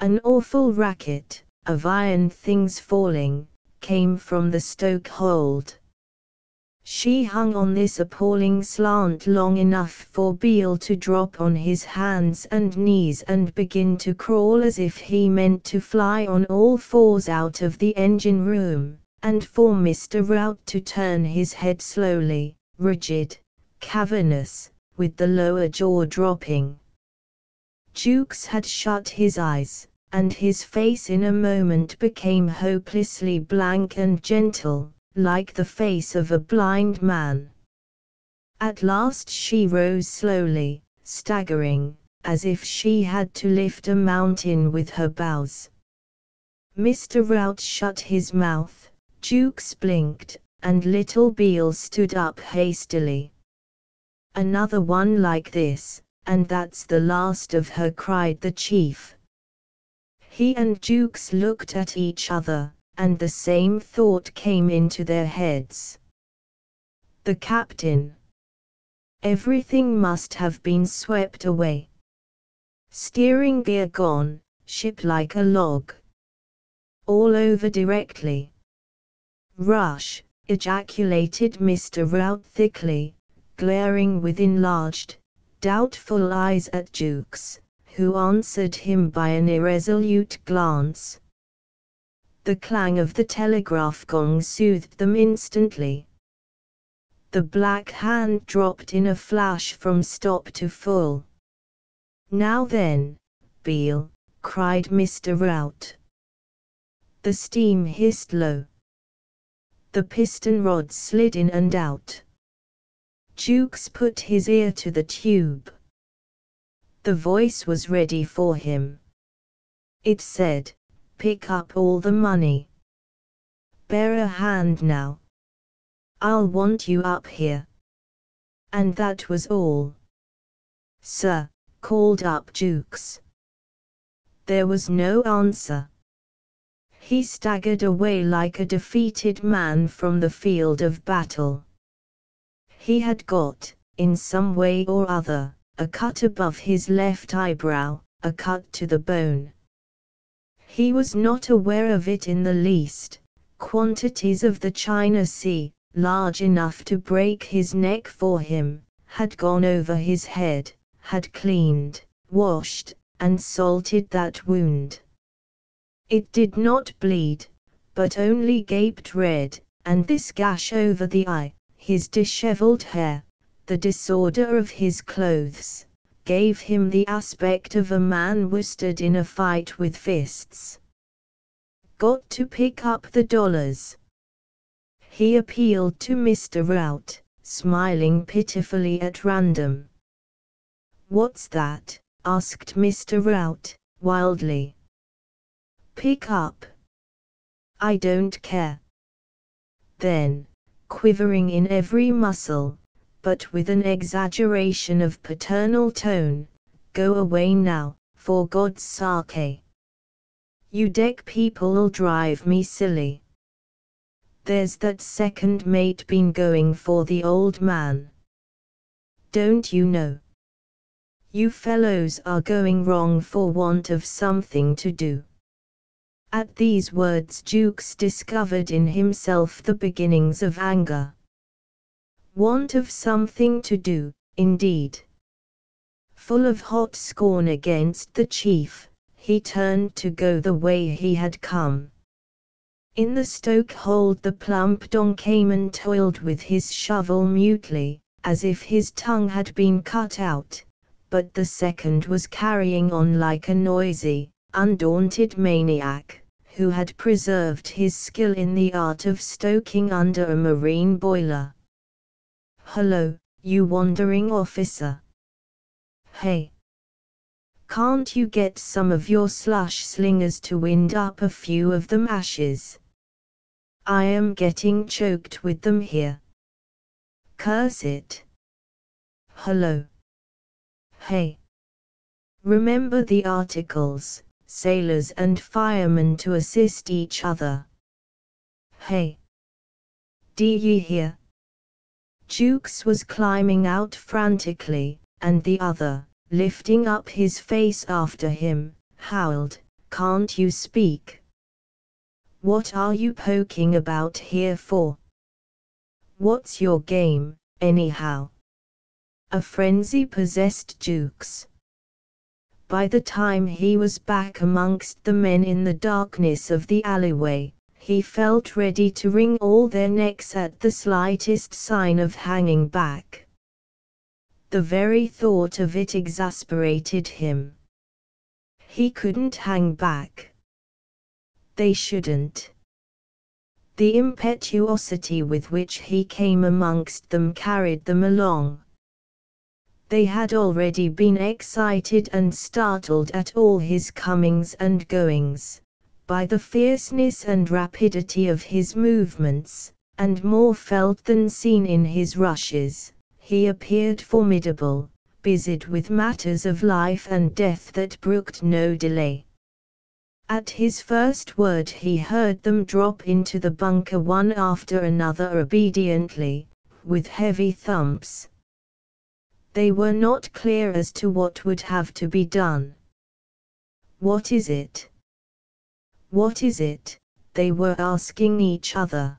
An awful racket, of iron things falling, came from the stoke hold. She hung on this appalling slant long enough for Beale to drop on his hands and knees and begin to crawl as if he meant to fly on all fours out of the engine room, and for Mr. Rout to turn his head slowly, rigid, cavernous, with the lower jaw dropping. Jukes had shut his eyes, and his face in a moment became hopelessly blank and gentle, like the face of a blind man. At last she rose slowly, staggering, as if she had to lift a mountain with her bows. Mr. Rout shut his mouth, Jukes blinked, and little Beale stood up hastily. Another one like this, and that's the last of her cried the chief. He and Jukes looked at each other, and the same thought came into their heads. The captain. Everything must have been swept away. Steering gear gone, ship like a log. All over directly. Rush, ejaculated Mr. Rout thickly, glaring with enlarged, doubtful eyes at Jukes, who answered him by an irresolute glance. The clang of the telegraph gong soothed them instantly. The black hand dropped in a flash from stop to full. Now then, Beale, cried Mr. Rout. The steam hissed low. The piston rod slid in and out. Jukes put his ear to the tube. The voice was ready for him. It said, pick up all the money. Bear a hand now. I'll want you up here. And that was all. Sir, called up Jukes. There was no answer. He staggered away like a defeated man from the field of battle. He had got, in some way or other, a cut above his left eyebrow, a cut to the bone. He was not aware of it in the least. Quantities of the China Sea, large enough to break his neck for him, had gone over his head, had cleaned, washed, and salted that wound. It did not bleed, but only gaped red, and this gash over the eye, his dishevelled hair, the disorder of his clothes, gave him the aspect of a man worsted in a fight with fists. Got to pick up the dollars. He appealed to Mr. Rout, smiling pitifully at random. What's that? asked Mr. Rout, wildly. Pick up. I don't care. Then, quivering in every muscle, but with an exaggeration of paternal tone, go away now, for God's sake. You deck people'll drive me silly. There's that second mate been going for the old man. Don't you know? You fellows are going wrong for want of something to do. At these words Jukes discovered in himself the beginnings of anger. Want of something to do, indeed. Full of hot scorn against the chief, he turned to go the way he had come. In the stoke hold the plump donkeyman toiled with his shovel mutely, as if his tongue had been cut out, but the second was carrying on like a noisy, undaunted maniac, who had preserved his skill in the art of stoking under a marine boiler. Hello, you wandering officer. Hey. Can't you get some of your slush slingers to wind up a few of the ashes? I am getting choked with them here. Curse it. Hello. Hey. Remember the articles, sailors and firemen to assist each other. Hey. Do ye hear? Jukes was climbing out frantically, and the other, lifting up his face after him, howled, Can't you speak? What are you poking about here for? What's your game, anyhow? A frenzy possessed Jukes. By the time he was back amongst the men in the darkness of the alleyway, he felt ready to wring all their necks at the slightest sign of hanging back. The very thought of it exasperated him. He couldn't hang back. They shouldn't. The impetuosity with which he came amongst them carried them along. They had already been excited and startled at all his comings and goings, by the fierceness and rapidity of his movements, and more felt than seen in his rushes, he appeared formidable, busied with matters of life and death that brooked no delay. At his first word he heard them drop into the bunker one after another obediently, with heavy thumps. They were not clear as to what would have to be done. What is it? What is it? They were asking each other.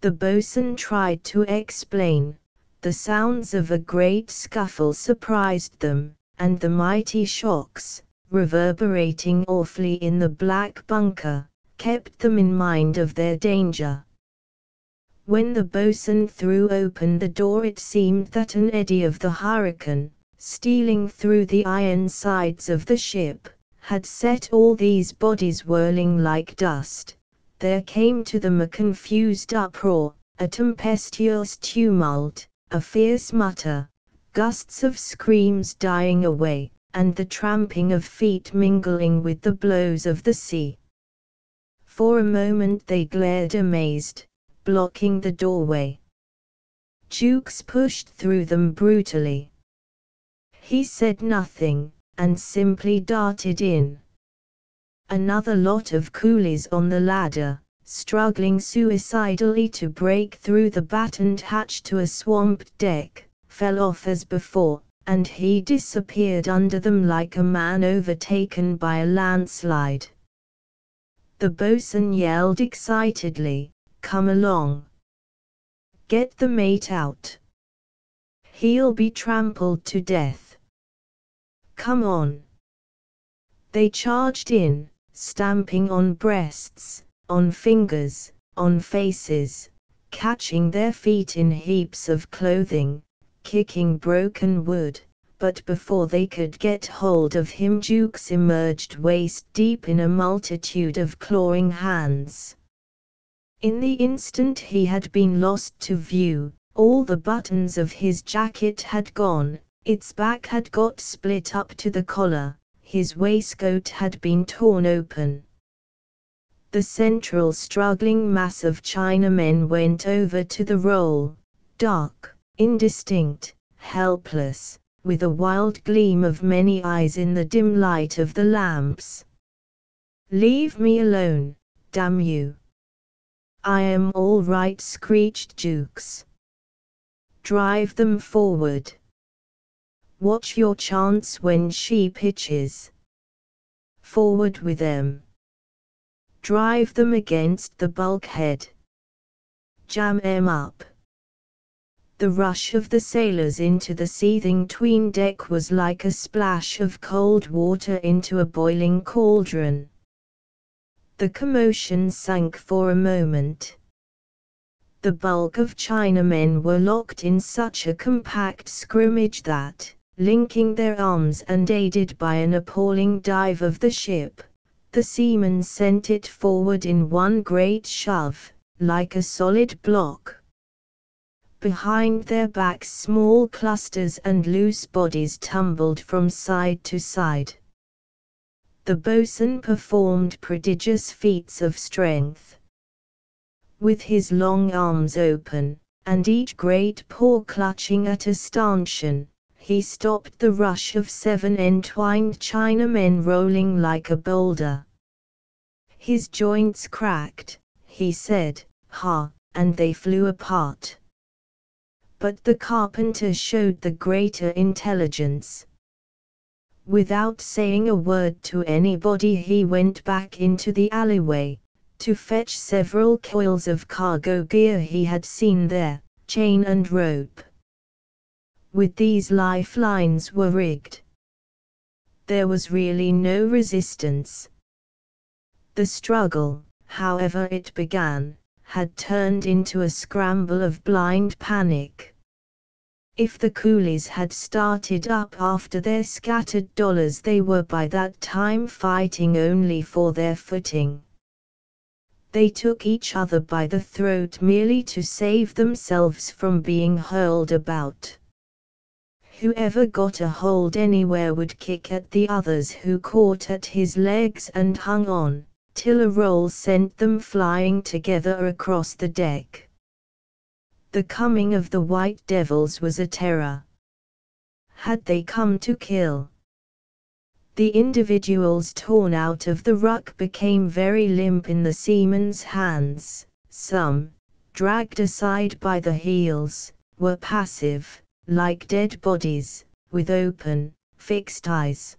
The boatswain tried to explain. The sounds of a great scuffle surprised them, and the mighty shocks, reverberating awfully in the black bunker, kept them in mind of their danger. When the boatswain threw open the door it seemed that an eddy of the hurricane, stealing through the iron sides of the ship, had set all these bodies whirling like dust. There came to them a confused uproar, a tempestuous tumult, a fierce mutter, gusts of screams dying away, and the tramping of feet mingling with the blows of the sea. For a moment they glared amazed, blocking the doorway. Jukes pushed through them brutally. He said nothing, and simply darted in. Another lot of coolies on the ladder, struggling suicidally to break through the battened hatch to a swamped deck, fell off as before, and he disappeared under them like a man overtaken by a landslide. The boatswain yelled excitedly, Come along. Get the mate out. He'll be trampled to death. Come on. They charged in, stamping on breasts, on fingers, on faces, catching their feet in heaps of clothing, kicking broken wood, but before they could get hold of him Jukes emerged waist deep in a multitude of clawing hands. In the instant he had been lost to view, all the buttons of his jacket had gone, its back had got split up to the collar, his waistcoat had been torn open. The central struggling mass of Chinamen went over to the roll, dark, indistinct, helpless, with a wild gleam of many eyes in the dim light of the lamps. Leave me alone, damn you. I am all right, screeched Jukes. Drive them forward. Watch your chance when she pitches. Forward with them. Drive them against the bulkhead. Jam em up. The rush of the sailors into the seething tween deck was like a splash of cold water into a boiling cauldron. The commotion sank for a moment. The bulk of Chinamen were locked in such a compact scrimmage that, linking their arms and aided by an appalling dive of the ship, the seamen sent it forward in one great shove, like a solid block. Behind their backs small clusters and loose bodies tumbled from side to side. The boatswain performed prodigious feats of strength. With his long arms open, and each great paw clutching at a stanchion, he stopped the rush of seven entwined Chinamen rolling like a boulder. His joints cracked, he said, ha, and they flew apart but the carpenter showed the greater intelligence. Without saying a word to anybody he went back into the alleyway, to fetch several coils of cargo gear he had seen there, chain and rope. With these lifelines were rigged. There was really no resistance. The struggle, however it began, had turned into a scramble of blind panic. If the coolies had started up after their scattered dollars they were by that time fighting only for their footing. They took each other by the throat merely to save themselves from being hurled about. Whoever got a hold anywhere would kick at the others who caught at his legs and hung on, till a roll sent them flying together across the deck. The coming of the white devils was a terror. Had they come to kill? The individuals torn out of the ruck became very limp in the seamen's hands, some, dragged aside by the heels, were passive, like dead bodies, with open, fixed eyes.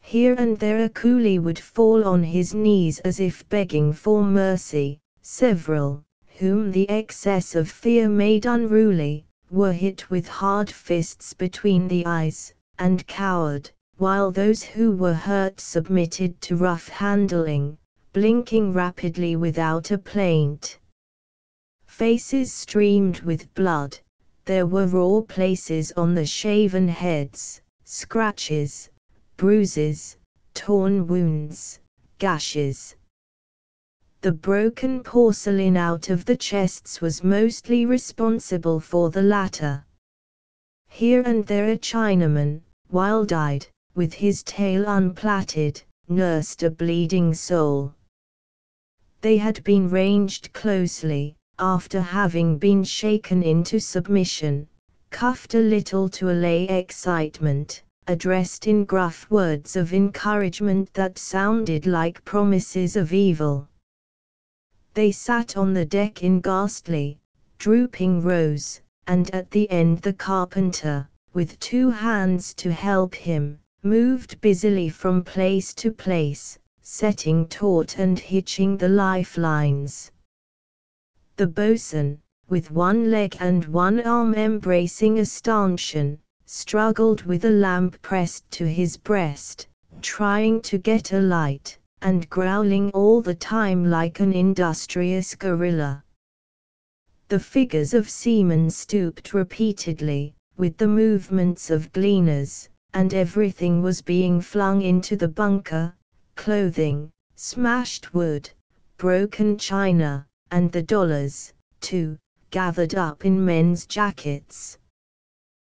Here and there a coolie would fall on his knees as if begging for mercy, several, whom the excess of fear made unruly, were hit with hard fists between the eyes, and cowered, while those who were hurt submitted to rough handling, blinking rapidly without a plaint. Faces streamed with blood, there were raw places on the shaven heads, scratches, bruises, torn wounds, gashes. The broken porcelain out of the chests was mostly responsible for the latter. Here and there a Chinaman, wild-eyed, with his tail unplaited, nursed a bleeding soul. They had been ranged closely, after having been shaken into submission, cuffed a little to allay excitement, addressed in gruff words of encouragement that sounded like promises of evil. They sat on the deck in ghastly, drooping rows, and at the end the carpenter, with two hands to help him, moved busily from place to place, setting taut and hitching the lifelines. The boatswain, with one leg and one arm embracing a stanchion, struggled with a lamp pressed to his breast, trying to get a light, and growling all the time like an industrious gorilla. The figures of seamen stooped repeatedly, with the movements of gleaners, and everything was being flung into the bunker, clothing, smashed wood, broken china, and the dollars, too, gathered up in men's jackets.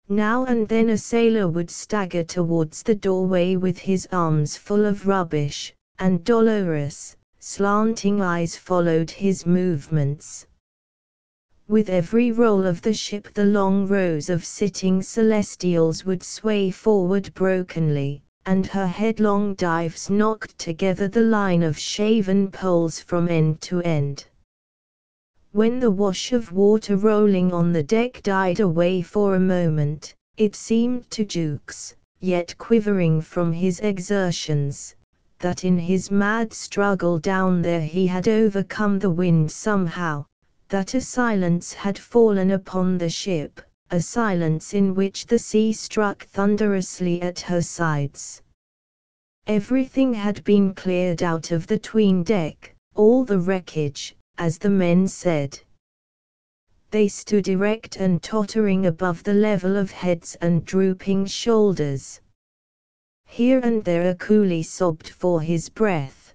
Now and then a sailor would stagger towards the doorway with his arms full of rubbish, and dolorous, slanting eyes followed his movements. With every roll of the ship the long rows of sitting celestials would sway forward brokenly, and her headlong dives knocked together the line of shaven polls from end to end. When the wash of water rolling on the deck died away for a moment, it seemed to Jukes, yet quivering from his exertions, that in his mad struggle down there he had overcome the wind somehow, that a silence had fallen upon the ship, a silence in which the sea struck thunderously at her sides. Everything had been cleared out of the tween deck, all the wreckage, as the men said. They stood erect and tottering above the level of heads and drooping shoulders. Here and there a coolie sobbed for his breath.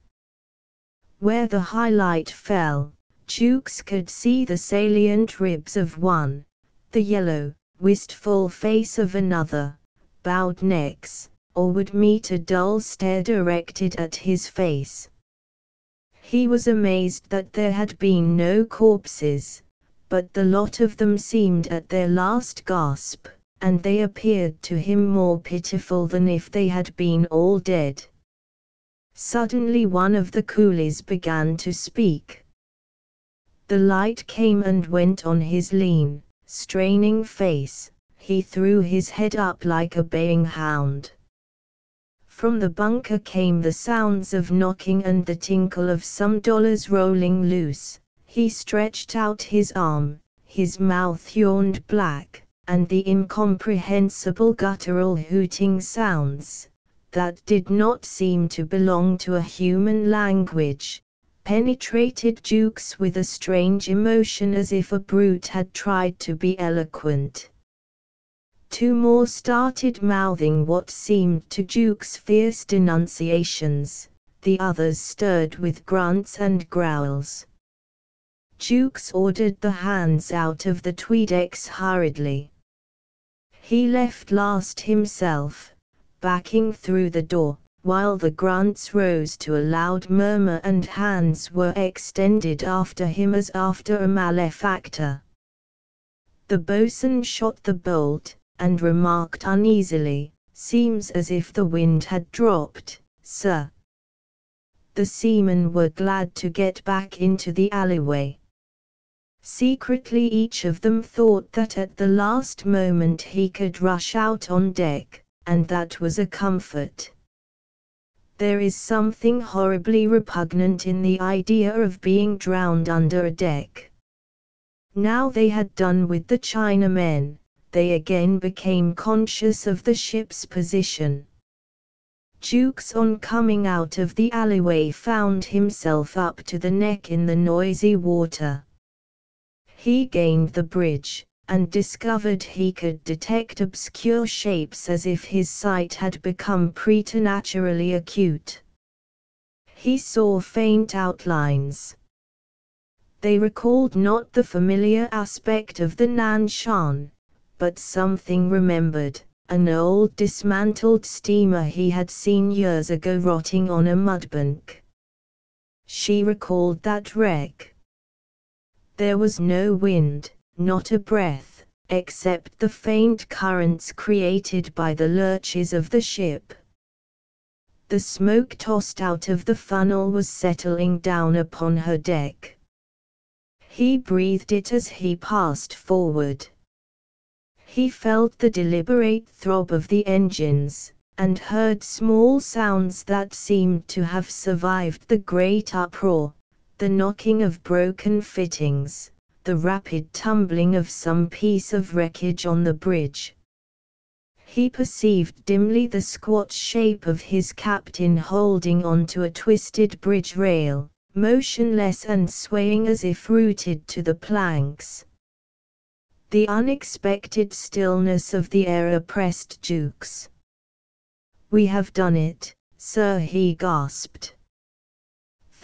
Where the high light fell, Jukes could see the salient ribs of one, the yellow, wistful face of another, bowed necks, or would meet a dull stare directed at his face. He was amazed that there had been no corpses, but the lot of them seemed at their last gasp, and they appeared to him more pitiful than if they had been all dead. Suddenly one of the coolies began to speak. The light came and went on his lean, straining face, he threw his head up like a baying hound. From the bunker came the sounds of knocking and the tinkle of some dollars rolling loose. He stretched out his arm, his mouth yawned black, and the incomprehensible guttural hooting sounds, that did not seem to belong to a human language, penetrated Jukes with a strange emotion as if a brute had tried to be eloquent. Two more started mouthing what seemed to Jukes fierce denunciations, the others stirred with grunts and growls. Jukes ordered the hands out of the tween deck hurriedly. He left last himself, backing through the door, while the grunts rose to a loud murmur and hands were extended after him as after a malefactor. The boatswain shot the bolt, and remarked uneasily, Seems as if the wind had dropped, sir. The seamen were glad to get back into the alleyway. Secretly each of them thought that at the last moment he could rush out on deck, and that was a comfort. There is something horribly repugnant in the idea of being drowned under a deck. Now they had done with the Chinamen, they again became conscious of the ship's position. Jukes on coming out of the alleyway found himself up to the neck in the noisy water. He gained the bridge, and discovered he could detect obscure shapes as if his sight had become preternaturally acute. He saw faint outlines. They recalled not the familiar aspect of the Nanshan, but something remembered, an old dismantled steamer he had seen years ago rotting on a mudbank. She recalled that wreck. There was no wind, not a breath, except the faint currents created by the lurches of the ship. The smoke tossed out of the funnel was settling down upon her deck. He breathed it as he passed forward. He felt the deliberate throb of the engines, and heard small sounds that seemed to have survived the great uproar, the knocking of broken fittings, the rapid tumbling of some piece of wreckage on the bridge. He perceived dimly the squat shape of his captain holding onto a twisted bridge rail, motionless and swaying as if rooted to the planks. The unexpected stillness of the air oppressed Jukes. We have done it, sir, he gasped.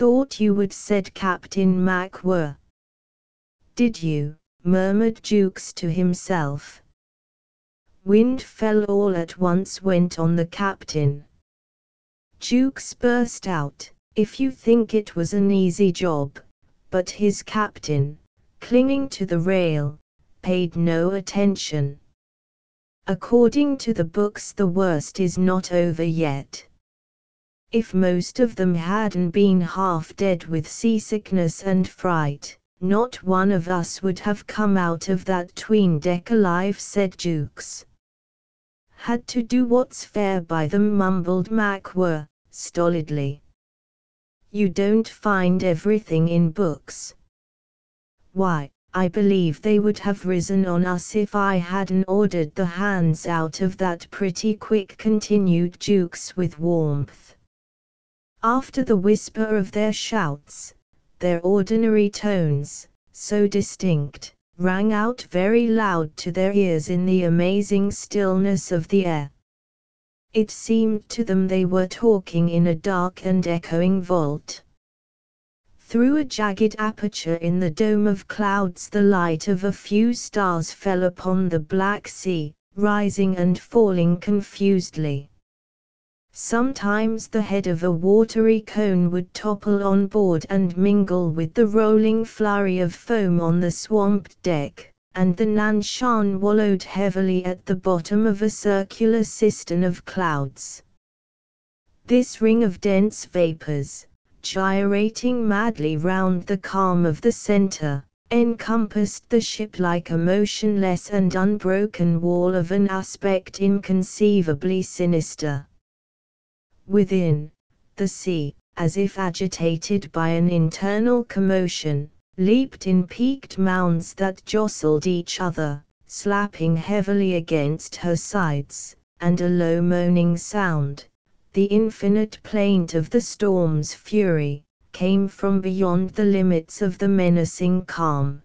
Thought you would, said Captain MacWhirr. Did you? murmured Jukes to himself. Wind fell all at once went on the captain. Jukes burst out, if you think it was an easy job, but his captain, clinging to the rail, paid no attention. According to the books the worst is not over yet. If most of them hadn't been half dead with seasickness and fright, not one of us would have come out of that tween deck alive, said Jukes. Had to do what's fair by them, mumbled MacWhirr, stolidly. You don't find everything in books. Why, I believe they would have risen on us if I hadn't ordered the hands out of that pretty quick, continued Jukes with warmth. After the whisper of their shouts, their ordinary tones, so distinct, rang out very loud to their ears in the amazing stillness of the air. It seemed to them they were talking in a dark and echoing vault. Through a jagged aperture in the dome of clouds the light of a few stars fell upon the black sea, rising and falling confusedly. Sometimes the head of a watery cone would topple on board and mingle with the rolling flurry of foam on the swamped deck, and the Nanshan wallowed heavily at the bottom of a circular cistern of clouds. This ring of dense vapors, gyrating madly round the calm of the center, encompassed the ship like a motionless and unbroken wall of an aspect inconceivably sinister. Within, the sea, as if agitated by an internal commotion, leaped in peaked mounds that jostled each other, slapping heavily against her sides, and a low moaning sound, the infinite plaint of the storm's fury, came from beyond the limits of the menacing calm.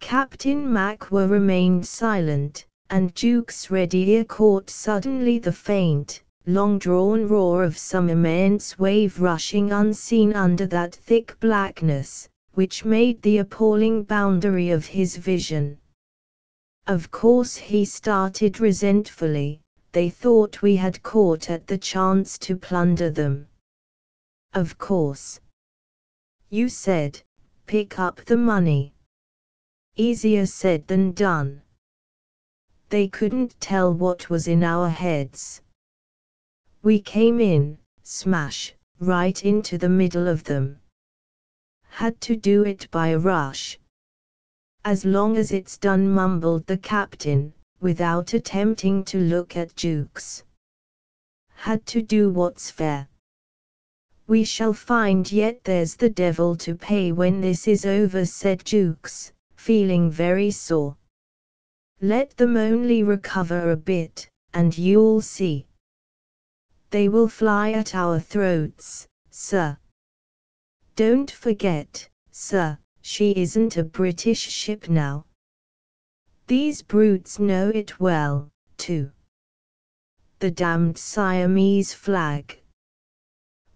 Captain MacWhirr remained silent, and Jukes ready ear caught suddenly the faint, long-drawn roar of some immense wave rushing unseen under that thick blackness, which made the appalling boundary of his vision. Of course he started resentfully, they thought we had caught at the chance to plunder them. Of course. You said, pick up the money. Easier said than done. They couldn't tell what was in our heads. We came in, smash, right into the middle of them. Had to do it by a rush. As long as it's done mumbled the captain, without attempting to look at Jukes. Had to do what's fair. We shall find yet there's the devil to pay when this is over said Jukes, feeling very sore. Let them only recover a bit, and you'll see. They will fly at our throats, sir. Don't forget, sir, she isn't a British ship now. These brutes know it well, too. The damned Siamese flag.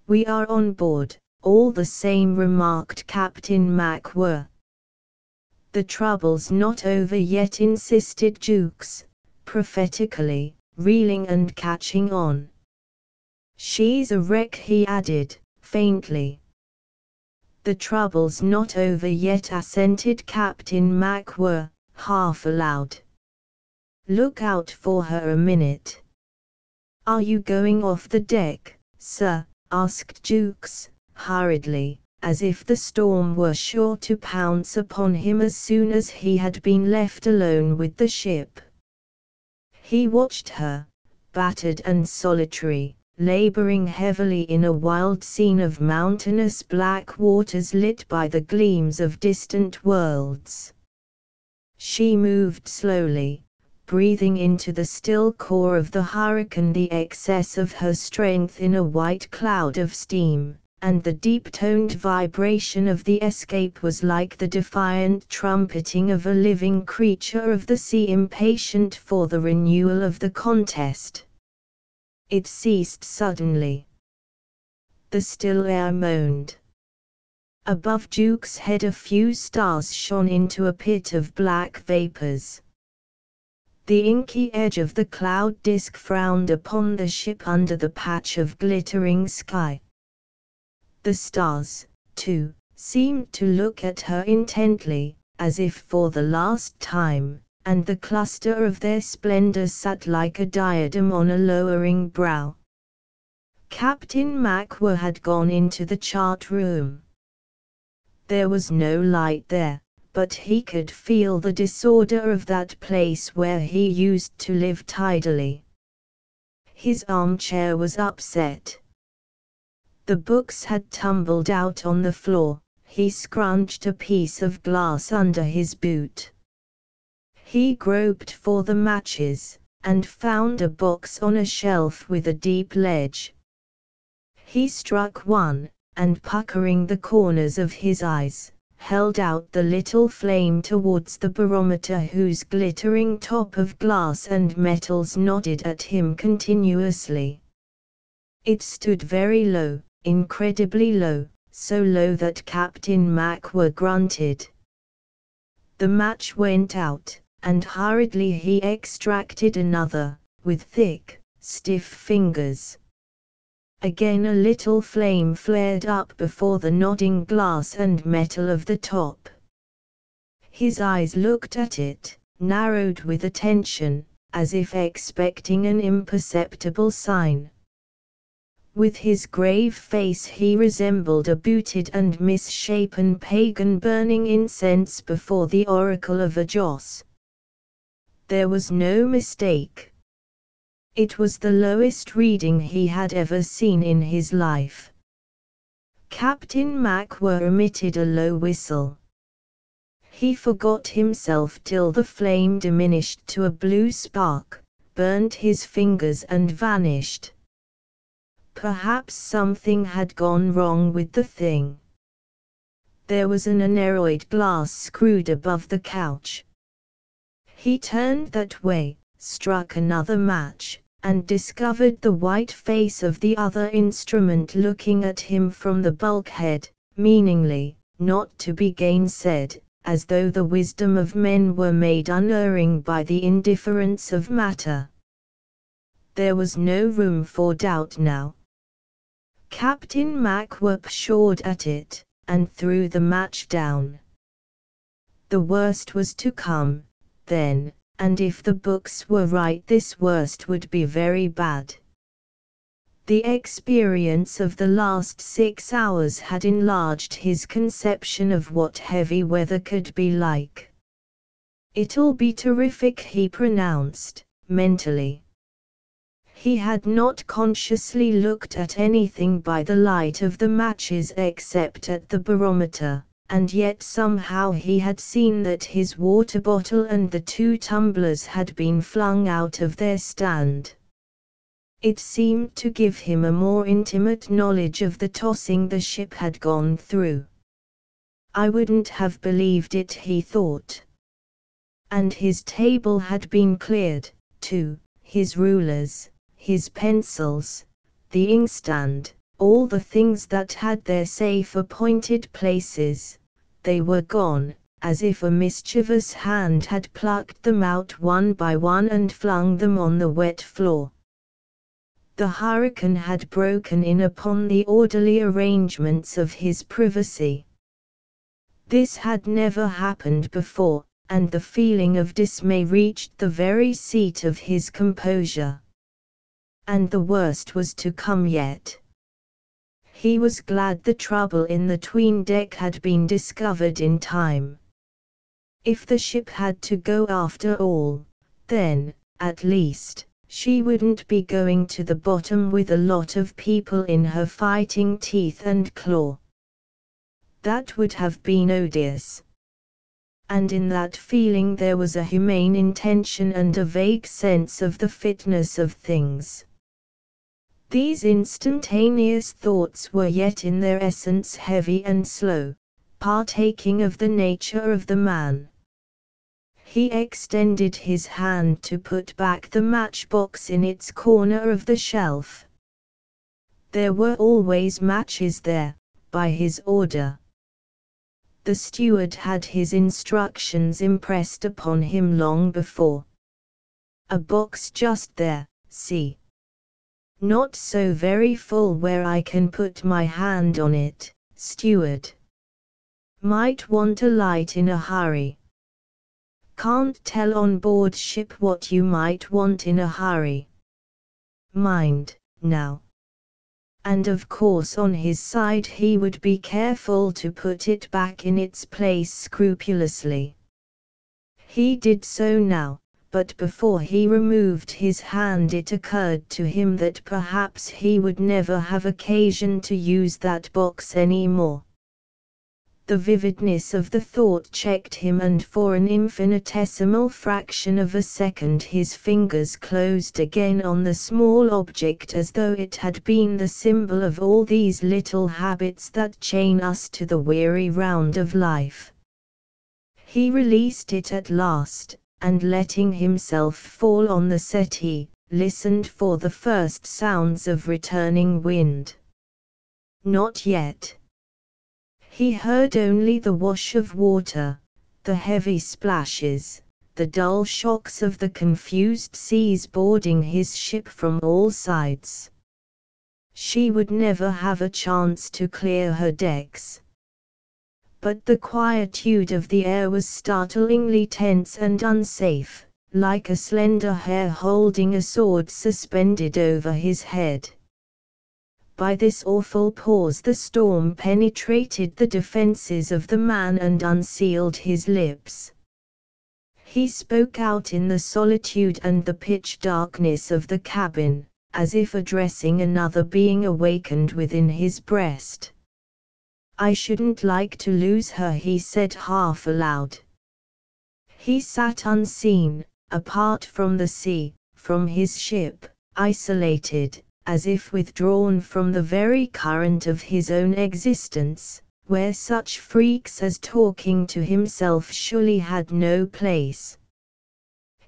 We are on board, all the same remarked Captain MacWhirr. The trouble's not over yet insisted Jukes, prophetically, reeling and catching on. She's a wreck he added, faintly. The trouble's not over yet assented Captain MacWhirr, half aloud. Look out for her a minute. Are you going off the deck, sir? asked Jukes, hurriedly, as if the storm were sure to pounce upon him as soon as he had been left alone with the ship. He watched her, battered and solitary, laboring heavily in a wild scene of mountainous black waters lit by the gleams of distant worlds. She moved slowly, breathing into the still core of the hurricane the excess of her strength in a white cloud of steam, and the deep-toned vibration of the escape was like the defiant trumpeting of a living creature of the sea impatient for the renewal of the contest. It ceased suddenly. The still air moaned. Above Jukes' head a few stars shone into a pit of black vapors. The inky edge of the cloud disk frowned upon the ship under the patch of glittering sky. The stars, too, seemed to look at her intently, as if for the last time, and the cluster of their splendor sat like a diadem on a lowering brow. Captain MacWhirr had gone into the chart room. There was no light there, but he could feel the disorder of that place where he used to live tidily. His armchair was upset. The books had tumbled out on the floor, he scrunched a piece of glass under his boot. He groped for the matches, and found a box on a shelf with a deep ledge. He struck one, and puckering the corners of his eyes, held out the little flame towards the barometer whose glittering top of glass and metals nodded at him continuously. It stood very low, incredibly low, so low that Captain MacWhirr grunted. The match went out and hurriedly he extracted another, with thick, stiff fingers. Again a little flame flared up before the nodding glass and metal of the top. His eyes looked at it, narrowed with attention, as if expecting an imperceptible sign. With his grave face he resembled a booted and misshapen pagan burning incense before the oracle of a Joss. There was no mistake. It was the lowest reading he had ever seen in his life. Captain MacWhirr emitted a low whistle. He forgot himself till the flame diminished to a blue spark, burnt his fingers and vanished. perhaps something had gone wrong with the thing. There was an aneroid glass screwed above the couch. He turned that way, struck another match, and discovered the white face of the other instrument looking at him from the bulkhead, meaningly, not to be gainsaid, as though the wisdom of men were made unerring by the indifference of matter. There was no room for doubt now. Captain MacWhirr pshawed at it, and threw the match down. The worst was to come, then, and if the books were right this worst would be very bad. The experience of the last six hours had enlarged his conception of what heavy weather could be like. It'll be terrific he pronounced, mentally. He had not consciously looked at anything by the light of the matches except at the barometer, and yet somehow he had seen that his water bottle and the two tumblers had been flung out of their stand. It seemed to give him a more intimate knowledge of the tossing the ship had gone through. I wouldn't have believed it, he thought. And his table had been cleared, too, his rulers, his pencils, the inkstand, all the things that had their safe appointed places, they were gone, as if a mischievous hand had plucked them out one by one and flung them on the wet floor the hurricane had broken in upon the orderly arrangements of his privacy. This had never happened before, and the feeling of dismay reached the very seat of his composure. And the worst was to come yet. He was glad the trouble in the tween deck had been discovered in time. If the ship had to go after all, then, at least, she wouldn't be going to the bottom with a lot of people in her fighting teeth and claw. That would have been odious. And in that feeling there was a humane intention and a vague sense of the fitness of things. These instantaneous thoughts were yet in their essence heavy and slow, partaking of the nature of the man. He extended his hand to put back the matchbox in its corner of the shelf. There were always matches there, by his order. The steward had his instructions impressed upon him long before. A box just there, see. Not so very full where I can put my hand on it, steward. Might want a light in a hurry. Can't tell on board ship what you might want in a hurry. Mind, now. And of course on his side he would be careful to put it back in its place scrupulously. He did so now, but before he removed his hand it occurred to him that perhaps he would never have occasion to use that box any more. The vividness of the thought checked him and for an infinitesimal fraction of a second his fingers closed again on the small object as though it had been the symbol of all these little habits that chain us to the weary round of life. He released it at last, and letting himself fall on the settee, listened for the first sounds of returning wind. Not yet. He heard only the wash of water, the heavy splashes, the dull shocks of the confused seas boarding his ship from all sides. She would never have a chance to clear her decks. But the quietude of the air was startlingly tense and unsafe, like a slender hair holding a sword suspended over his head. By this awful pause the storm penetrated the defenses of the man and unsealed his lips. He spoke out in the solitude and the pitch darkness of the cabin, as if addressing another being awakened within his breast. I shouldn't like to lose her, he said half aloud. He sat unseen, apart from the sea, from his ship, isolated, as if withdrawn from the very current of his own existence, where such freaks as talking to himself surely had no place.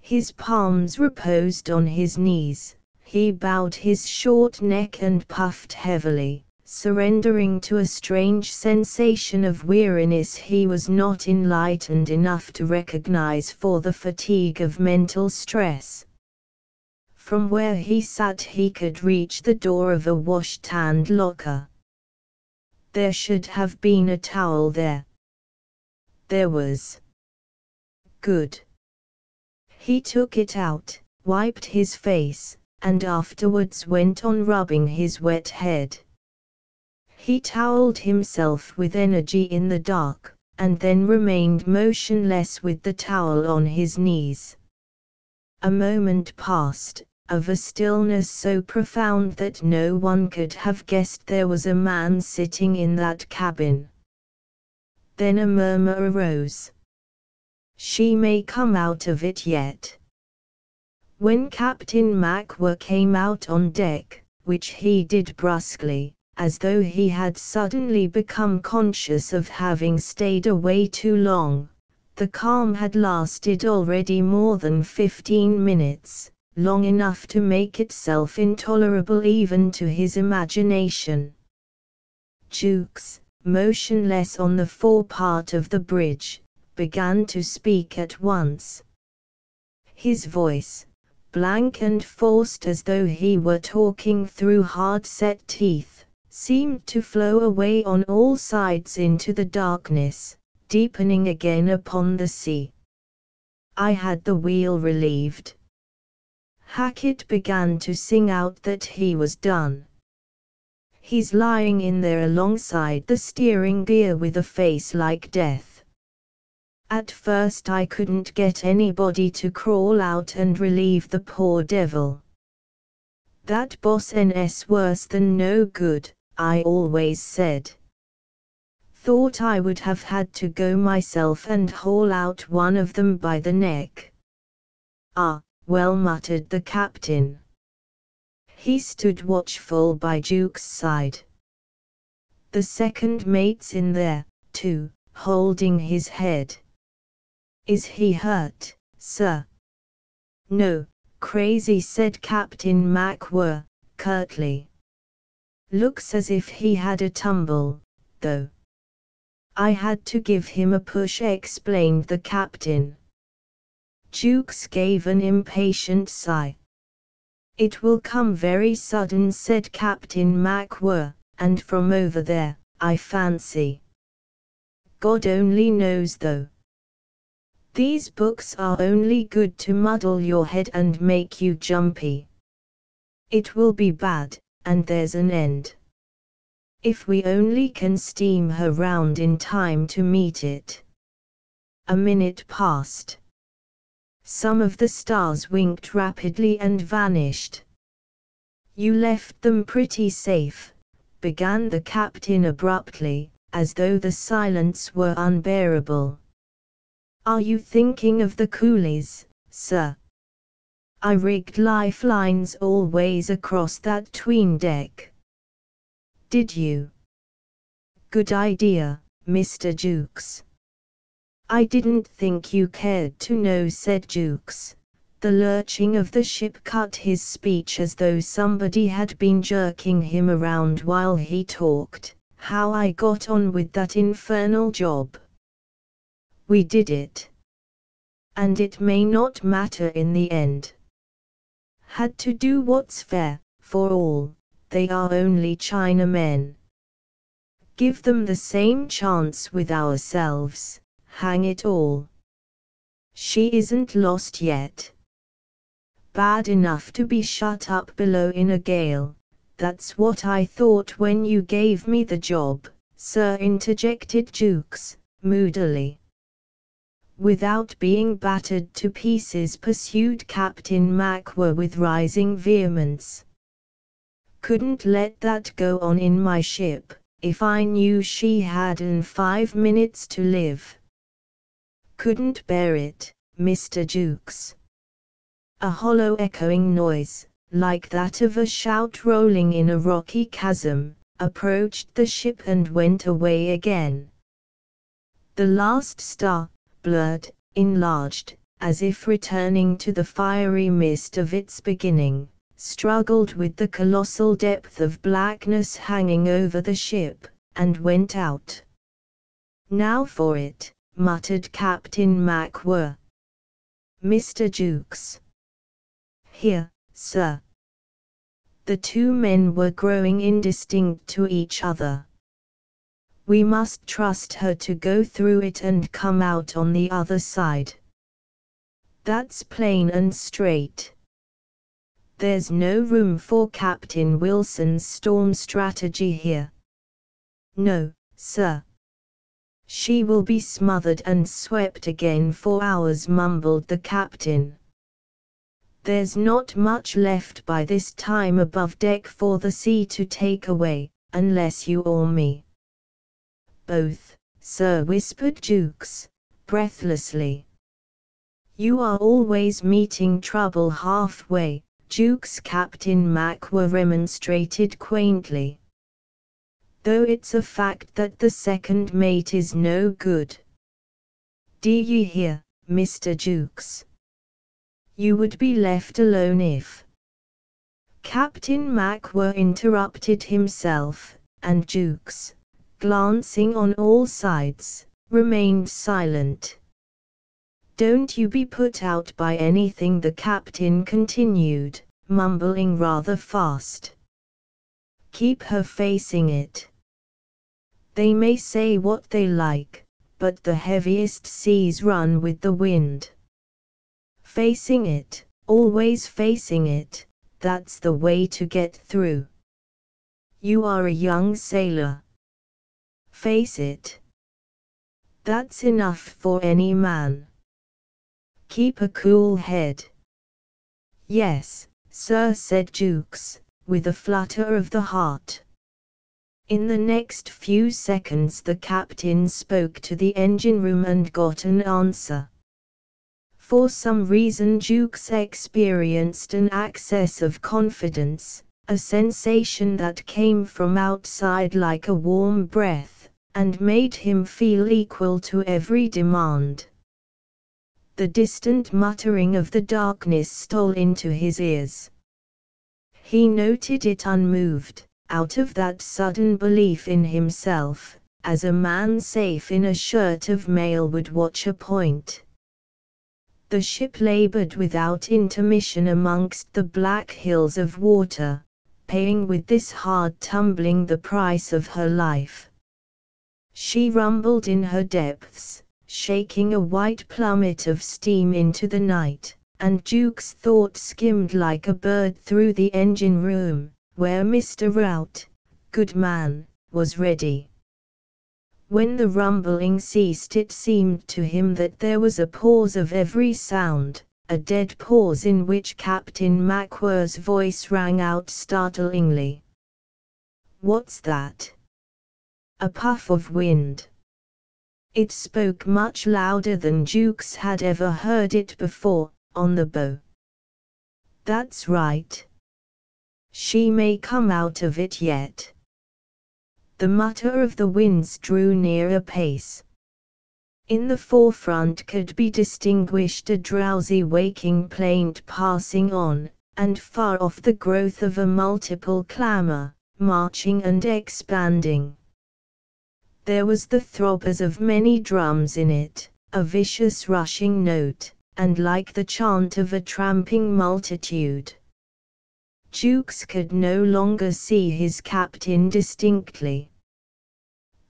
His palms reposed on his knees, he bowed his short neck and puffed heavily, surrendering to a strange sensation of weariness he was not enlightened enough to recognize for the fatigue of mental stress. From where he sat he could reach the door of a washstand locker. There should have been a towel there. There was. Good. He took it out, wiped his face, and afterwards went on rubbing his wet head. He toweled himself with energy in the dark, and then remained motionless with the towel on his knees. A moment passed, of a stillness so profound that no one could have guessed there was a man sitting in that cabin. Then a murmur arose. She may come out of it yet. When Captain MacWhirr came out on deck, which he did brusquely, as though he had suddenly become conscious of having stayed away too long, the calm had lasted already more than fifteen minutes long enough to make itself intolerable even to his imagination. Jukes, motionless on the forepart of the bridge, began to speak at once. His voice, blank and forced as though he were talking through hard-set teeth, seemed to flow away on all sides into the darkness, deepening again upon the sea. I had the wheel relieved. Halkett began to sing out that he was done. He's lying in there alongside the steering gear with a face like death. At first I couldn't get anybody to crawl out and relieve the poor devil. That bosun's worse than no good, I always said. Thought I would have had to go myself and haul out one of them by the neck. Ah, well muttered the captain. He stood watchful by Jukes' side. The second mate's in there, too, holding his head. Is he hurt, sir? No, crazy said Captain MacWhirr, curtly. Looks as if he had a tumble, though. I had to give him a push explained the captain. Jukes gave an impatient sigh. It will come very sudden said Captain MacWhirr, and from over there, I fancy. God only knows though. These books are only good to muddle your head and make you jumpy. It will be bad, and there's an end. If we only can steam her round in time to meet it. A minute passed. Some of the stars winked rapidly and vanished. You left them pretty safe, began the captain abruptly, as though the silence were unbearable. Are you thinking of the coolies, sir? I rigged lifelines all ways across that tween deck. Did you? Good idea, Mr. Jukes. I didn't think you cared to know said Jukes. The lurching of the ship cut his speech as though somebody had been jerking him around while he talked. How I got on with that infernal job. We did it. And it may not matter in the end. Had to do what's fair, for all, they are only Chinamen. Give them the same chance with ourselves hang it all. She isn't lost yet. Bad enough to be shut up below in a gale, that's what I thought when you gave me the job, sir interjected Jukes, moodily. Without being battered to pieces pursued Captain MacWhirr with rising vehemence. Couldn't let that go on in my ship, if I knew she had in five minutes to live. Couldn't bear it, Mr. Jukes. A hollow echoing noise, like that of a shout rolling in a rocky chasm, approached the ship and went away again. The last star, blurred, enlarged, as if returning to the fiery mist of its beginning, struggled with the colossal depth of blackness hanging over the ship, and went out. Now for it, muttered Captain MacWhirr. Mr. Jukes. Here, sir. The two men were growing indistinct to each other. We must trust her to go through it and come out on the other side. That's plain and straight. There's no room for Captain Wilson's storm strategy here. No, sir. She will be smothered and swept again for hours mumbled the captain. There's not much left by this time above deck for the sea to take away, unless you or me. Both, sir whispered Jukes, breathlessly. You are always meeting trouble halfway, Jukes Captain MacWhirr remonstrated quaintly though it's a fact that the second mate is no good. Do ye hear, Mr. Jukes? You would be left alone if. Captain MacWhirr interrupted himself, and Jukes, glancing on all sides, remained silent. Don't you be put out by anything the captain continued, mumbling rather fast. Keep her facing it. They may say what they like, but the heaviest seas run with the wind. Facing it, always facing it, that's the way to get through. You are a young sailor. Face it. That's enough for any man. Keep a cool head. Yes, sir, said Jukes, with a flutter of the heart. In the next few seconds the captain spoke to the engine room and got an answer. For some reason Jukes experienced an access of confidence, a sensation that came from outside like a warm breath, and made him feel equal to every demand. The distant muttering of the darkness stole into his ears. He noted it unmoved out of that sudden belief in himself, as a man safe in a shirt of mail would watch a point. The ship labored without intermission amongst the black hills of water, paying with this hard tumbling the price of her life. She rumbled in her depths, shaking a white plummet of steam into the night, and Jukes' thought skimmed like a bird through the engine room, where Mr. Rout, good man, was ready. When the rumbling ceased it seemed to him that there was a pause of every sound, a dead pause in which Captain MacWhirr's voice rang out startlingly. What's that? A puff of wind. It spoke much louder than Jukes had ever heard it before, on the bow. That's right. She may come out of it yet. The mutter of the winds drew near apace. In the forefront could be distinguished a drowsy waking plaint passing on, and far off the growth of a multiple clamor, marching and expanding. There was the throb as of many drums in it, a vicious rushing note, and like the chant of a tramping multitude. Jukes could no longer see his captain distinctly.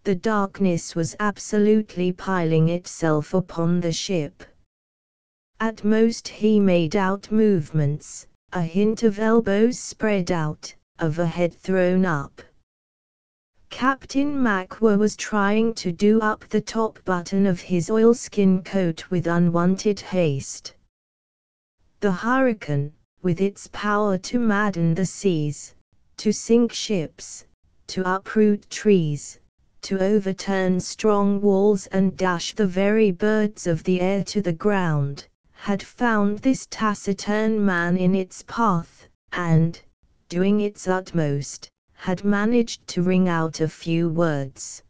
The darkness was absolutely piling itself upon the ship. At most he made out movements, a hint of elbows spread out, of a head thrown up. Captain MacWhirr was trying to do up the top button of his oilskin coat with unwanted haste. The hurricane, with its power to madden the seas, to sink ships, to uproot trees, to overturn strong walls and dash the very birds of the air to the ground, had found this taciturn man in its path, and, doing its utmost, had managed to wring out a few words.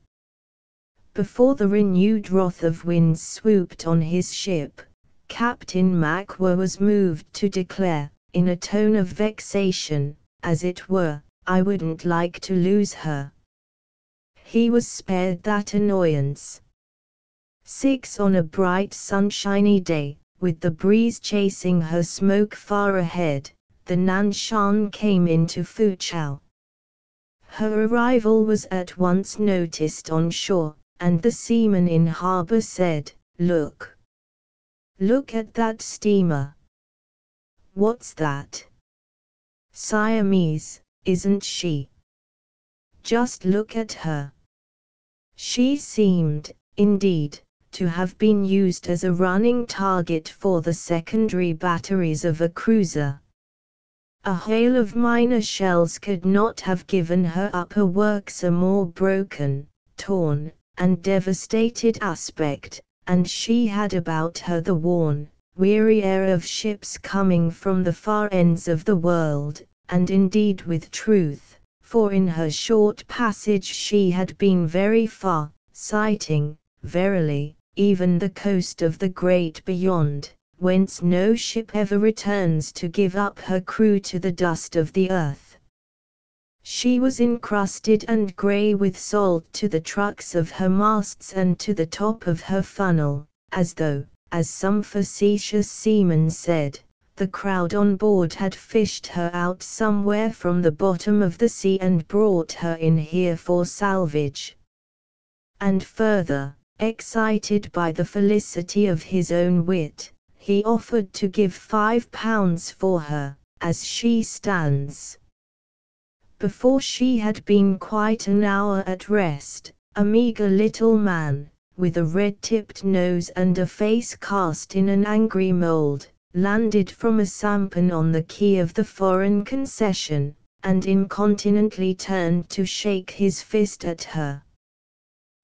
Before the renewed wrath of winds swooped on his ship, Captain MacWhirr was moved to declare, in a tone of vexation, as it were, I wouldn't like to lose her. He was spared that annoyance. Six on a bright sunshiny day, with the breeze chasing her smoke far ahead, the Nanshan came into Foochow. Her arrival was at once noticed on shore, and the seaman in harbor said, Look! Look at that steamer! What's that? Siamese, isn't she? Just look at her. She seemed, indeed, to have been used as a running target for the secondary batteries of a cruiser. A hail of minor shells could not have given her upper works a more broken, torn, and devastated aspect, and she had about her the worn, weary air of ships coming from the far ends of the world, and indeed with truth, for in her short passage she had been very far, sighting, verily, even the coast of the great beyond, whence no ship ever returns to give up her crew to the dust of the earth. She was encrusted and grey with salt to the trucks of her masts and to the top of her funnel, as though, as some facetious seaman said, the crowd on board had fished her out somewhere from the bottom of the sea and brought her in here for salvage. And further, Excited by the felicity of his own wit, he offered to give five pounds for her, as she stands. Before she had been quite an hour at rest, a meagre little man, with a red-tipped nose and a face cast in an angry mould, landed from a sampan on the quay of the foreign concession, and incontinently turned to shake his fist at her.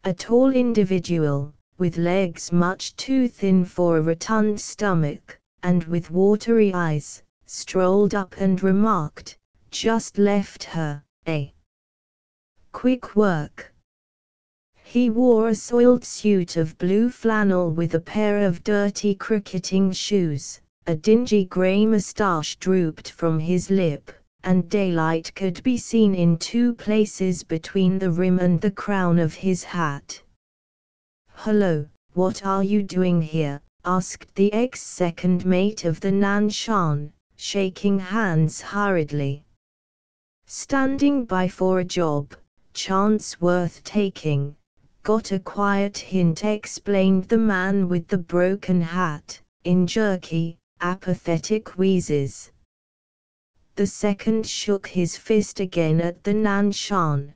A tall individual, with legs much too thin for a rotund stomach, and with watery eyes, strolled up and remarked, just left her, eh? Quick work. He wore a soiled suit of blue flannel with a pair of dirty cricketing shoes, a dingy grey moustache drooped from his lip, and daylight could be seen in two places between the rim and the crown of his hat. Hello, what are you doing here? asked the ex-second mate of the Nanshan, shaking hands hurriedly. Standing by for a job, chance worth taking, got a quiet hint explained the man with the broken hat, in jerky, apathetic wheezes. The second shook his fist again at the Nanshan.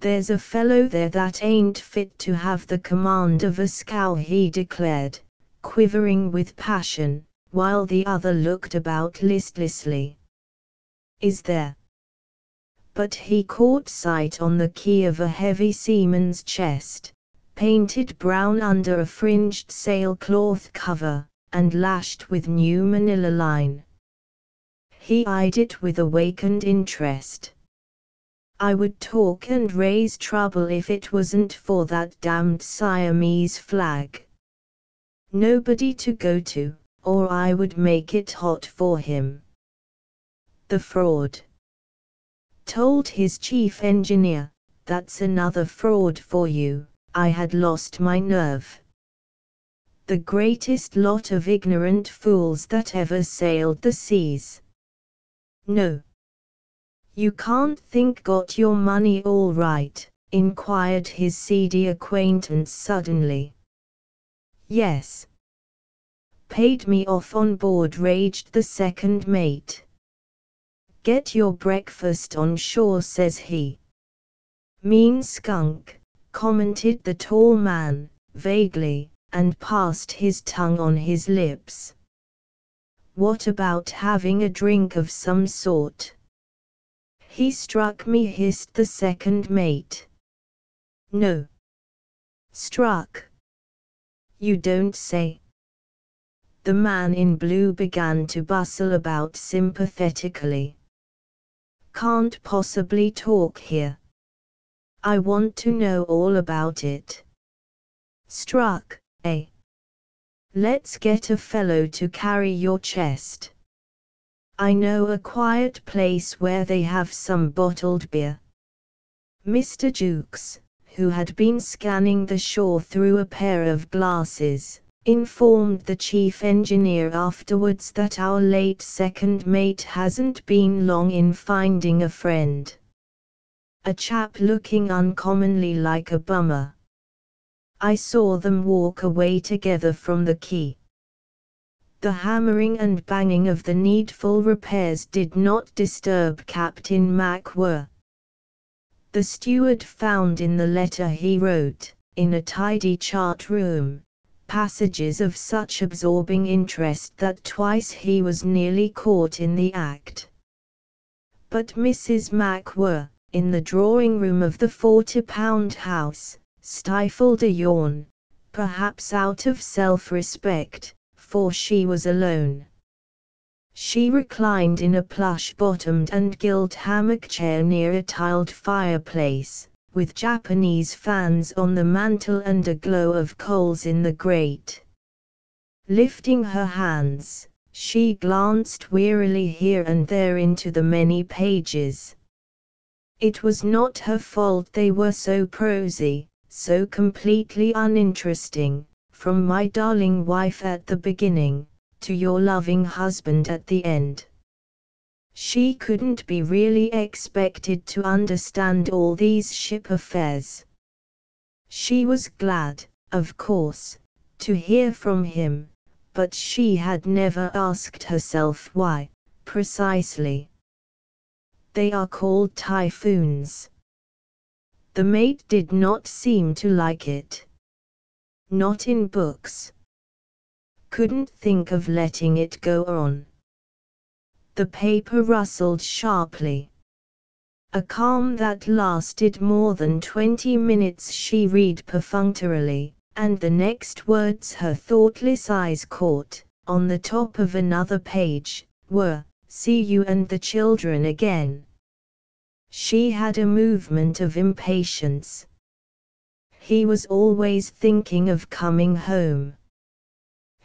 There's a fellow there that ain't fit to have the command of a scow he declared, quivering with passion, while the other looked about listlessly. Is there? But he caught sight on the quay of a heavy seaman's chest, painted brown under a fringed sailcloth cover, and lashed with new manila line. He eyed it with awakened interest. I would talk and raise trouble if it wasn't for that damned Siamese flag. Nobody to go to, or I would make it hot for him. The fraud. Told his chief engineer, that's another fraud for you, I had lost my nerve. The greatest lot of ignorant fools that ever sailed the seas. No. You can't think got your money all right, inquired his seedy acquaintance suddenly. Yes. Paid me off on board raged the second mate. Get your breakfast on shore says he. Mean skunk, commented the tall man, vaguely, and passed his tongue on his lips. What about having a drink of some sort? He struck me hissed the second mate. No. Struck. You don't say. the man in blue began to bustle about sympathetically. Can't possibly talk here. I want to know all about it. Struck, eh? Let's get a fellow to carry your chest. I know a quiet place where they have some bottled beer. Mr. Jukes, who had been scanning the shore through a pair of glasses, informed the chief engineer afterwards that our late second mate hasn't been long in finding a friend. A chap looking uncommonly like a bummer. I saw them walk away together from the quay. The hammering and banging of the needful repairs did not disturb Captain MacWhirr. The steward found in the letter he wrote, in a tidy chart room, passages of such absorbing interest that twice he was nearly caught in the act. But Mrs. MacWhirr, in the drawing room of the forty-pound house, stifled a yawn, perhaps out of self-respect, for she was alone. She reclined in a plush-bottomed and gilt hammock chair near a tiled fireplace, with Japanese fans on the mantel and a glow of coals in the grate. Lifting her hands, she glanced wearily here and there into the many pages. It was not her fault they were so prosy, so completely uninteresting, from my darling wife at the beginning, to your loving husband at the end. She couldn't be really expected to understand all these ship affairs. She was glad, of course, to hear from him, but she had never asked herself why, precisely. They are called typhoons. The mate did not seem to like it. Not in books. Couldn't think of letting it go on. The paper rustled sharply. A calm that lasted more than twenty minutes she read perfunctorily, and the next words her thoughtless eyes caught, on the top of another page, were, See you and the children again. She had a movement of impatience. He was always thinking of coming home.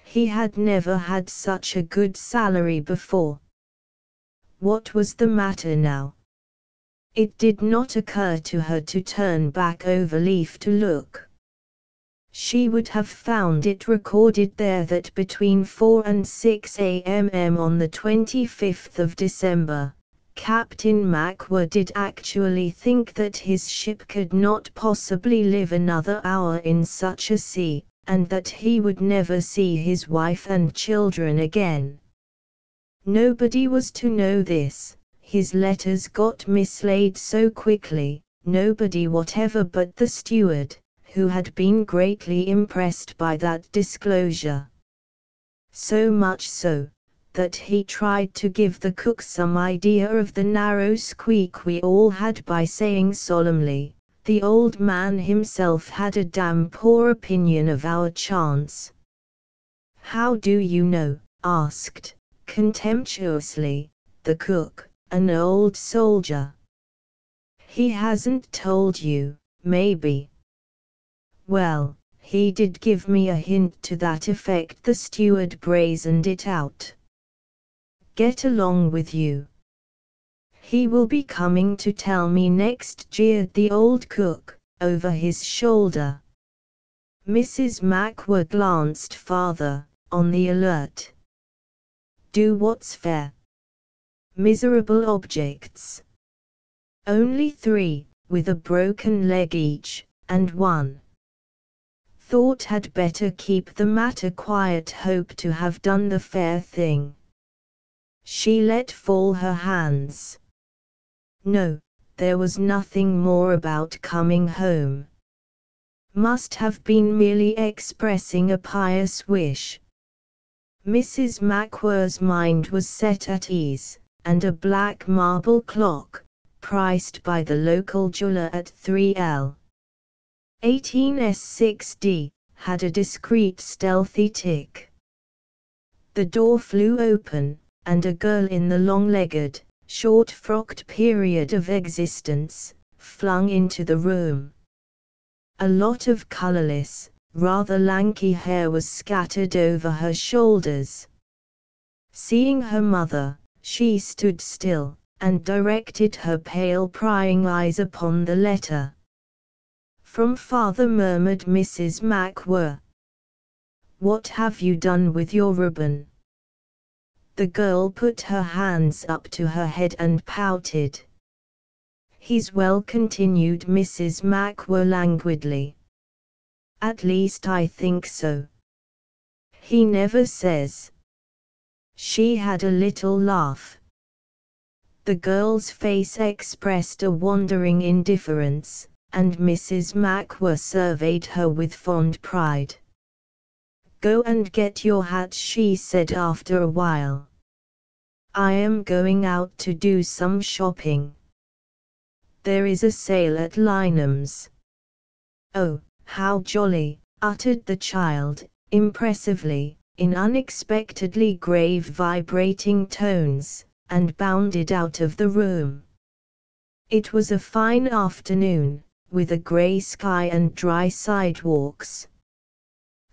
He had never had such a good salary before. What was the matter now? It did not occur to her to turn back over leaf to look. She would have found it recorded there that between 4 and 6 a.m. on the 25th of December, Captain MacWhirr did actually think that his ship could not possibly live another hour in such a sea, and that he would never see his wife and children again. Nobody was to know this, his letters got mislaid so quickly, nobody whatever but the steward, who had been greatly impressed by that disclosure. So much so, that he tried to give the cook some idea of the narrow squeak we all had by saying solemnly, the old man himself had a damn poor opinion of our chance. How do you know? asked, contemptuously, the cook, an old soldier. He hasn't told you, maybe. Well, he did give me a hint to that effect the steward brazened it out. Get along with you. He will be coming to tell me next jeered the old cook, over his shoulder. Mrs. MacWhirr glanced farther, on the alert do what's fair. Miserable objects. Only three, with a broken leg each, and one. Thought had better keep the matter quiet hope to have done the fair thing. She let fall her hands. No, there was nothing more about coming home. Must have been merely expressing a pious wish. Mrs. MacWhirr's mind was set at ease, and a black marble clock, priced by the local jeweler at 3L. 18S6D, had a discreet stealthy tick. The door flew open, and a girl in the long-legged, short-frocked period of existence, flung into the room. A lot of colorless, rather lanky hair was scattered over her shoulders. Seeing her mother, she stood still, and directed her pale prying eyes upon the letter. From father murmured Mrs. MacWhirr. What have you done with your ribbon? The girl put her hands up to her head and pouted. He's well continued Mrs. MacWhirr languidly. At least I think so. He never says. She had a little laugh. The girl's face expressed a wondering indifference, and Mrs. MacWhirr surveyed her with fond pride. Go and get your hat she said after a while. I am going out to do some shopping. There is a sale at Lynam's. Oh, how jolly, uttered the child, impressively, in unexpectedly grave vibrating tones, and bounded out of the room. It was a fine afternoon, with a grey sky and dry sidewalks.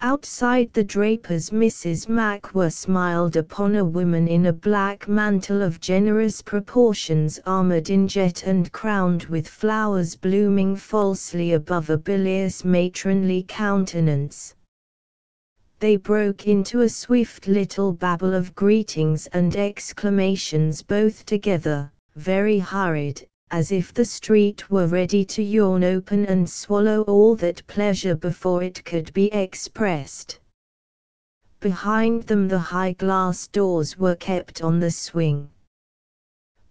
Outside the draper's Mrs. MacWhirr smiled upon a woman in a black mantle of generous proportions armored in jet and crowned with flowers blooming falsely above a bilious matronly countenance. They broke into a swift little babble of greetings and exclamations both together, very hurried, as if the street were ready to yawn open and swallow all that pleasure before it could be expressed. Behind them the high glass doors were kept on the swing.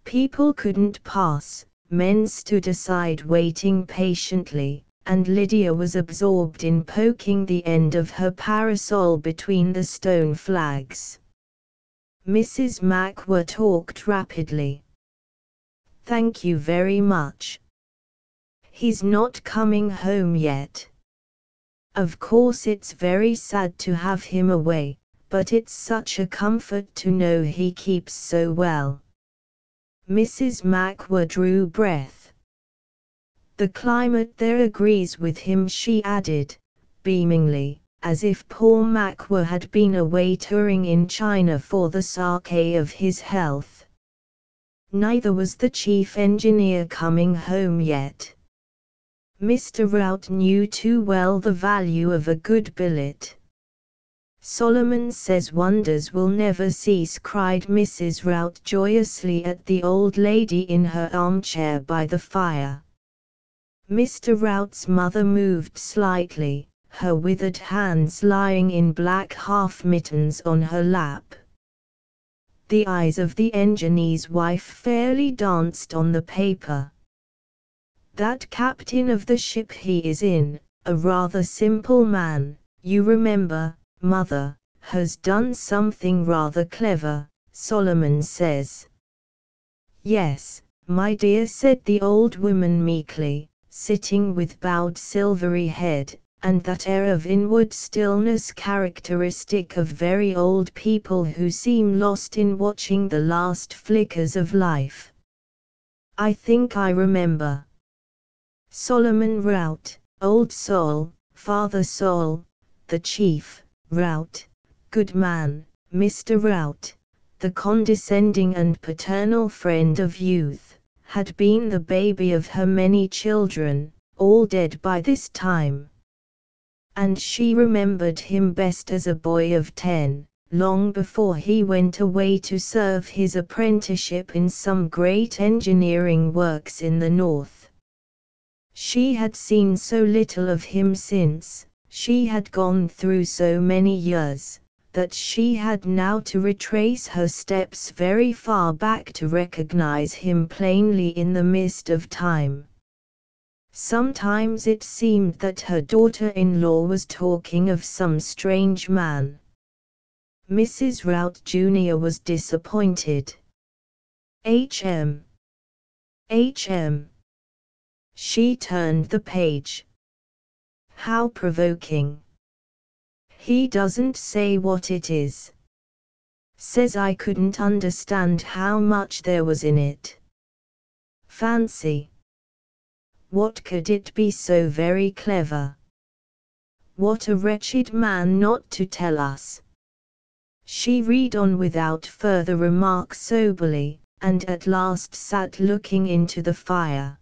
People couldn't pass, men stood aside waiting patiently, and Lydia was absorbed in poking the end of her parasol between the stone flags. Mrs. MacWhirr talked rapidly. Thank you very much. He's not coming home yet. Of course it's very sad to have him away, but it's such a comfort to know he keeps so well. Mrs. MacWhirr drew breath. The climate there agrees with him she added, beamingly, as if poor MacWhirr had been away touring in China for the sake of his health. Neither was the chief engineer coming home yet. Mr. Rout knew too well the value of a good billet. Solomon says wonders will never cease cried Mrs. Rout joyously at the old lady in her armchair by the fire. Mr. Rout's mother moved slightly, her withered hands lying in black half mittens on her lap. The eyes of the engineer's wife fairly danced on the paper. That captain of the ship he is in, a rather simple man, you remember, mother, has done something rather clever, Solomon says. Yes, my dear said the old woman meekly, sitting with bowed silvery head, and that air of inward stillness characteristic of very old people who seem lost in watching the last flickers of life. I think I remember. Solomon Rout, Old Sol, Father Sol, the Chief, Rout, good man, Mr. Rout, the condescending and paternal friend of youth, had been the baby of her many children, all dead by this time and she remembered him best as a boy of ten, long before he went away to serve his apprenticeship in some great engineering works in the north. She had seen so little of him since, she had gone through so many years, that she had now to retrace her steps very far back to recognize him plainly in the mist of time. Sometimes it seemed that her daughter-in-law was talking of some strange man. Mrs. Rout Jr. was disappointed. H.M. H.M. She turned the page. How provoking. He doesn't say what it is. Says I couldn't understand how much there was in it. Fancy. What could it be so very clever? What a wretched man not to tell us. She read on without further remark soberly, and at last sat looking into the fire.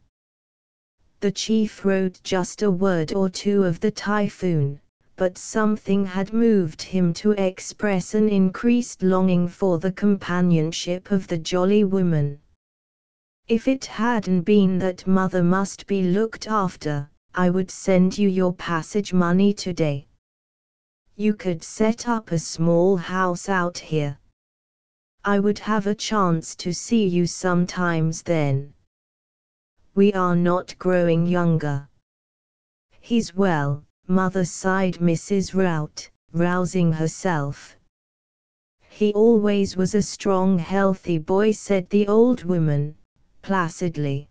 The chief wrote just a word or two of the typhoon, but something had moved him to express an increased longing for the companionship of the jolly woman. If it hadn't been that mother must be looked after, I would send you your passage money today. You could set up a small house out here. I would have a chance to see you sometimes then. We are not growing younger. He's well, mother sighed Mrs. Rout, rousing herself. He always was a strong healthy boy said the old woman, placidly.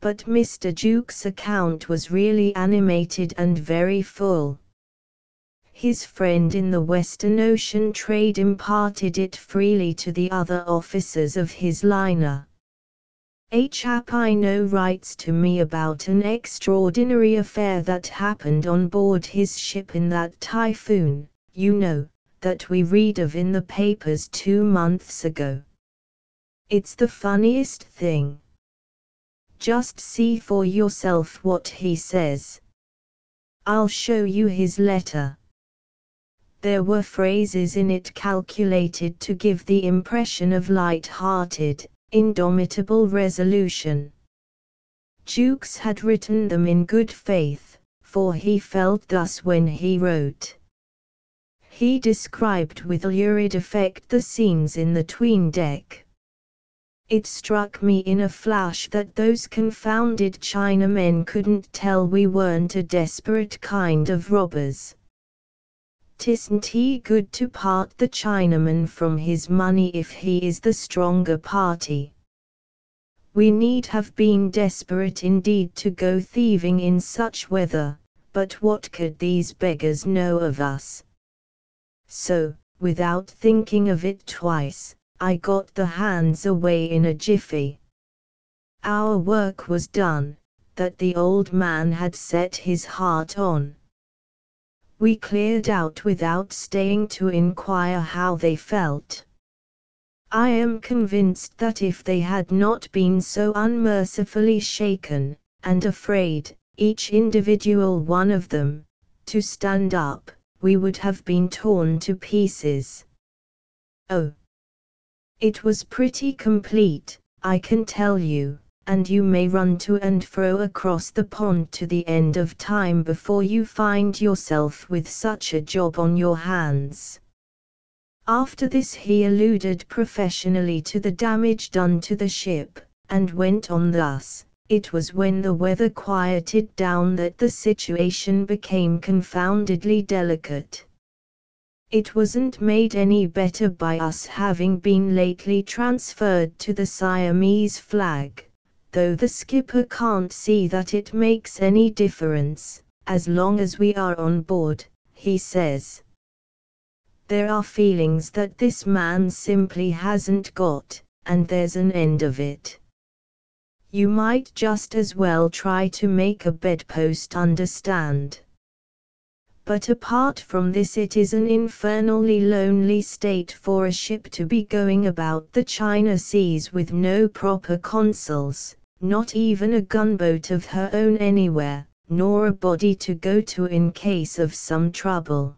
But Mr. Jukes' account was really animated and very full. His friend in the Western Ocean trade imparted it freely to the other officers of his liner. A chap I know writes to me about an extraordinary affair that happened on board his ship in that typhoon, you know, that we read of in the papers two months ago. It's the funniest thing. Just see for yourself what he says. I'll show you his letter. There were phrases in it calculated to give the impression of light-hearted, indomitable resolution. Jukes had written them in good faith, for he felt thus when he wrote. He described with lurid effect the scenes in the tween deck. It struck me in a flash that those confounded Chinamen couldn't tell we weren't a desperate kind of robbers. Tisn't he good to part the Chinaman from his money if he is the stronger party? We need have been desperate indeed to go thieving in such weather, but what could these beggars know of us? So, without thinking of it twice, I got the hands away in a jiffy. Our work was done, that the old man had set his heart on. We cleared out without staying to inquire how they felt. I am convinced that if they had not been so unmercifully shaken, and afraid, each individual one of them, to stand up, we would have been torn to pieces. Oh! It was pretty complete, I can tell you and you may run to and fro across the pond to the end of time before you find yourself with such a job on your hands. After this he alluded professionally to the damage done to the ship, and went on thus. It was when the weather quieted down that the situation became confoundedly delicate. It wasn't made any better by us having been lately transferred to the Siamese flag though the skipper can't see that it makes any difference, as long as we are on board, he says. There are feelings that this man simply hasn't got, and there's an end of it. You might just as well try to make a bedpost understand. But apart from this it is an infernally lonely state for a ship to be going about the China seas with no proper consuls, not even a gunboat of her own anywhere, nor a body to go to in case of some trouble.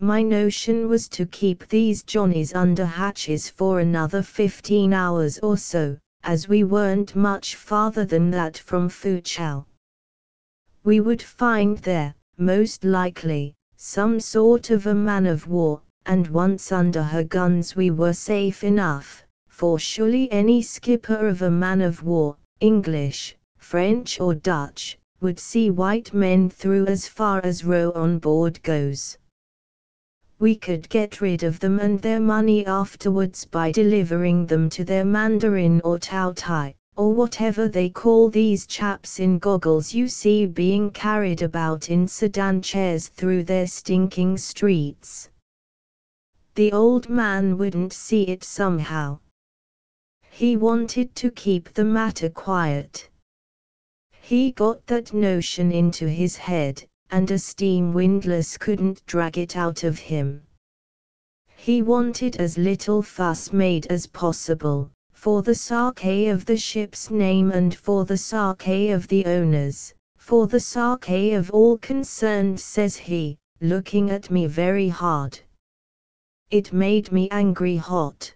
My notion was to keep these Johnnies under hatches for another 15 hours or so, as we weren't much farther than that from Foochow. We would find there, most likely, some sort of a man of war, and once under her guns we were safe enough for surely any skipper of a man of war, English, French or Dutch, would see white men through as far as row on board goes. We could get rid of them and their money afterwards by delivering them to their mandarin or taotai, or whatever they call these chaps in goggles you see being carried about in sedan chairs through their stinking streets. the old man wouldn't see it somehow. He wanted to keep the matter quiet. He got that notion into his head, and a steam windlass couldn't drag it out of him. He wanted as little fuss made as possible, for the sake of the ship's name and for the sake of the owners, for the sake of all concerned says he, looking at me very hard. It made me angry hot.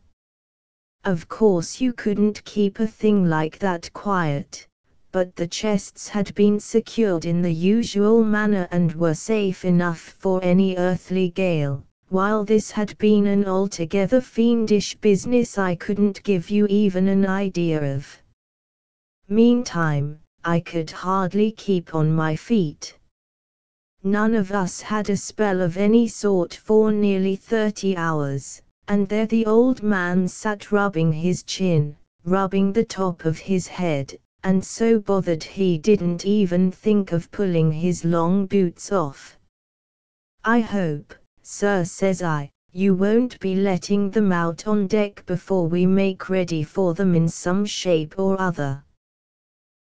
Of course you couldn't keep a thing like that quiet, but the chests had been secured in the usual manner and were safe enough for any earthly gale. While this had been an altogether fiendish business I couldn't give you even an idea of. Meantime, I could hardly keep on my feet. None of us had a spell of any sort for nearly 30 hours, and there the old man sat rubbing his chin, rubbing the top of his head, and so bothered he didn't even think of pulling his long boots off. I hope, sir says I, you won't be letting them out on deck before we make ready for them in some shape or other.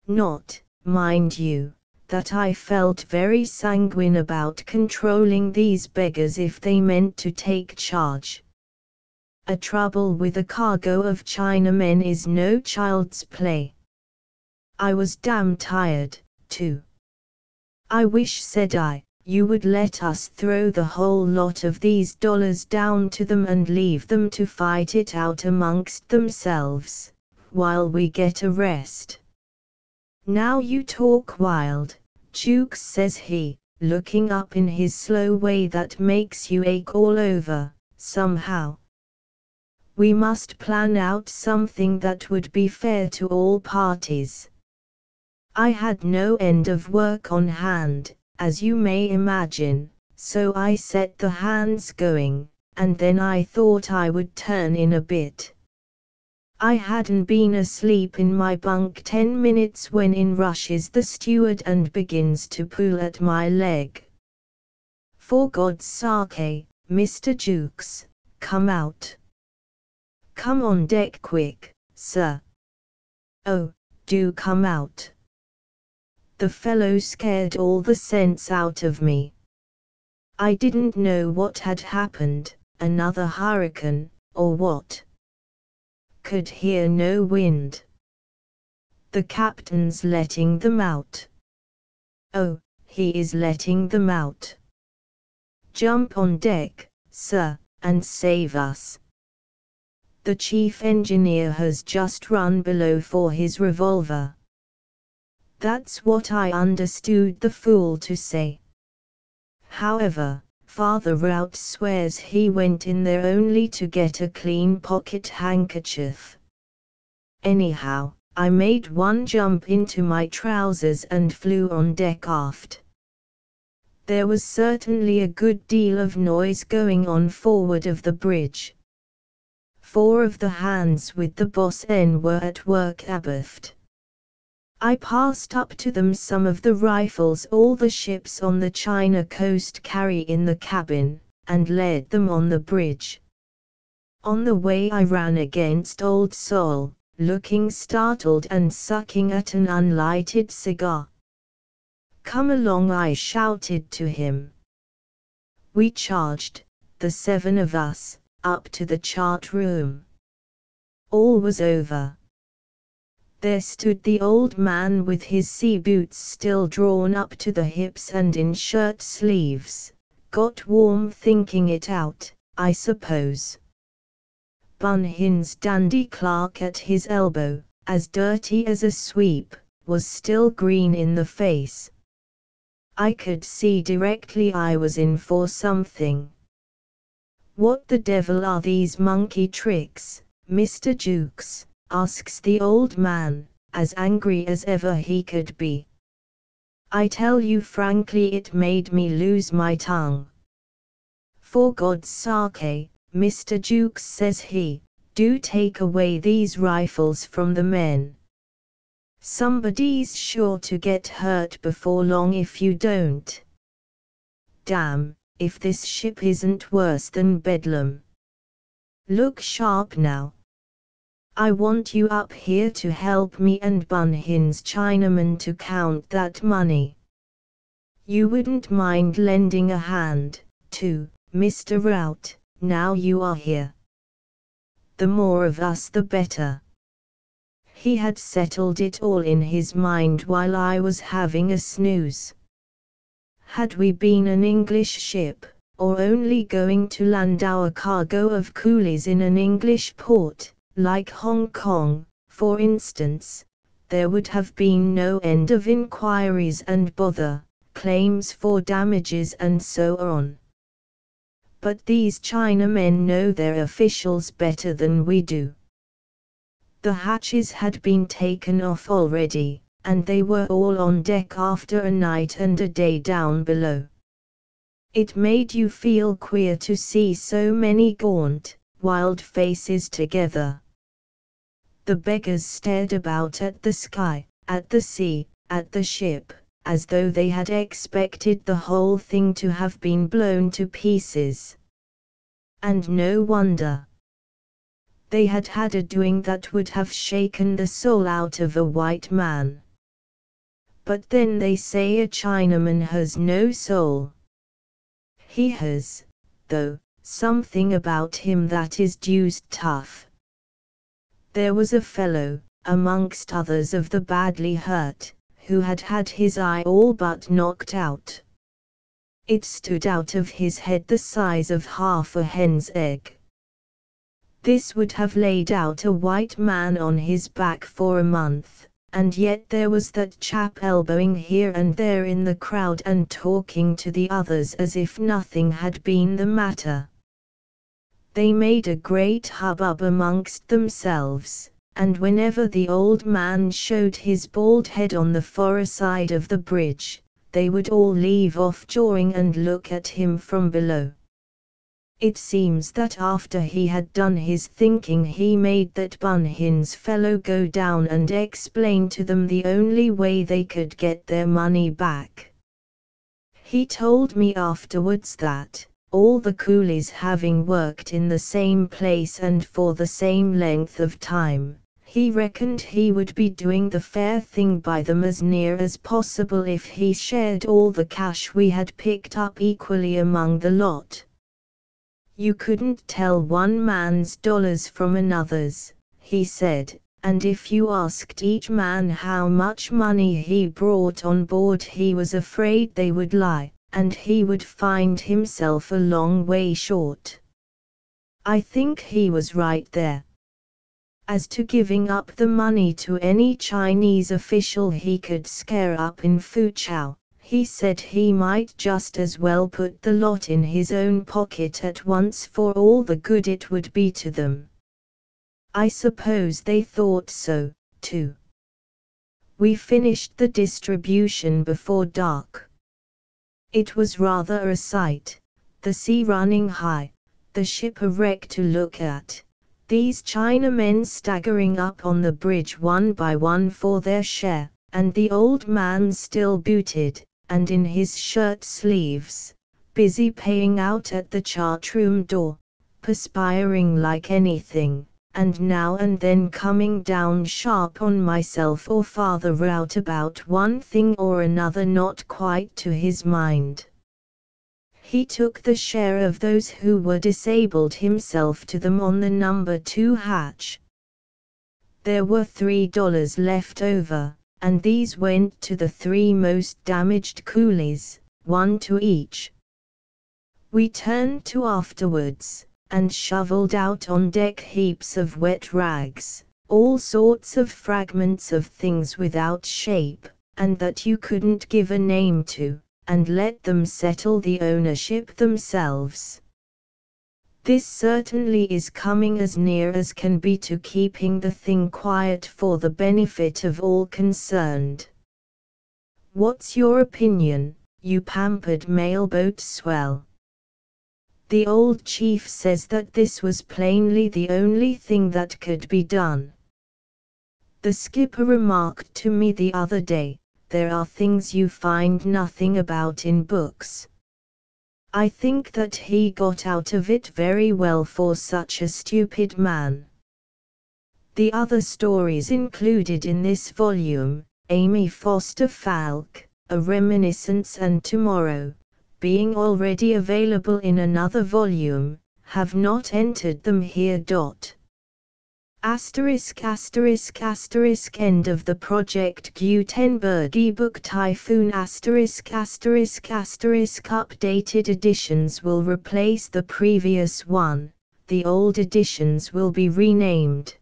Not, mind you, that I felt very sanguine about controlling these beggars if they meant to take charge. A trouble with a cargo of Chinamen is no child's play. I was damn tired, too. I wish, said I, you would let us throw the whole lot of these dollars down to them and leave them to fight it out amongst themselves, while we get a rest. Now you talk wild, Jukes says he, looking up in his slow way that makes you ache all over, somehow. We must plan out something that would be fair to all parties. I had no end of work on hand, as you may imagine, so I set the hands going, and then I thought I would turn in a bit. I hadn't been asleep in my bunk ten minutes when in rushes the steward and begins to pull at my leg. For God's sake, Mr. Jukes, come out. Come on deck quick, sir. Oh, do come out. The fellow scared all the sense out of me. I didn't know what had happened, another hurricane, or what could hear no wind. The captain's letting them out. Oh, he is letting them out. Jump on deck, sir, and save us. The chief engineer has just run below for his revolver. That's what I understood the fool to say. However, Father Rout swears he went in there only to get a clean pocket handkerchief. Anyhow, I made one jump into my trousers and flew on deck aft. There was certainly a good deal of noise going on forward of the bridge. Four of the hands with the bosun were at work abaft. I passed up to them some of the rifles all the ships on the China coast carry in the cabin, and led them on the bridge. On the way I ran against Old Sol, looking startled and sucking at an unlighted cigar. Come along I shouted to him. We charged, the seven of us, up to the chart room. All was over. There stood the old man with his sea boots still drawn up to the hips and in shirt sleeves, got warm thinking it out, I suppose. Bun Hin's dandy clerk at his elbow, as dirty as a sweep, was still green in the face. I could see directly I was in for something. What the devil are these monkey tricks, Mr. Jukes? Asks the old man, as angry as ever he could be. I tell you frankly it made me lose my tongue. For God's sake, Mr. Jukes says he, do take away these rifles from the men. Somebody's sure to get hurt before long if you don't. Damn, if this ship isn't worse than Bedlam. look sharp now. I want you up here to help me and Bun Hin's Chinaman to count that money. You wouldn't mind lending a hand, too, Mr. Rout, now you are here. The more of us the better. He had settled it all in his mind while I was having a snooze. Had we been an English ship, or only going to land our cargo of coolies in an English port, like Hong Kong, for instance, there would have been no end of inquiries and bother, claims for damages and so on. But these Chinamen know their officials better than we do. The hatches had been taken off already, and they were all on deck after a night and a day down below. It made you feel queer to see so many gaunt, wild faces together. The beggars stared about at the sky, at the sea, at the ship, as though they had expected the whole thing to have been blown to pieces. And no wonder. They had had a doing that would have shaken the soul out of a white man. But then they say a Chinaman has no soul. He has, though, something about him that is deuced tough. There was a fellow, amongst others of the badly hurt, who had had his eye all but knocked out. It stood out of his head the size of half a hen's egg. This would have laid out a white man on his back for a month, and yet there was that chap elbowing here and there in the crowd and talking to the others as if nothing had been the matter. They made a great hubbub amongst themselves, and whenever the old man showed his bald head on the fore side of the bridge, they would all leave off jawing and look at him from below. It seems that after he had done his thinking he made that Bun Hin's fellow go down and explain to them the only way they could get their money back. He told me afterwards that, all the coolies having worked in the same place and for the same length of time, he reckoned he would be doing the fair thing by them as near as possible if he shared all the cash we had picked up equally among the lot. You couldn't tell one man's dollars from another's, he said, and if you asked each man how much money he brought on board he was afraid they would lie and he would find himself a long way short. I think he was right there. As to giving up the money to any Chinese official he could scare up in Foochow, he said he might just as well put the lot in his own pocket at once for all the good it would be to them. I suppose they thought so, too. We finished the distribution before dark. It was rather a sight, the sea running high, the ship a wreck to look at, these Chinamen staggering up on the bridge one by one for their share, and the old man still booted, and in his shirt sleeves, busy paying out at the chart room door, perspiring like anything and now and then coming down sharp on myself or father Rout about one thing or another not quite to his mind. He took the share of those who were disabled himself to them on the number two hatch. There were three dollars left over, and these went to the three most damaged coolies, one to each. We turned to afterwards and shoveled out on deck heaps of wet rags, all sorts of fragments of things without shape, and that you couldn't give a name to, and let them settle the ownership themselves. This certainly is coming as near as can be to keeping the thing quiet for the benefit of all concerned. What's your opinion, you pampered mailboat swell? The old chief says that this was plainly the only thing that could be done. The skipper remarked to me the other day, there are things you find nothing about in books. I think that he got out of it very well for such a stupid man. The other stories included in this volume, Amy Foster Falk, A Reminiscence and Tomorrow, being already available in another volume, have not entered them here. Dot. Asterisk asterisk asterisk end of the project Gutenberg ebook Typhoon asterisk asterisk asterisk updated editions will replace the previous one, the old editions will be renamed.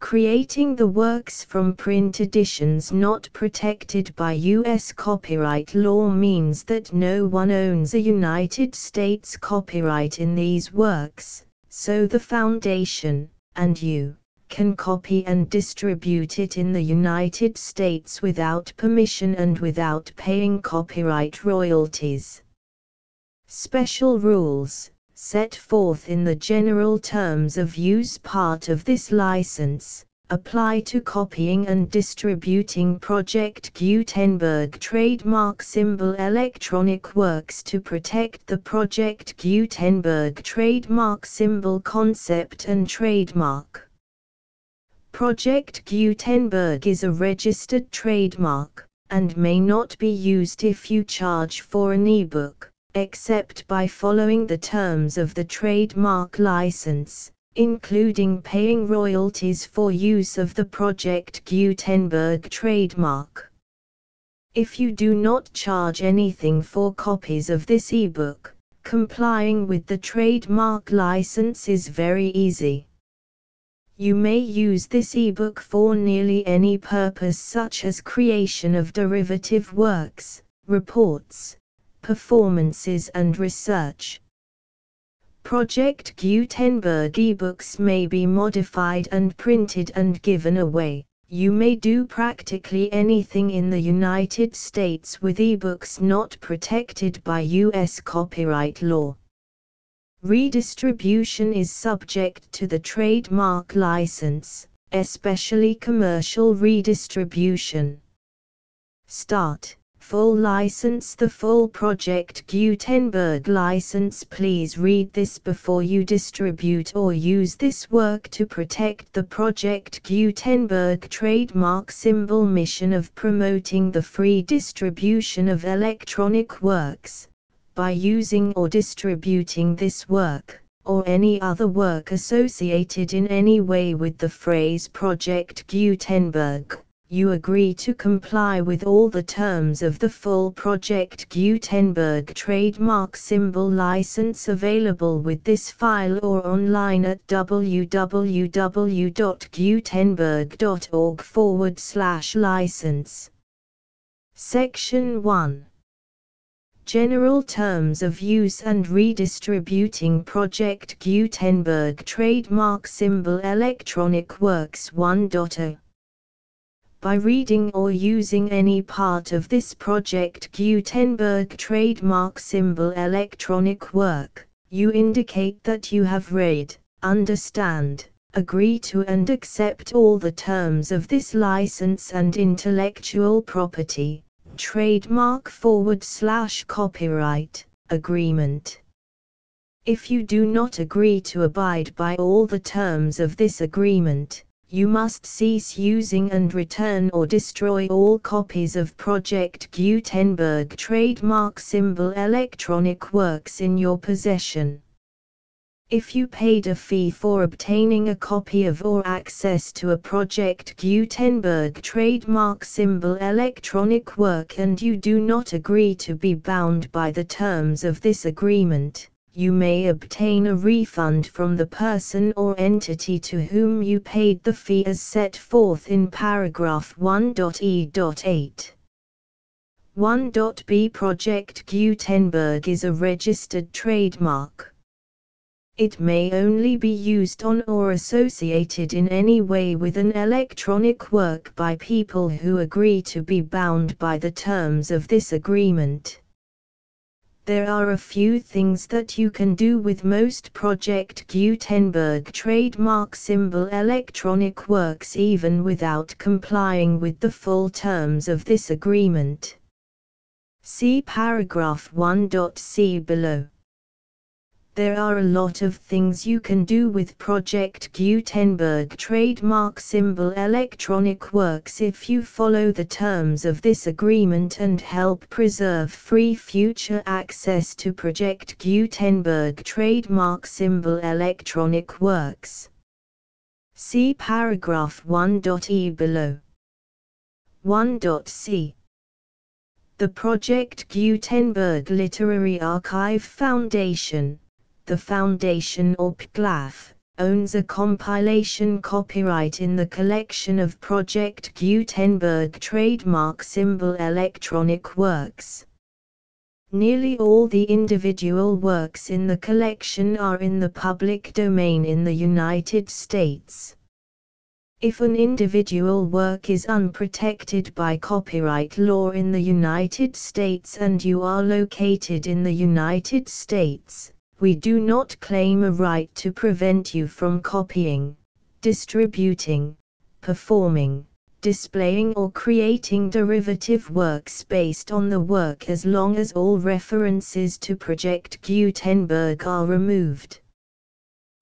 Creating the works from print editions not protected by U.S. copyright law means that no one owns a United States copyright in these works, so the Foundation, and you can copy and distribute it in the United States without permission and without paying copyright royalties. Special rules, set forth in the general terms of use part of this license, apply to copying and distributing Project Gutenberg trademark symbol electronic works to protect the Project Gutenberg trademark symbol concept and trademark. Project Gutenberg is a registered trademark, and may not be used if you charge for an ebook, except by following the terms of the trademark license including paying royalties for use of the Project Gutenberg trademark. If you do not charge anything for copies of this ebook, complying with the trademark license is very easy. You may use this ebook for nearly any purpose such as creation of derivative works, reports, performances and research. Project Gutenberg ebooks may be modified and printed and given away. You may do practically anything in the United States with ebooks not protected by U.S. copyright law. Redistribution is subject to the trademark license, especially commercial redistribution. Start full license the full Project Gutenberg license. Please read this before you distribute or use this work to protect the Project Gutenberg trademark symbol mission of promoting the free distribution of electronic works, by using or distributing this work, or any other work associated in any way with the phrase Project Gutenberg you agree to comply with all the terms of the full Project Gutenberg trademark symbol license available with this file or online at www.gutenberg.org forward slash license. Section 1 General Terms of Use and Redistributing Project Gutenberg Trademark Symbol Electronic Works 1.0 by reading or using any part of this Project Gutenberg trademark symbol electronic work, you indicate that you have read, understand, agree to and accept all the terms of this license and intellectual property, trademark forward slash copyright, agreement. If you do not agree to abide by all the terms of this agreement, you must cease using and return or destroy all copies of Project Gutenberg trademark symbol electronic works in your possession. If you paid a fee for obtaining a copy of or access to a Project Gutenberg trademark symbol electronic work and you do not agree to be bound by the terms of this agreement, you may obtain a refund from the person or entity to whom you paid the fee as set forth in paragraph 1.e.8. 1.b Project Gutenberg is a registered trademark. It may only be used on or associated in any way with an electronic work by people who agree to be bound by the terms of this agreement. There are a few things that you can do with most Project Gutenberg trademark symbol electronic works even without complying with the full terms of this agreement. See paragraph 1.c below. There are a lot of things you can do with Project Gutenberg trademark symbol electronic works if you follow the terms of this agreement and help preserve free future access to Project Gutenberg trademark symbol electronic works. See paragraph 1.e below. 1.c The Project Gutenberg Literary Archive Foundation the foundation or PGLAF, owns a compilation copyright in the collection of Project Gutenberg trademark symbol electronic works. Nearly all the individual works in the collection are in the public domain in the United States. If an individual work is unprotected by copyright law in the United States and you are located in the United States, we do not claim a right to prevent you from copying, distributing, performing, displaying or creating derivative works based on the work as long as all references to Project Gutenberg are removed.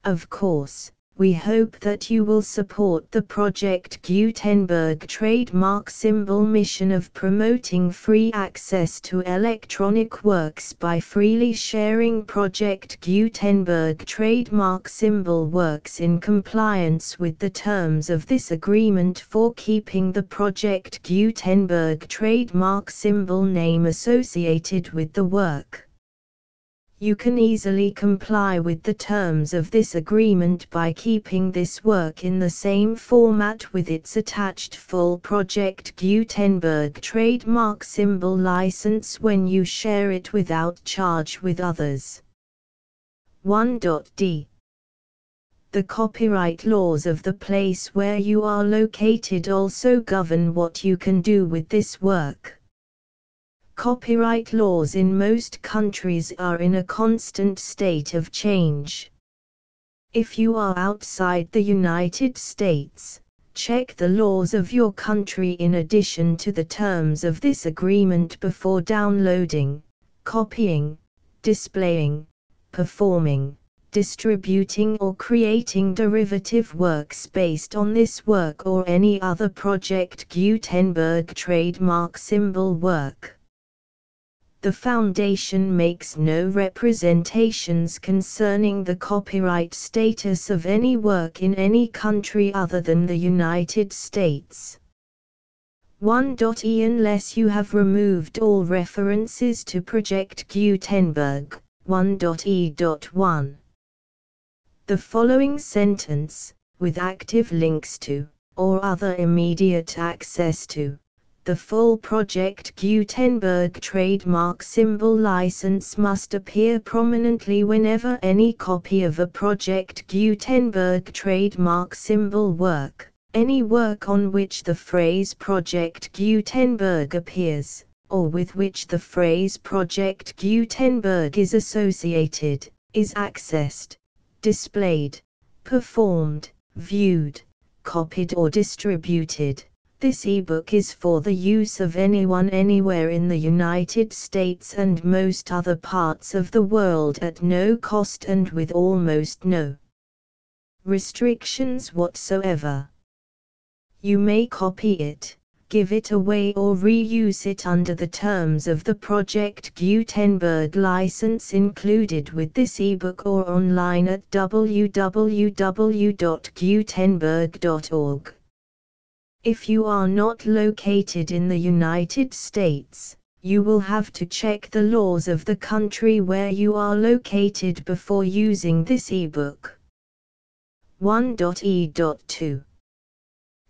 Of course, we hope that you will support the Project Gutenberg trademark symbol mission of promoting free access to electronic works by freely sharing Project Gutenberg trademark symbol works in compliance with the terms of this agreement for keeping the Project Gutenberg trademark symbol name associated with the work you can easily comply with the terms of this agreement by keeping this work in the same format with its attached full Project Gutenberg trademark symbol license when you share it without charge with others. 1.d The copyright laws of the place where you are located also govern what you can do with this work. Copyright laws in most countries are in a constant state of change. If you are outside the United States, check the laws of your country in addition to the terms of this agreement before downloading, copying, displaying, performing, distributing or creating derivative works based on this work or any other Project Gutenberg trademark symbol work the Foundation makes no representations concerning the copyright status of any work in any country other than the United States. 1.e Unless you have removed all references to Project Gutenberg, 1.e.1. The following sentence, with active links to, or other immediate access to, the full Project Gutenberg trademark symbol license must appear prominently whenever any copy of a Project Gutenberg trademark symbol work, any work on which the phrase Project Gutenberg appears, or with which the phrase Project Gutenberg is associated, is accessed, displayed, performed, viewed, copied or distributed. This ebook is for the use of anyone anywhere in the United States and most other parts of the world at no cost and with almost no restrictions whatsoever. You may copy it, give it away or reuse it under the terms of the Project Gutenberg license included with this ebook or online at www.gutenberg.org. If you are not located in the United States, you will have to check the laws of the country where you are located before using this ebook. 1.e.2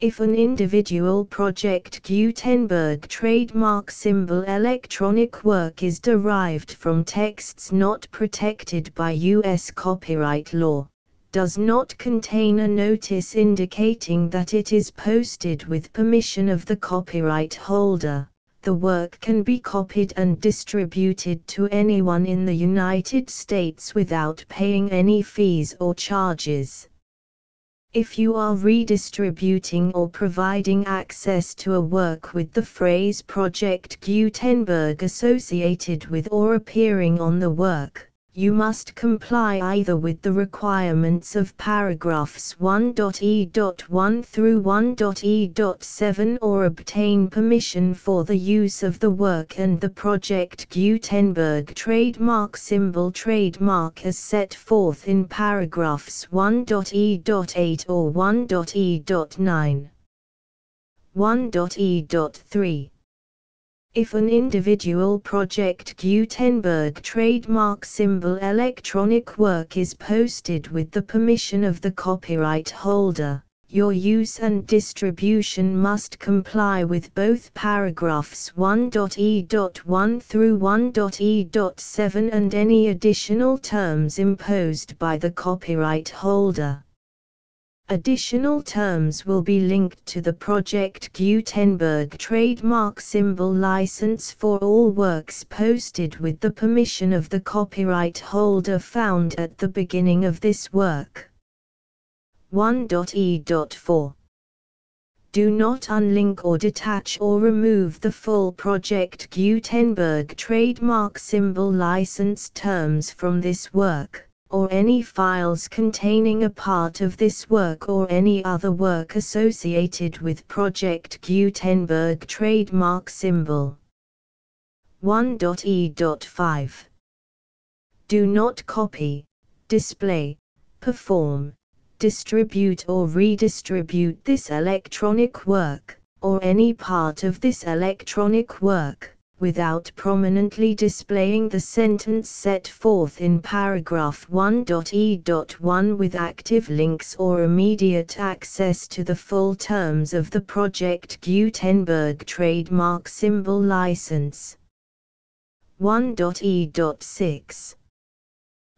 If an individual Project Gutenberg trademark symbol electronic work is derived from texts not protected by U.S. copyright law, does not contain a notice indicating that it is posted with permission of the copyright holder, the work can be copied and distributed to anyone in the United States without paying any fees or charges. If you are redistributing or providing access to a work with the phrase Project Gutenberg associated with or appearing on the work, you must comply either with the requirements of paragraphs 1.e.1 through 1.e.7 or obtain permission for the use of the work and the Project Gutenberg trademark symbol trademark as set forth in paragraphs 1.e.8 or 1.e.9. 1.e.3 if an individual Project Gutenberg trademark symbol electronic work is posted with the permission of the copyright holder, your use and distribution must comply with both paragraphs 1.e.1 through 1.e.7 and any additional terms imposed by the copyright holder. Additional terms will be linked to the Project Gutenberg trademark symbol license for all works posted with the permission of the copyright holder found at the beginning of this work. 1.e.4 Do not unlink or detach or remove the full Project Gutenberg trademark symbol license terms from this work or any files containing a part of this work or any other work associated with Project Gutenberg trademark symbol. 1.e.5 Do not copy, display, perform, distribute or redistribute this electronic work, or any part of this electronic work without prominently displaying the sentence set forth in paragraph 1.e.1 with active links or immediate access to the full terms of the Project Gutenberg trademark symbol license. 1.e.6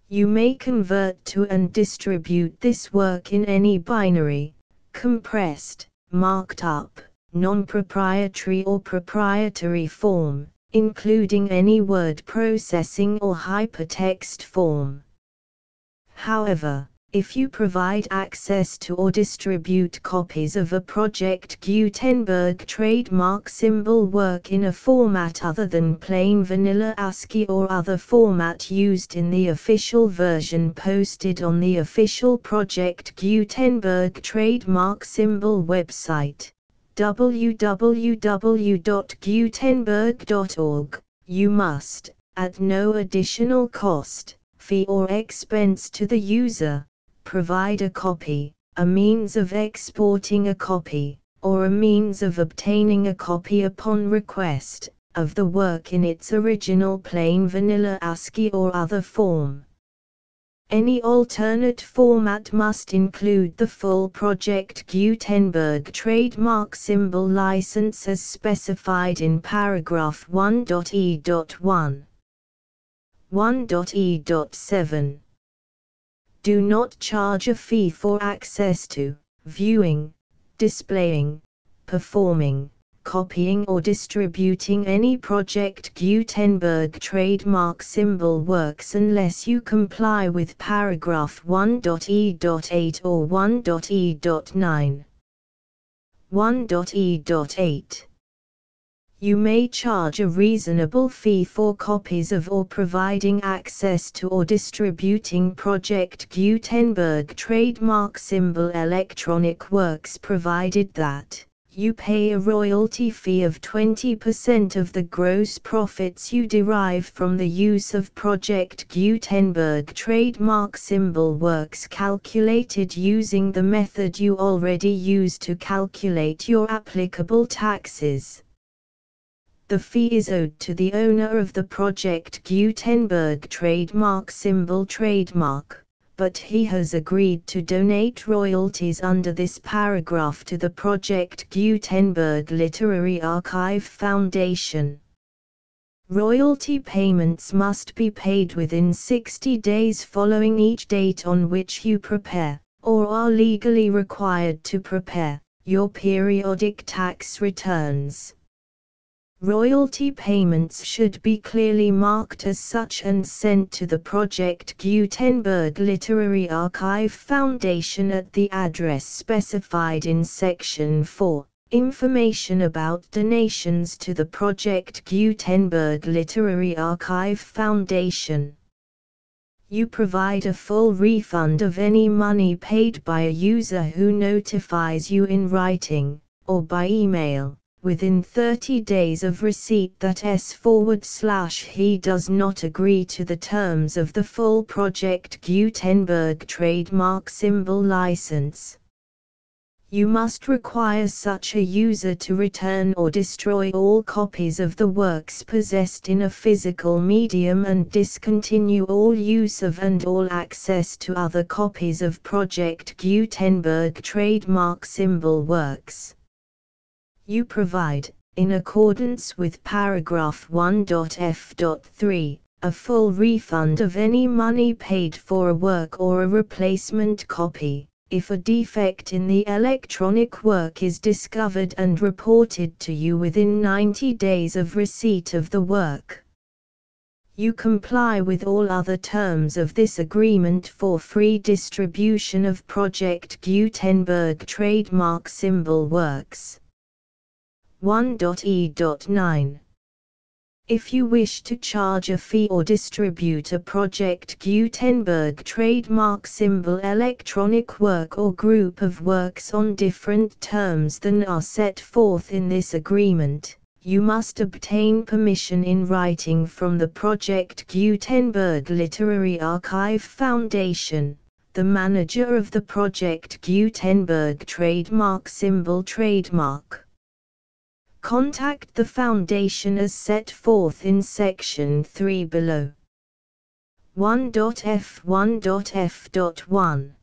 You may convert to and distribute this work in any binary, compressed, marked up, non-proprietary or proprietary form, including any word processing or hypertext form. However, if you provide access to or distribute copies of a Project Gutenberg trademark symbol work in a format other than plain vanilla ASCII or other format used in the official version posted on the official Project Gutenberg trademark symbol website, www.gutenberg.org, you must, at no additional cost, fee or expense to the user, provide a copy, a means of exporting a copy, or a means of obtaining a copy upon request, of the work in its original plain vanilla ASCII or other form. Any alternate format must include the full Project Gutenberg trademark symbol license as specified in paragraph 1.e.1. 1.e.7 Do not charge a fee for access to, viewing, displaying, performing, copying or distributing any Project Gutenberg trademark symbol works unless you comply with paragraph 1.e.8 or 1.e.9. 1.e.8 you may charge a reasonable fee for copies of or providing access to or distributing Project Gutenberg trademark symbol electronic works provided that you pay a royalty fee of 20% of the gross profits you derive from the use of Project Gutenberg trademark symbol works calculated using the method you already use to calculate your applicable taxes. The fee is owed to the owner of the Project Gutenberg trademark symbol trademark but he has agreed to donate royalties under this paragraph to the Project Gutenberg Literary Archive Foundation. Royalty payments must be paid within 60 days following each date on which you prepare, or are legally required to prepare, your periodic tax returns. Royalty payments should be clearly marked as such and sent to the Project Gutenberg Literary Archive Foundation at the address specified in Section 4. Information about donations to the Project Gutenberg Literary Archive Foundation. You provide a full refund of any money paid by a user who notifies you in writing, or by email within 30 days of receipt that S forward slash he does not agree to the terms of the full Project Gutenberg trademark symbol license. You must require such a user to return or destroy all copies of the works possessed in a physical medium and discontinue all use of and all access to other copies of Project Gutenberg trademark symbol works you provide, in accordance with paragraph 1.f.3, a full refund of any money paid for a work or a replacement copy, if a defect in the electronic work is discovered and reported to you within 90 days of receipt of the work. You comply with all other terms of this agreement for free distribution of Project Gutenberg trademark symbol works. 1.e.9 if you wish to charge a fee or distribute a Project Gutenberg trademark symbol electronic work or group of works on different terms than are set forth in this agreement, you must obtain permission in writing from the Project Gutenberg Literary Archive Foundation, the manager of the Project Gutenberg trademark symbol trademark. Contact the Foundation as set forth in Section 3 below. 1.f1.f.1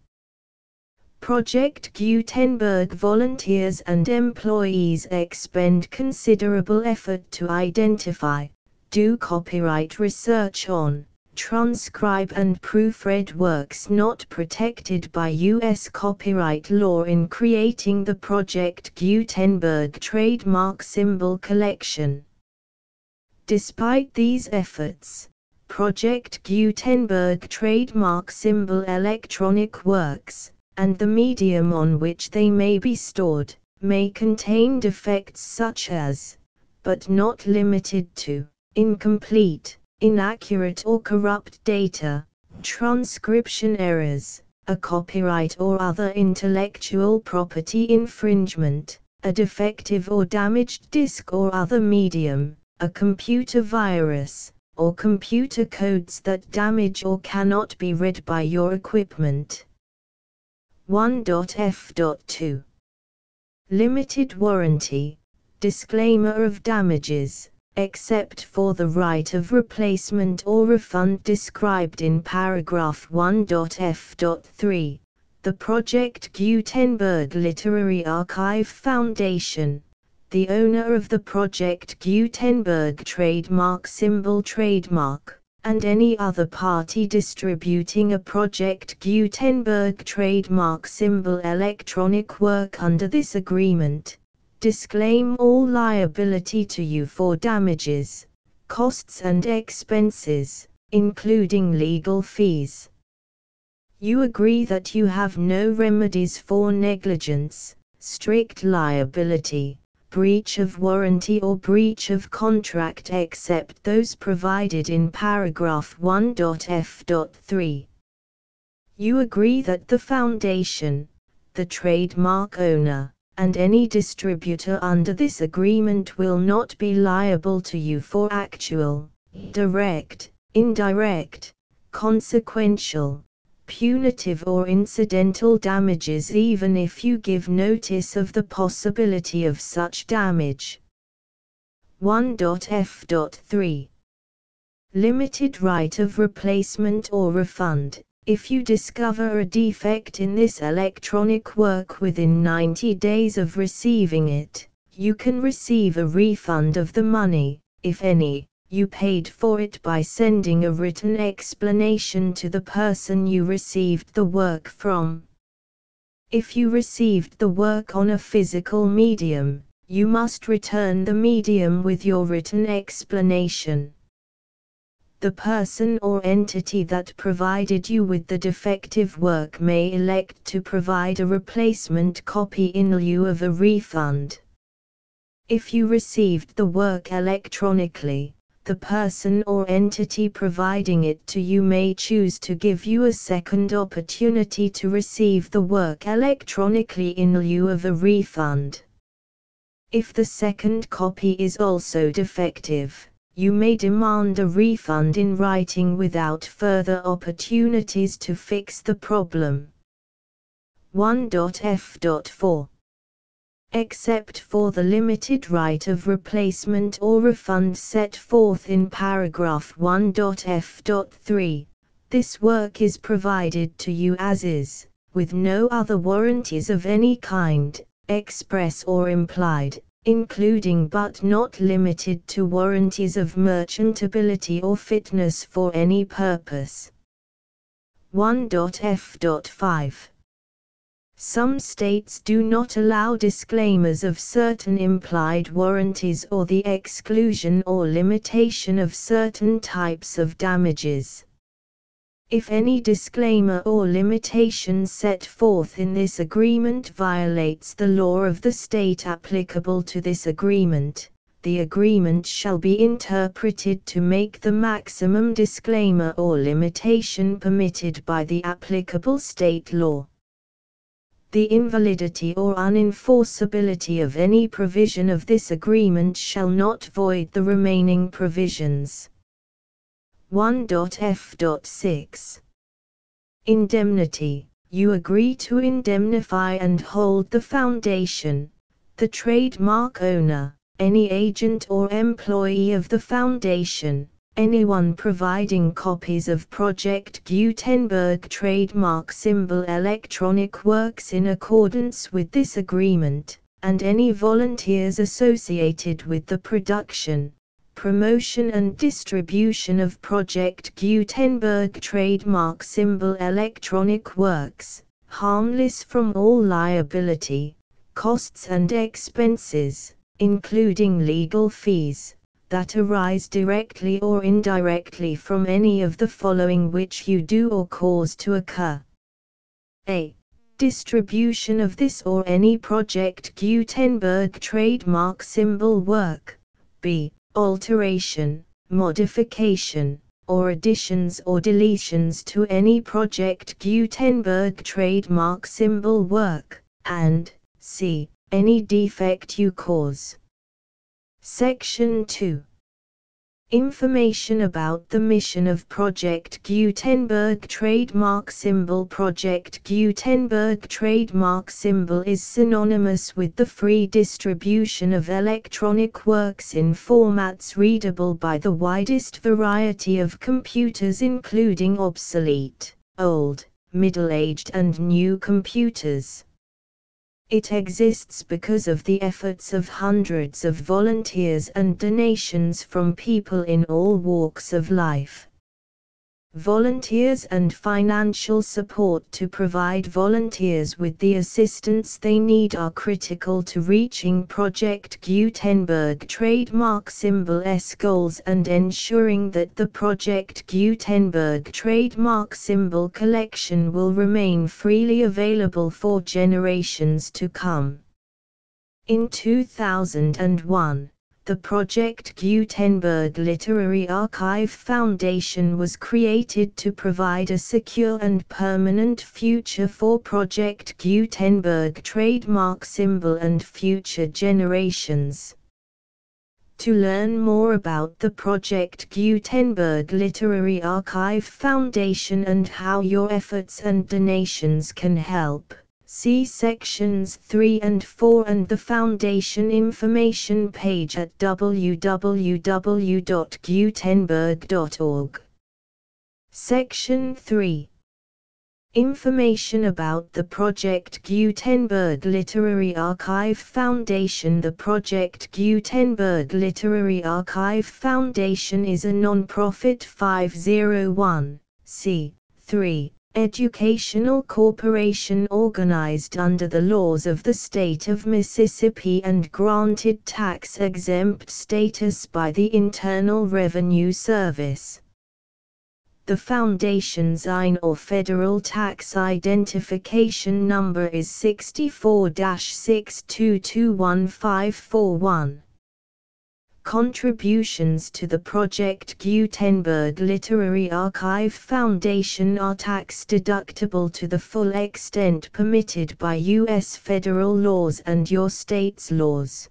Project Gutenberg volunteers and employees expend considerable effort to identify, do copyright research on, transcribe and proofread works not protected by U.S. copyright law in creating the Project Gutenberg trademark symbol collection. Despite these efforts, Project Gutenberg trademark symbol electronic works, and the medium on which they may be stored, may contain defects such as, but not limited to, incomplete, inaccurate or corrupt data, transcription errors, a copyright or other intellectual property infringement, a defective or damaged disk or other medium, a computer virus, or computer codes that damage or cannot be read by your equipment. 1.f.2 Limited warranty, disclaimer of damages, except for the right of replacement or refund described in paragraph 1.f.3, the Project Gutenberg Literary Archive Foundation, the owner of the Project Gutenberg trademark symbol trademark, and any other party distributing a Project Gutenberg trademark symbol electronic work under this agreement, disclaim all liability to you for damages, costs and expenses, including legal fees. You agree that you have no remedies for negligence, strict liability, breach of warranty or breach of contract except those provided in paragraph 1.f.3. You agree that the Foundation, the trademark owner, and any distributor under this agreement will not be liable to you for actual, direct, indirect, consequential, punitive or incidental damages even if you give notice of the possibility of such damage. 1.f.3 Limited right of replacement or refund if you discover a defect in this electronic work within 90 days of receiving it, you can receive a refund of the money, if any, you paid for it by sending a written explanation to the person you received the work from. If you received the work on a physical medium, you must return the medium with your written explanation. The person or entity that provided you with the defective work may elect to provide a replacement copy in lieu of a refund. If you received the work electronically, the person or entity providing it to you may choose to give you a second opportunity to receive the work electronically in lieu of a refund. If the second copy is also defective, you may demand a refund in writing without further opportunities to fix the problem. 1.f.4 Except for the limited right of replacement or refund set forth in paragraph 1.f.3, this work is provided to you as is, with no other warranties of any kind, express or implied, including but not limited to warranties of merchantability or fitness for any purpose. 1.f.5 Some states do not allow disclaimers of certain implied warranties or the exclusion or limitation of certain types of damages. If any disclaimer or limitation set forth in this agreement violates the law of the state applicable to this agreement, the agreement shall be interpreted to make the maximum disclaimer or limitation permitted by the applicable state law. The invalidity or unenforceability of any provision of this agreement shall not void the remaining provisions. 1.f.6 Indemnity. You agree to indemnify and hold the foundation, the trademark owner, any agent or employee of the foundation, anyone providing copies of Project Gutenberg trademark symbol electronic works in accordance with this agreement, and any volunteers associated with the production promotion and distribution of Project Gutenberg trademark symbol electronic works, harmless from all liability, costs and expenses, including legal fees, that arise directly or indirectly from any of the following which you do or cause to occur. A. Distribution of this or any Project Gutenberg trademark symbol work. B alteration, modification, or additions or deletions to any Project Gutenberg trademark symbol work, and c. any defect you cause. Section 2 Information about the mission of Project Gutenberg trademark symbol Project Gutenberg trademark symbol is synonymous with the free distribution of electronic works in formats readable by the widest variety of computers including obsolete, old, middle-aged and new computers. It exists because of the efforts of hundreds of volunteers and donations from people in all walks of life volunteers and financial support to provide volunteers with the assistance they need are critical to reaching Project Gutenberg trademark symbol S goals and ensuring that the Project Gutenberg trademark symbol collection will remain freely available for generations to come. In 2001, the Project Gutenberg Literary Archive Foundation was created to provide a secure and permanent future for Project Gutenberg trademark symbol and future generations. To learn more about the Project Gutenberg Literary Archive Foundation and how your efforts and donations can help, See sections 3 and 4 and the Foundation information page at www.gutenberg.org. Section 3 Information about the Project Gutenberg Literary Archive Foundation The Project Gutenberg Literary Archive Foundation is a non-profit 501 c. 3 educational corporation organized under the laws of the state of Mississippi and granted tax-exempt status by the Internal Revenue Service. The Foundation's EIN or Federal Tax Identification Number is 64-6221541. Contributions to the Project Gutenberg Literary Archive Foundation are tax deductible to the full extent permitted by U.S. federal laws and your state's laws.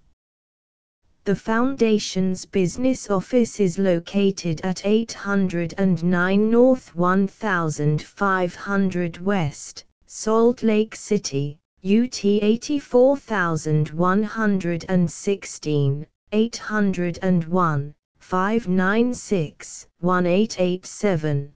The Foundation's business office is located at 809 North 1500 West, Salt Lake City, UT 84116, 801, 596, 1887.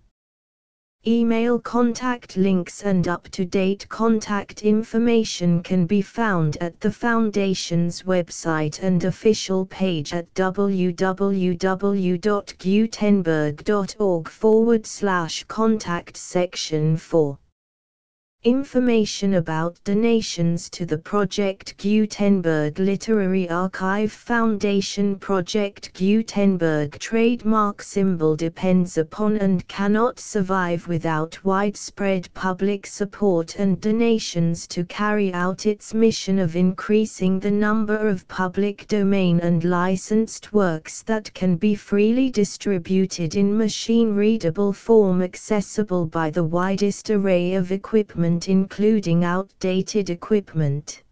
Email contact links and up-to-date contact information can be found at the Foundation's website and official page at www.gutenberg.org forward slash contact section 4. Information about donations to the Project Gutenberg Literary Archive Foundation Project Gutenberg trademark symbol depends upon and cannot survive without widespread public support and donations to carry out its mission of increasing the number of public domain and licensed works that can be freely distributed in machine-readable form accessible by the widest array of equipment including outdated equipment.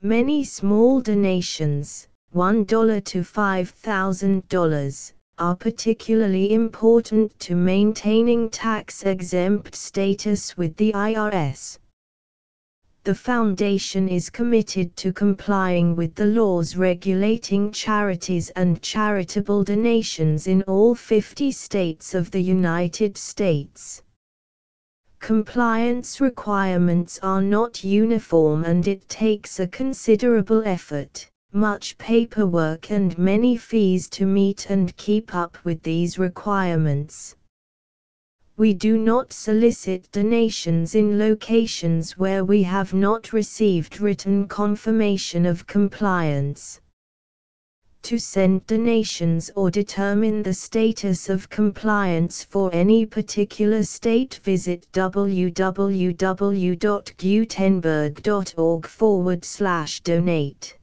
Many small donations, $1 to $5,000, are particularly important to maintaining tax-exempt status with the IRS. The Foundation is committed to complying with the laws regulating charities and charitable donations in all 50 states of the United States. Compliance requirements are not uniform and it takes a considerable effort, much paperwork and many fees to meet and keep up with these requirements. We do not solicit donations in locations where we have not received written confirmation of compliance. To send donations or determine the status of compliance for any particular state visit www.gutenberg.org forward slash donate.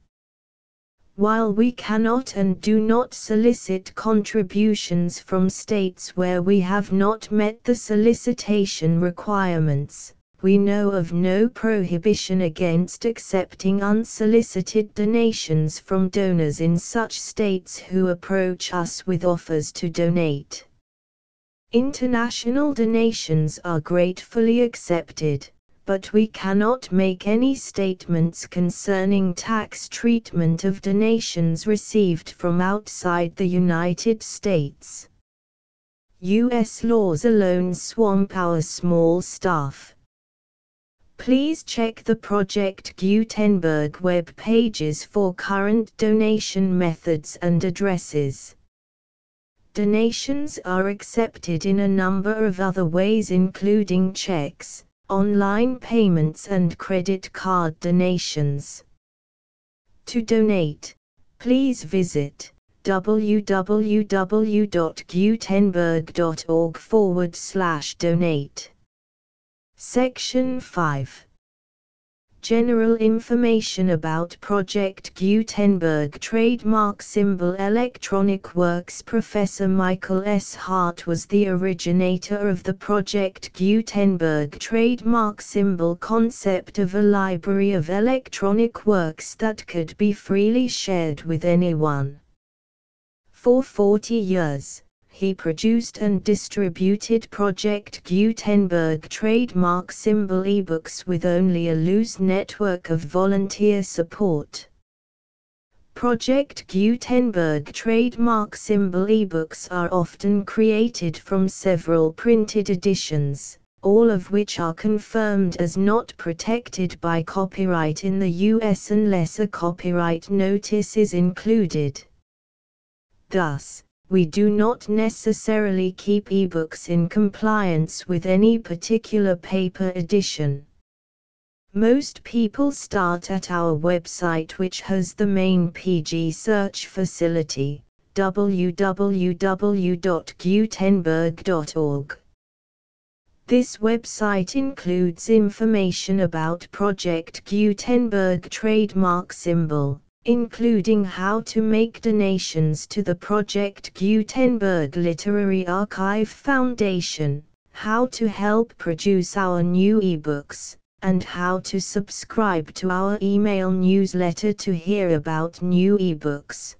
While we cannot and do not solicit contributions from states where we have not met the solicitation requirements, we know of no prohibition against accepting unsolicited donations from donors in such states who approach us with offers to donate. International donations are gratefully accepted, but we cannot make any statements concerning tax treatment of donations received from outside the United States. U.S. laws alone swamp our small staff. Please check the Project Gutenberg web pages for current donation methods and addresses. Donations are accepted in a number of other ways including checks, online payments and credit card donations. To donate, please visit www.gutenberg.org forward slash donate. Section 5 General information about Project Gutenberg Trademark Symbol Electronic Works Professor Michael S. Hart was the originator of the Project Gutenberg trademark symbol concept of a library of electronic works that could be freely shared with anyone. For 40 years, he produced and distributed Project Gutenberg trademark symbol ebooks with only a loose network of volunteer support. Project Gutenberg trademark symbol ebooks are often created from several printed editions, all of which are confirmed as not protected by copyright in the US unless a copyright notice is included. Thus, we do not necessarily keep ebooks in compliance with any particular paper edition. Most people start at our website which has the main PG search facility, www.gutenberg.org. This website includes information about Project Gutenberg trademark symbol, including how to make donations to the Project Gutenberg Literary Archive Foundation, how to help produce our new ebooks, and how to subscribe to our email newsletter to hear about new ebooks.